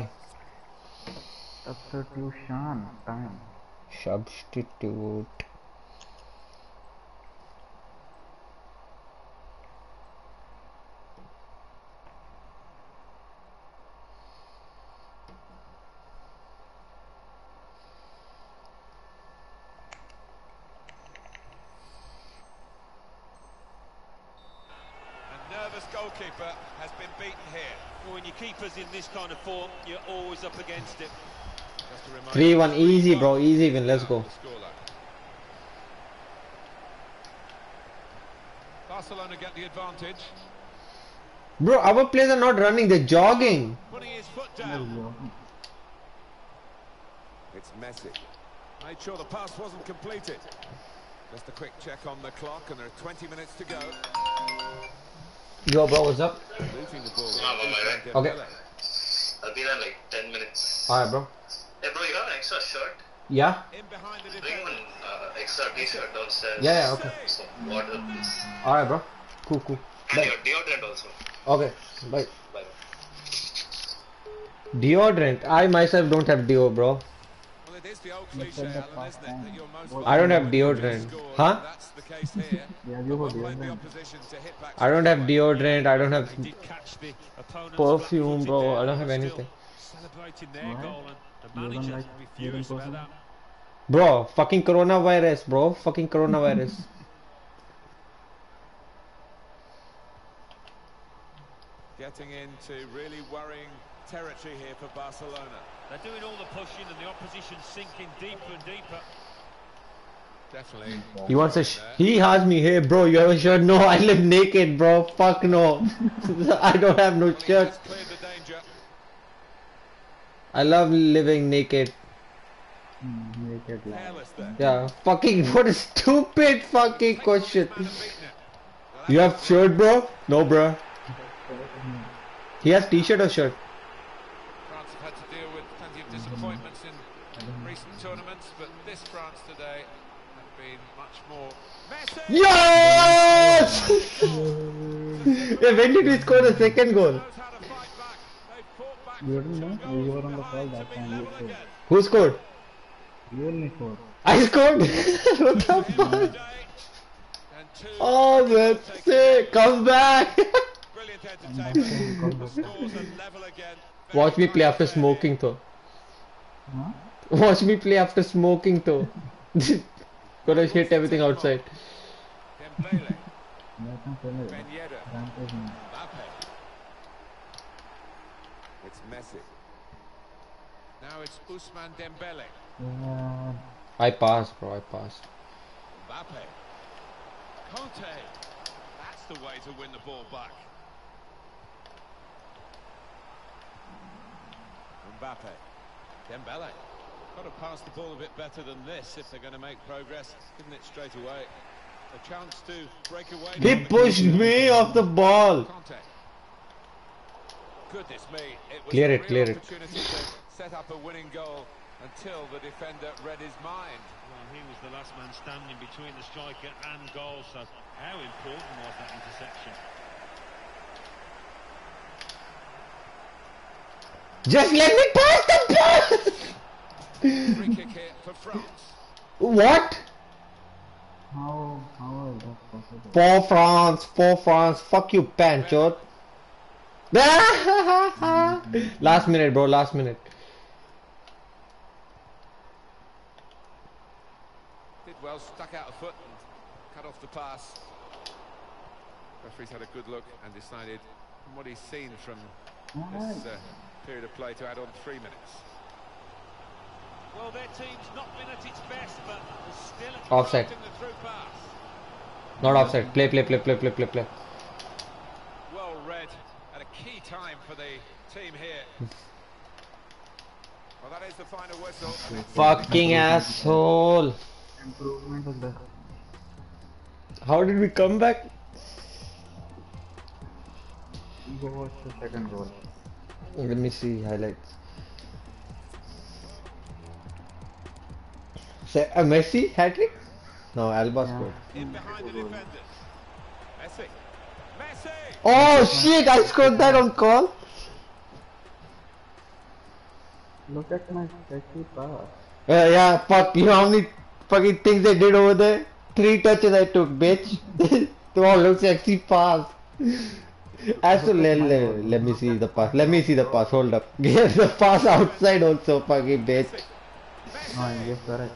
Substitution time. Substitute. 3-1, easy bro, easy win, let's go. Barcelona get the advantage. Bro, our players are not running, they're jogging. Putting his foot down. It's messy. Made sure the pass wasn't completed. Just a quick check on the clock, and there are 20 minutes to go. Yo, bro, what's up? Okay. I'll be there in like 10 minutes. Alright, bro. Hey, bro, you got an extra shirt? Yeah? In behind the Bring one uh, extra t-shirt downstairs. Yeah, yeah, okay. Some water, please. Alright, bro. Cool, cool. And Bye. your deodorant also. Okay, bye. Bye. Deodorant. I myself don't have deo, bro. Well, it is the old cliche, Alan, isn't it? That you're most I don't have vulnerable when you deodorant. Huh? and That's the case here. Yeah, But you won't got blame the deodorant. opposition to hit back I don't have deodorant. I don't have They did catch the opponent's perfume, bro. I don't have but anything. Still celebrating their What? goal, and the manager like will be deodorant furious about that. Bro, fucking coronavirus, bro. Fucking coronavirus. Getting into really worrying territory here for Barcelona. They're doing all the pushing, and the opposition sinking deeper and deeper. Definitely. He wants a sh he has me here, bro. You have a shirt? No, I live naked, bro. Fuck no. I don't have no shirt. Cleared the danger. I love living naked. Mm, naked lad. Yeah. Fucking what a stupid fucking question. You have shirt, bro? No, bro. He has t-shirt or shirt? France have had to deal with plenty of disappointments in recent tournaments, but this France today have been much more Messi Yes! yeah, when did we score the second goal? knows how to fight back. They've fought back You from didn't know? You were on the call that time. You scored. Who scored? You only scored. I scored? what the fuck? Oh, that's sick. Come back. brilliant entertainment. the scores are level again. Very Watch me play after smoking though. Huh? Watch me play after smoking though. Gotta hit everything outside. Ousmane Dembele. यार I pass, bro. I pass. Mbappe. Kanté. That's the way to win the ball back. Mbappe. Dembele. Got to pass the ball a bit better than this if they're going to make progress. Isn't it straight away? A chance to break away. He pushed me off the ball. Kanté. Goodness me. It was Clear it, clear it. Opportunity to set up a winning goal until the defender read his mind. Well, he was the last man standing between the striker and goal, so how important was that interception? Just let me pass the ball. Free kick here for France. what? how how is that possible For France, for France. Fuck you, panchot. last minute, bro. Last minute. Well, stuck out a foot and cut off the pass. Referee's had a good look and decided from what he's seen from this uh, period of play to add on three minutes. Well, their team's not been at its best, but there's still a Offside. the through pass. Not offside. Play, play, play, play, play, play, play. Well read at a key time for the team here. Well, that is the final whistle. Fucking asshole. Improvement is there How did we come back? go watch the second goal Let me see highlights. Se- uh, Messi hat trick? No, Alba scored. In behind the defenders. Messi. Messi! Oh shit! I scored that on call. look at my sexy pass Uh, yeah, fuck. You know how many fucking things I did over there? Three touches I took, bitch. wow, looks sexy pass. Actually, let, let, let me see the pass. Let me see the pass. Hold up. Get the pass outside also, fucking bitch. Oh, no yes correct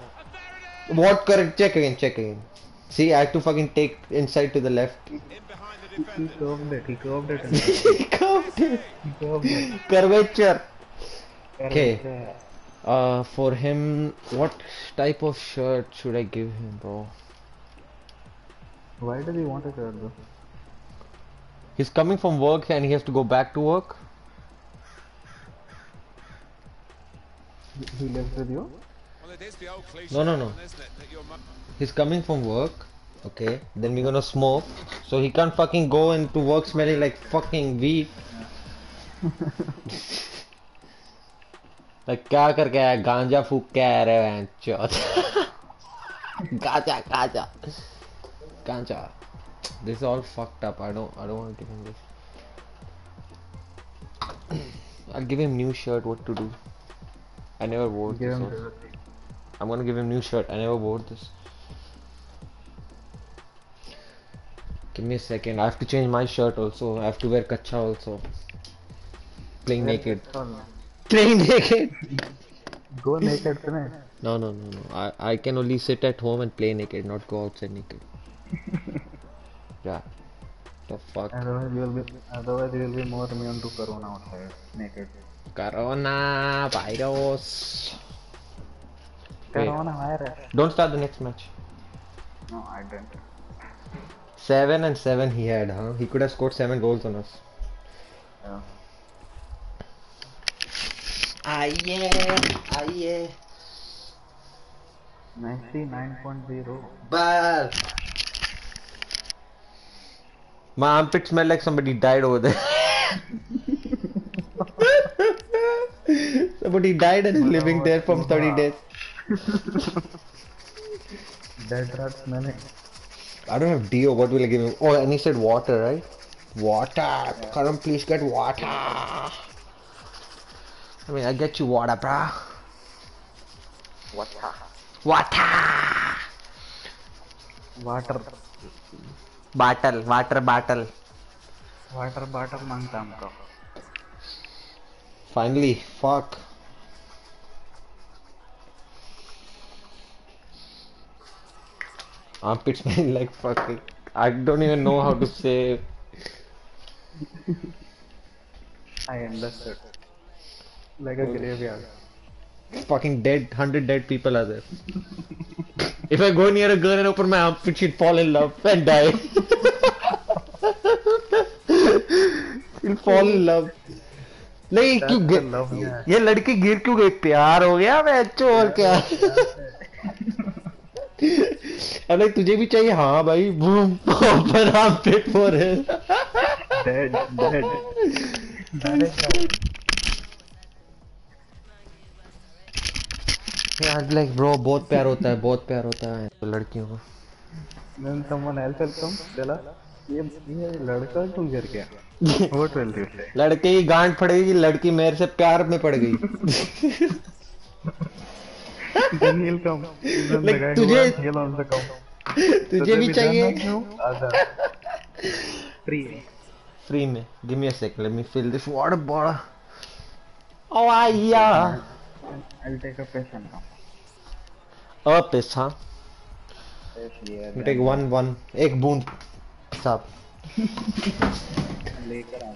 What correct? Check again, check again. See, I have to fucking take inside to the left. he curved it he curved it he curved it. he curved it Curvature. Okay. Uh, for him, what type of shirt should I give him, bro? why does he want a shirt though He's coming from work and he has to go back to work. he lives with you Well, it is the old cliche, No, no, no. isn't it? That your mu- He's coming from work. Okay, then we're gonna smoke. So he can't fucking go into work smelling like fucking weed. like क्या करके आया गांजा फूक के आया रे बहन चौथ गांजा गांजा गांजा this is all fucked up I don't I don't want to give him this I'll give him new shirt what to do I never wore give this him also. I'm gonna give him new shirt I never wore this Give me a second. I have to change my shirt also. I have to wear kacha also. Playing naked. Playing naked. go naked tonight No, no, no, no. I, I can only sit at home and play naked, not go outside naked. yeah. The fuck. otherwise you will be otherwise you will be more immune to corona outside naked Corona virus. Wait. corona virus Don't start the next match. no I didn't Seven and seven he had, huh? He could have scored seven goals on us. yeah Ah yeah, ah yeah. Messi 9.0 Bad. My armpit smelled like somebody died over there. somebody died and is living there from 30 days. dead rat smelling I don't have Dio. What will I give him? Oh, and he said water, right? Water. Karam, please get water. I mean, I get you water, brah. Water. Water. Water. Bottle, water bottle. Water bottle mangta humko. Finally, fuck. Ah, Armpits smell like fucking. I don't even know how to say. I understood. Like a graveyard. Fucking dead, hundred dead people are there. if I go near a girl and open my armpit, she'd fall in love and die. she'll fall in love. नहीं क्यों गिर ये लड़की गिर क्यों गई प्यार हो गया मैं अच्छो और क्या अरे तुझे भी चाहिए हाँ भाई boom open armpit for him Dead, dead. Like bro बहुत प्यार होता है बहुत प्यार होता है लड़कियों को Then someone else will come. Ask, ये ये लड़का क्यों गिर गया? Will you say? लड़के की गांड पड़ेगी लड़की मेरे से प्यार में पड़ गई Then he'll come. Like, तुझे- he'll also come. तुझे भी चाहिए आजा. Free. फ्री में give me a second let me fill this water bottle oh आया I'll take a piss and अब इस हाँ। टेक वन वन एक बूंद। साफ़ लेकर आ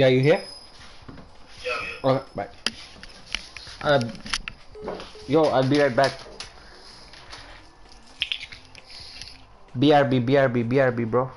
Yeah, you here? Yeah. Okay, bye. Uh, yo, I'll be right back. BRB, BRB, BRB, bro.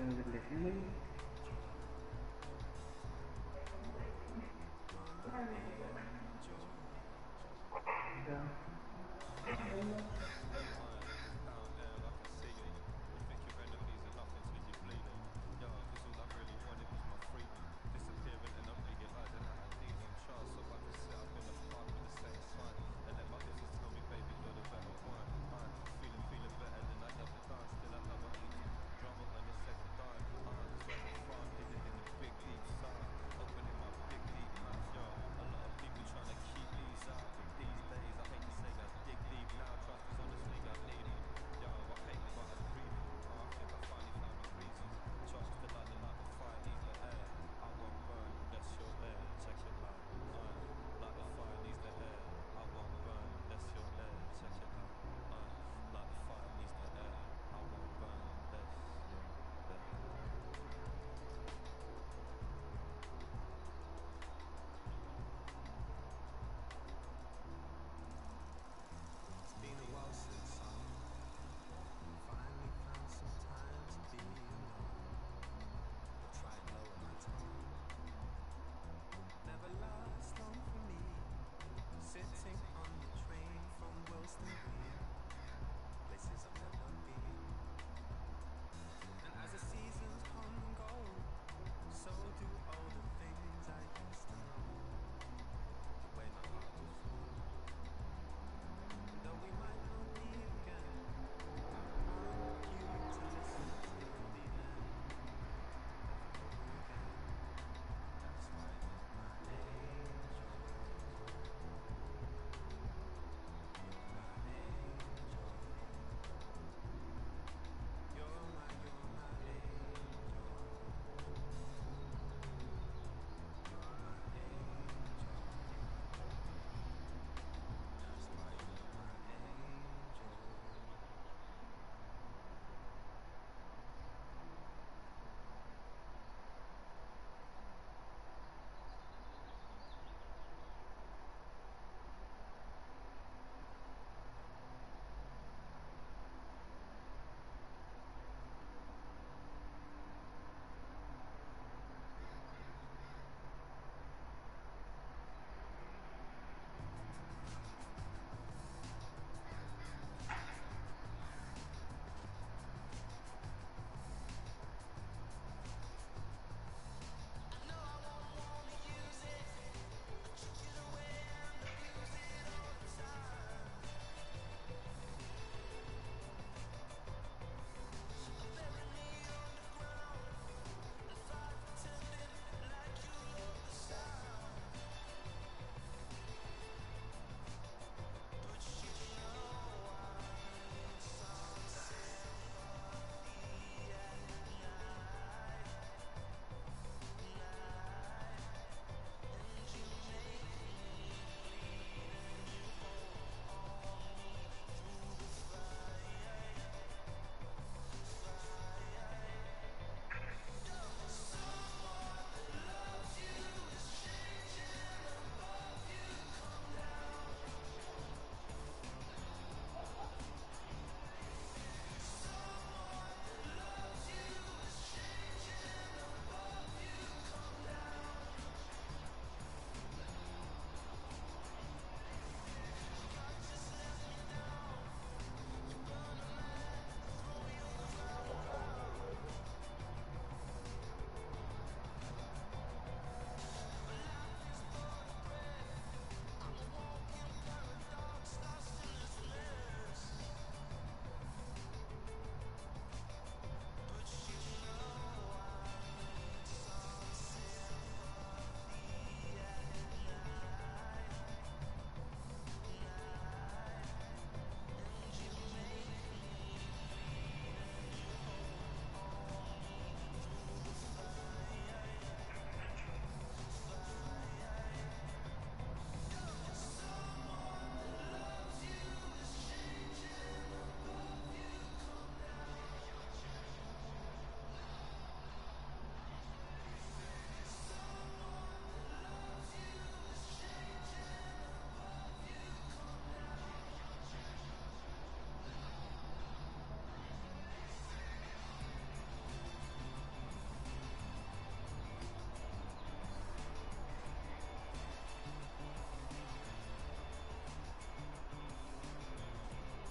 Feeling, feeling better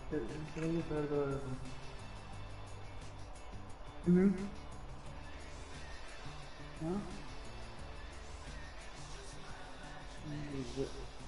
Sırayı perde. Hı hı. Ha? Hı hı.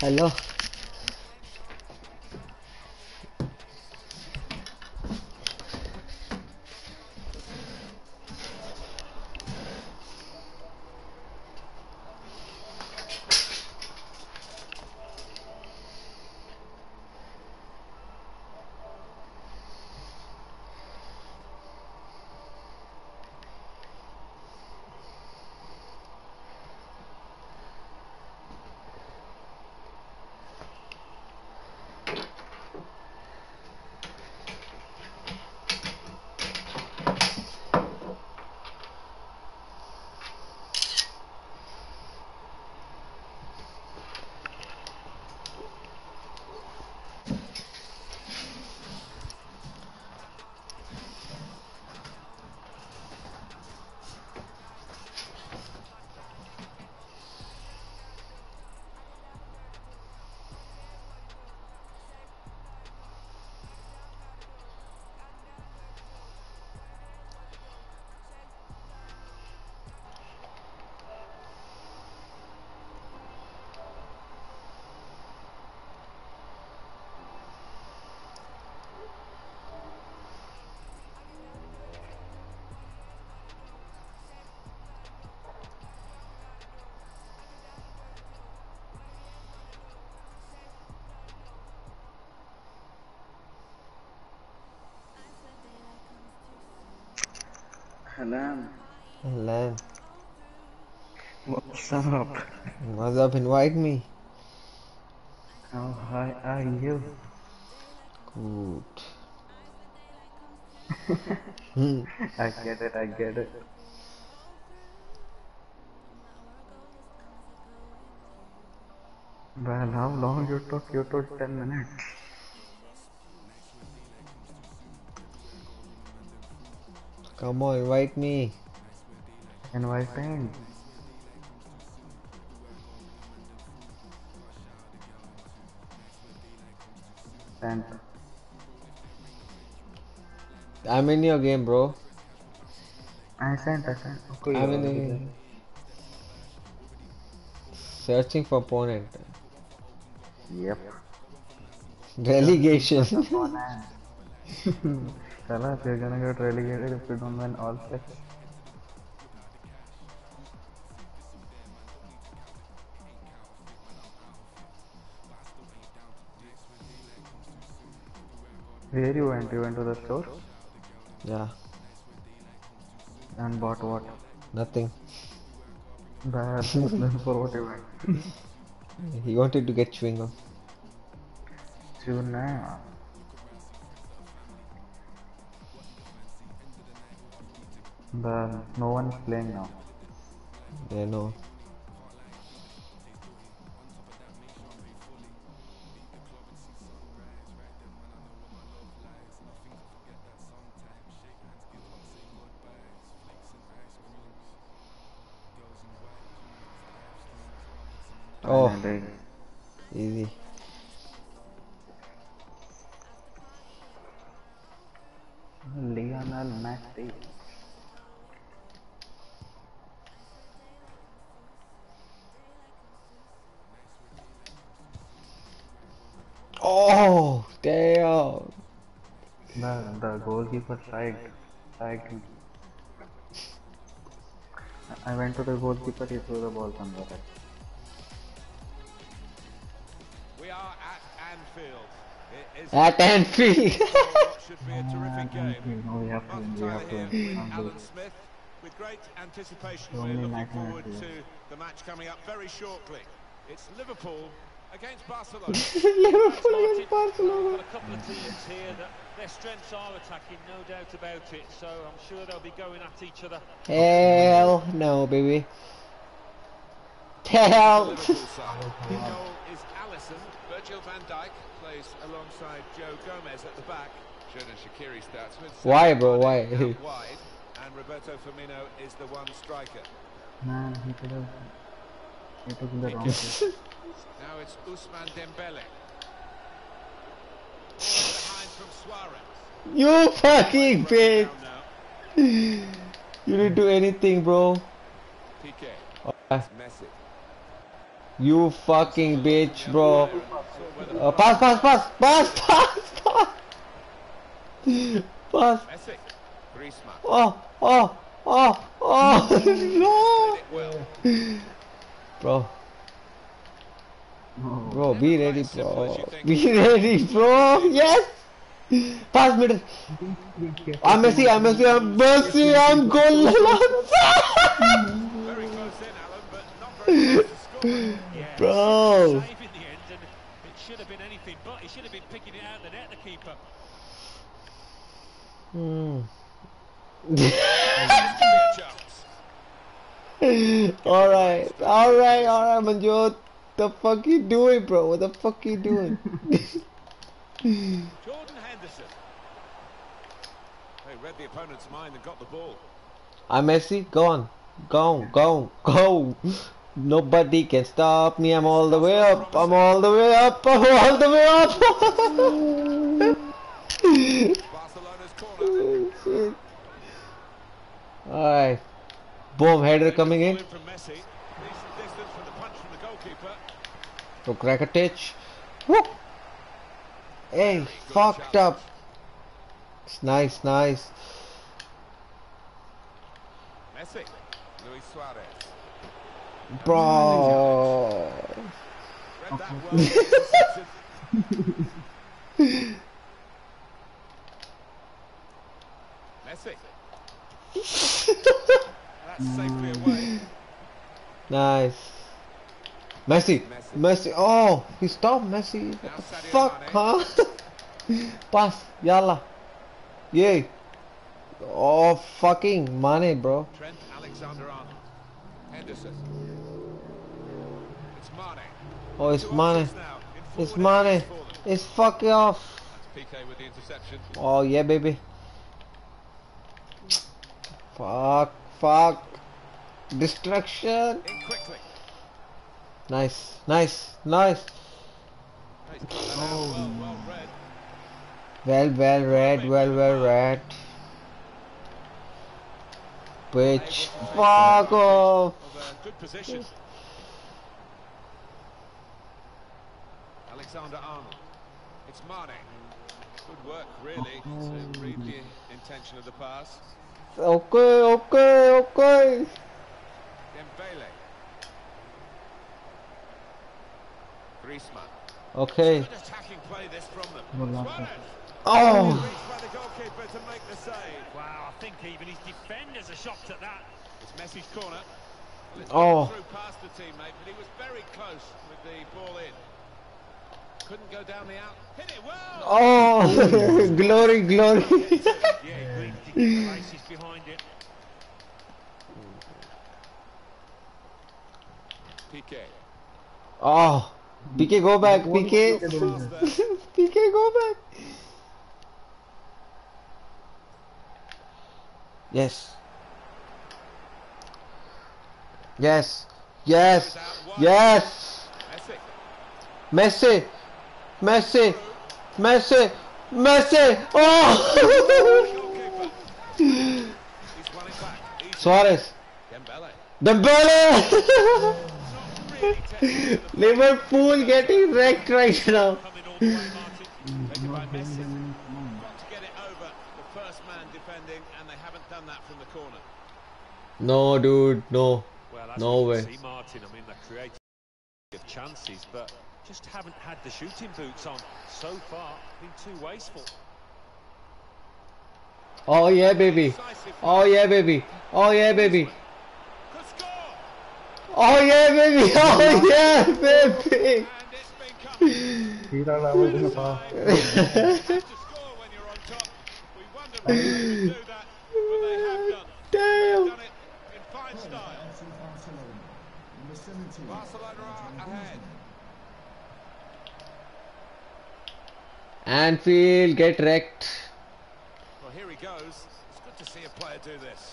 Hello. Hello. Hello. What's up? What's up? Invite me. How high are you? Good. Hmm. I get it, I get it. Well, how long you took? You took 10 minutes. Come on, invite me. Inviting. Sent. I'm in your game, bro. I sent, I sent. Okay, I'm in the game. Searching for opponent. Yep. Relegation. Salah, you're gonna get relegated if you don't win all six. Where you went? You went to the store yeah, and bought what? nothing. Bad. for what you went? He wanted to get chewing gum. Well, no one is playing now. Yeah, no. Goalkeeper side. Side. I went to the goalkeeper, he threw the ball somewhere else. We are at Anfield. It is At Anfield. what should be a terrific game. No, oh, we have to win, we have to win. with Alan. Smith. With great anticipation, we're looking forward to the match coming up very shortly. It's Liverpool against Barcelona. Liverpool against Barcelona. Got a couple of teams here that their strengths are attacking, no doubt about it. So I'm sure they'll be going at each other. Hell no, baby. Hell. Liverpool goal is Alisson. Virgil van Dijk plays alongside Joe Gomez at the back. Xherdan Shaqiri starts with. Why, bro? Why? Wide, and Roberto Firmino is the one striker. Man, he could have. He took the wrong place. Now it's Ousmane Dembele. Behind from Suarez. You fucking bitch. You didn't do anything, bro. Oh, You fucking bitch, bro. Uh, pass, pass, pass, pass, pass, pass. Pass. Oh, oh, oh, oh, no. Bro. Bro, be ready, bro. Be ready, bro. Yes. Pass middle. I'm Messi, I'm Messi, I'm Messi, I'm goal. Very close in, Alan, but not very close to score. Bro. Save in the end, and it should have been anything but. He should have been picking it out of the net, the keeper. Hmm. This could be a chance. alright, alright, alright, Manjot. What the fuck you doing, bro? What the fuck you doing? Jordan Henderson. They read the opponent's mind and got the ball. I'm Messi. Go on, go, go, go. Nobody can stop me. I'm all the way up. I'm all the way up. I'm all the way up. Barcelona's corner. Alright. Boom, header coming in. Ball from Messi. Decent distance from the punch from the goalkeeper. To Rakitic. Woo! Hey, fucked up. It's nice, nice. Messi. Luis Suarez. Bro. Read that well. Interception. Messi. That's safely away. Nice. Messi. Messi. Oh, he stopped Messi. What the fuck, huh? Pass. Yalla. Yay. Oh, fucking money, bro. Trent Alexander-Arnold. Henderson. It's Mane. Oh, it's money. options now in It's money. areas for them. It's fucking off. PK with the interception. Oh, yeah, baby. Fuck. Fuck. Destruction. Nice. Nice. Nice. He's got that out well, well read. Well, well read, well. Bitch, fuck off. Good position. Alexander-Arnold. It's Mane. Good work, really, to read the intention of the pass. Okay, okay, okay. Dembele. Griezmann. Okay. Good attacking play this from them. Suarez. Oh. Reached by the goalkeeper to make the save. Wow, I think even his defenders are shocked at that. It's Messi's corner. Oh. through past the teammate, but he was very close with the ball in. Couldn't go down the out. Hit it well. Oh, glory, glory. Yeah, great to get the laces behind it. PK. Oh, PK, go back, PK. PK, go back. Yes. Yes. Yes. Yes. Messi. Messi. Messi. Messi. Messi. Oh. He's won it back. Easy. Suarez. Dembele. Dembele. Really technical. Liverpool getting wrecked right now. Coming all the way, Martin. Taken by Messi. Got to get it over the first man defending, and they haven't done that from the corner. No, dude. No. Well, No way. can See, Martin, I mean, they're creating of chances, but just haven't had the shooting boots on so far. Been too wasteful. Oh yeah, baby. Oh yeah, baby. Oh yeah, baby. Good score. Oh yeah, baby. Oh yeah, baby. And it's been coming. He thought I was gonna pass. You have to score when you're on top. We wonder whether they can do that, but they. Damn. In fine style. Barcelona are ahead. Anfield get wrecked. Well, here he goes. It's good to see a player do this.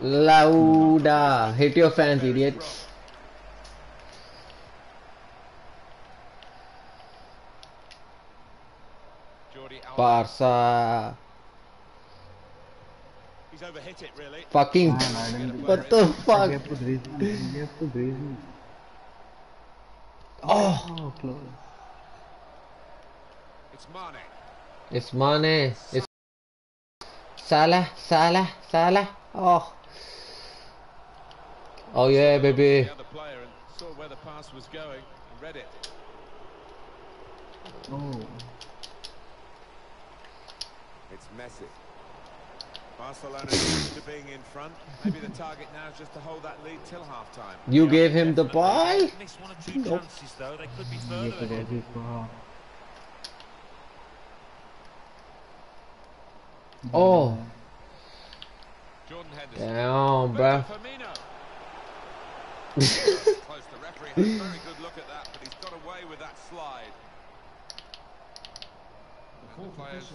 Lauda. Hit your fans, idiots. Barca. He's overhit it, really. Fucking. Man, What the I fuck? gave to Griezmann. I gave to Griezmann. Oh, Oh, close. It's Mane. it's Mane. It's Salah, Salah, Salah. Oh. Oh yeah, baby. The other player and saw where the pass was going Oh yeah, baby. Oh. It's messy. Barcelona to being in front. Maybe the target now is just to hold that lead till half time. You gave him the ball? Nope. Oh. Damn, bruh players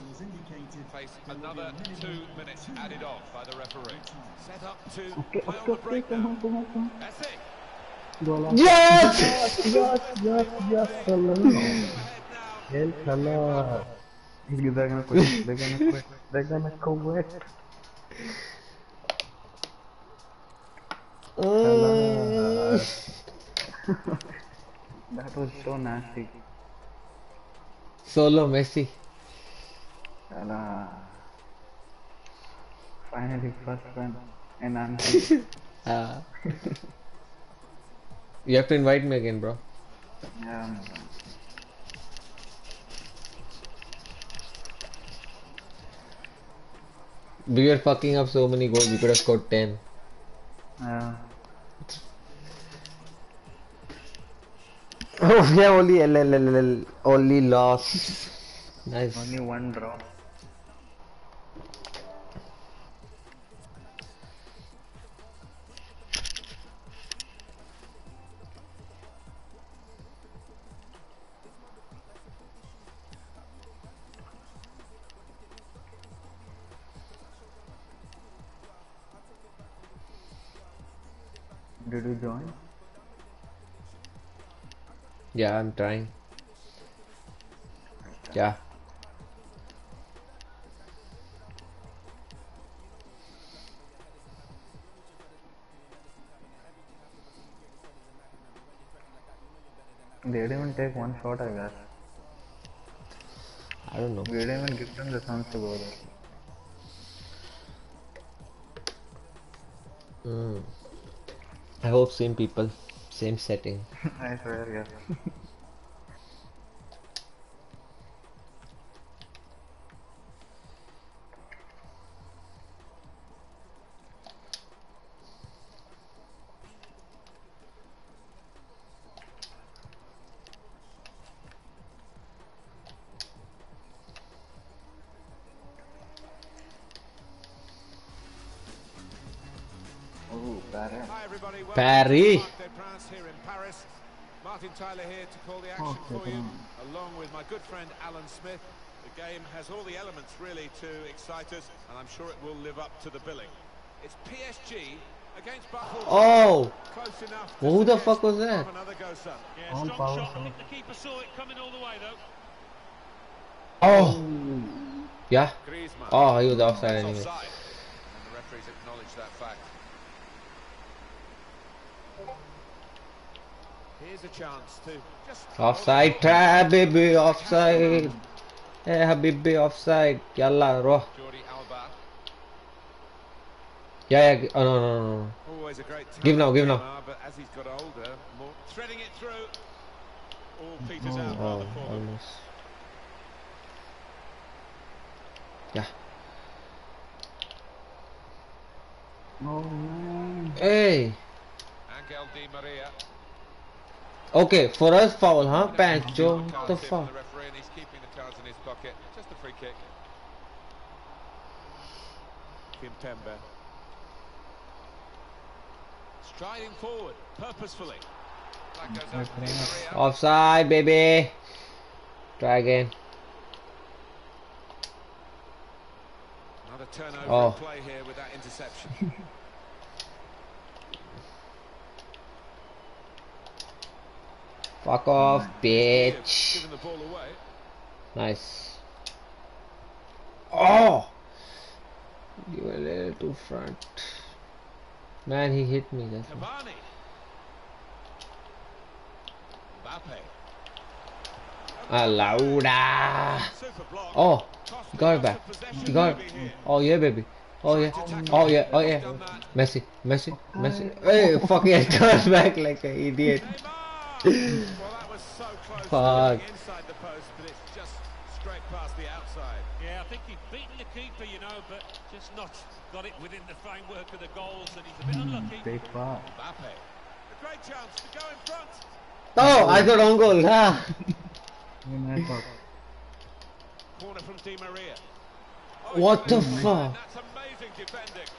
face another two minutes added off by the referee. Set up to Okay, play okay, on the it. Yes! Yes, yes, yes, yes. Yes, Salah. They're gonna quit. They're gonna quit. They're gonna quit. That was so nasty. Solo Messi. Salah. Finally, first one. And I'm Uh, you have to invite me again, bro. Yeah. We were fucking up so many goals. We could have scored 10. Yeah. Oh, yeah, only L L L only loss. Nice. Only one draw. Yeah, I'm trying. Yeah. They didn't even take one shot, I guess. I don't know. We didn't even give them the chance to go there. Mm. I hope same people, same setting. I swear, yes. Oh, Barra. Hi everybody. Welcome Paris. to Parc des Princes here in Paris. Martin Tyler here to call the action Okay, for you, come along with my good friend Alan Smith. The game has all the elements really to excite us, and I'm sure it will live up to the billing. It's PSG against Buffalo. Oh! Close enough. Well, who the fuck was that? Another go, son. Yeah, All strong powerful. shot. I think the keeper saw it coming all the way though. Oh! Yeah? Griezmann. Oh, he was offside anyway. offside. And the referees acknowledge that fact. Here's a chance to just Offside trap, baby, offside. Hey, Habibi, offside. Yalla, roh. Yeah, yeah. Oh, no, no, no, no. Always a great Give now, give now. But as he's got older, more threading it through. All oh, peters out Oh, rather for almost. Yeah. Oh, man. Hey. Angel Di Maria. Okay, for us foul, huh? Pants, Cards What from the The fuck? referee he's keeping the cards in his pocket. Just a free kick. Kim Kimpembe. Striding forward, purposefully. That goes out to Di Maria. Offside, baby. Try again. Another turnover Oh. play here with that interception. Fuck off, bitch. Giving the ball away. Nice. Oh! You were a little too front. Man, he hit me. That's why. Cavani. Ah, Lauda. Oh, you got it back. You got it. Oh yeah, baby. Oh yeah. Oh yeah. Oh yeah. Messi. Messi. Messi. Hey, fucking I turned back like an idiot. Fuck. Inside the post, but it's just straight past the outside. Yeah, I think he'd beaten the keeper, you know, but just not got it within the framework of the goals, and he's a bit unlucky. Big far. Mbappe. A great chance to go in front. Oh, I got on goal. Ah. Corner from Di Maria. What the fuck? That's amazing defending.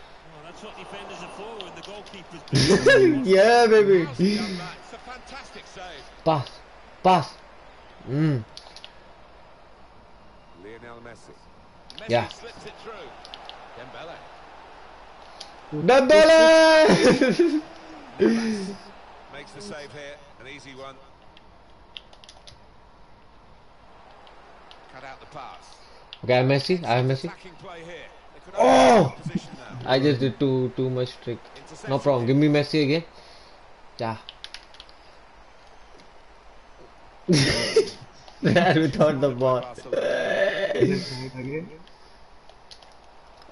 Well, that's what defenders are for when the goalkeeper's yeah, baby. It's a fantastic save. Pass. Pass. Mm. Lionel Messi. Messi Yeah. slips it through. Dembele. Dembele! Makes the save here. An easy one. Cut out the pass. okay, I'm Messi. I'm Messi. Attacking play here. They could Oh! Open the position now. I just did too too much trick. No problem. Give me Messi again. Yeah. That without the ball.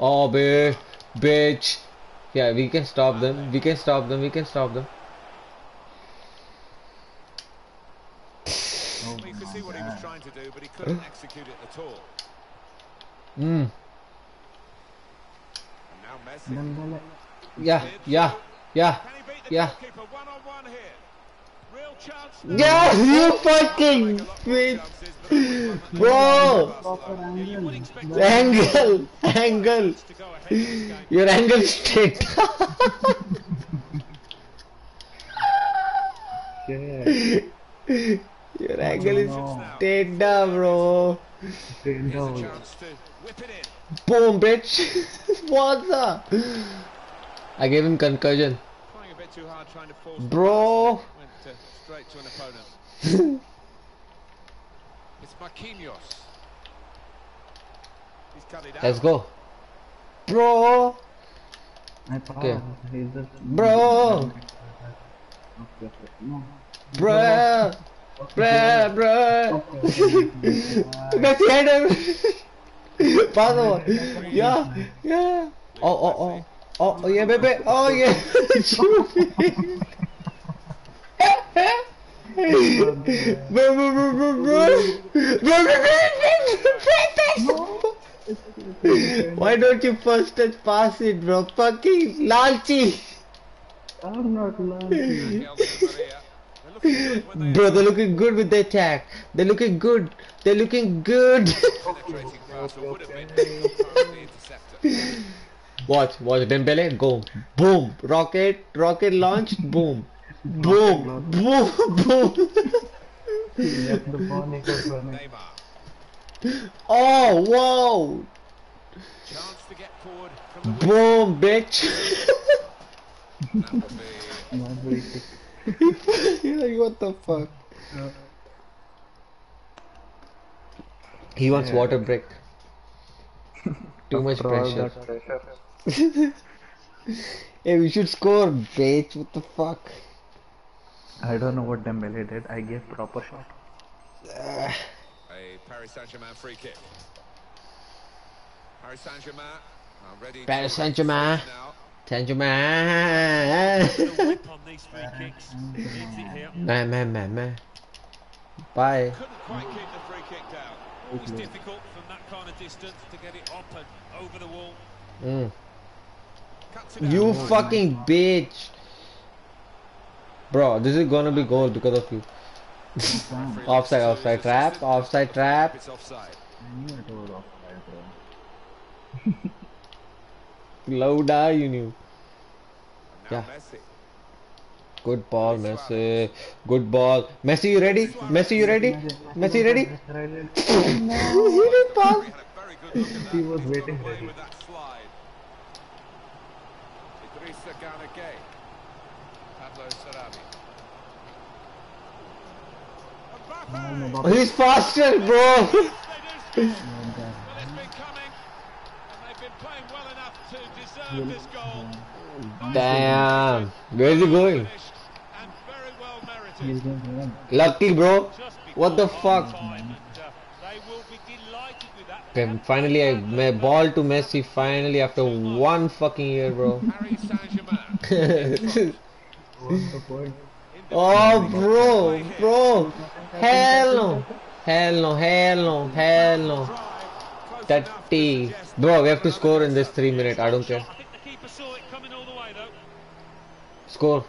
oh, bitch, bitch. Yeah, we can stop them. We can stop them. We can stop them. Well, you could see what he was trying to do, but he couldn't execute it at all. Mm. And. Yeah, yeah, yeah, yeah. Keeper one on one here. Real chance. Yeah, you fucking bitch. Bro! Angle! Angle! Your angle is straight. Your angle is straight down, bro. Straight down. Chance to whip it in. Boom, bitch. What's up? I gave him concussion. A bit too hard, trying to force. Bro. Went uh, straight to an opponent. it's Marquinhos. He's cut it out. Let's go. Bro! Okay. Bro! Bruh! Bruh, bruh! Messi had him! Pass over. Yeah, yeah. Oh, oh, oh. Oh, oh yeah, baby. Oh, yeah. Why don't you first touch pass it, bro? Fucking lalchi. I'm not laughing. Bro, they're looking good with the attack. They're looking good. They're looking good. watch, watch Dembele go. Boom. Rocket, rocket launched. Boom. Boom. Boom. Boom. Left the ball, he goes running. Oh, whoa. Chance to get forward from the Boom, bitch. Not very quick. You're like, what the fuck? He wants Yeah. water break. Too much pressure. pressure. hey, we should score, bitch. What the fuck? I don't know what Dembele did. I gave proper shot. A Paris Saint-Germain free kick. Paris Saint-Germain are ready. Paris to Saint Germain. now. Saint Germain. whip on these free kicks. Needs it here. Man, man, man, man. Bye. Couldn't quite keep the free kick down. Always difficult from that kind of distance to get it up and over the wall. Mm. You out. fucking bitch. Bro, this is gonna be gold because of you. offside, offside trap, offside trap. It's offside. I knew it was offside, bro. Lauda, you knew. Now Yeah. Messi. Good ball, Messi. Good ball. Messi, you ready? Messi, you ready? Messi, ready? you didn't pass. He had a good look. He was He's waiting got ready. with that slide. Idrissa Gana Gueye. Pablo Sarabia. Mbappe. Oh, he's faster, bro. to deserve this goal. Damn. Where is he going? Finished and very well merited. He's going home. Lucky, bro. What the fuck? Okay, finally I my ball to Messi. Finally, after one fucking year, bro. What's the point? oh, bro, bro. Hell no. Hell no. Hell no. Hell no. 30. Bro, we have to score in this three minute. I don't care. Score.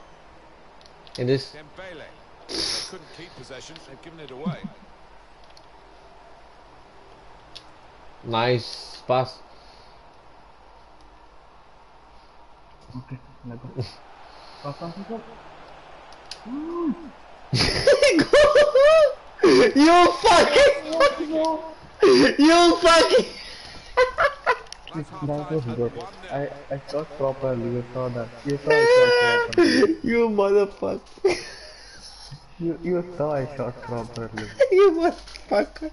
In this. Dembele. They couldn't keep possession. They've given it away. Nice pass. Okay, let go. Pass, pass, you fucking. you fucking. That was good. I, I shot properly. You saw that. You saw I shot properly. you motherfucker. You, you saw I shot properly. you motherfucker.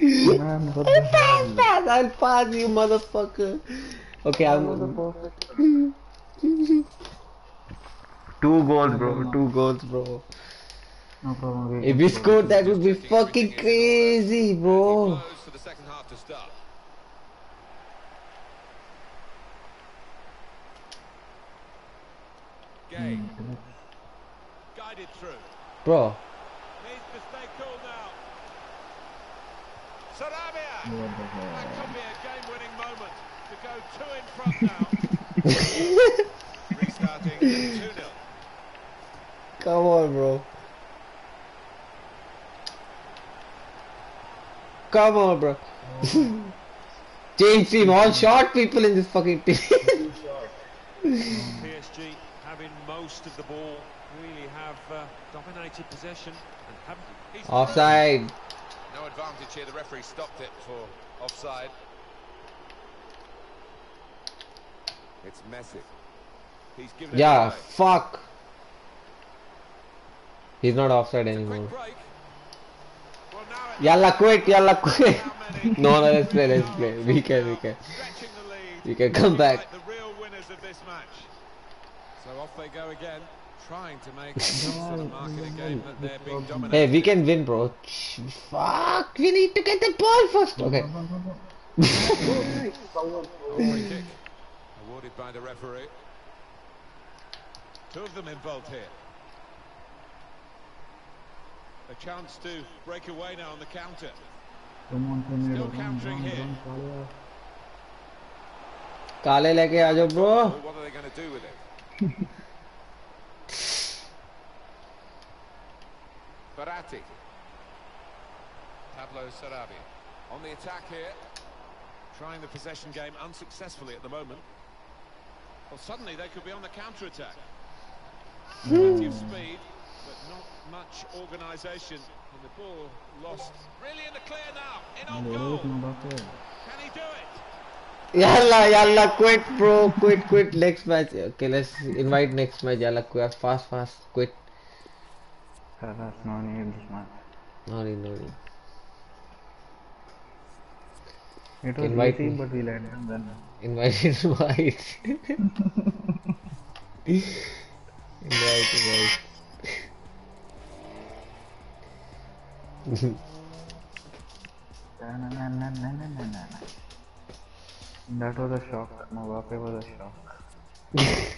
Man, what the Pass, hell? pass, I'll pass you, motherfucker. Okay, I'm. was a. Two goals, bro. Two goals, bro. No problem. If we scored, that would be fucking crazy, bro. Close for the second half to start. Gueye. Guided through. Bro. Needs to stay cool now. Sarabia! What the hell? That could be a game-winning moment to go two in front now. Restarting 2-0. Come on, bro. Come on, bro. Change team, all short people in this fucking team. PSG having most of the ball, really have uh, dominated possession and haven't. He's Offside. No advantage here. The referee stopped it for offside. It's Messi. He's given Yeah, away. fuck. He's not offside anymore. Break. Well, now it- Yalla quit, yalla quit. no, no, let's play, let's play. We can, we can. stretching the lead. We can come back. Like the real winners of this match. So off they go again, trying to make sort of market a game that they're being dominated. Hey, we can win, bro. Shh, Fuck, we need to get the ball first. Okay. Free kick awarded by the referee. Two of them involved here. A chance to break away now on the counter. Come on, come Still on, countering run, here. run, Kalia. काले लेके आ जाओ bro. Well, what are they going to do with it? Verratti. Pablo Sarabia on the attack here. Trying the possession game unsuccessfully at the moment. Well, suddenly they could be on the counter-attack. Plenty of speed, but not much organisation. And the ball lost. Really in the clear now. In on goal. Can he do it? Yalla, yalla, quit, bro. Quit, quit. Next match. Okay, let's invite next match. Yalla, quit. Fast, fast. Quit. No need this match. No need, no need. It was Invite easy, me. but we let them then. Invite, invite. invite, invite. Na, na, na, na, na, na, na. That was a shock. Mbappe was a shock.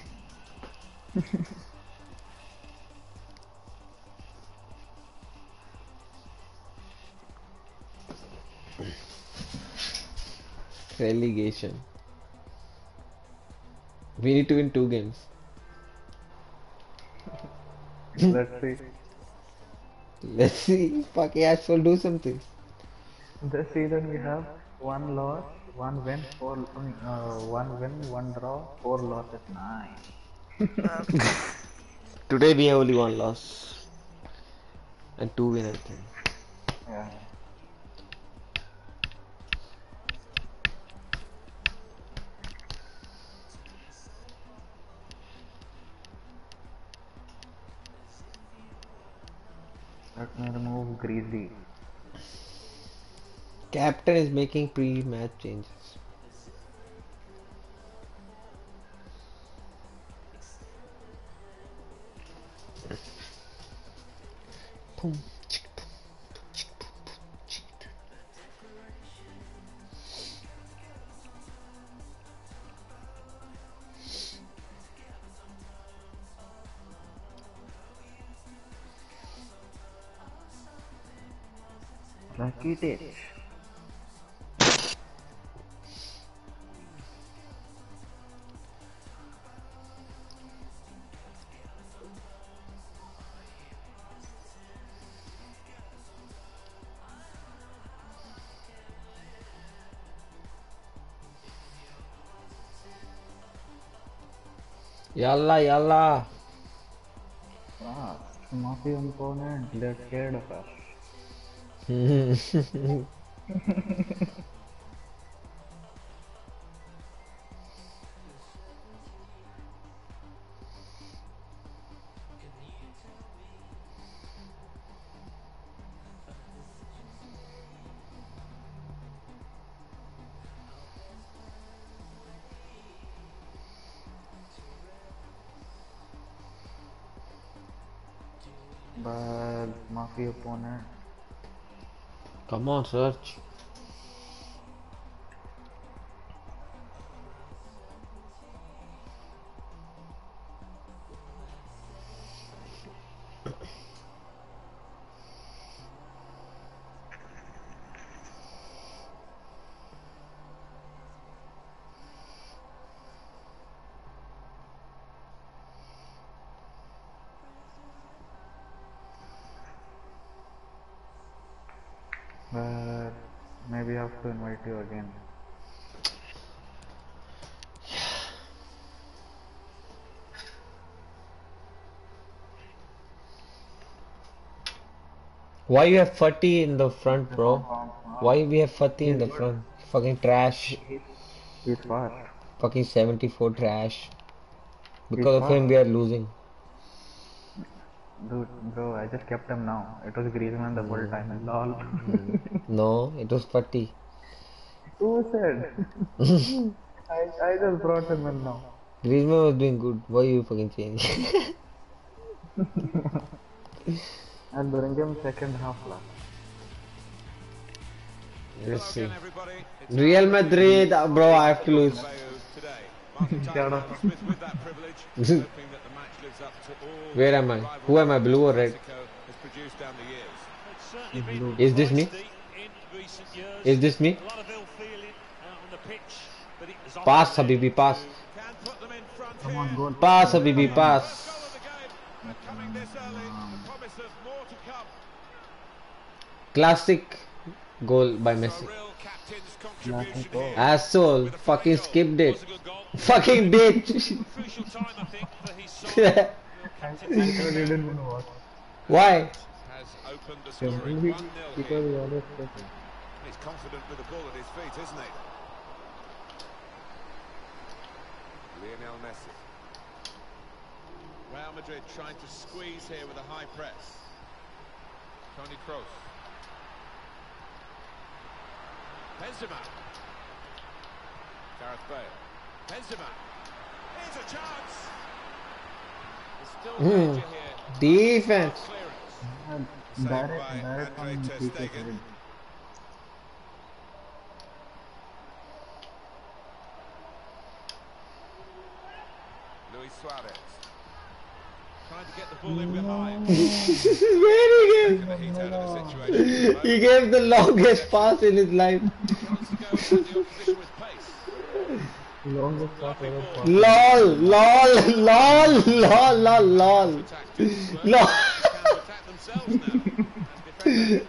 Relegation. We need to win two games. Let's see. Let's see. Fuck yeah, so do something. This season we have one loss, one win, four, uh, one win, one draw, four losses. Nice. Today we have only one loss. And two win, I think. Yeah. Let me remove Greasy. Captain is making pre-match changes. boom. Lucky. Yalla, yalla. Ah, some of the opponent, they're scared of us. Come on, search. Why you have 40 in the front, bro? Why we have 40 in the front? Fucking trash. He's fast. Fucking 74 trash. Because of him, we are losing. Dude, bro, I just kept him now. It was Griezmann the whole mm. time. and Lol. No, it was 40. Who said? I, I just brought him in now. Griezmann was doing good. Why you fucking change? I'll bring him second half last. Let's see. Real Madrid, bro, I have to lose. Shut up. Where am I? Who am I, blue or red? Is this me? Is this me? Pass, Habibi, pass. Come on, go. Pass, Habibi, pass. Classic goal by Messi. Asshole, fucking skipped it. Fucking bitch. Why? He's confident with the ball at his feet, isn't he? Lionel Messi. Real Madrid trying to squeeze here with a high press. Toni Kroos. Benzema. Gareth Bale. Benzema. Here's a chance. There's still Hmm. danger here. Defense. Clearance. Direct, direct Andre Ter Stegen. Luis Suarez. Trying to get the ball in behind. Where he Taking the heat out of the situation. gave? He gave the longest pass in his life. Longest pass ever lol, lol, lol, lol, lol, lol. Lol.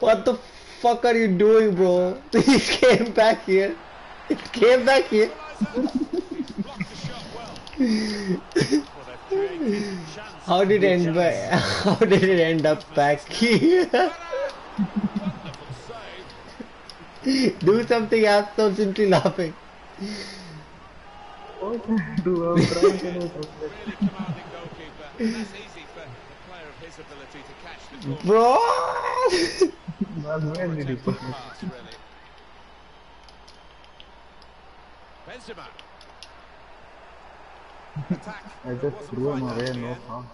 what the fuck are you doing, bro? He came back here. It came back here. How did it end by, How did it end up back here? Do something else. Stop simply laughing. What I do? I'm trying to do something. That's easy for a player of his ability to catch the ball. Bro. But where did he put it? Pass, really. Benzema. Attack. I just threw him away, no harm.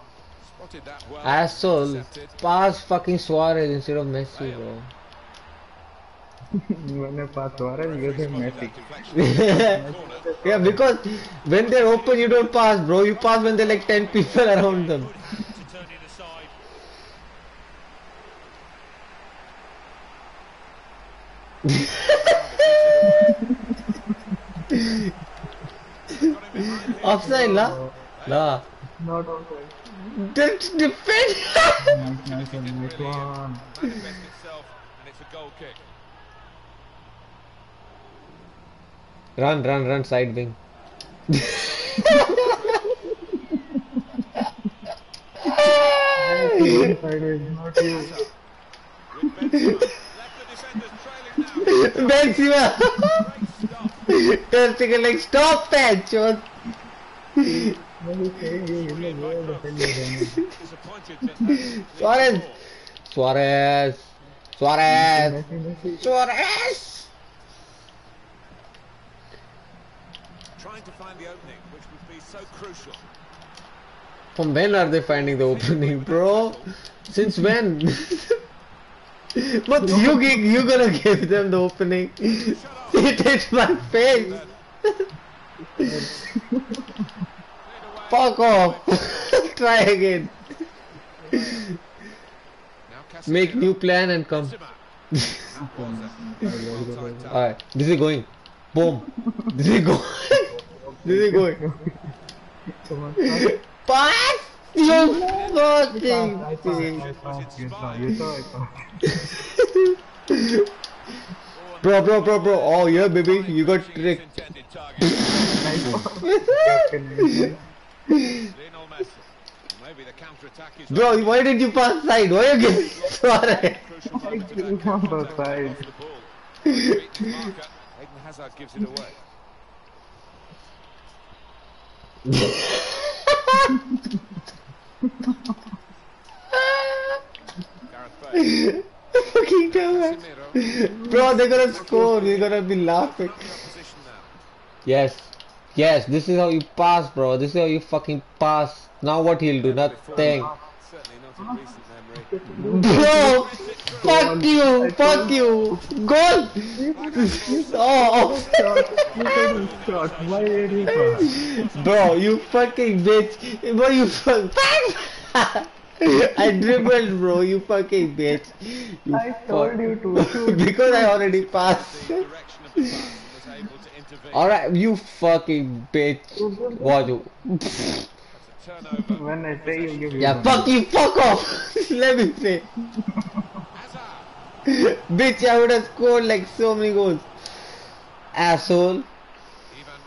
Well, Asshole, pass fucking Suarez instead of Messi, bro. when they pass Suarez, you get Messi. yeah, because when they're open, you don't pass, bro. You pass when there like 10 people around them. Offside, la? La. Not offside. Don't defend. Nice, nice, nice one. Manifest and it's a goal kick. run, run, run, side wing. Offside, not Benzema. Ter like stop that, John. Suarez. Suarez. Suarez. Suarez. Trying to find the opening, which would be so crucial. From when are they finding the opening, bro? Since when? but you you gonna give them the opening? It hit my face. Fuck off. Try again. Make new plan and come. Alright, this is going. Boom. This is going. this is going. Pass! You fucking I. I you you I. Bro, bro, bro, bro. Oh, yeah, baby. You got tricked. Bro, why did you pass side? Why you the side. Beats the. Eden Hazard gives it away. Gareth Bale. Fucking dumbass. Bro, they're gonna score. You're gonna be laughing. Yes. Yes, this is how you pass, bro. This is how you fucking pass. Now what he'll do? Nothing. Certainly not in recent memory. Bro, fuck you, fuck you. Goal. Oh, Shot. Why did he pass? bro, you fucking bitch. Bro, you fuck. I dribbled, bro. You fucking bitch. You I told you to because I already passed. Direction of the pass was able to intervene. Alright, you fucking bitch. Watch When I say you give you Yeah, fuck you, fuck off. Let me say. Bitch, I would have scored like so many goals. Asshole. Ivan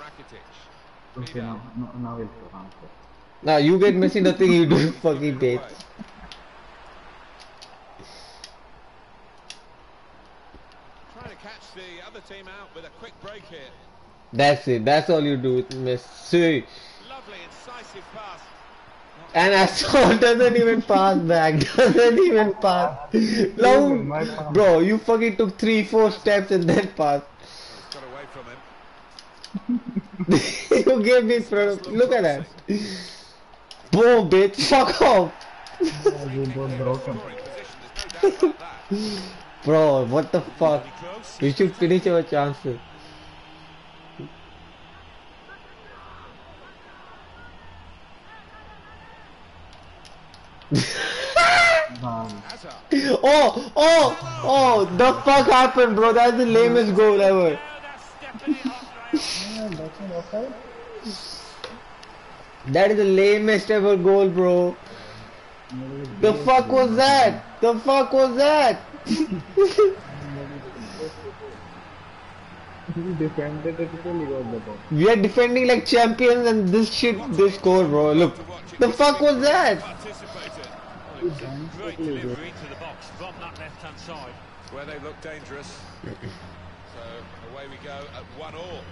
Rakitic. Okay, now, now, now we'll answer. Now you get Messi, nothing you do, fucking bitch. Trying to catch the other team out with a quick break here. That's it. That's all you do with Messi. Lovely incisive pass. And Asshole doesn't even pass back. Doesn't even pass. Long, bro, you fucking took three, four steps and then pass. It's got away from him. you gave me front. of- Look at that. Boom, bitch. Fuck off. You both broken. Scoring position, there's no doubt about that. Bro, what the fuck? We should finish our chances. Oh, oh, oh, the fuck happened, bro? That's the lamest goal ever. That is the lamest ever goal, bro. The fuck was that? The fuck was that? We are defending like champions and this shit, this score, bro. Look, the fuck was that? Participated. Great delivery to the box from that left-hand side. Where they look dangerous. So away we go at one all.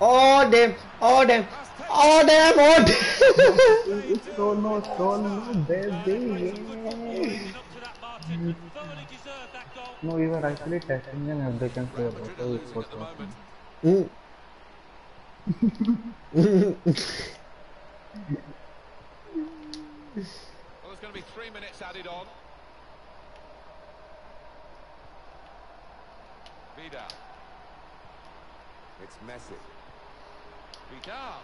Oh damn! Oh damn! Oh damn! Oh damn! So no, so no, baby. Up to that, Martin. Thoroughly deserved that goal. No, we were actually testing them if they can score. So we Losing put at the off. Mm. Well, there's going to be three minutes added on. Vidal. It's Messi. Vidal.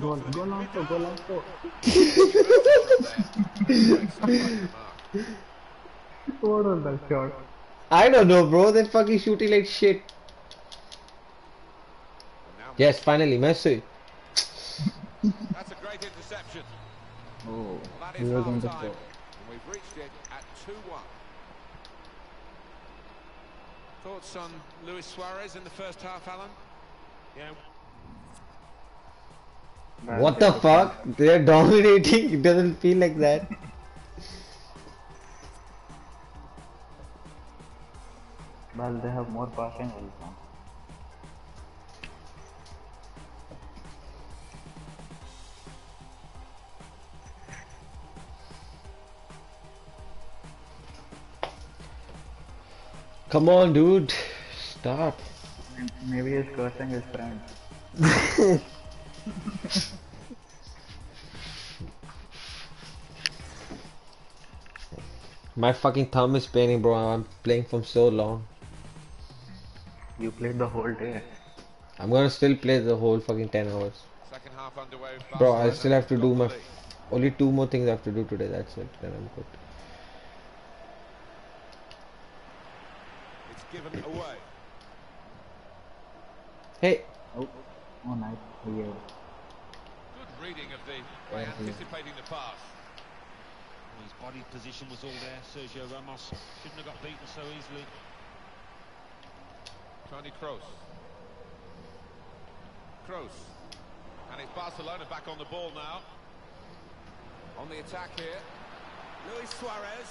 Gol, golazo, golazo. what was that shot? I don't know, bro. They're fucking shooting like shit. Yes, finally, Messi. That's a great interception. Oh, Well, that he was on the time. And we've reached it at 2-1. Thoughts on Luis Suarez in the first half, Alan? Yeah, What the fuck? They're dominating. It doesn't feel like that. Well, they have more passing Come on, dude. Stop. Maybe he's cursing his friend. My fucking thumb is paining, bro. I'm playing from so long. You played the whole day. I'm gonna still play the whole fucking 10 hours. Second half underway. Bro, I still have to do my. Got. Only two more things I have to do today. That's it. Then I'm good. Given away. Hey. Oh, oh nice. Oh, yeah. Good reading of the by Yeah, yeah. anticipating the pass. well, his body position was all there. Sergio Ramos shouldn't have got beaten so easily. Toni Kroos. Kroos. And it's Barcelona back on the ball now. On the attack here. Luis Suarez.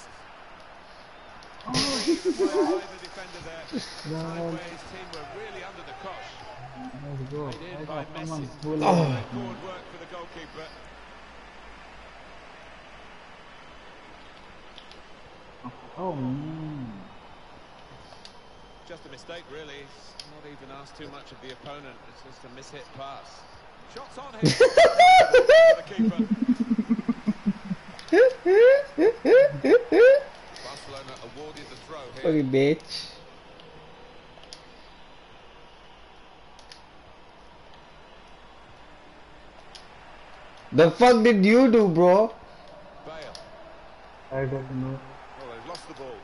Oh. the defender there. Time where his team were really under the cosh. Let's go. Played in I by got someone Messi. who Oh. Forward work for the goalkeeper. Oh, mm. Just a mistake, really. Not even asked too much of the opponent. It's just a mishit pass. Shots on him. the keeper. Fucking bitch. The fuck did you do, bro? Bale. I don't know. Oh, they've lost the ball.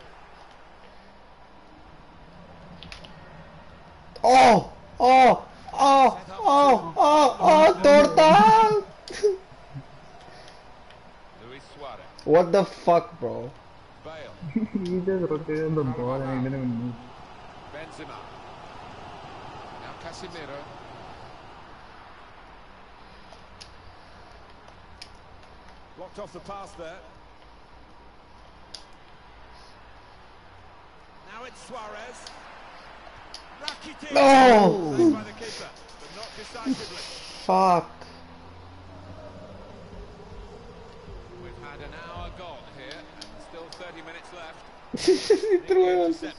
Oh! Oh! Oh! Oh! Oh! Oh! Torta! Luis Suarez. what the fuck, bro? Bale. he just rotated the ball and he didn't even move. Benzema. Now Casemiro. Blocked off the pass there. Now it's Suarez. Rakitic. No! Saved by the keeper, but not decisively. Fuck. We've had an hour 30 minutes left. he threw it Suarez.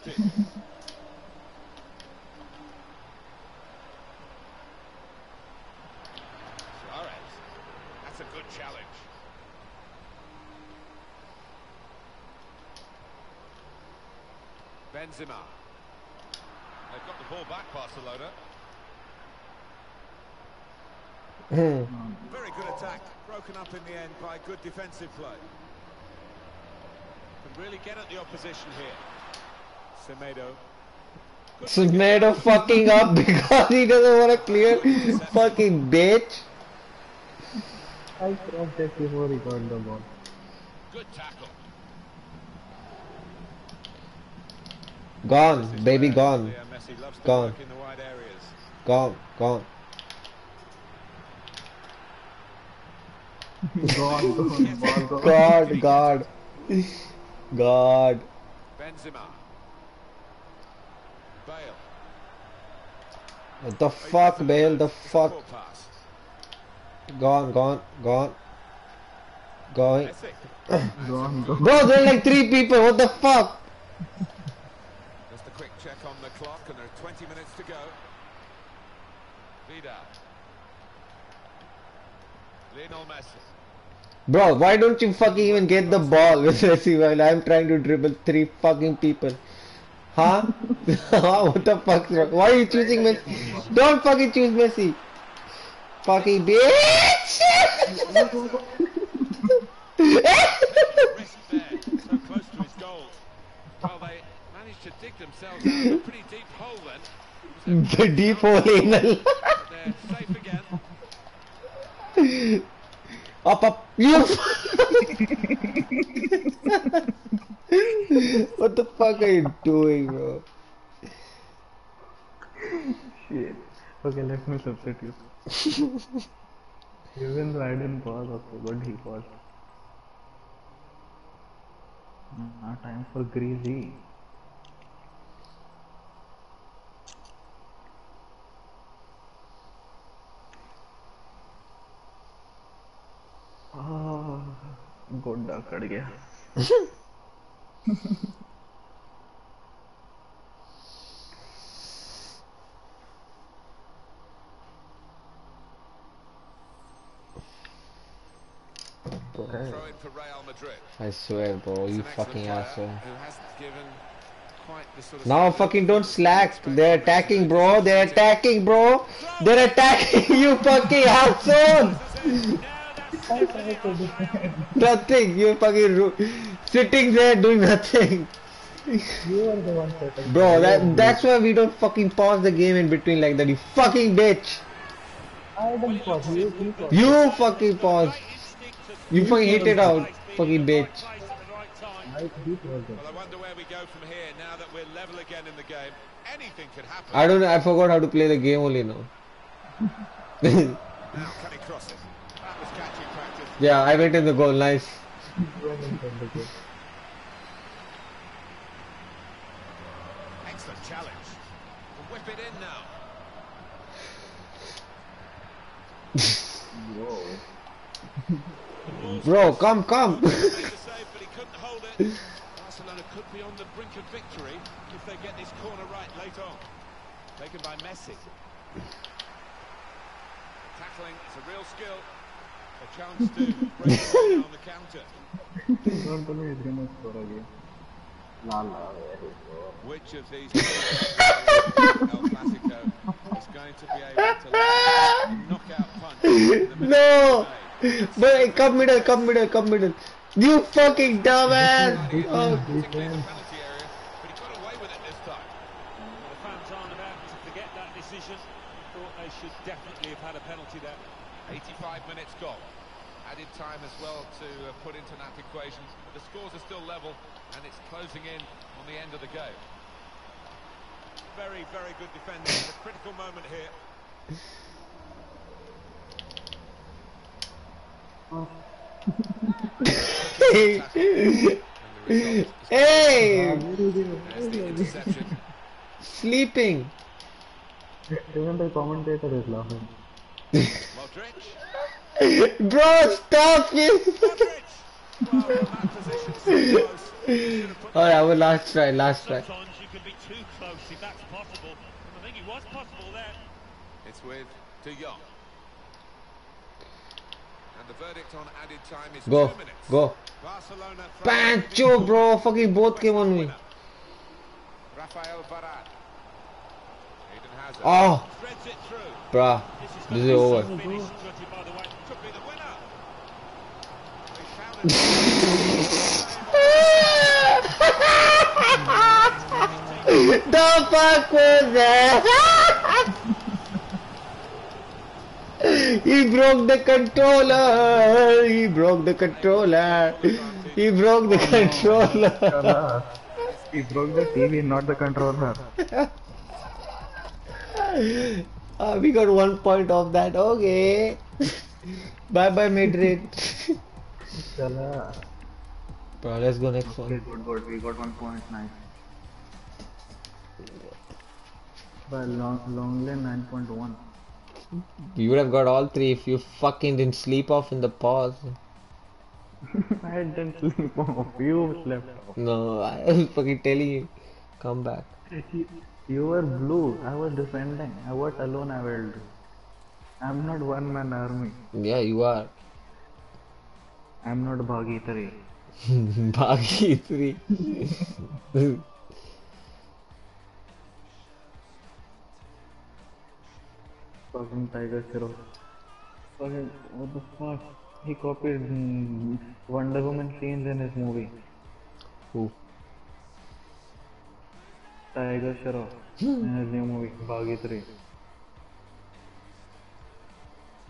That's a good challenge. Benzema. They've got the ball back, Barcelona. Hmm. Very good attack, broken up in the end by good defensive play. Can really get at the opposition here. Semedo. Semedo fucking up because he doesn't want to clear. fucking bitch. I crossed just before he got the ball. Good tackle. Gone, baby, gone. Yeah, Messi loves to Gone. work in the wide areas. Gone, gone. gone, gone, gone. God, God. God. Benzema. Bale. What the fuck, Bale? The fuck? Gone, gone, gone. Going. Gone, gone. Bro, there are like three people. What the fuck? Just a quick check on the clock, and there are 20 minutes to go. Vidal. Lionel Messi. Bro, why don't you fucking even get the ball with Messi while I'm trying to dribble three fucking people? Huh? what the fuck? Why are you choosing Messi? Don't fucking choose Messi. Fucking bitch! Risk there, so close to his goal. Well, they managed to dig themselves out of a pretty deep hole then. the deep hole anal. Up, up. You. what the fuck are you doing, bro? Shit. Okay, let me substitute. Even though I didn't pause, okay, but he paused. Now time for greasy. गोड्डा cut गया Bro. Throw in for Real Madrid. I swear, bro, you It's an excellent fucking player asshole. Who hasn't given quite the sort of Now fucking don't slack. They're attacking, bro. They're attacking, bro. They're attacking you, fucking asshole. nothing. You fucking ru- sitting there doing nothing. You are the one that Bro, that that's why we don't fucking pause the game in between like that. You fucking bitch. I didn't pause. You, you paused. You fucking pause. You fucking hit it out, fucking bitch. I, he paused it. Well, I wonder where we go from here now that we're level again in the game. Anything could happen. I don't know. I forgot how to play the game only now. Now, can he cross it? That was catching practice. Yeah, I went in the goal. Nice. Went inside the goal. Excellent challenge. Whip it in now. Bro, come, come. Made the save, but he couldn't hold it. Barcelona could be on the brink of victory if they get this corner right late on. Taken by Messi. Tackling, it's a real skill. A Which of these El Clasico is going to be able to the middle no. But come middle, come middle, come middle. You fucking dumbass. Oh. Particularly in the penalty area, but he got away with it this time. The fans aren't about to forget that decision. Thought they should definitely have had a penalty there. 85 minutes gone. Added time as well to uh, put into that equation. The scores are still level, and it's closing in on the end of the game. Very, very good defending at a critical moment here. Hey, There's the interception. sleeping. Remember, the commentator is laughing. Bro, stop it. Modric! Well, that position so close. Should have put Alright, our last try, last try. Sometimes you can be too close if that's possible. And I think it was possible there. It's with De Jong. And the verdict on added time is Go, go. Barcelona Pancho, bro, fucking both came on me. Oh, Threads it through. bruh, this is over. Finish, judging by the way. Could be the winner. We found the fuck was that? he broke the controller. He broke the controller. He broke the controller. He broke the TV, not the controller. Ah, we got one point of that. Okay. bye bye Madrid. Chala. Bro, let's go next Okay, one. good, good. We got one point. Nice. But long, long lane 9.1. You would have got all three if you fucking didn't sleep off in the pause. I didn't sleep off. You slept off. No, I was fucking telling you. Come back. You, you were blue. I was defending. I was alone I will do. I'm not one man army. Yeah, you are. I'm not Bhagitari. Baaghi 3. Fucking Tiger Shroff. Fucking, what the fuck? He copied mm, Wonder Woman scenes in his movie. Who? Tiger Shroff. in his new movie, Bhagitri.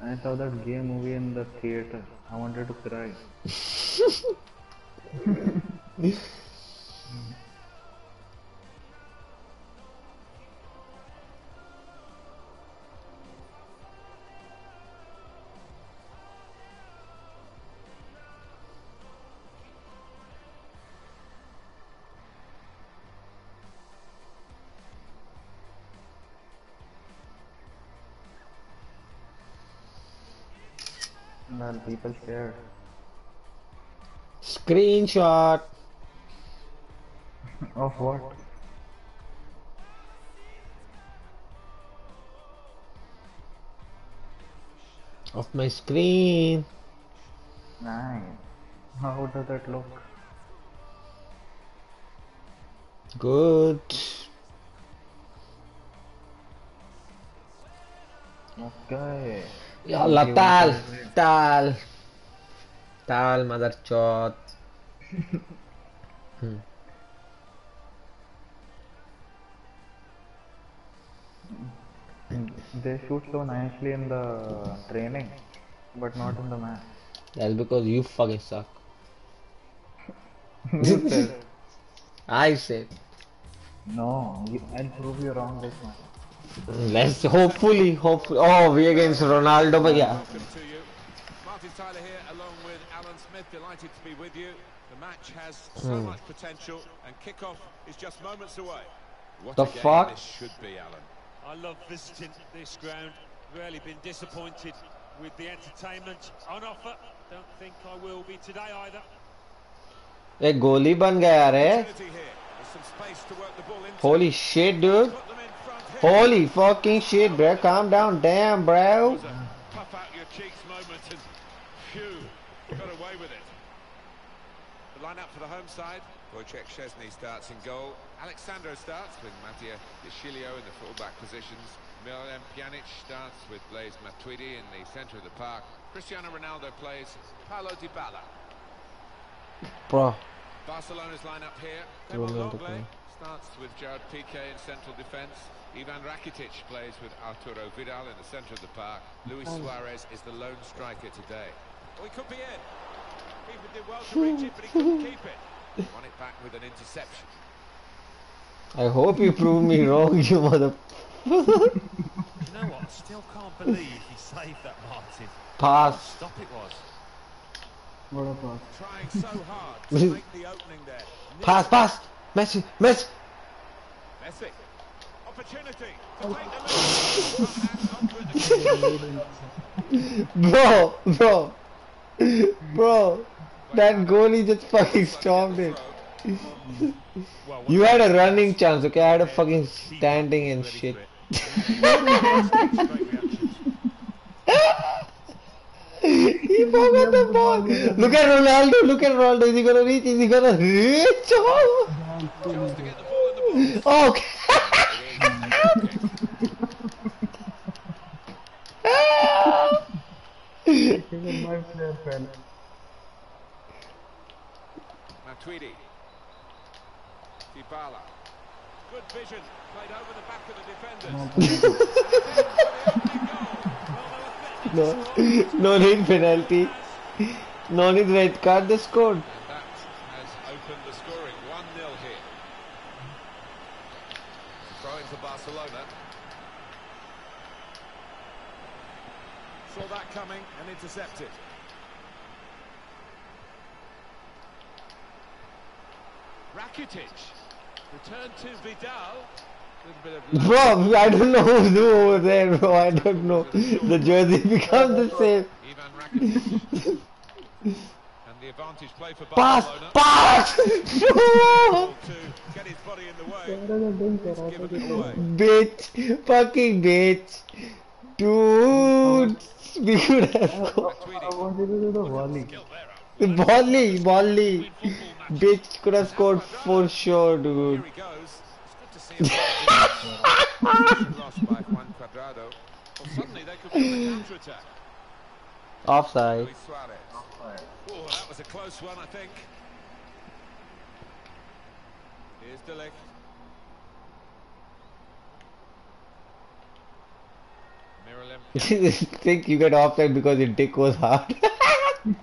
I saw that gay movie in the theater. I wanted to cry. People shared. Screenshot. Of what? Of my screen. Nice. How does that look? Good. Okay. Ya Allah, tal, tal, tal, mother chot. Hmm. They shoot so nicely in the training, but not in the match. That's because you fucking suck. You said. I said. No, you, I'll prove you wrong this match. Let's hopefully, hopefully. Oh, we against Ronaldo, but yeah. Welcome to you. Martin Tyler here, along with Alan Smith. Delighted to be with you. The match has so Hmm. much potential, and kick-off is just moments away. What The a game fuck? this should be, Alan. I love visiting this ground. Really been disappointed with the entertainment on offer. Don't think I will be today either. एक गोली बन गया रे Opportunity here. There's Holy shit, dude. Holy fucking shit, bro. Calm down. Damn, bro. Puff out your cheeks moment, and phew, got away with it. The line-up for the home side. Wojciech Szczesny starts in goal. Alex Sandro starts with Mattia De Sciglio in the full-back positions. Miralem Pjanic starts with Blaise Matuidi in the centre of the park. Cristiano Ronaldo plays Paulo Dybala. Bro. Barcelona's line-up here. Ronaldo starts with Gerard Piqué in central defence. Ivan Rakitic plays with Arturo Vidal in the centre of the park. Luis Oh. Suarez is the lone striker today. Well, he could be in. Keeper did well to reach it, but he couldn't keep it. Won it back with an interception. I hope you prove me wrong, you mother. You know what? I still can't believe he saved that, Martin. Pass. Stop it was. What a pass. Trying so hard to make the opening there. Pass, pass. Messi, Messi. Messi. Opportunity to take the lead. Bro, bro, bro. That goalie just fucking stopped it. you had a running chance, okay? I had a fucking standing and shit. he forgot the ball. Look at Ronaldo. Look at Ronaldo. Is he gonna reach? Is he gonna reach? Oh, okay. Even my player fell. Matuidi. Dybala. Good vision. Played over the back of the defenders. no, no need penalty. No need red card. They scored. That has opened the scoring. 1-0 here. Throw in for Barcelona. Saw that coming and intercepted. Rakitic. Return to Vidal. Little bit of Bro, I don't know who's who over there, bro. I don't know. The jersey becomes the same. And the advantage play for Pass, Barcelona. pass. to get his body in the way. bitch, fucking bitch, dude. We could have. I wanted to do the volley. Volley, volley. Bitch could have scored for sure, dude. Offside. Oh, that was a close one, I think. Here's Delic. Miralem think you get offside because your dick was hard. the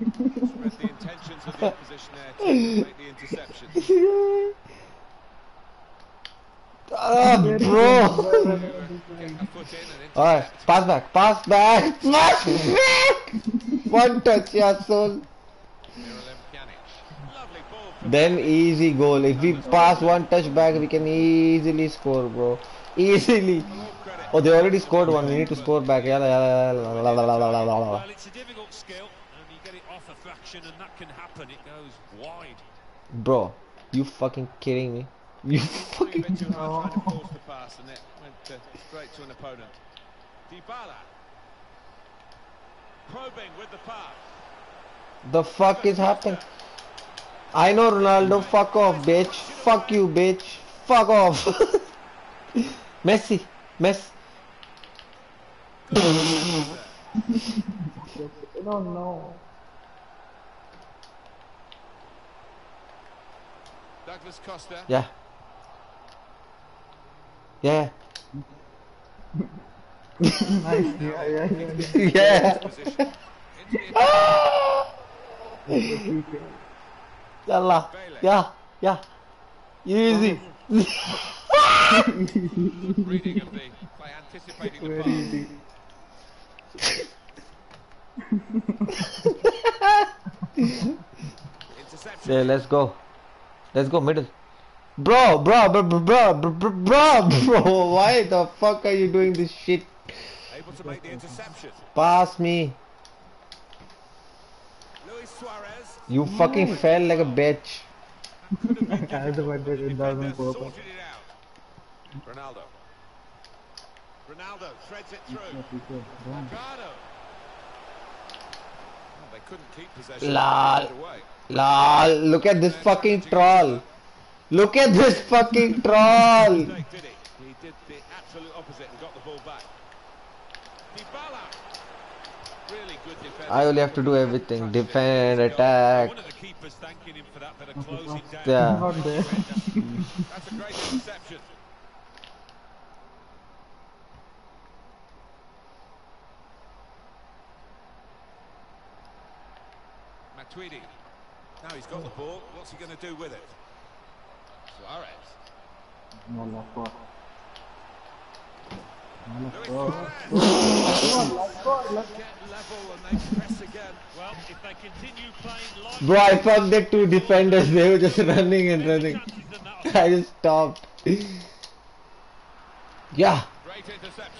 intentions of the opposition there to make the interception. Ah, bro. Alright, pass back, pass back, pass back. One touch, yeah, soul. Then easy goal. If we pass one touch back, we can easily score, bro. Easily. Oh, they already scored one. We need to score back. Yeah, yeah, yeah. Well, it's a difficult skill, and you get it off a fraction, and that can happen. It goes wide. Bro, you fucking kidding me? You fucking. Uh, Probing with the pass. The fuck is happening? I know Ronaldo. Fuck off, bitch. Fuck you, bitch. Fuck off. Messi. Messi. No, no. Douglas Costa. Yeah. Yeah. nice. Yeah, yeah, yeah. Yalla. Yeah. Yeah. Easy. Reading of the by anticipating the pass yeah, let's go. Let's go middle. Bro, bro, bro, bro, bro, bro, bro, bro, why the fuck are you doing this shit? Able to make the interception. Pass me. Luis Suarez. You fucking fell like a bitch. Ronaldo. Ronaldo threads it through. Mercado. Oh, they couldn't keep possession. Lol. They put it away. Lol, look at this fucking troll. Look at this fucking troll. He? He did the absolute opposite and got the ball back. Dybala. Really good defense. I only have to do everything. Defend, attack. One of the keepers thanking him for that bit of closing down. Yeah. That's a great interception. Matuidi. Now he's got the ball. What's he going to do with it? Suarez. No, no, fuck. No, Luis fuck. Get level and they press again. Well, if they continue playing like Bro, I fucked the two defenders. They were just running and running. I just stopped. Yeah.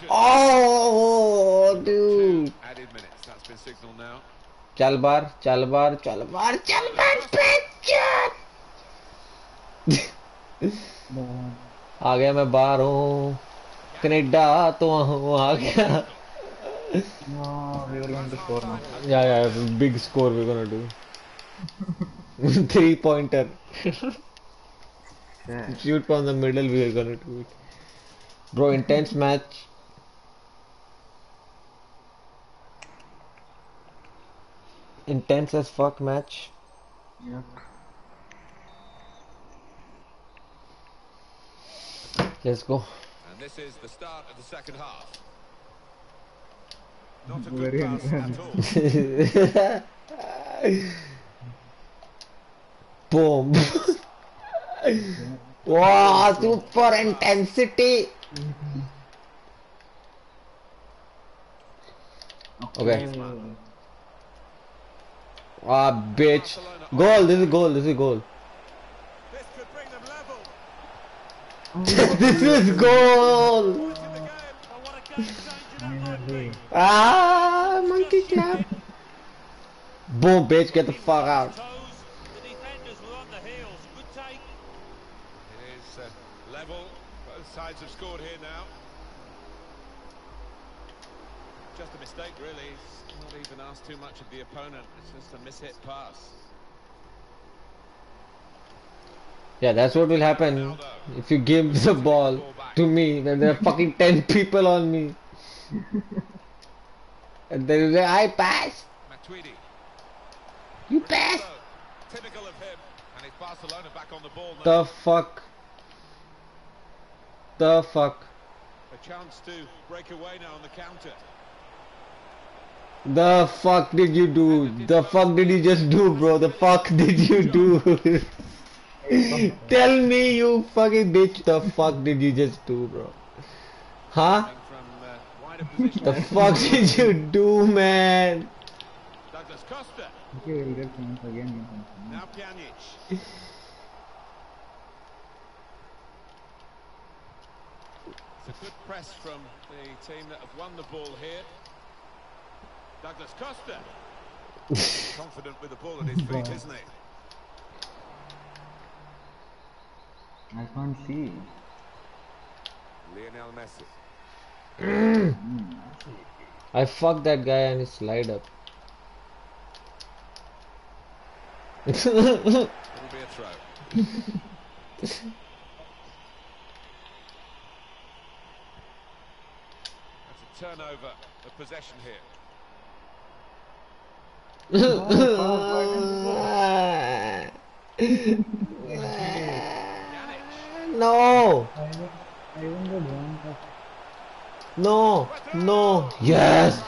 Oh, dude. Added minutes. That's been signalled now. चल बार चल बार चल बार चल बार आ गया मैं बाहर हूँ Canada तो हूँ आ गया No, we are going to score now. yeah yeah big score we're gonna do three pointer Yeah. shoot from the middle we're gonna do it bro intense match intense as fuck match Yep. let's go And this is the start of the second half. Not a good Very pass at all. Boom. wow, super intensity. Okay. Ah, bitch. Goal, this is goal, this is goal. this is goal. Ah, monkey clap. Boom, bitch, get the fuck out. Uh, sides have scored here now. just a mistake, really. He's not even asked too much of the opponent. It's just a mishit pass. Yeah, that's what will happen if you give the ball to me when there are fucking 10 people on me. and then you say, I pass. You pass. Typical of him. And it's Barcelona back on the ball. The fuck? The fuck? A chance to break away now on the counter. The fuck did you do? The fuck did you just do, bro? The fuck did you do? Tell me, you fucking bitch. The fuck did you just do, bro? Huh? Uh, the fuck did you do, man? Douglas Costa. Okay, we'll get points again. Now Pjanic. It's a good press from the team that have won the ball here. Douglas Costa. Confident with the ball at his feet, isn't he? I can't see. Lionel Messi. I fucked that guy and he slide up. It'll be a throw. That's a turnover of possession here. No! No! No! Yes!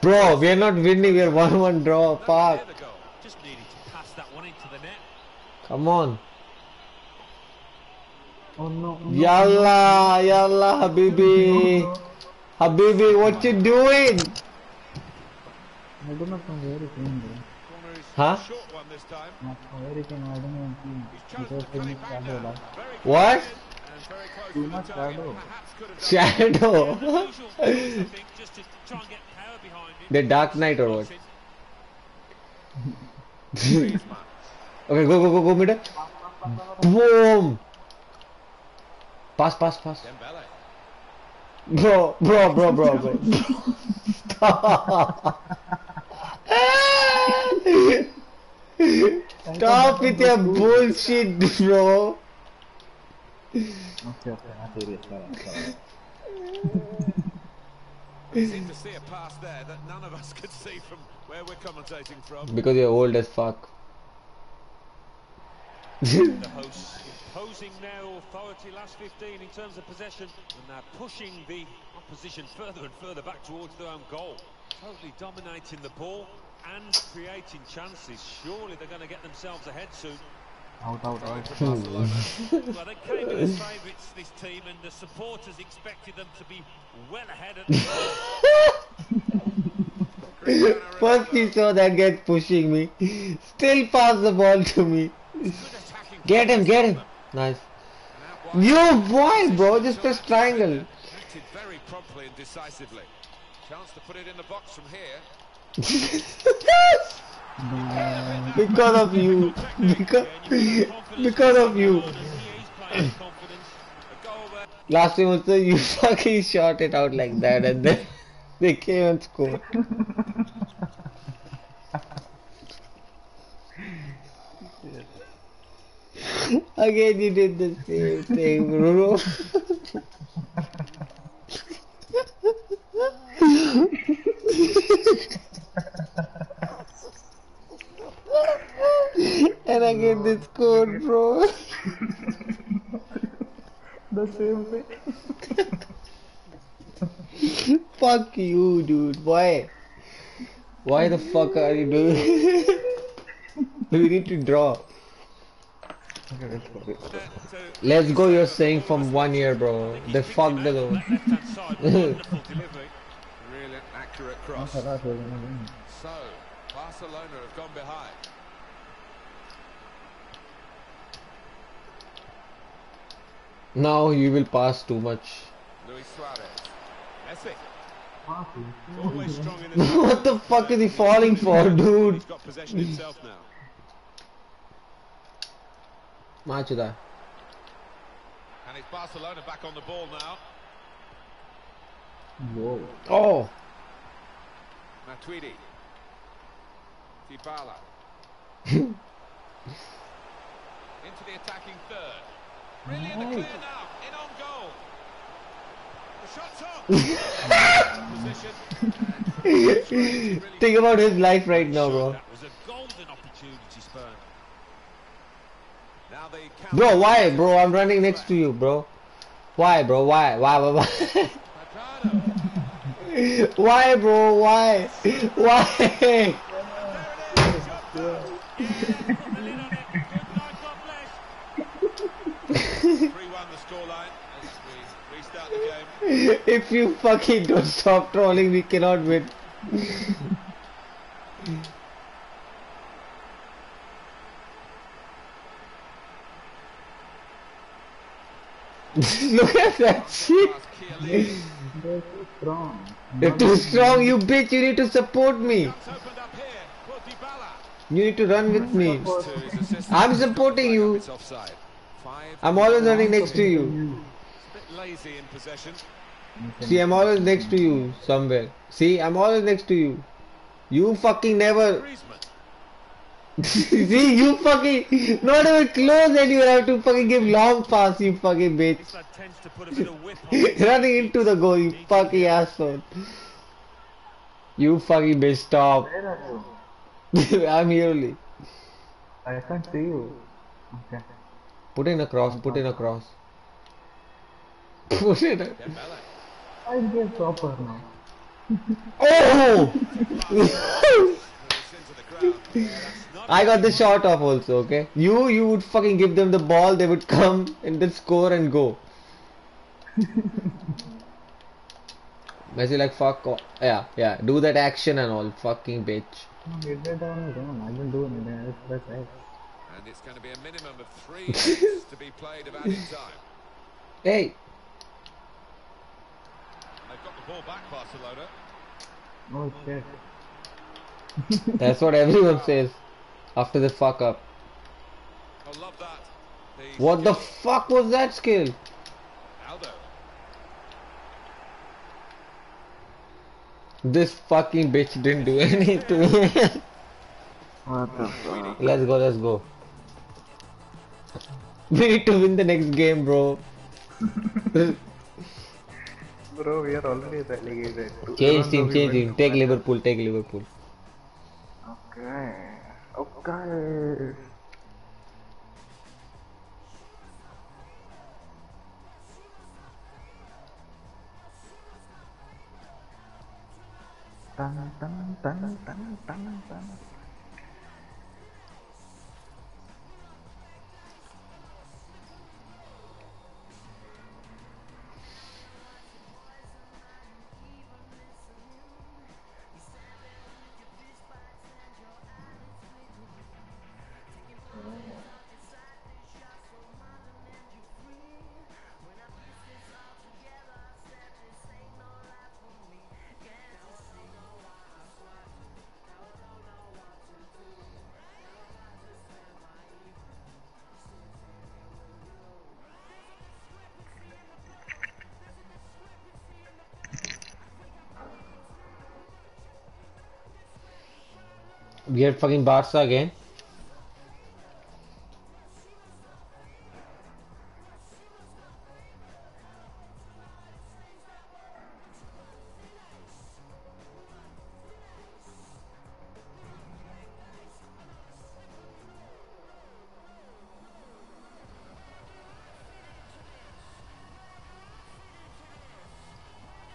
Bro, we are not winning, we are 1 1 draw. Fuck. Come on. Yalla! Yalla, Habibi! Habibi, what you doing? I don't know from where it came, bro. Huh? Not from where it came, I don't know. Because too much shadow last. What? Too much shadow. Shadow? Just to try and get power behind it. the Dark Knight or what? okay, go, go, go, go, middle. Boom! Pass, pass, pass. Bro, bro, bro, bro, bro. Stop. Stop with your bullshit, bro. Okay, okay, not serious. Sorry, sorry. We seem to see a pass there that none of us could see from where we're commentating from. Because you're old as fuck. the hosts imposing their authority last 15 in terms of possession and they're pushing the opposition further and further back towards their own goal. Totally dominating the ball and creating chances. Surely they're going to get themselves ahead soon. Out, out, out. well, they came in as favourites, this team, and the supporters expected them to be well ahead at the First he saw that guy pushing me. Still pass the ball to me. Get him, get him. Nice. You boy, bro, just press triangle. Acted very promptly and decisively. Chance to put it in the box from here. because of you. Because, because of you. Last time also you fucking shot it out like that and then they came and scored. Again you did the same thing, bro. And again they scored, bro. the same thing. Fuck you, dude. Why? Why the fuck are you doing? we need to draw. Let's go. Let's go. Let's go, you're saying from one year, bro. They fucked the goal. Really accurate cross. Not a lot, we're gonna win. So, Barcelona have gone behind. now you will pass too much. Luis Suarez. Messi. Passing. Always strong in the what the fuck is he falling for, dude? He's got possession himself now. Machuda. And it's Barcelona back on the ball now. Whoa. Oh. Matuidi. Dybala. Into the attacking third. Really in the clear now. In on goal. The shot's on. Think about his life right now, bro. That was a golden opportunity, Spurn. Now the Bro, why, bro? I'm running next to you, bro. Why, bro? Why? Why? Why? Why? why, bro? Why? Why? Three-one the scoreline as we restart the game. if you fucking don't stop trolling, we cannot win. Look at that shit. They're strong. You're too strong, you bitch. You need to support me. You need to run with me. I'm supporting you. I'm always running next to you. See, I'm always next to you somewhere. See, I'm always next to you. You fucking never. See, you fucking not even close and you have to fucking give long pass, you fucking bitch. Tends to put a bit of whip Running into the goal, you fucking asshole. You fucking bitch, stop. Where are you? I'm here only. I can't see you. Okay. Put in a cross, put in a cross. Put in a... I get proper now. Oh! I got the shot off also, okay? You, you would fucking give them the ball, they would come and then score and go. Messi like fuck off. Yeah, yeah, do that action and all, fucking bitch. No, you did on your own. I didn't do anything. I just. And it's going to be a minimum of three minutes to be played of added time. Hey, They've got the ball back, Barcelona. Oh shit. that's what everyone says after the fuck up. I love that. The What the fuck was that skill? Aldo. This fucking bitch didn't do anything. What the fuck? let's go, let's go. We need to win the next game, bro. Bro, we are already relegated. Change team, change team. Take. Liverpool, take Liverpool. Okay. Okay. Tan tan tan tan tan tan. We had fucking Barca again.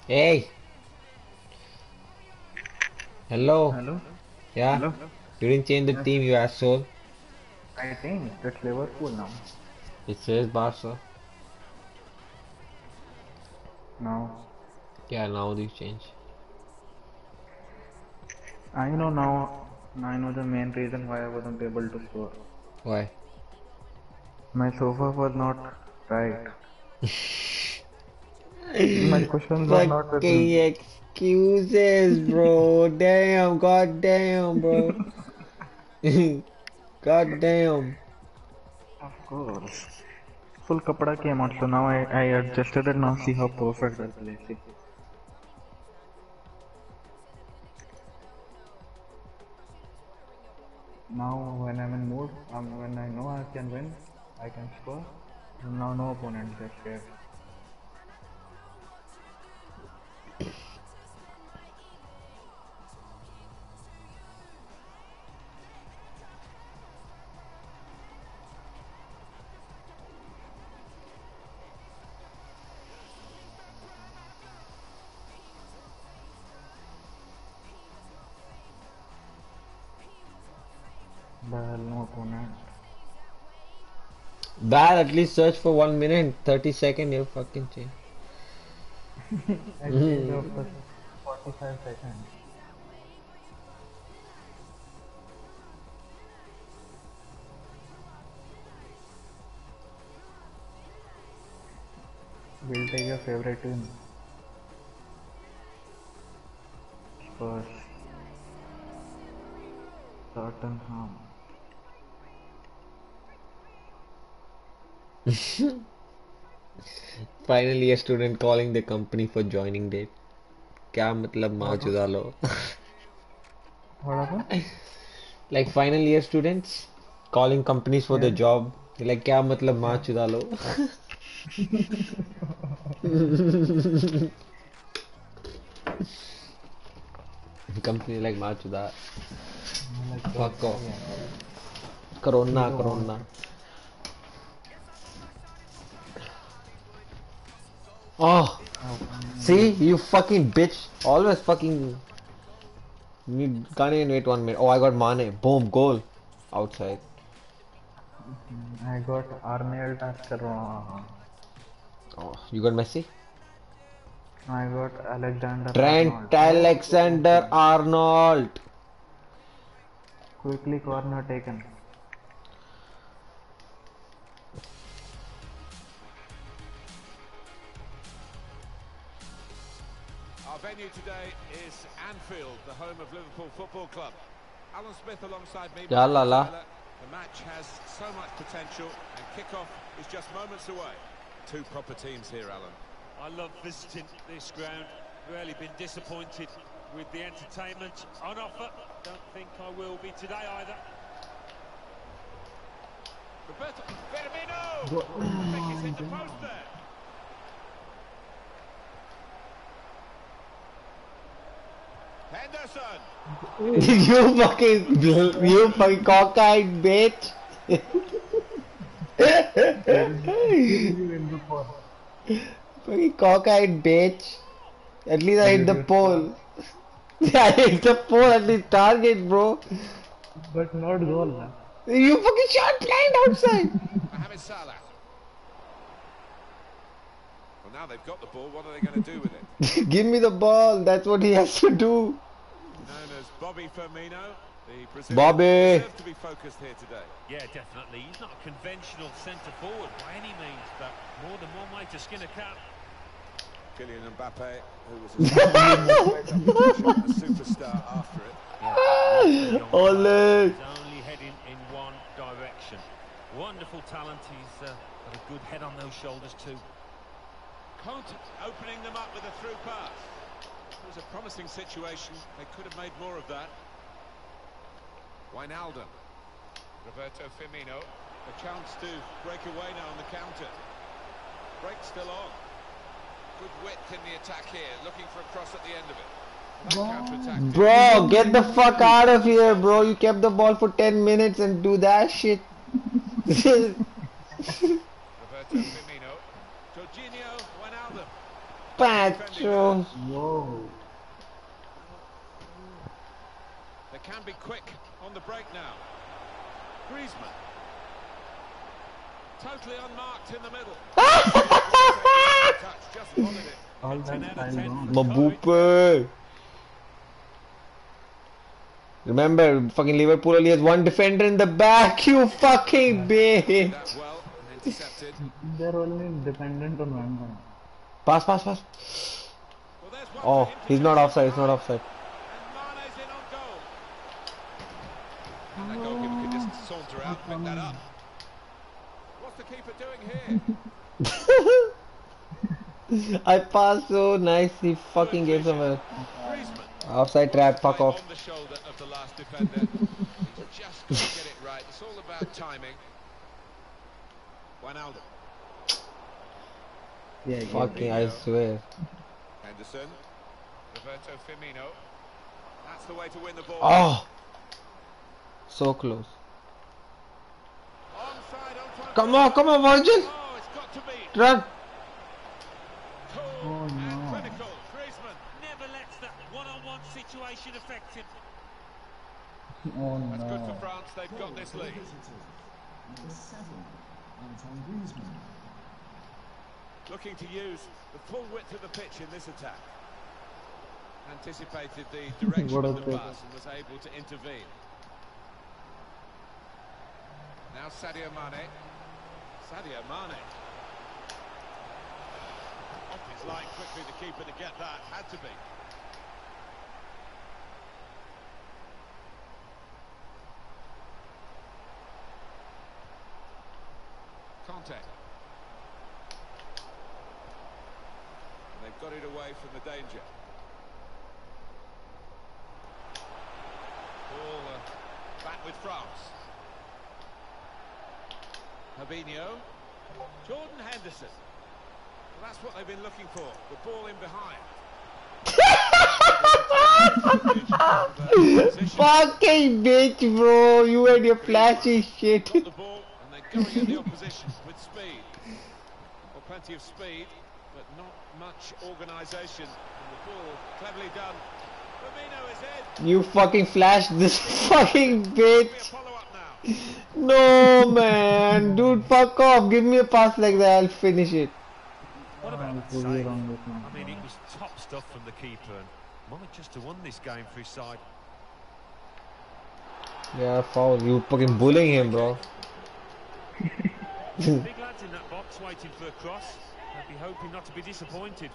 Hey. Hello. Hello? Yeah. Hello? You didn't change the team, you asshole. I think it's Liverpool now. It says Barca. Now. Yeah, now you change. I know now. I know the main reason why I wasn't able to score. Why? My sofa was not right. My questions were not me. excuses, bro. damn, goddamn, bro. God damn. Of course. Full kapda came out, so now I, I adjusted it. Now see how perfect that place is. Now when I'm in mood, um, when I know I can win, I can score. Now no opponent is scared. Bad, at least search for one minute, 30 second, you fucking change. After hmm. 45 seconds. We'll take your favorite team. Spurs. Tottenham. Finally student calling the company for joining date क्या मतलब माँ चुदा लो? Like final year students calling companies for the job like क्या मतलब माँ चुदा लो? Company like माँ चुदा corona corona Oh, see, you fucking bitch. Always fucking. You can't even wait one minute. Oh, I got Mane. Boom, goal. Outside. I got Arnold after. Oh, you got Messi? I got Alexander. Trent Arnold. Alexander Arnold. Quickly corner taken. Venue today is Anfield, the home of Liverpool Football Club. Alan Smith alongside me. Ya la la. The match has so much potential and kick-off is just moments away. Two proper teams here, Alan. I love visiting this ground. Rarely been disappointed with the entertainment on offer. Don't think I will be today either. Roberto Firmino! I think he's hit the post there. Henderson! you fucking, you fucking cockeyed bitch. fucking cockeyed bitch. At least I hit the pole. I hit the pole at least target, bro. But not goal. You fucking shot blind outside. Mohamed Salah. Well, now they've got the ball. What are they going to do with it? Give me the ball. That's what he has to do. Known as Bobby Firmino, the Brazilian Bobby. deserves to be focused here today. Yeah, definitely. He's not a conventional centre forward by any means, but more than one way to skin a cat. Kylian Mbappe, who was a, a superstar after it. Ole. He's only heading in one direction. Wonderful talent. He's uh, got a good head on those shoulders too. Kanté opening them up with a through pass. It was a promising situation. They could have made more of that. Wijnaldum. Roberto Firmino. A chance to break away now on the counter. Break still on. Good width in the attack here. Looking for a cross at the end of it. That counter-attack. Bro, get the fuck out of here, bro. You kept the ball for 10 minutes and do that shit. Roberto Firmino. Georginio Wijnaldum. Pacho. Whoa. They can be quick on the break now. Griezmann. Totally unmarked in the middle. Touch, just. All that style gone. Mbappe. Remember, fucking Liverpool only has one defender in the back, you fucking bitch. That well and intercepted. They're only dependent on one man. Pass, pass, pass. Oh, he's not offside, he's not offside. I passed so nice, he fucking gave some a offside trap, fuck off. The shoulder of the last defender. Just Get it right. It's all about timing. Wijnaldum. Yeah, Fucking, I swear. Henderson. Roberto Firmino. That's the way to win the ball. Oh! So close. Come on, come on, Virgil! Oh, Run! Oh no. Griezmann never lets that one-on-one situation affect him. Oh That's good for. France. They've got this lead. Number seven, Antoine Griezmann. Looking to use the full width of the pitch in this attack. Anticipated the direction of the pass and was able to intervene. Now Sadio Mane. Sadio Mane. Off his line quickly, the keeper to get that. Had to be. Kanté. Got it away from the danger. Ball uh, back with France. Fabinho. Jordan Henderson. Well, that's what they've been looking for. The ball in behind. Fucking bitch, bro! You and your flashy shit. The ball and they're going at the opposition with speed. Well, plenty of speed, but not much organisation. And the ball cleverly done. Firmino is in. You fucking flashed this fucking bitch. No man, dude, fuck off. Give me a pass like that, I'll finish it. What about that save? wrong with me. I mean, it was top stuff from the keeper and might just have won this game for his side. Yeah, foul. You fucking bullying him, bro. Big lads in that box waiting for a cross. They'll be hoping not to be disappointed.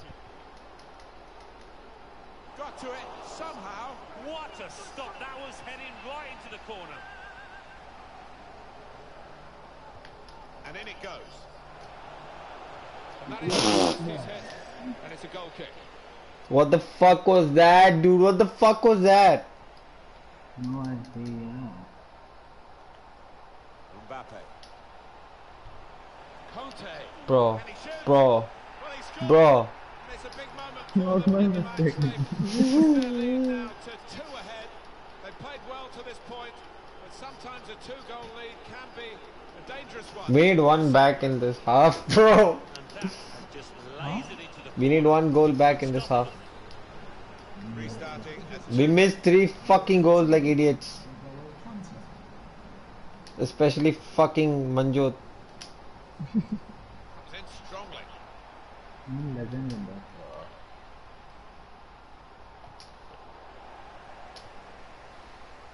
Got to it somehow. What a stop! That was heading right into the corner. And in it goes. And that is his hit. And it's a goal kick. What the fuck was that, dude? What the fuck was that? No idea. Mbappe. Kanté. Bro, bro, bro. And it's a big moment. Not my mistake. They're lead now to two ahead. They played well to this point, but sometimes a two-goal lead can be a one. We need one back in this half, bro. Just lays it into the We need one goal back in this half. We missed three fucking goals like idiots. Especially fucking Manjot. comes in legend in that.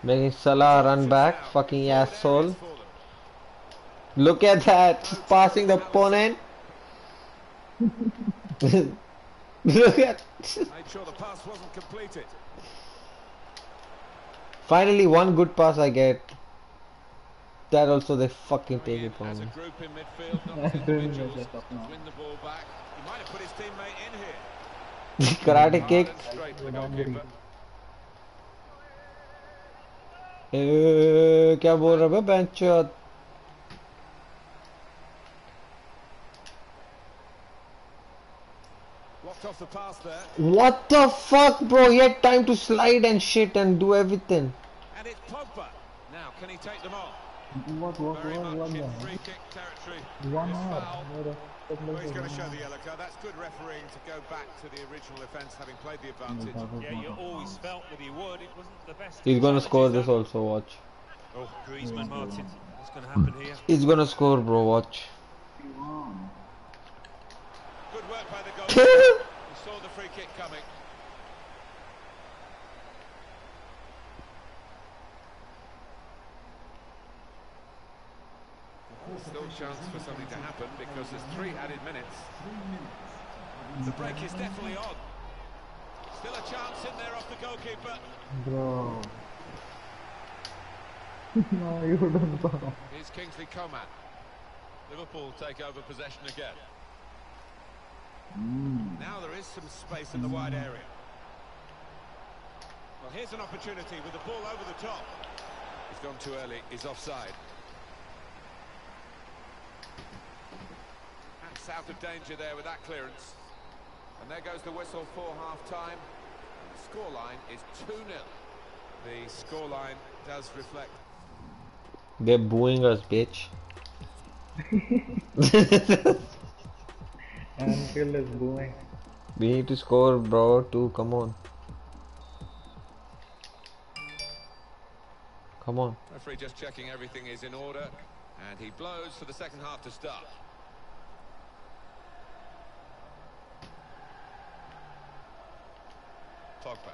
Making Salah run back, fucking asshole. Look at that, just passing the opponent. Look at. Made sure the pass wasn't completed. Finally, one good pass I get. That also they fucking take it from As a me. group in midfield, not I'm doing individuals. that stuff now. Win the ball back. He might have put his teammate in here. Karate kick. And straight to the goalkeeper. ए, क्या बोल रहा है bench Blocked off the pass there. What the fuck, bro? He had time to slide and shit and do everything. And it's Pogba. Now, can he take them on? What, what, Very what, what much the in hell? free kick territory. One This hour. foul. What the fuck Well, he's going to show the yellow card. That's good refereeing to go back to the original offence, having played the advantage. Yeah, you always felt that he would. It wasn't the best. He's gonna score this also, watch. Oh, Griezmann, Martin. What's going to happen here? He's gonna score, bro, watch. Good work by the goalkeeper. he saw the free kick coming. There's still a chance for something to happen because there's three added minutes. The break is definitely on. Still a chance in there off the goalkeeper. Bro. no, you don't know. Here's Kingsley Coman. Liverpool take over possession again. Mm. Now there is some space in the wide area. Well, here's an opportunity with the ball over the top. He's gone too early He's offside. That's out of danger there with that clearance. And there goes the whistle for half-time. The scoreline is 2-0. The scoreline does reflect They're booing us, bitch. Uncle is booing. We need to score, bro. Two. Come on. Come on. Referee just checking everything is in order. And he blows for the second half to start. Pogba.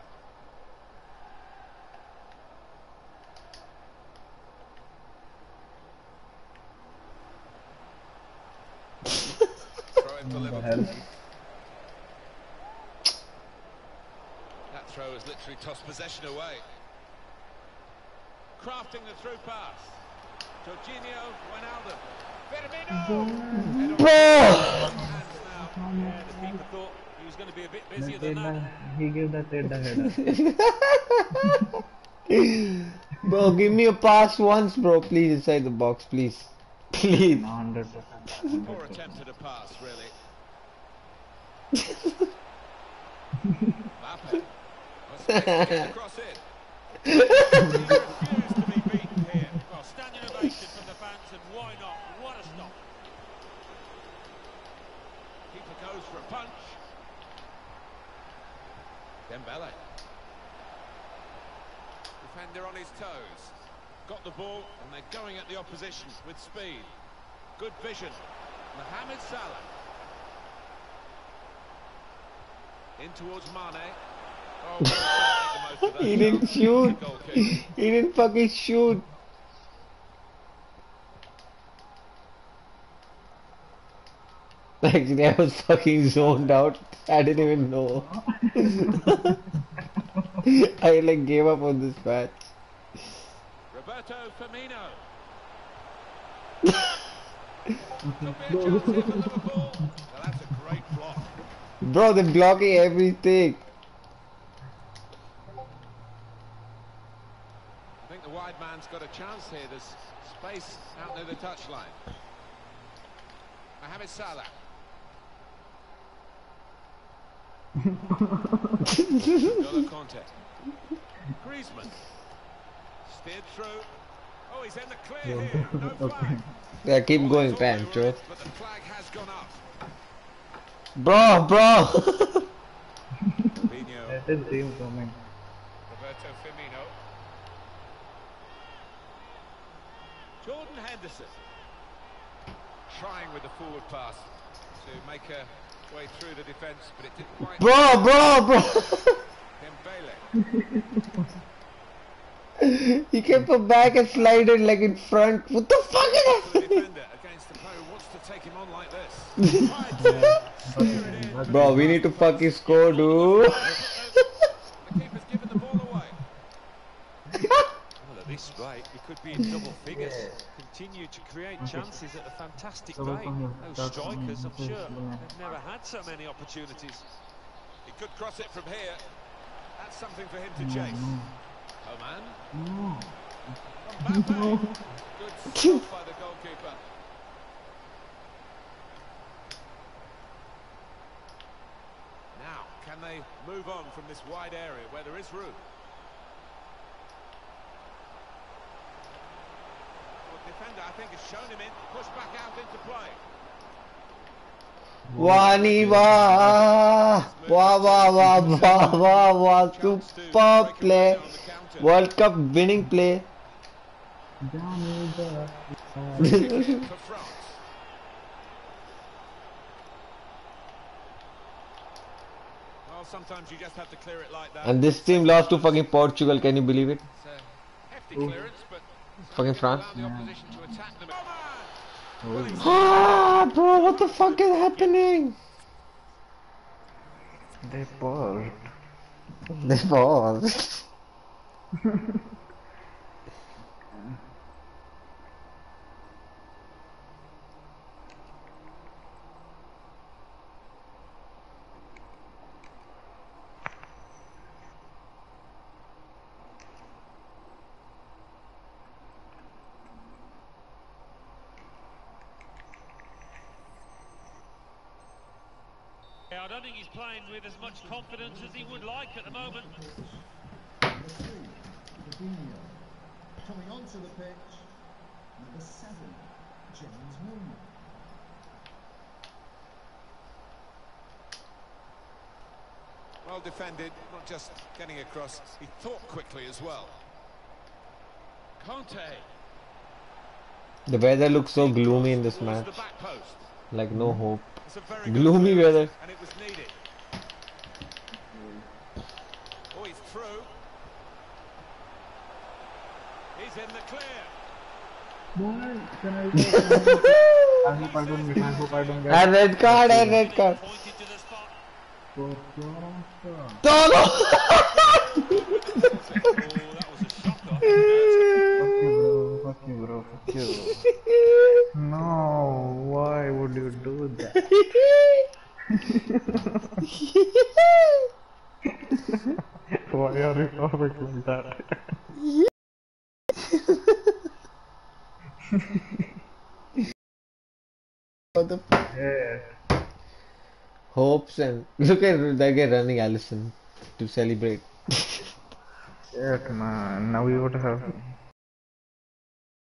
Throw in for Liverpool. That throw has literally tossed possession away. Crafting the through pass. Georginio Wijnaldum. Firmino! Bro! Yeah, the keeper thought he was going to be a bit busier That than Tedda, that. he gave that Tedda header. bro, give me a pass once, bro. Please, inside the box, please. Please. 100%. Poor attempt at a pass, really. Mbappe. Well, space to get the cross in. He refused to be beaten here. Well, standing ovation from the fans, and why not? What a stop. Keeper goes for a punch. Dembele. Defender on his toes. Got the ball, and they're going at the opposition with speed. Good vision. Mohamed Salah. In towards Mane. Oh, well, make the most of that he didn't shoot. He didn't fucking shoot. Actually, I was fucking zoned out. I didn't even know. I like gave up on this match. Roberto Firmino. Well, that's a great block. Bro, they're blocking everything. I think the wide man's got a chance here. There's space out near the touchline. Mohamed Salah. N'Golo Kanté. Griezmann. Steered through. Oh, he's in the clear here. No flag. Yeah, keep going, Pancho. But the flag has gone up. Bro, bro. Fabinho. That is team coming. Roberto Firmino. Jordan Henderson. Trying with the forward pass to make a way through the defence, but it didn't quite. bro, bro, bro. Dembele. He kept a back and slided like in front. What the fuck is The happening? defender against the player who wants to take him on like this. Tried to steer it in. Bro, we need to fucking score, dude. The keeper's given the ball away. Well, at this rate, we could be in double figures. Continue to create chances at a fantastic rate. Those strikers, I'm sure, they've never had so many opportunities. He could cross it from here. That's something for him to chase. Now, can they move on from this wide area where there is room? Well, defender, I think, has shown him in. Push back out into play. Wah. Wah, wah, wah, wah, wah, wah. Super play. World Cup winning play. Sometimes you just have to clear it like that. And this team lost to fucking Portugal. Can you believe it? It's a hefty clearance, but Fucking France. allow Ah, bro, what the fuck is happening? They paused. They paused. don't think he's playing with as much confidence as he would like at the moment. Number three, Fabinho. Coming onto the pitch, number seven, James Milner. Well defended, not just getting across, he thought quickly as well. Kanté. The weather looks so gloomy in this match. the back post. Like no hope. It's a very good Gloomy clearance, weather. And it was needed. He's through. He's in the clear. Why can I go? I hope I don't get. I hope I don't get. And red card and red card. For Fuck you, bro. Fuck you, bro. Fuck you. No, why would you do that? why are you talking like that? What the Yeah. hopes and look at that guy running Alisson to celebrate. Shit, man. Now we would have.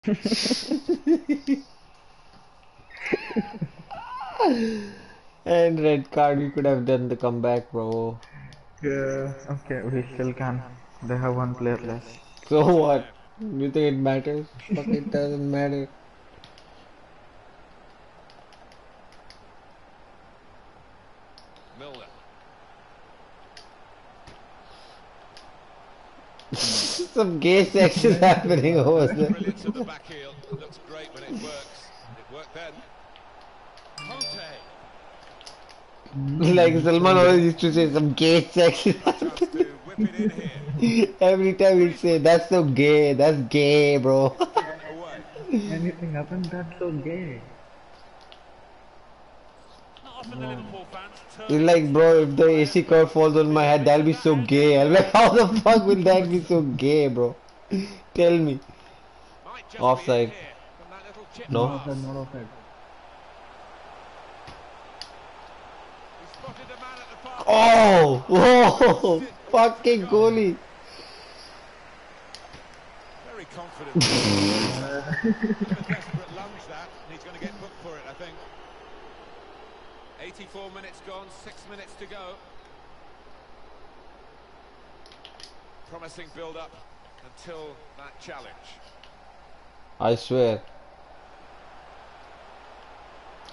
and red card, we could have done the comeback, bro. Yeah. Okay, we still can. They have one player less. So what? You think it matters? Fuck, it doesn't matter. Milner. Some gay sex is happening over there. Brilliance of the back heel. It looks great when it works. It worked then. Kanté. Mm-hmm. like Salman always used to say some gay sex. Every time he'd say, that's so gay, that's gay, bro. Anything happened? That's so gay. He's like, bro, if the AC curve falls on my head, that'll be so gay. I'm like, how the fuck will that be so gay, bro? Tell me. Offside. No? Offside, not offside. Oh! Whoa! Fucking goalie. Very confident. desperate lunge that, and he's going to get booked for it, I think. 84 minutes gone, six minutes to go. Promising build-up until that challenge. I swear.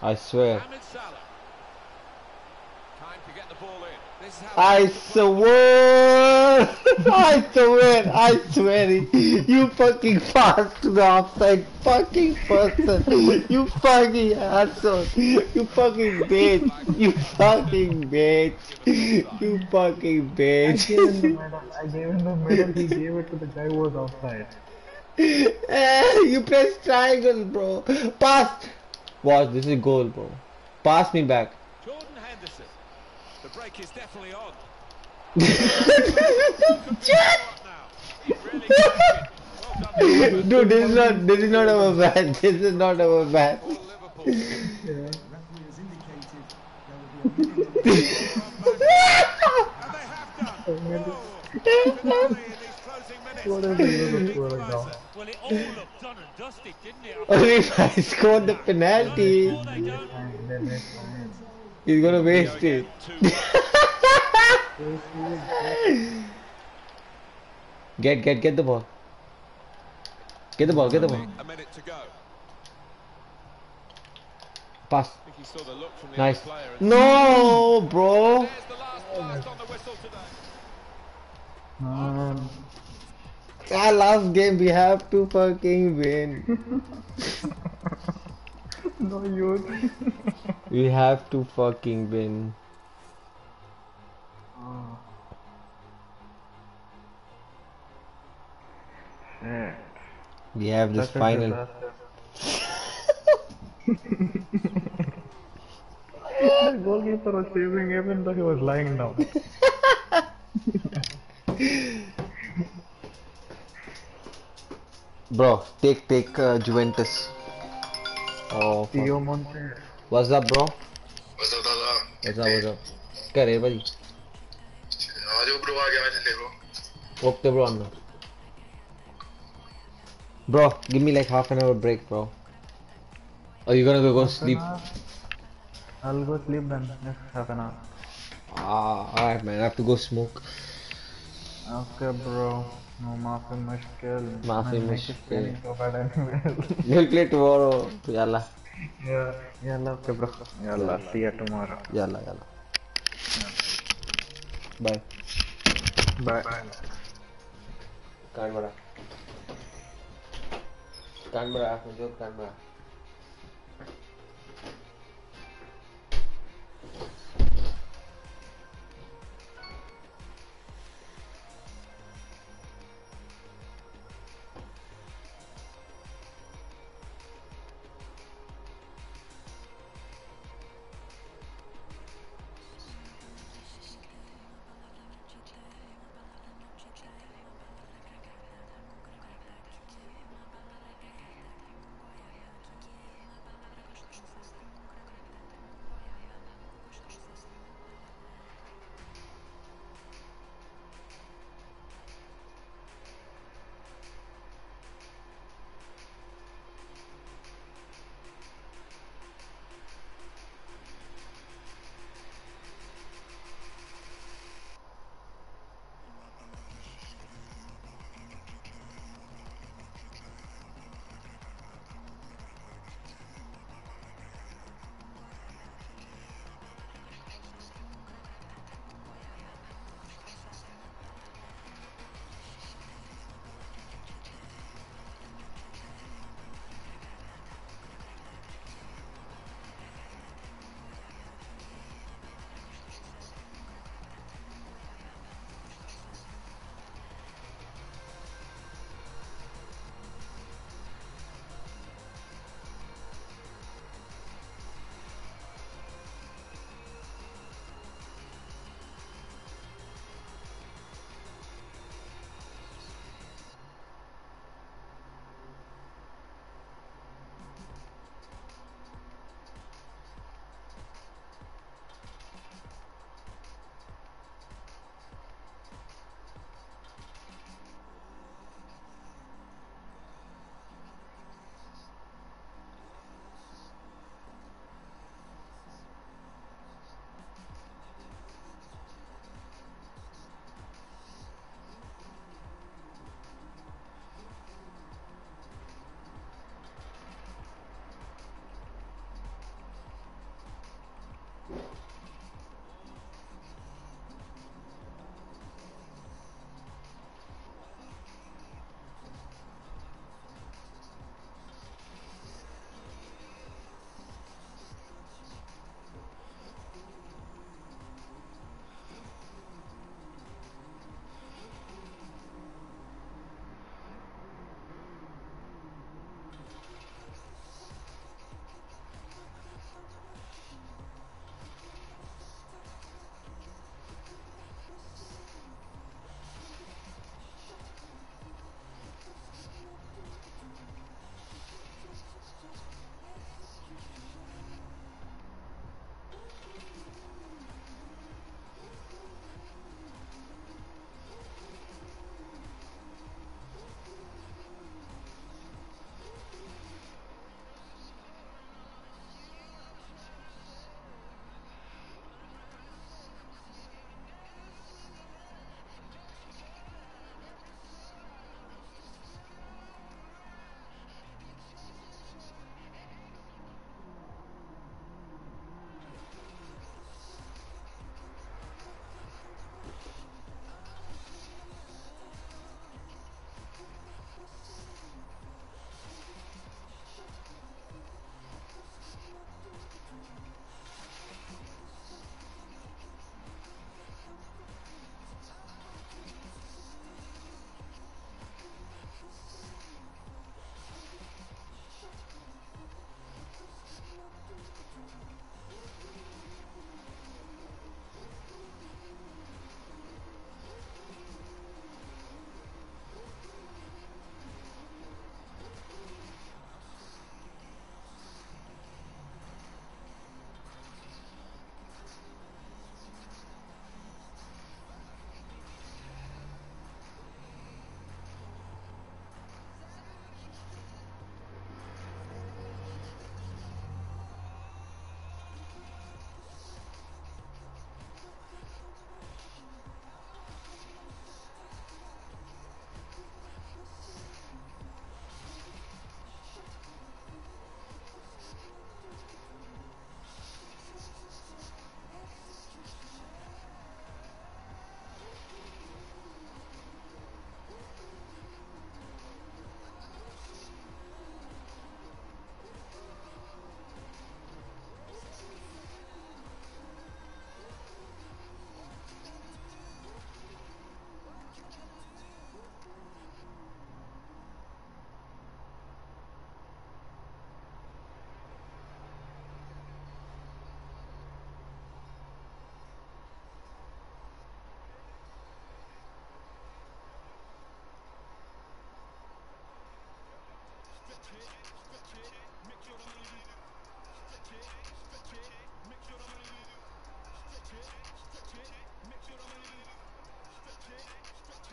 I swear. Mohamed Salah. Time to get the ball in. This is how I swear! I swear! I swear! it. You fucking passed to the offside fucking person! You fucking asshole! You fucking bitch! You fucking bitch! You fucking bitch. I gave him the bitch! medal. I gave him the medal. He gave it to the guy who was outside. Eh, you press triangle, bro! Pass! Watch, this is goal, bro. Pass me back. Jordan Henderson. The break is definitely on. Dude, this is not this is not our bad. This is not our bad. What is the score right now? Well, it all looked done and dusted, didn't it? Only if I scored the penalty, he's gonna waste it. get, get, get the ball. Get the ball, get the ball. A minute to go. Pass. I think he saw the look from the Nice. other No, bro. There's the last blast on the whistle today. Um, Our last game, we have to fucking win. no, you. We have to fucking win. Oh. Shit. We have this That's final. the goalkeeper was saving even though he was lying down. Bro, take take uh, Juventus. Oh, Theo Monte. What's up, bro? What's up, Dada? What's up, what's up? क्या रे भाई? आज bro आ गया मैं Okay, bro, I'm not. Bro, give me like half an hour break, bro. Are you gonna go, go sleep? I'll go sleep then half an hour. Ah, alright, man. I have to go smoke. Okay, bro. No, maafin mushkil. Maafin mushkil. So bad anyway. We'll play tomorrow. Yalla. Yeah, yalla. Okay, bro. Yalla. See you tomorrow. Yalla, yalla. Bye. Bye. कान बड़ा कान बड़ा आप मुझे कान बड़ा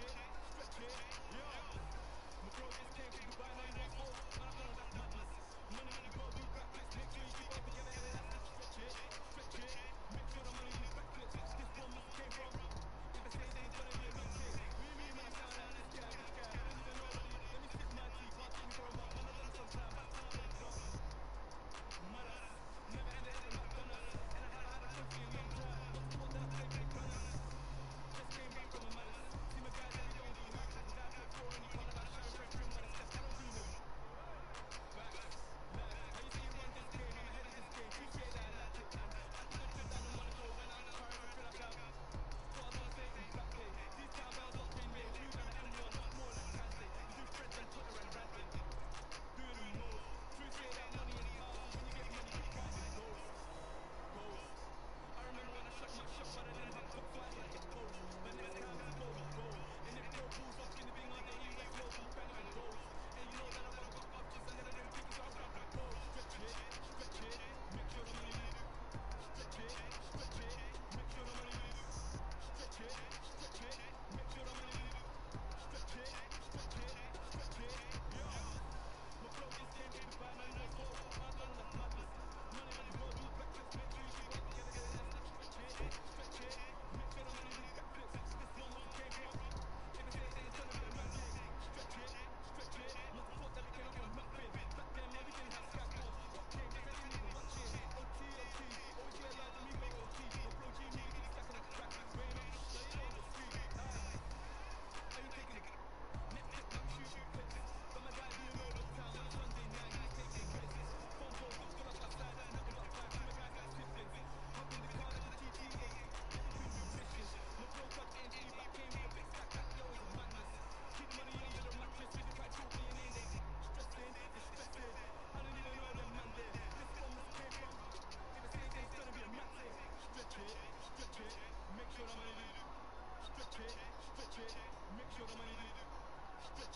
Yo, my bro just came to Dubai, now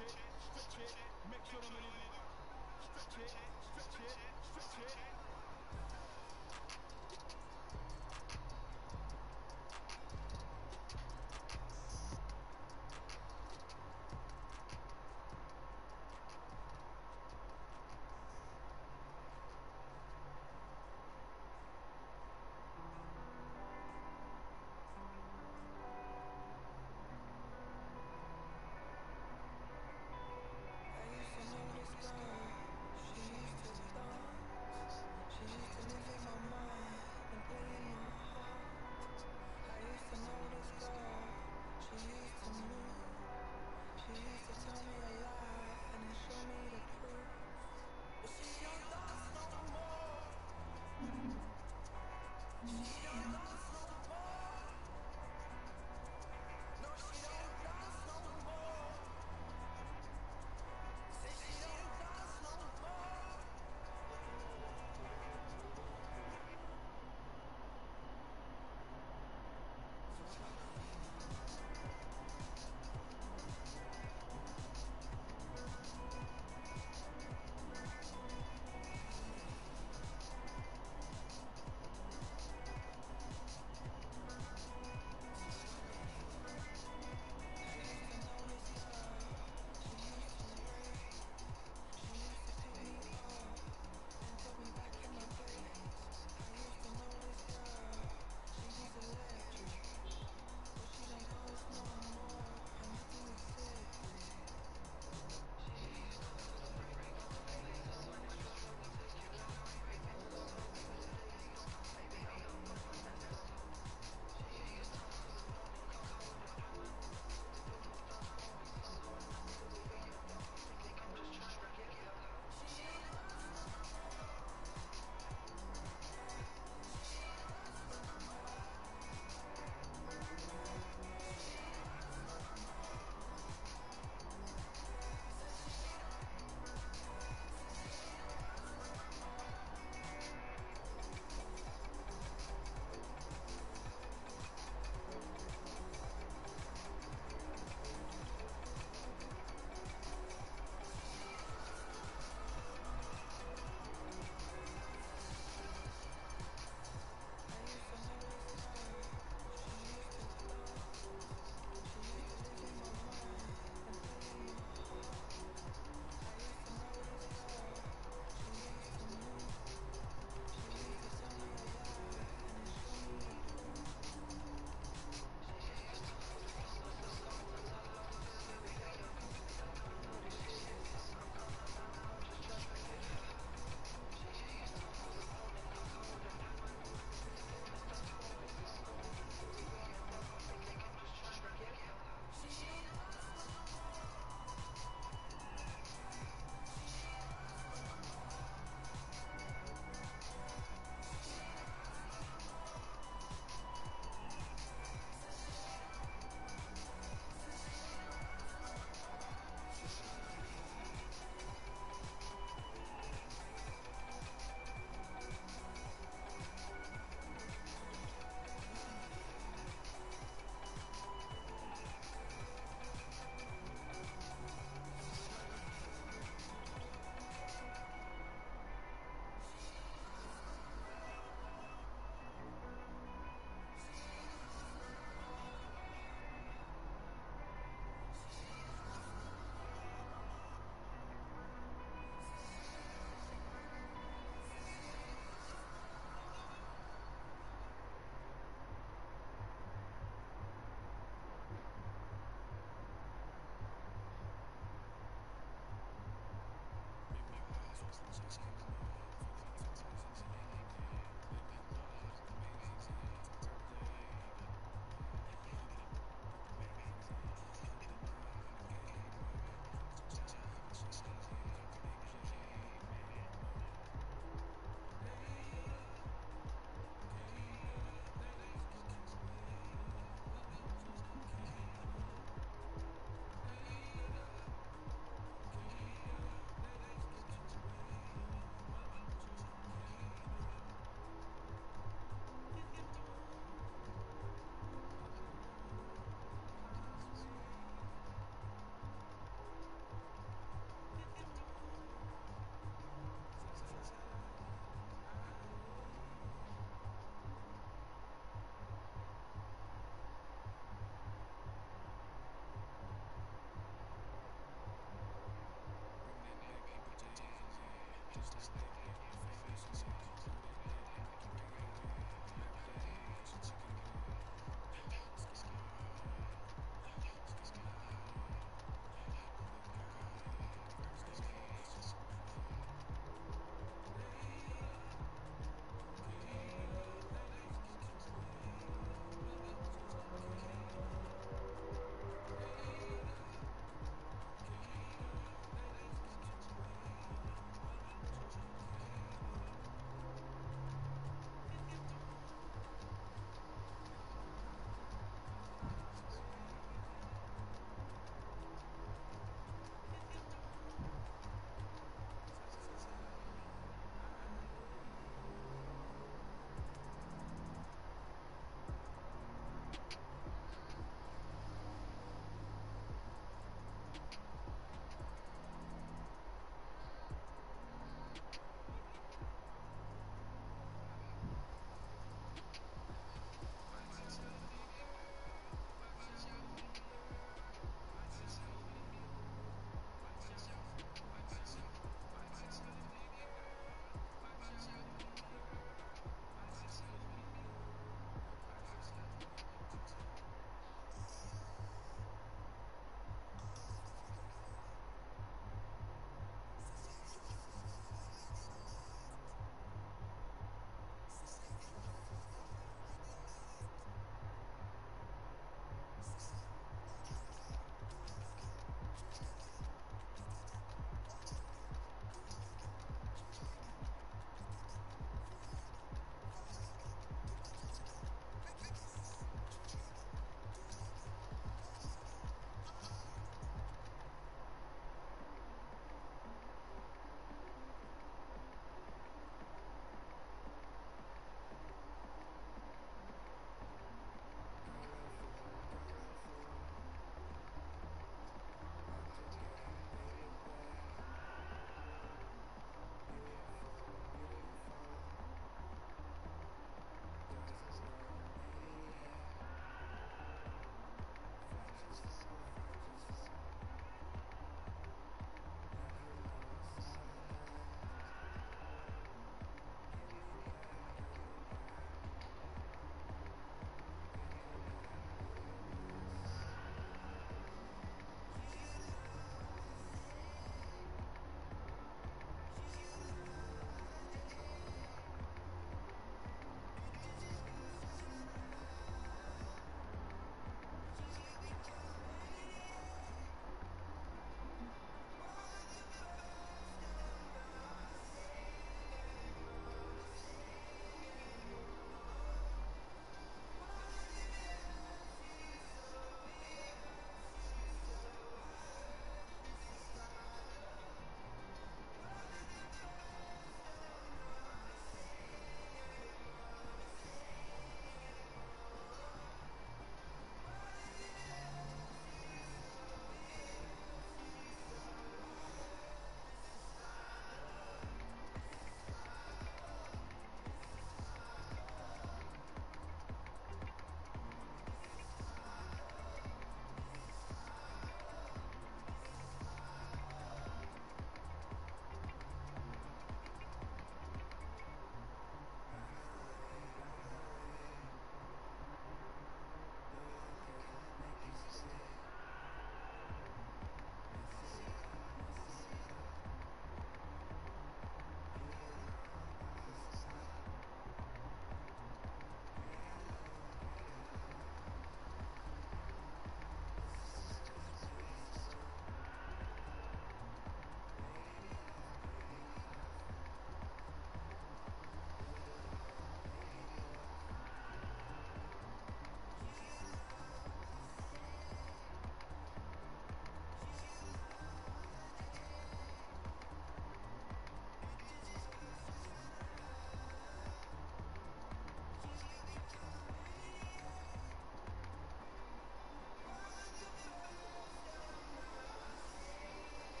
stretch it, stretch it, make sure the money stretch it, stretch it, stretch it.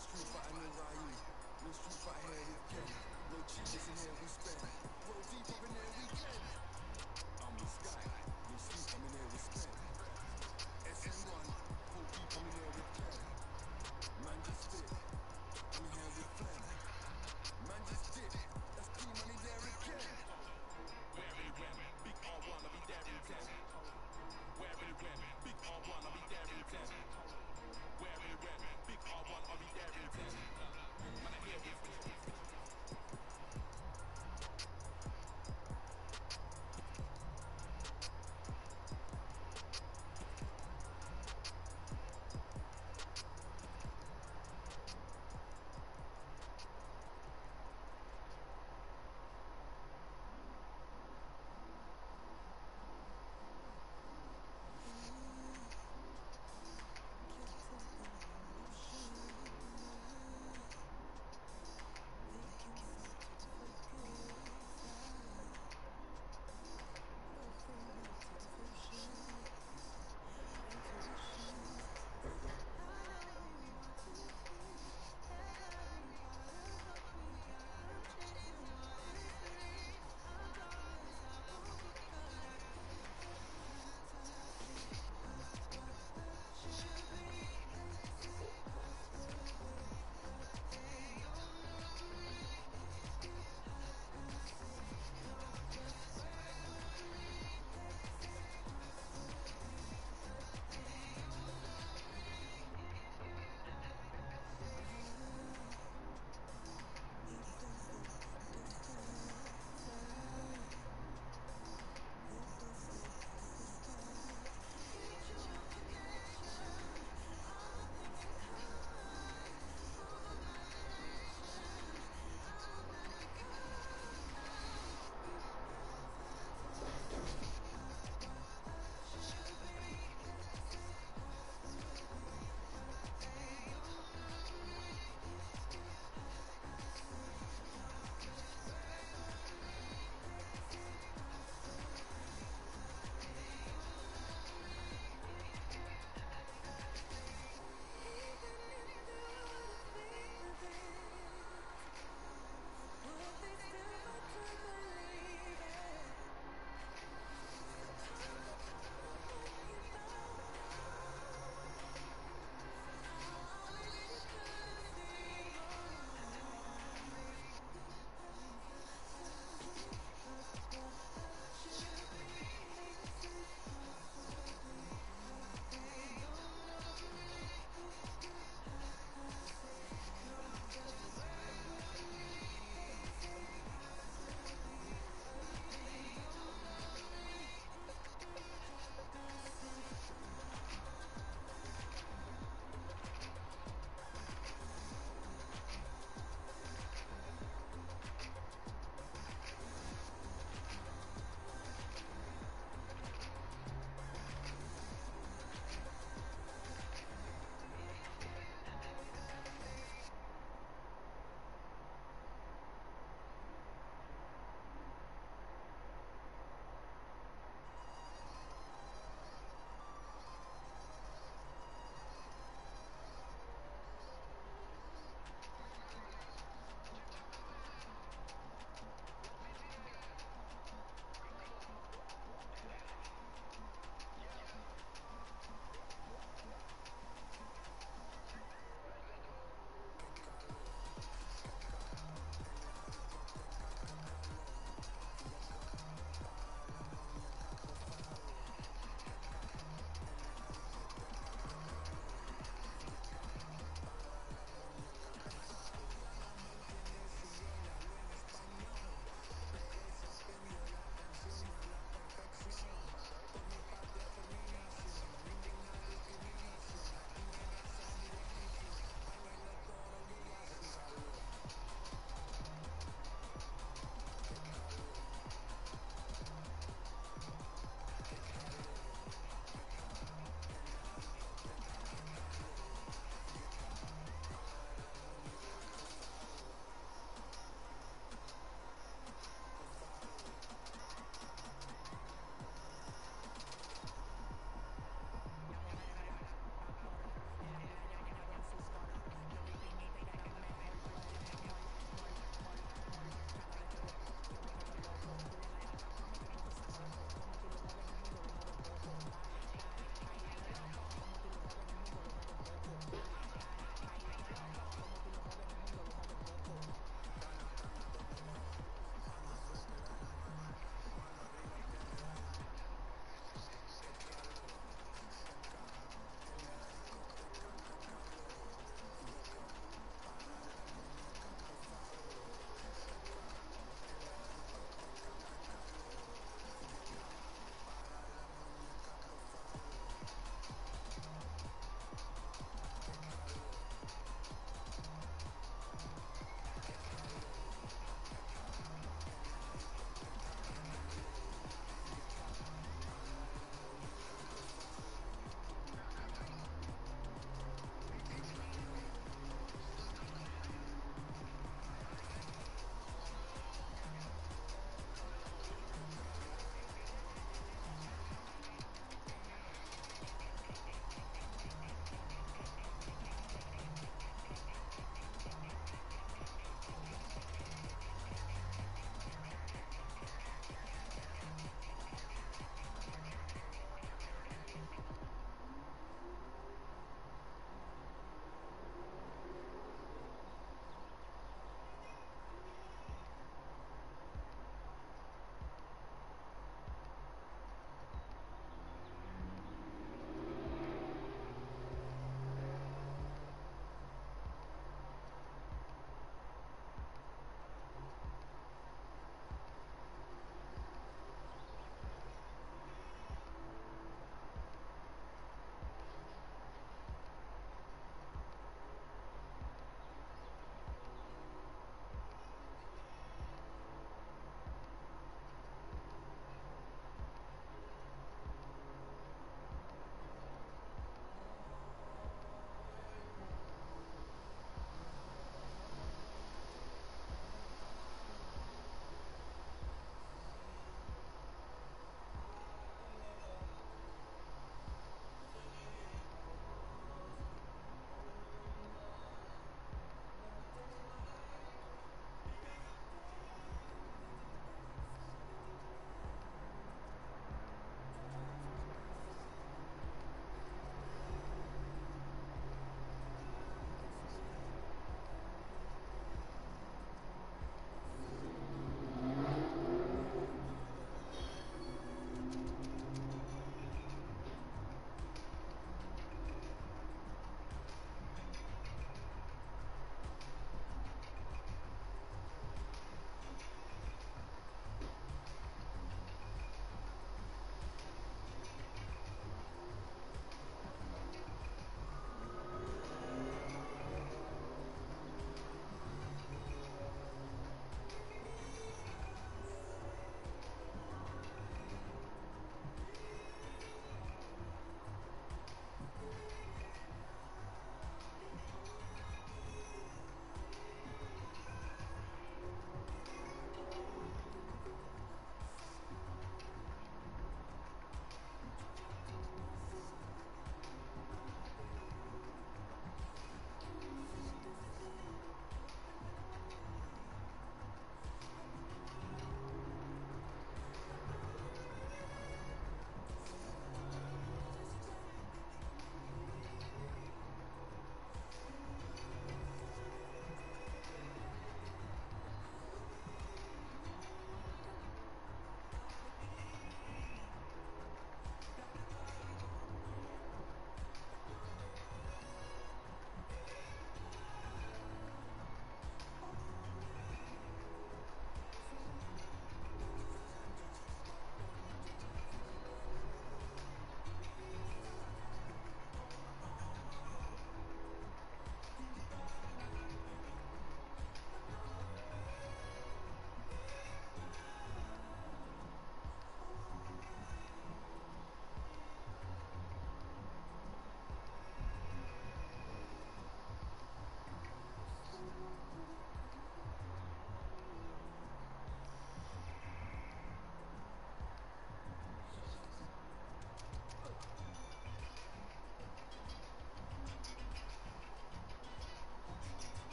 street fighting in Ryu. No street fight head is No cheaters in here, we spend. Roll deep up in there, we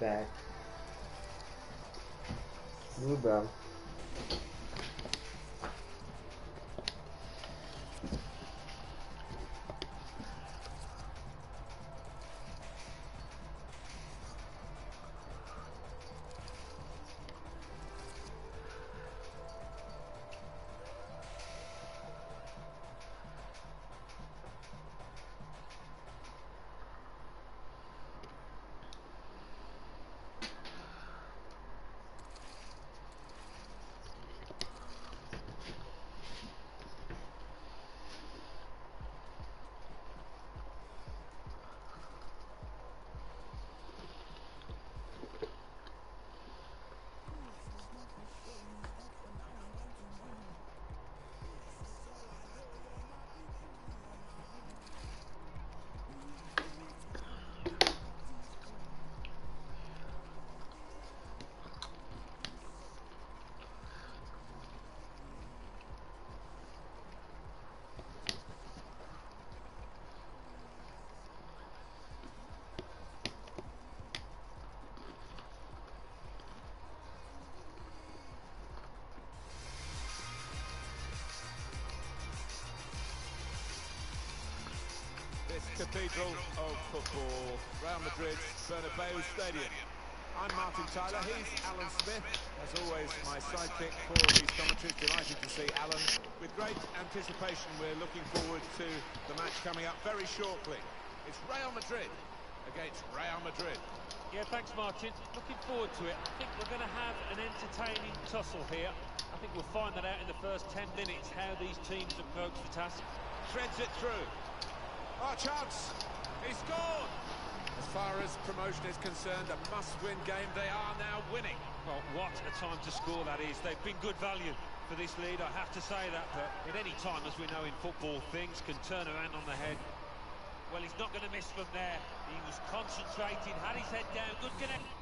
back. Blue brown. This cathedral of football, Real Madrid's Bernabeu Stadium. I'm Martin Tyler, he's Alan Smith. As always, my sidekick for these commentaries. Delighted to see Alan. With great anticipation, we're looking forward to the match coming up very shortly. It's Real Madrid against Real Madrid. Yeah, thanks, Martin. Looking forward to it. I think we're going to have an entertaining tussle here. I think we'll find that out in the first 10 minutes, how these teams approach the task. Threads it through. Oh, chance! He scored! As far as promotion is concerned, a must-win game. They are now winning. Well, what a time to score that is. They've been good value for this lead, I have to say that. But at any time, as we know in football, things can turn around on the head. Well, he's not going to miss from there. He was concentrated, had his head down, good connect.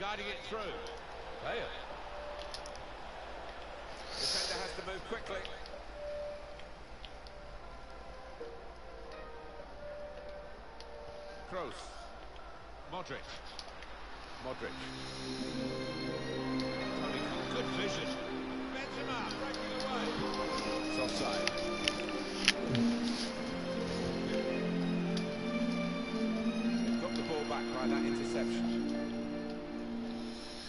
guiding it through. Player. Defender has to move quickly. Kroos. Modric. Modric. Good vision. Benzema breaking away. It's offside. Got the ball back by that interception.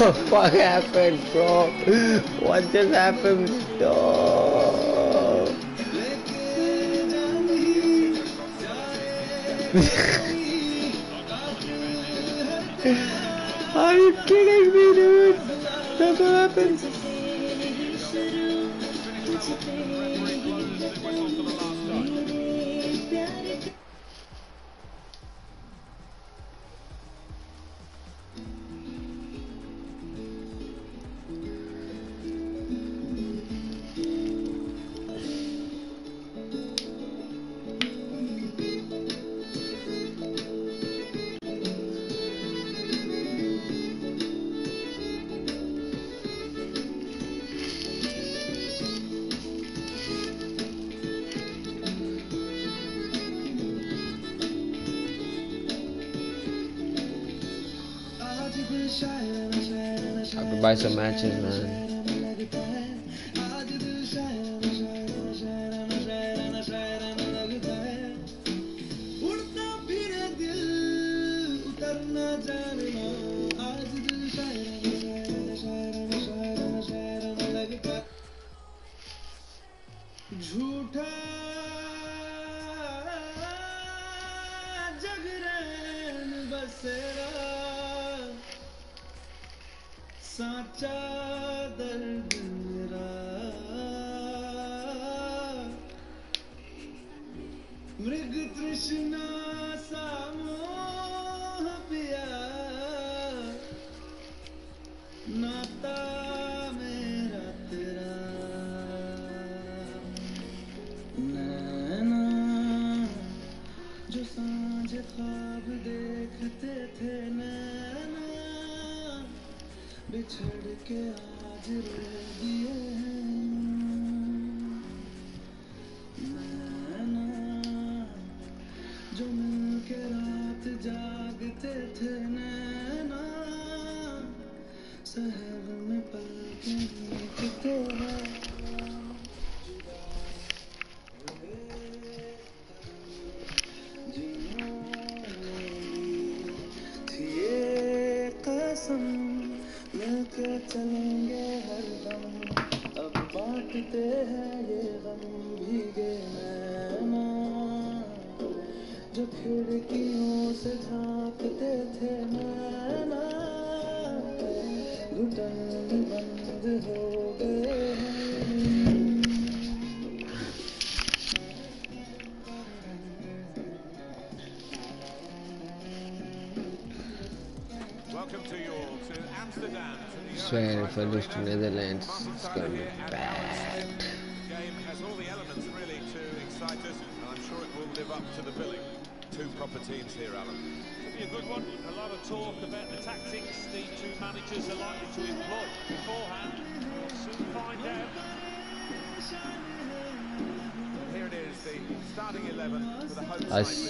the fuck happened, bro? What just happened? fight some matches, man.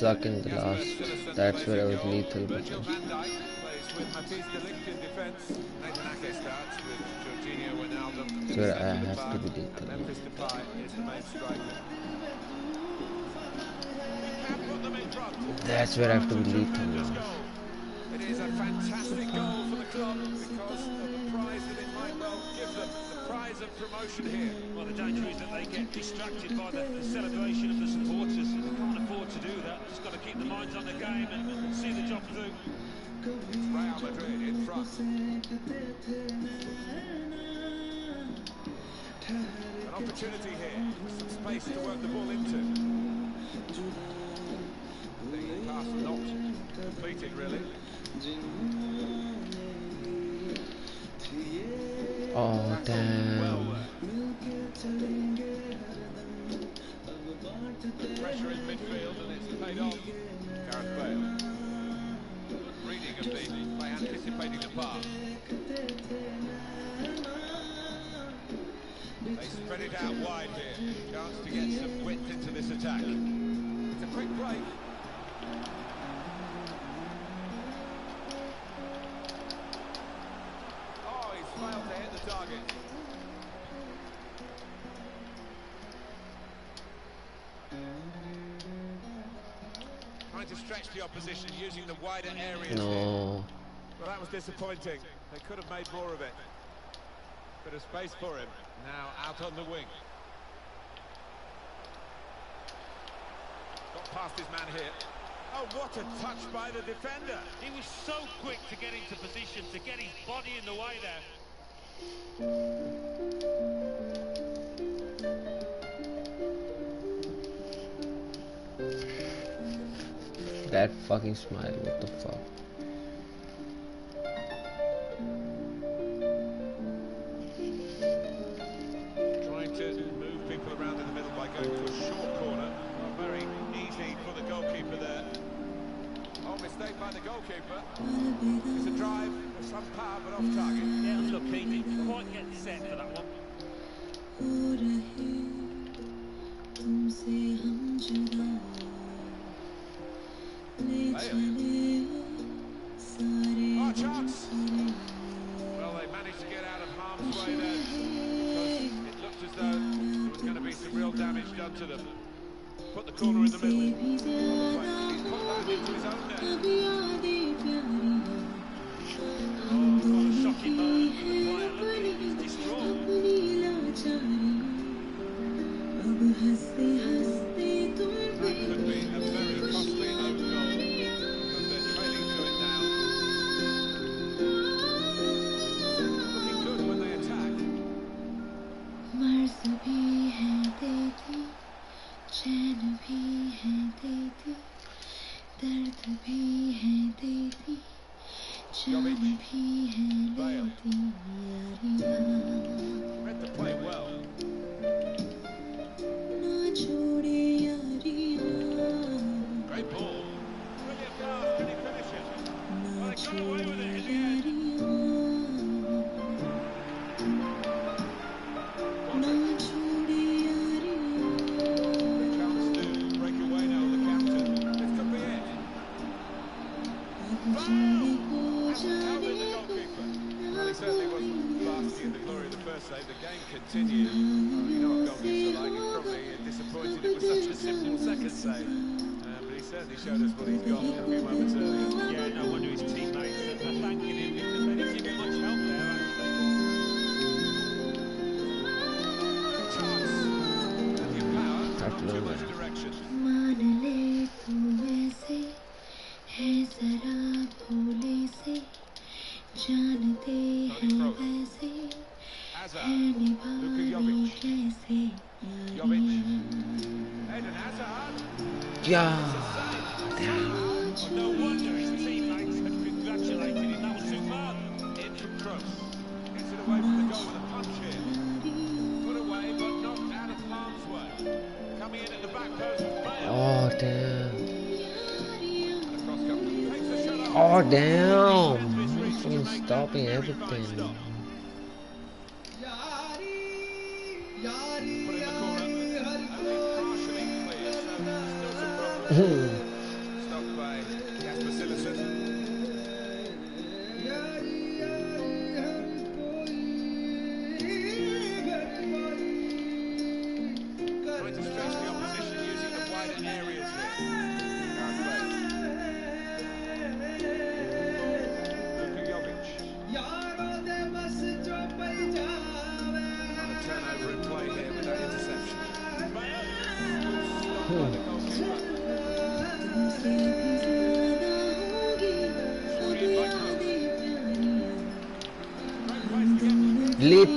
Suck in the last. That's where I was lethal, Wijnaldum. That's where I have to be lethal. That's where I have to be lethal now. It is a fantastic goal for the club because the prize that it The prize of promotion here. Well, the danger is that they get distracted by the, the celebration of the supporters. They can't afford to do that. Just got to keep their minds on the game and see the job through. It's Real Madrid in front. An opportunity here, some space to work the ball into. The pass not completed really. Oh damn. Pressure in midfield and it's paid off. Gareth Bale. Good reading of the by anticipating the pass. They spread it out wide here. Chance to get some width into this attack. It's a quick break. Opposition using the wider areas here. No. Well, that was disappointing. They could have made more of it. Bit of space for him. Now out on the wing. Got past his man here. Oh, what a touch by the defender. He was so quick to get into position, to get his body in the way there. That fucking smile, what the fuck? Trying to move people around in the middle by going to a short corner. Not very easy for the goalkeeper there. Oh, mistake by the goalkeeper. It's a drive with some power but off target. Yeah, unlucky. Didn't quite get set for that one. Corner in the middle. yeah.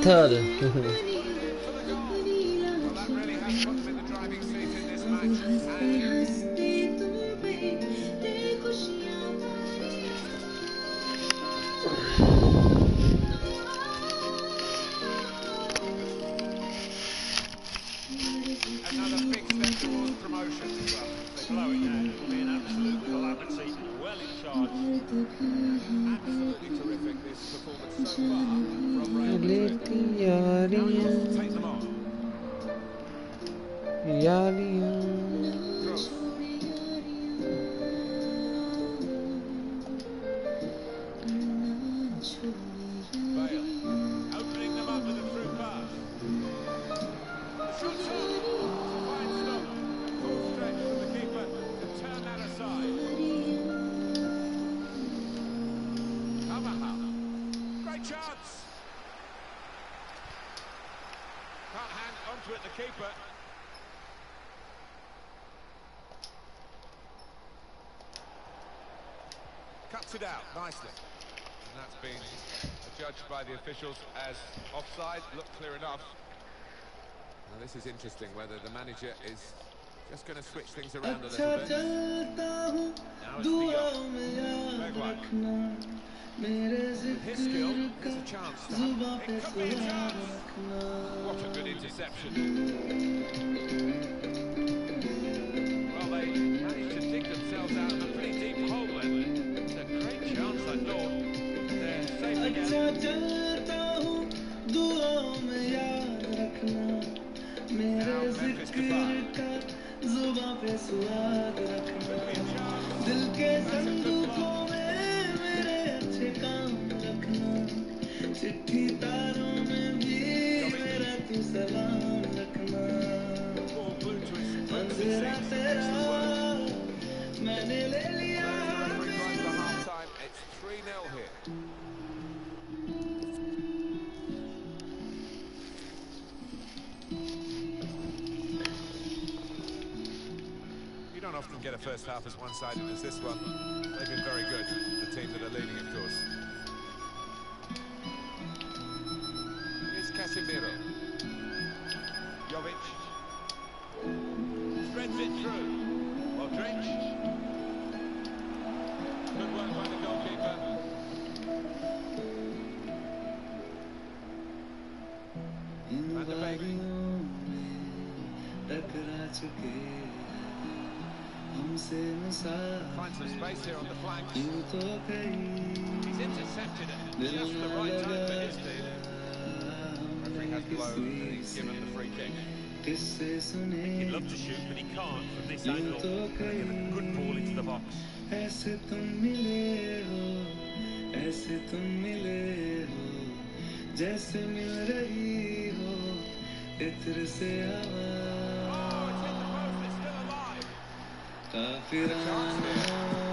特的。nicely. And that's been judged by the officials as offside. Look clear enough. Now this is interesting, whether the manager is just going to switch things around a little bit. Now it's his skill, a chance to. It could be a chance! What a good interception. Well, they managed to dig themselves out of the first half is one-sided as this one. They've been very good, the team that are leading, of course. He's intercepted at just the right time for his team. The referee has blown and he's given the free kick. He'd love to shoot, but he can't from this angle. Given a good ball into the box. जैसे मिल रही हो इत्र से आवाज काफिराना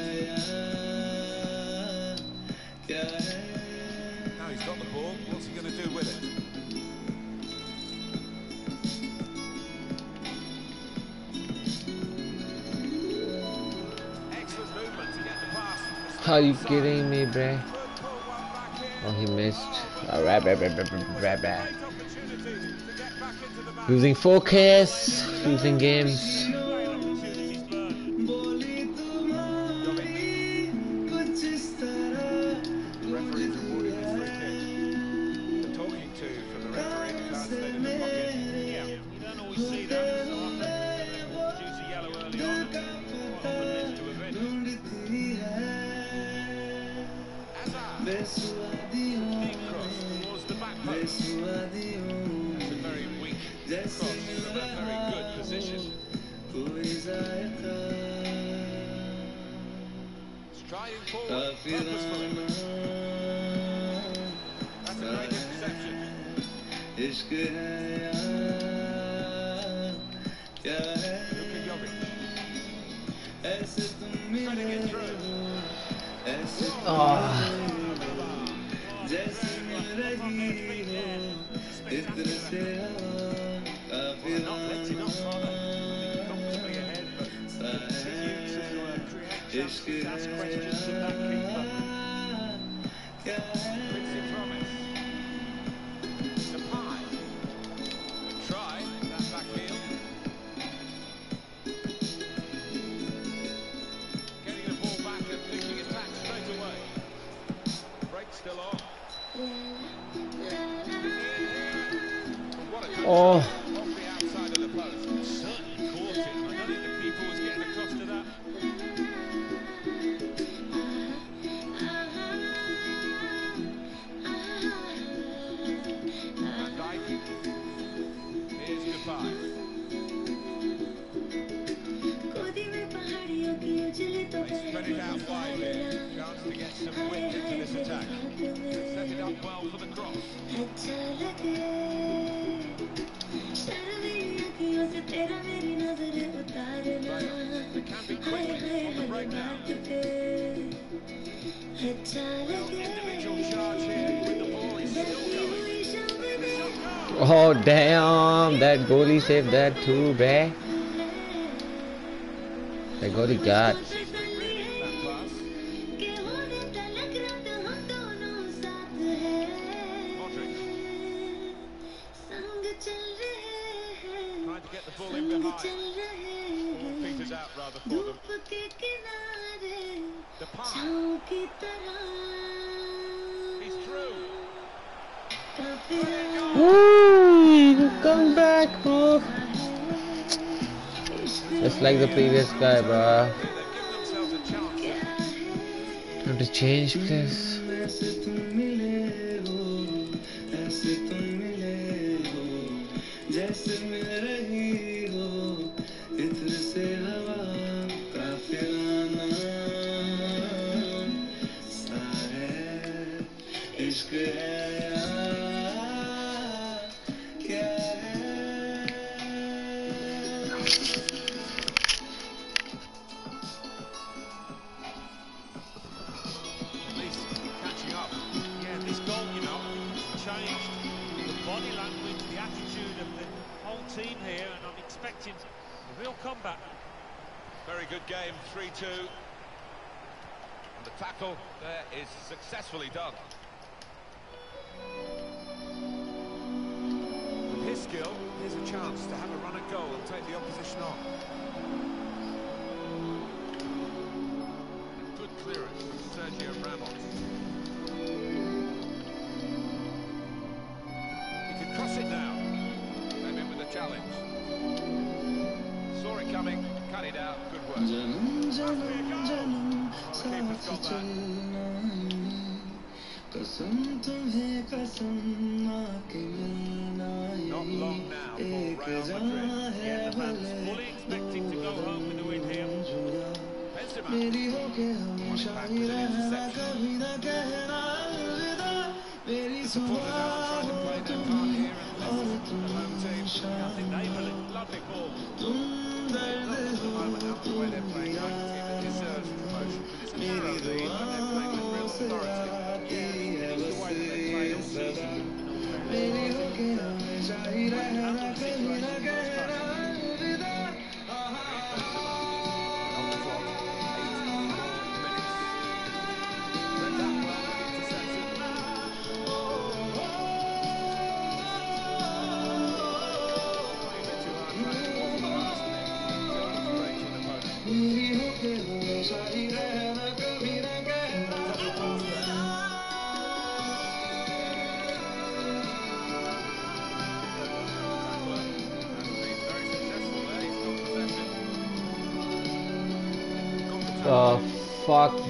Are you kidding me, bruh? Oh, he missed. Alright, right, right, right, right, right. Losing focus, losing games. save that too, bad?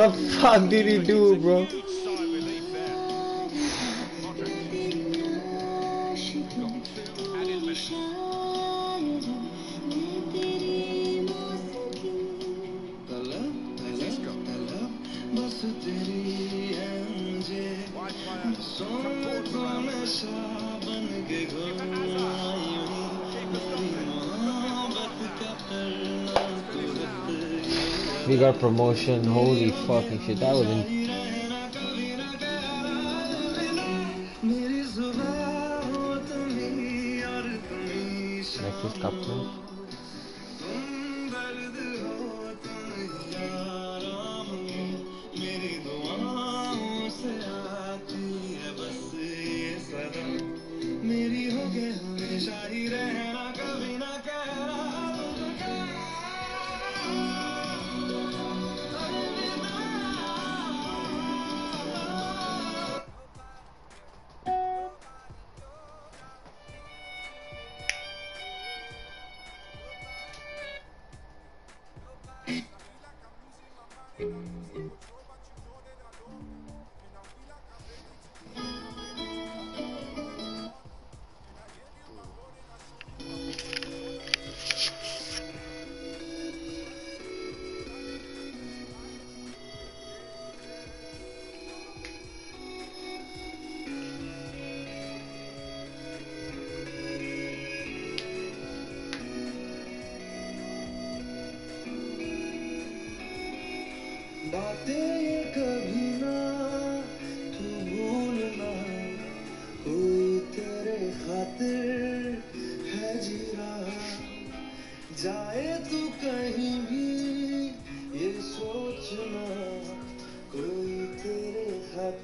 the fuck did he do, bro? promotion. Holy fucking shit, that was in-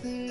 something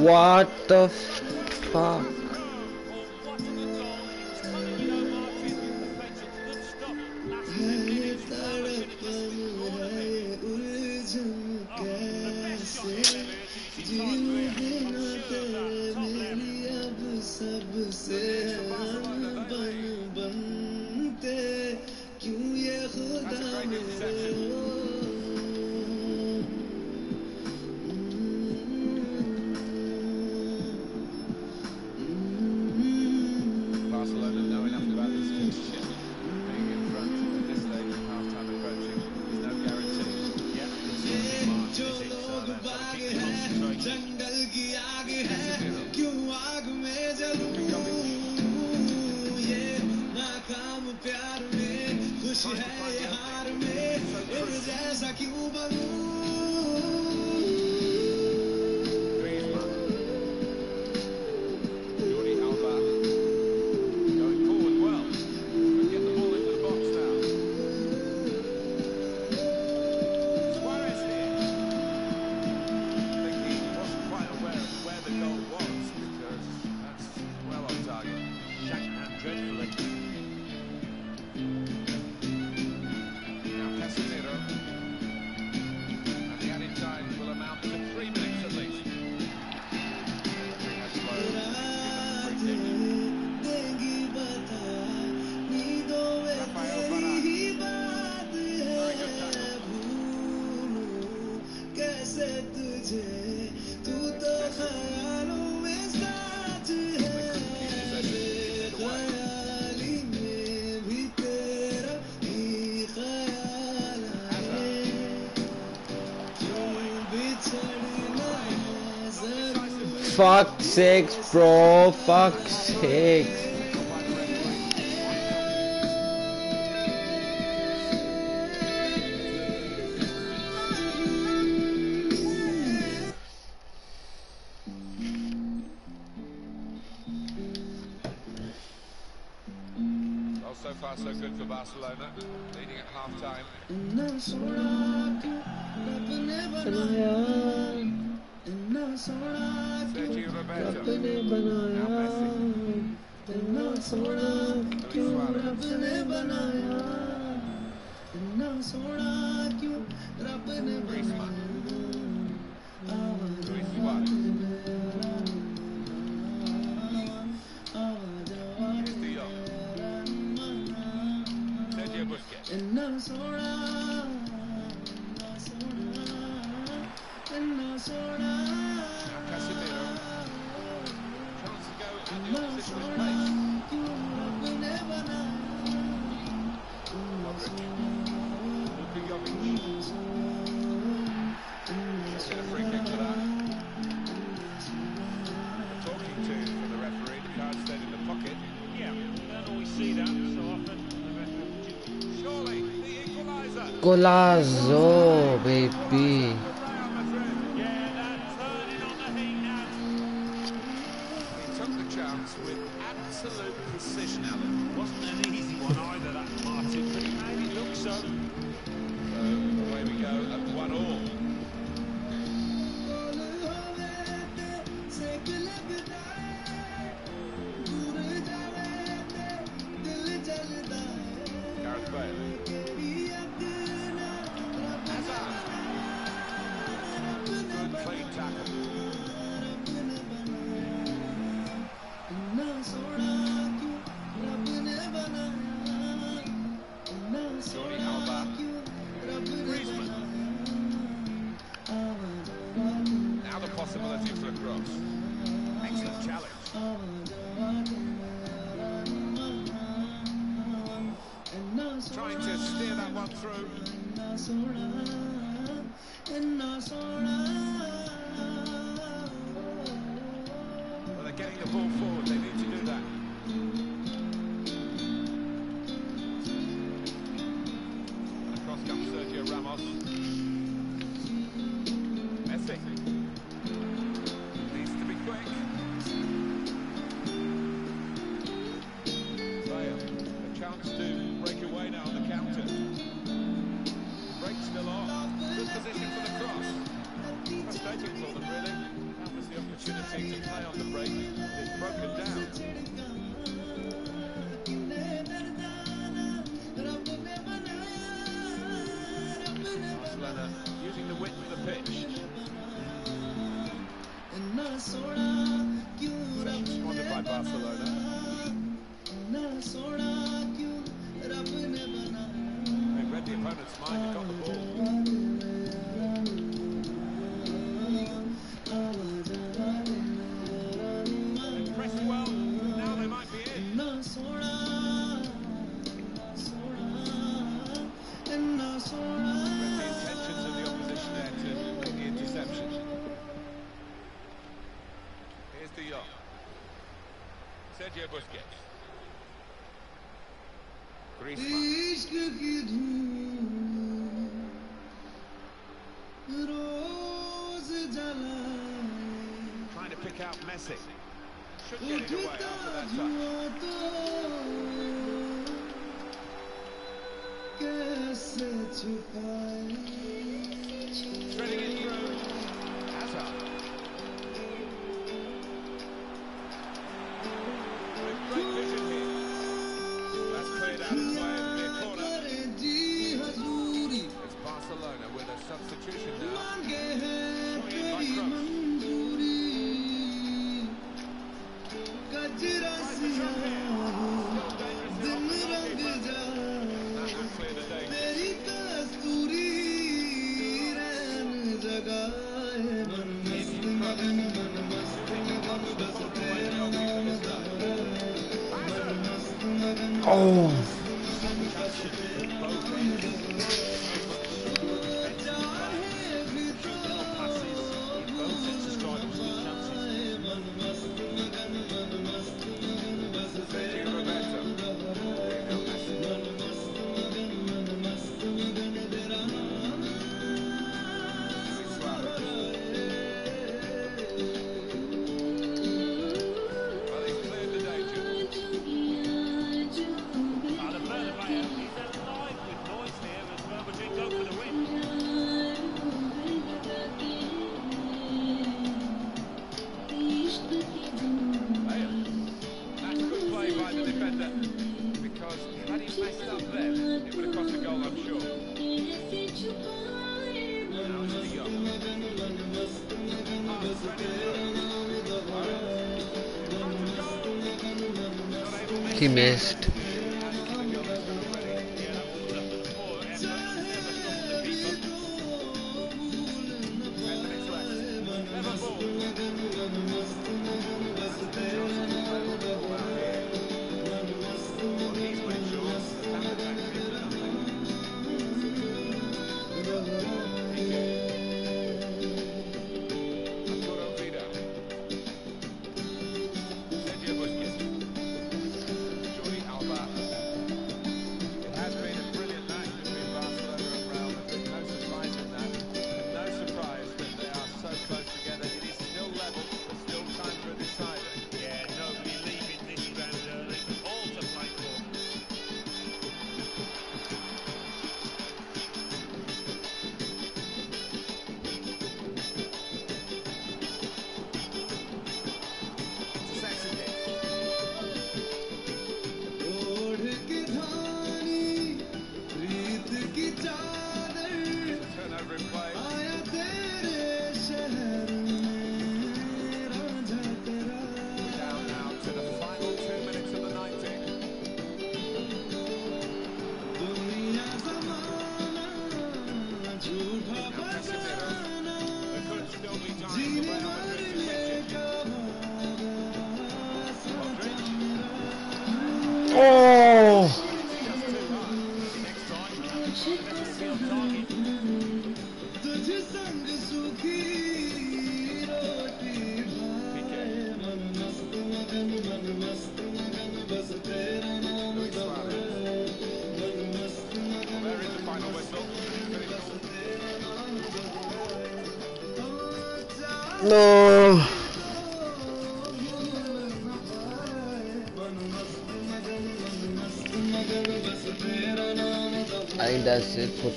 What Sakes, bro. Fuck sakes. Golazo, baby.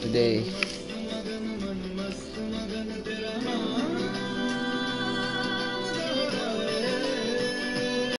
Today.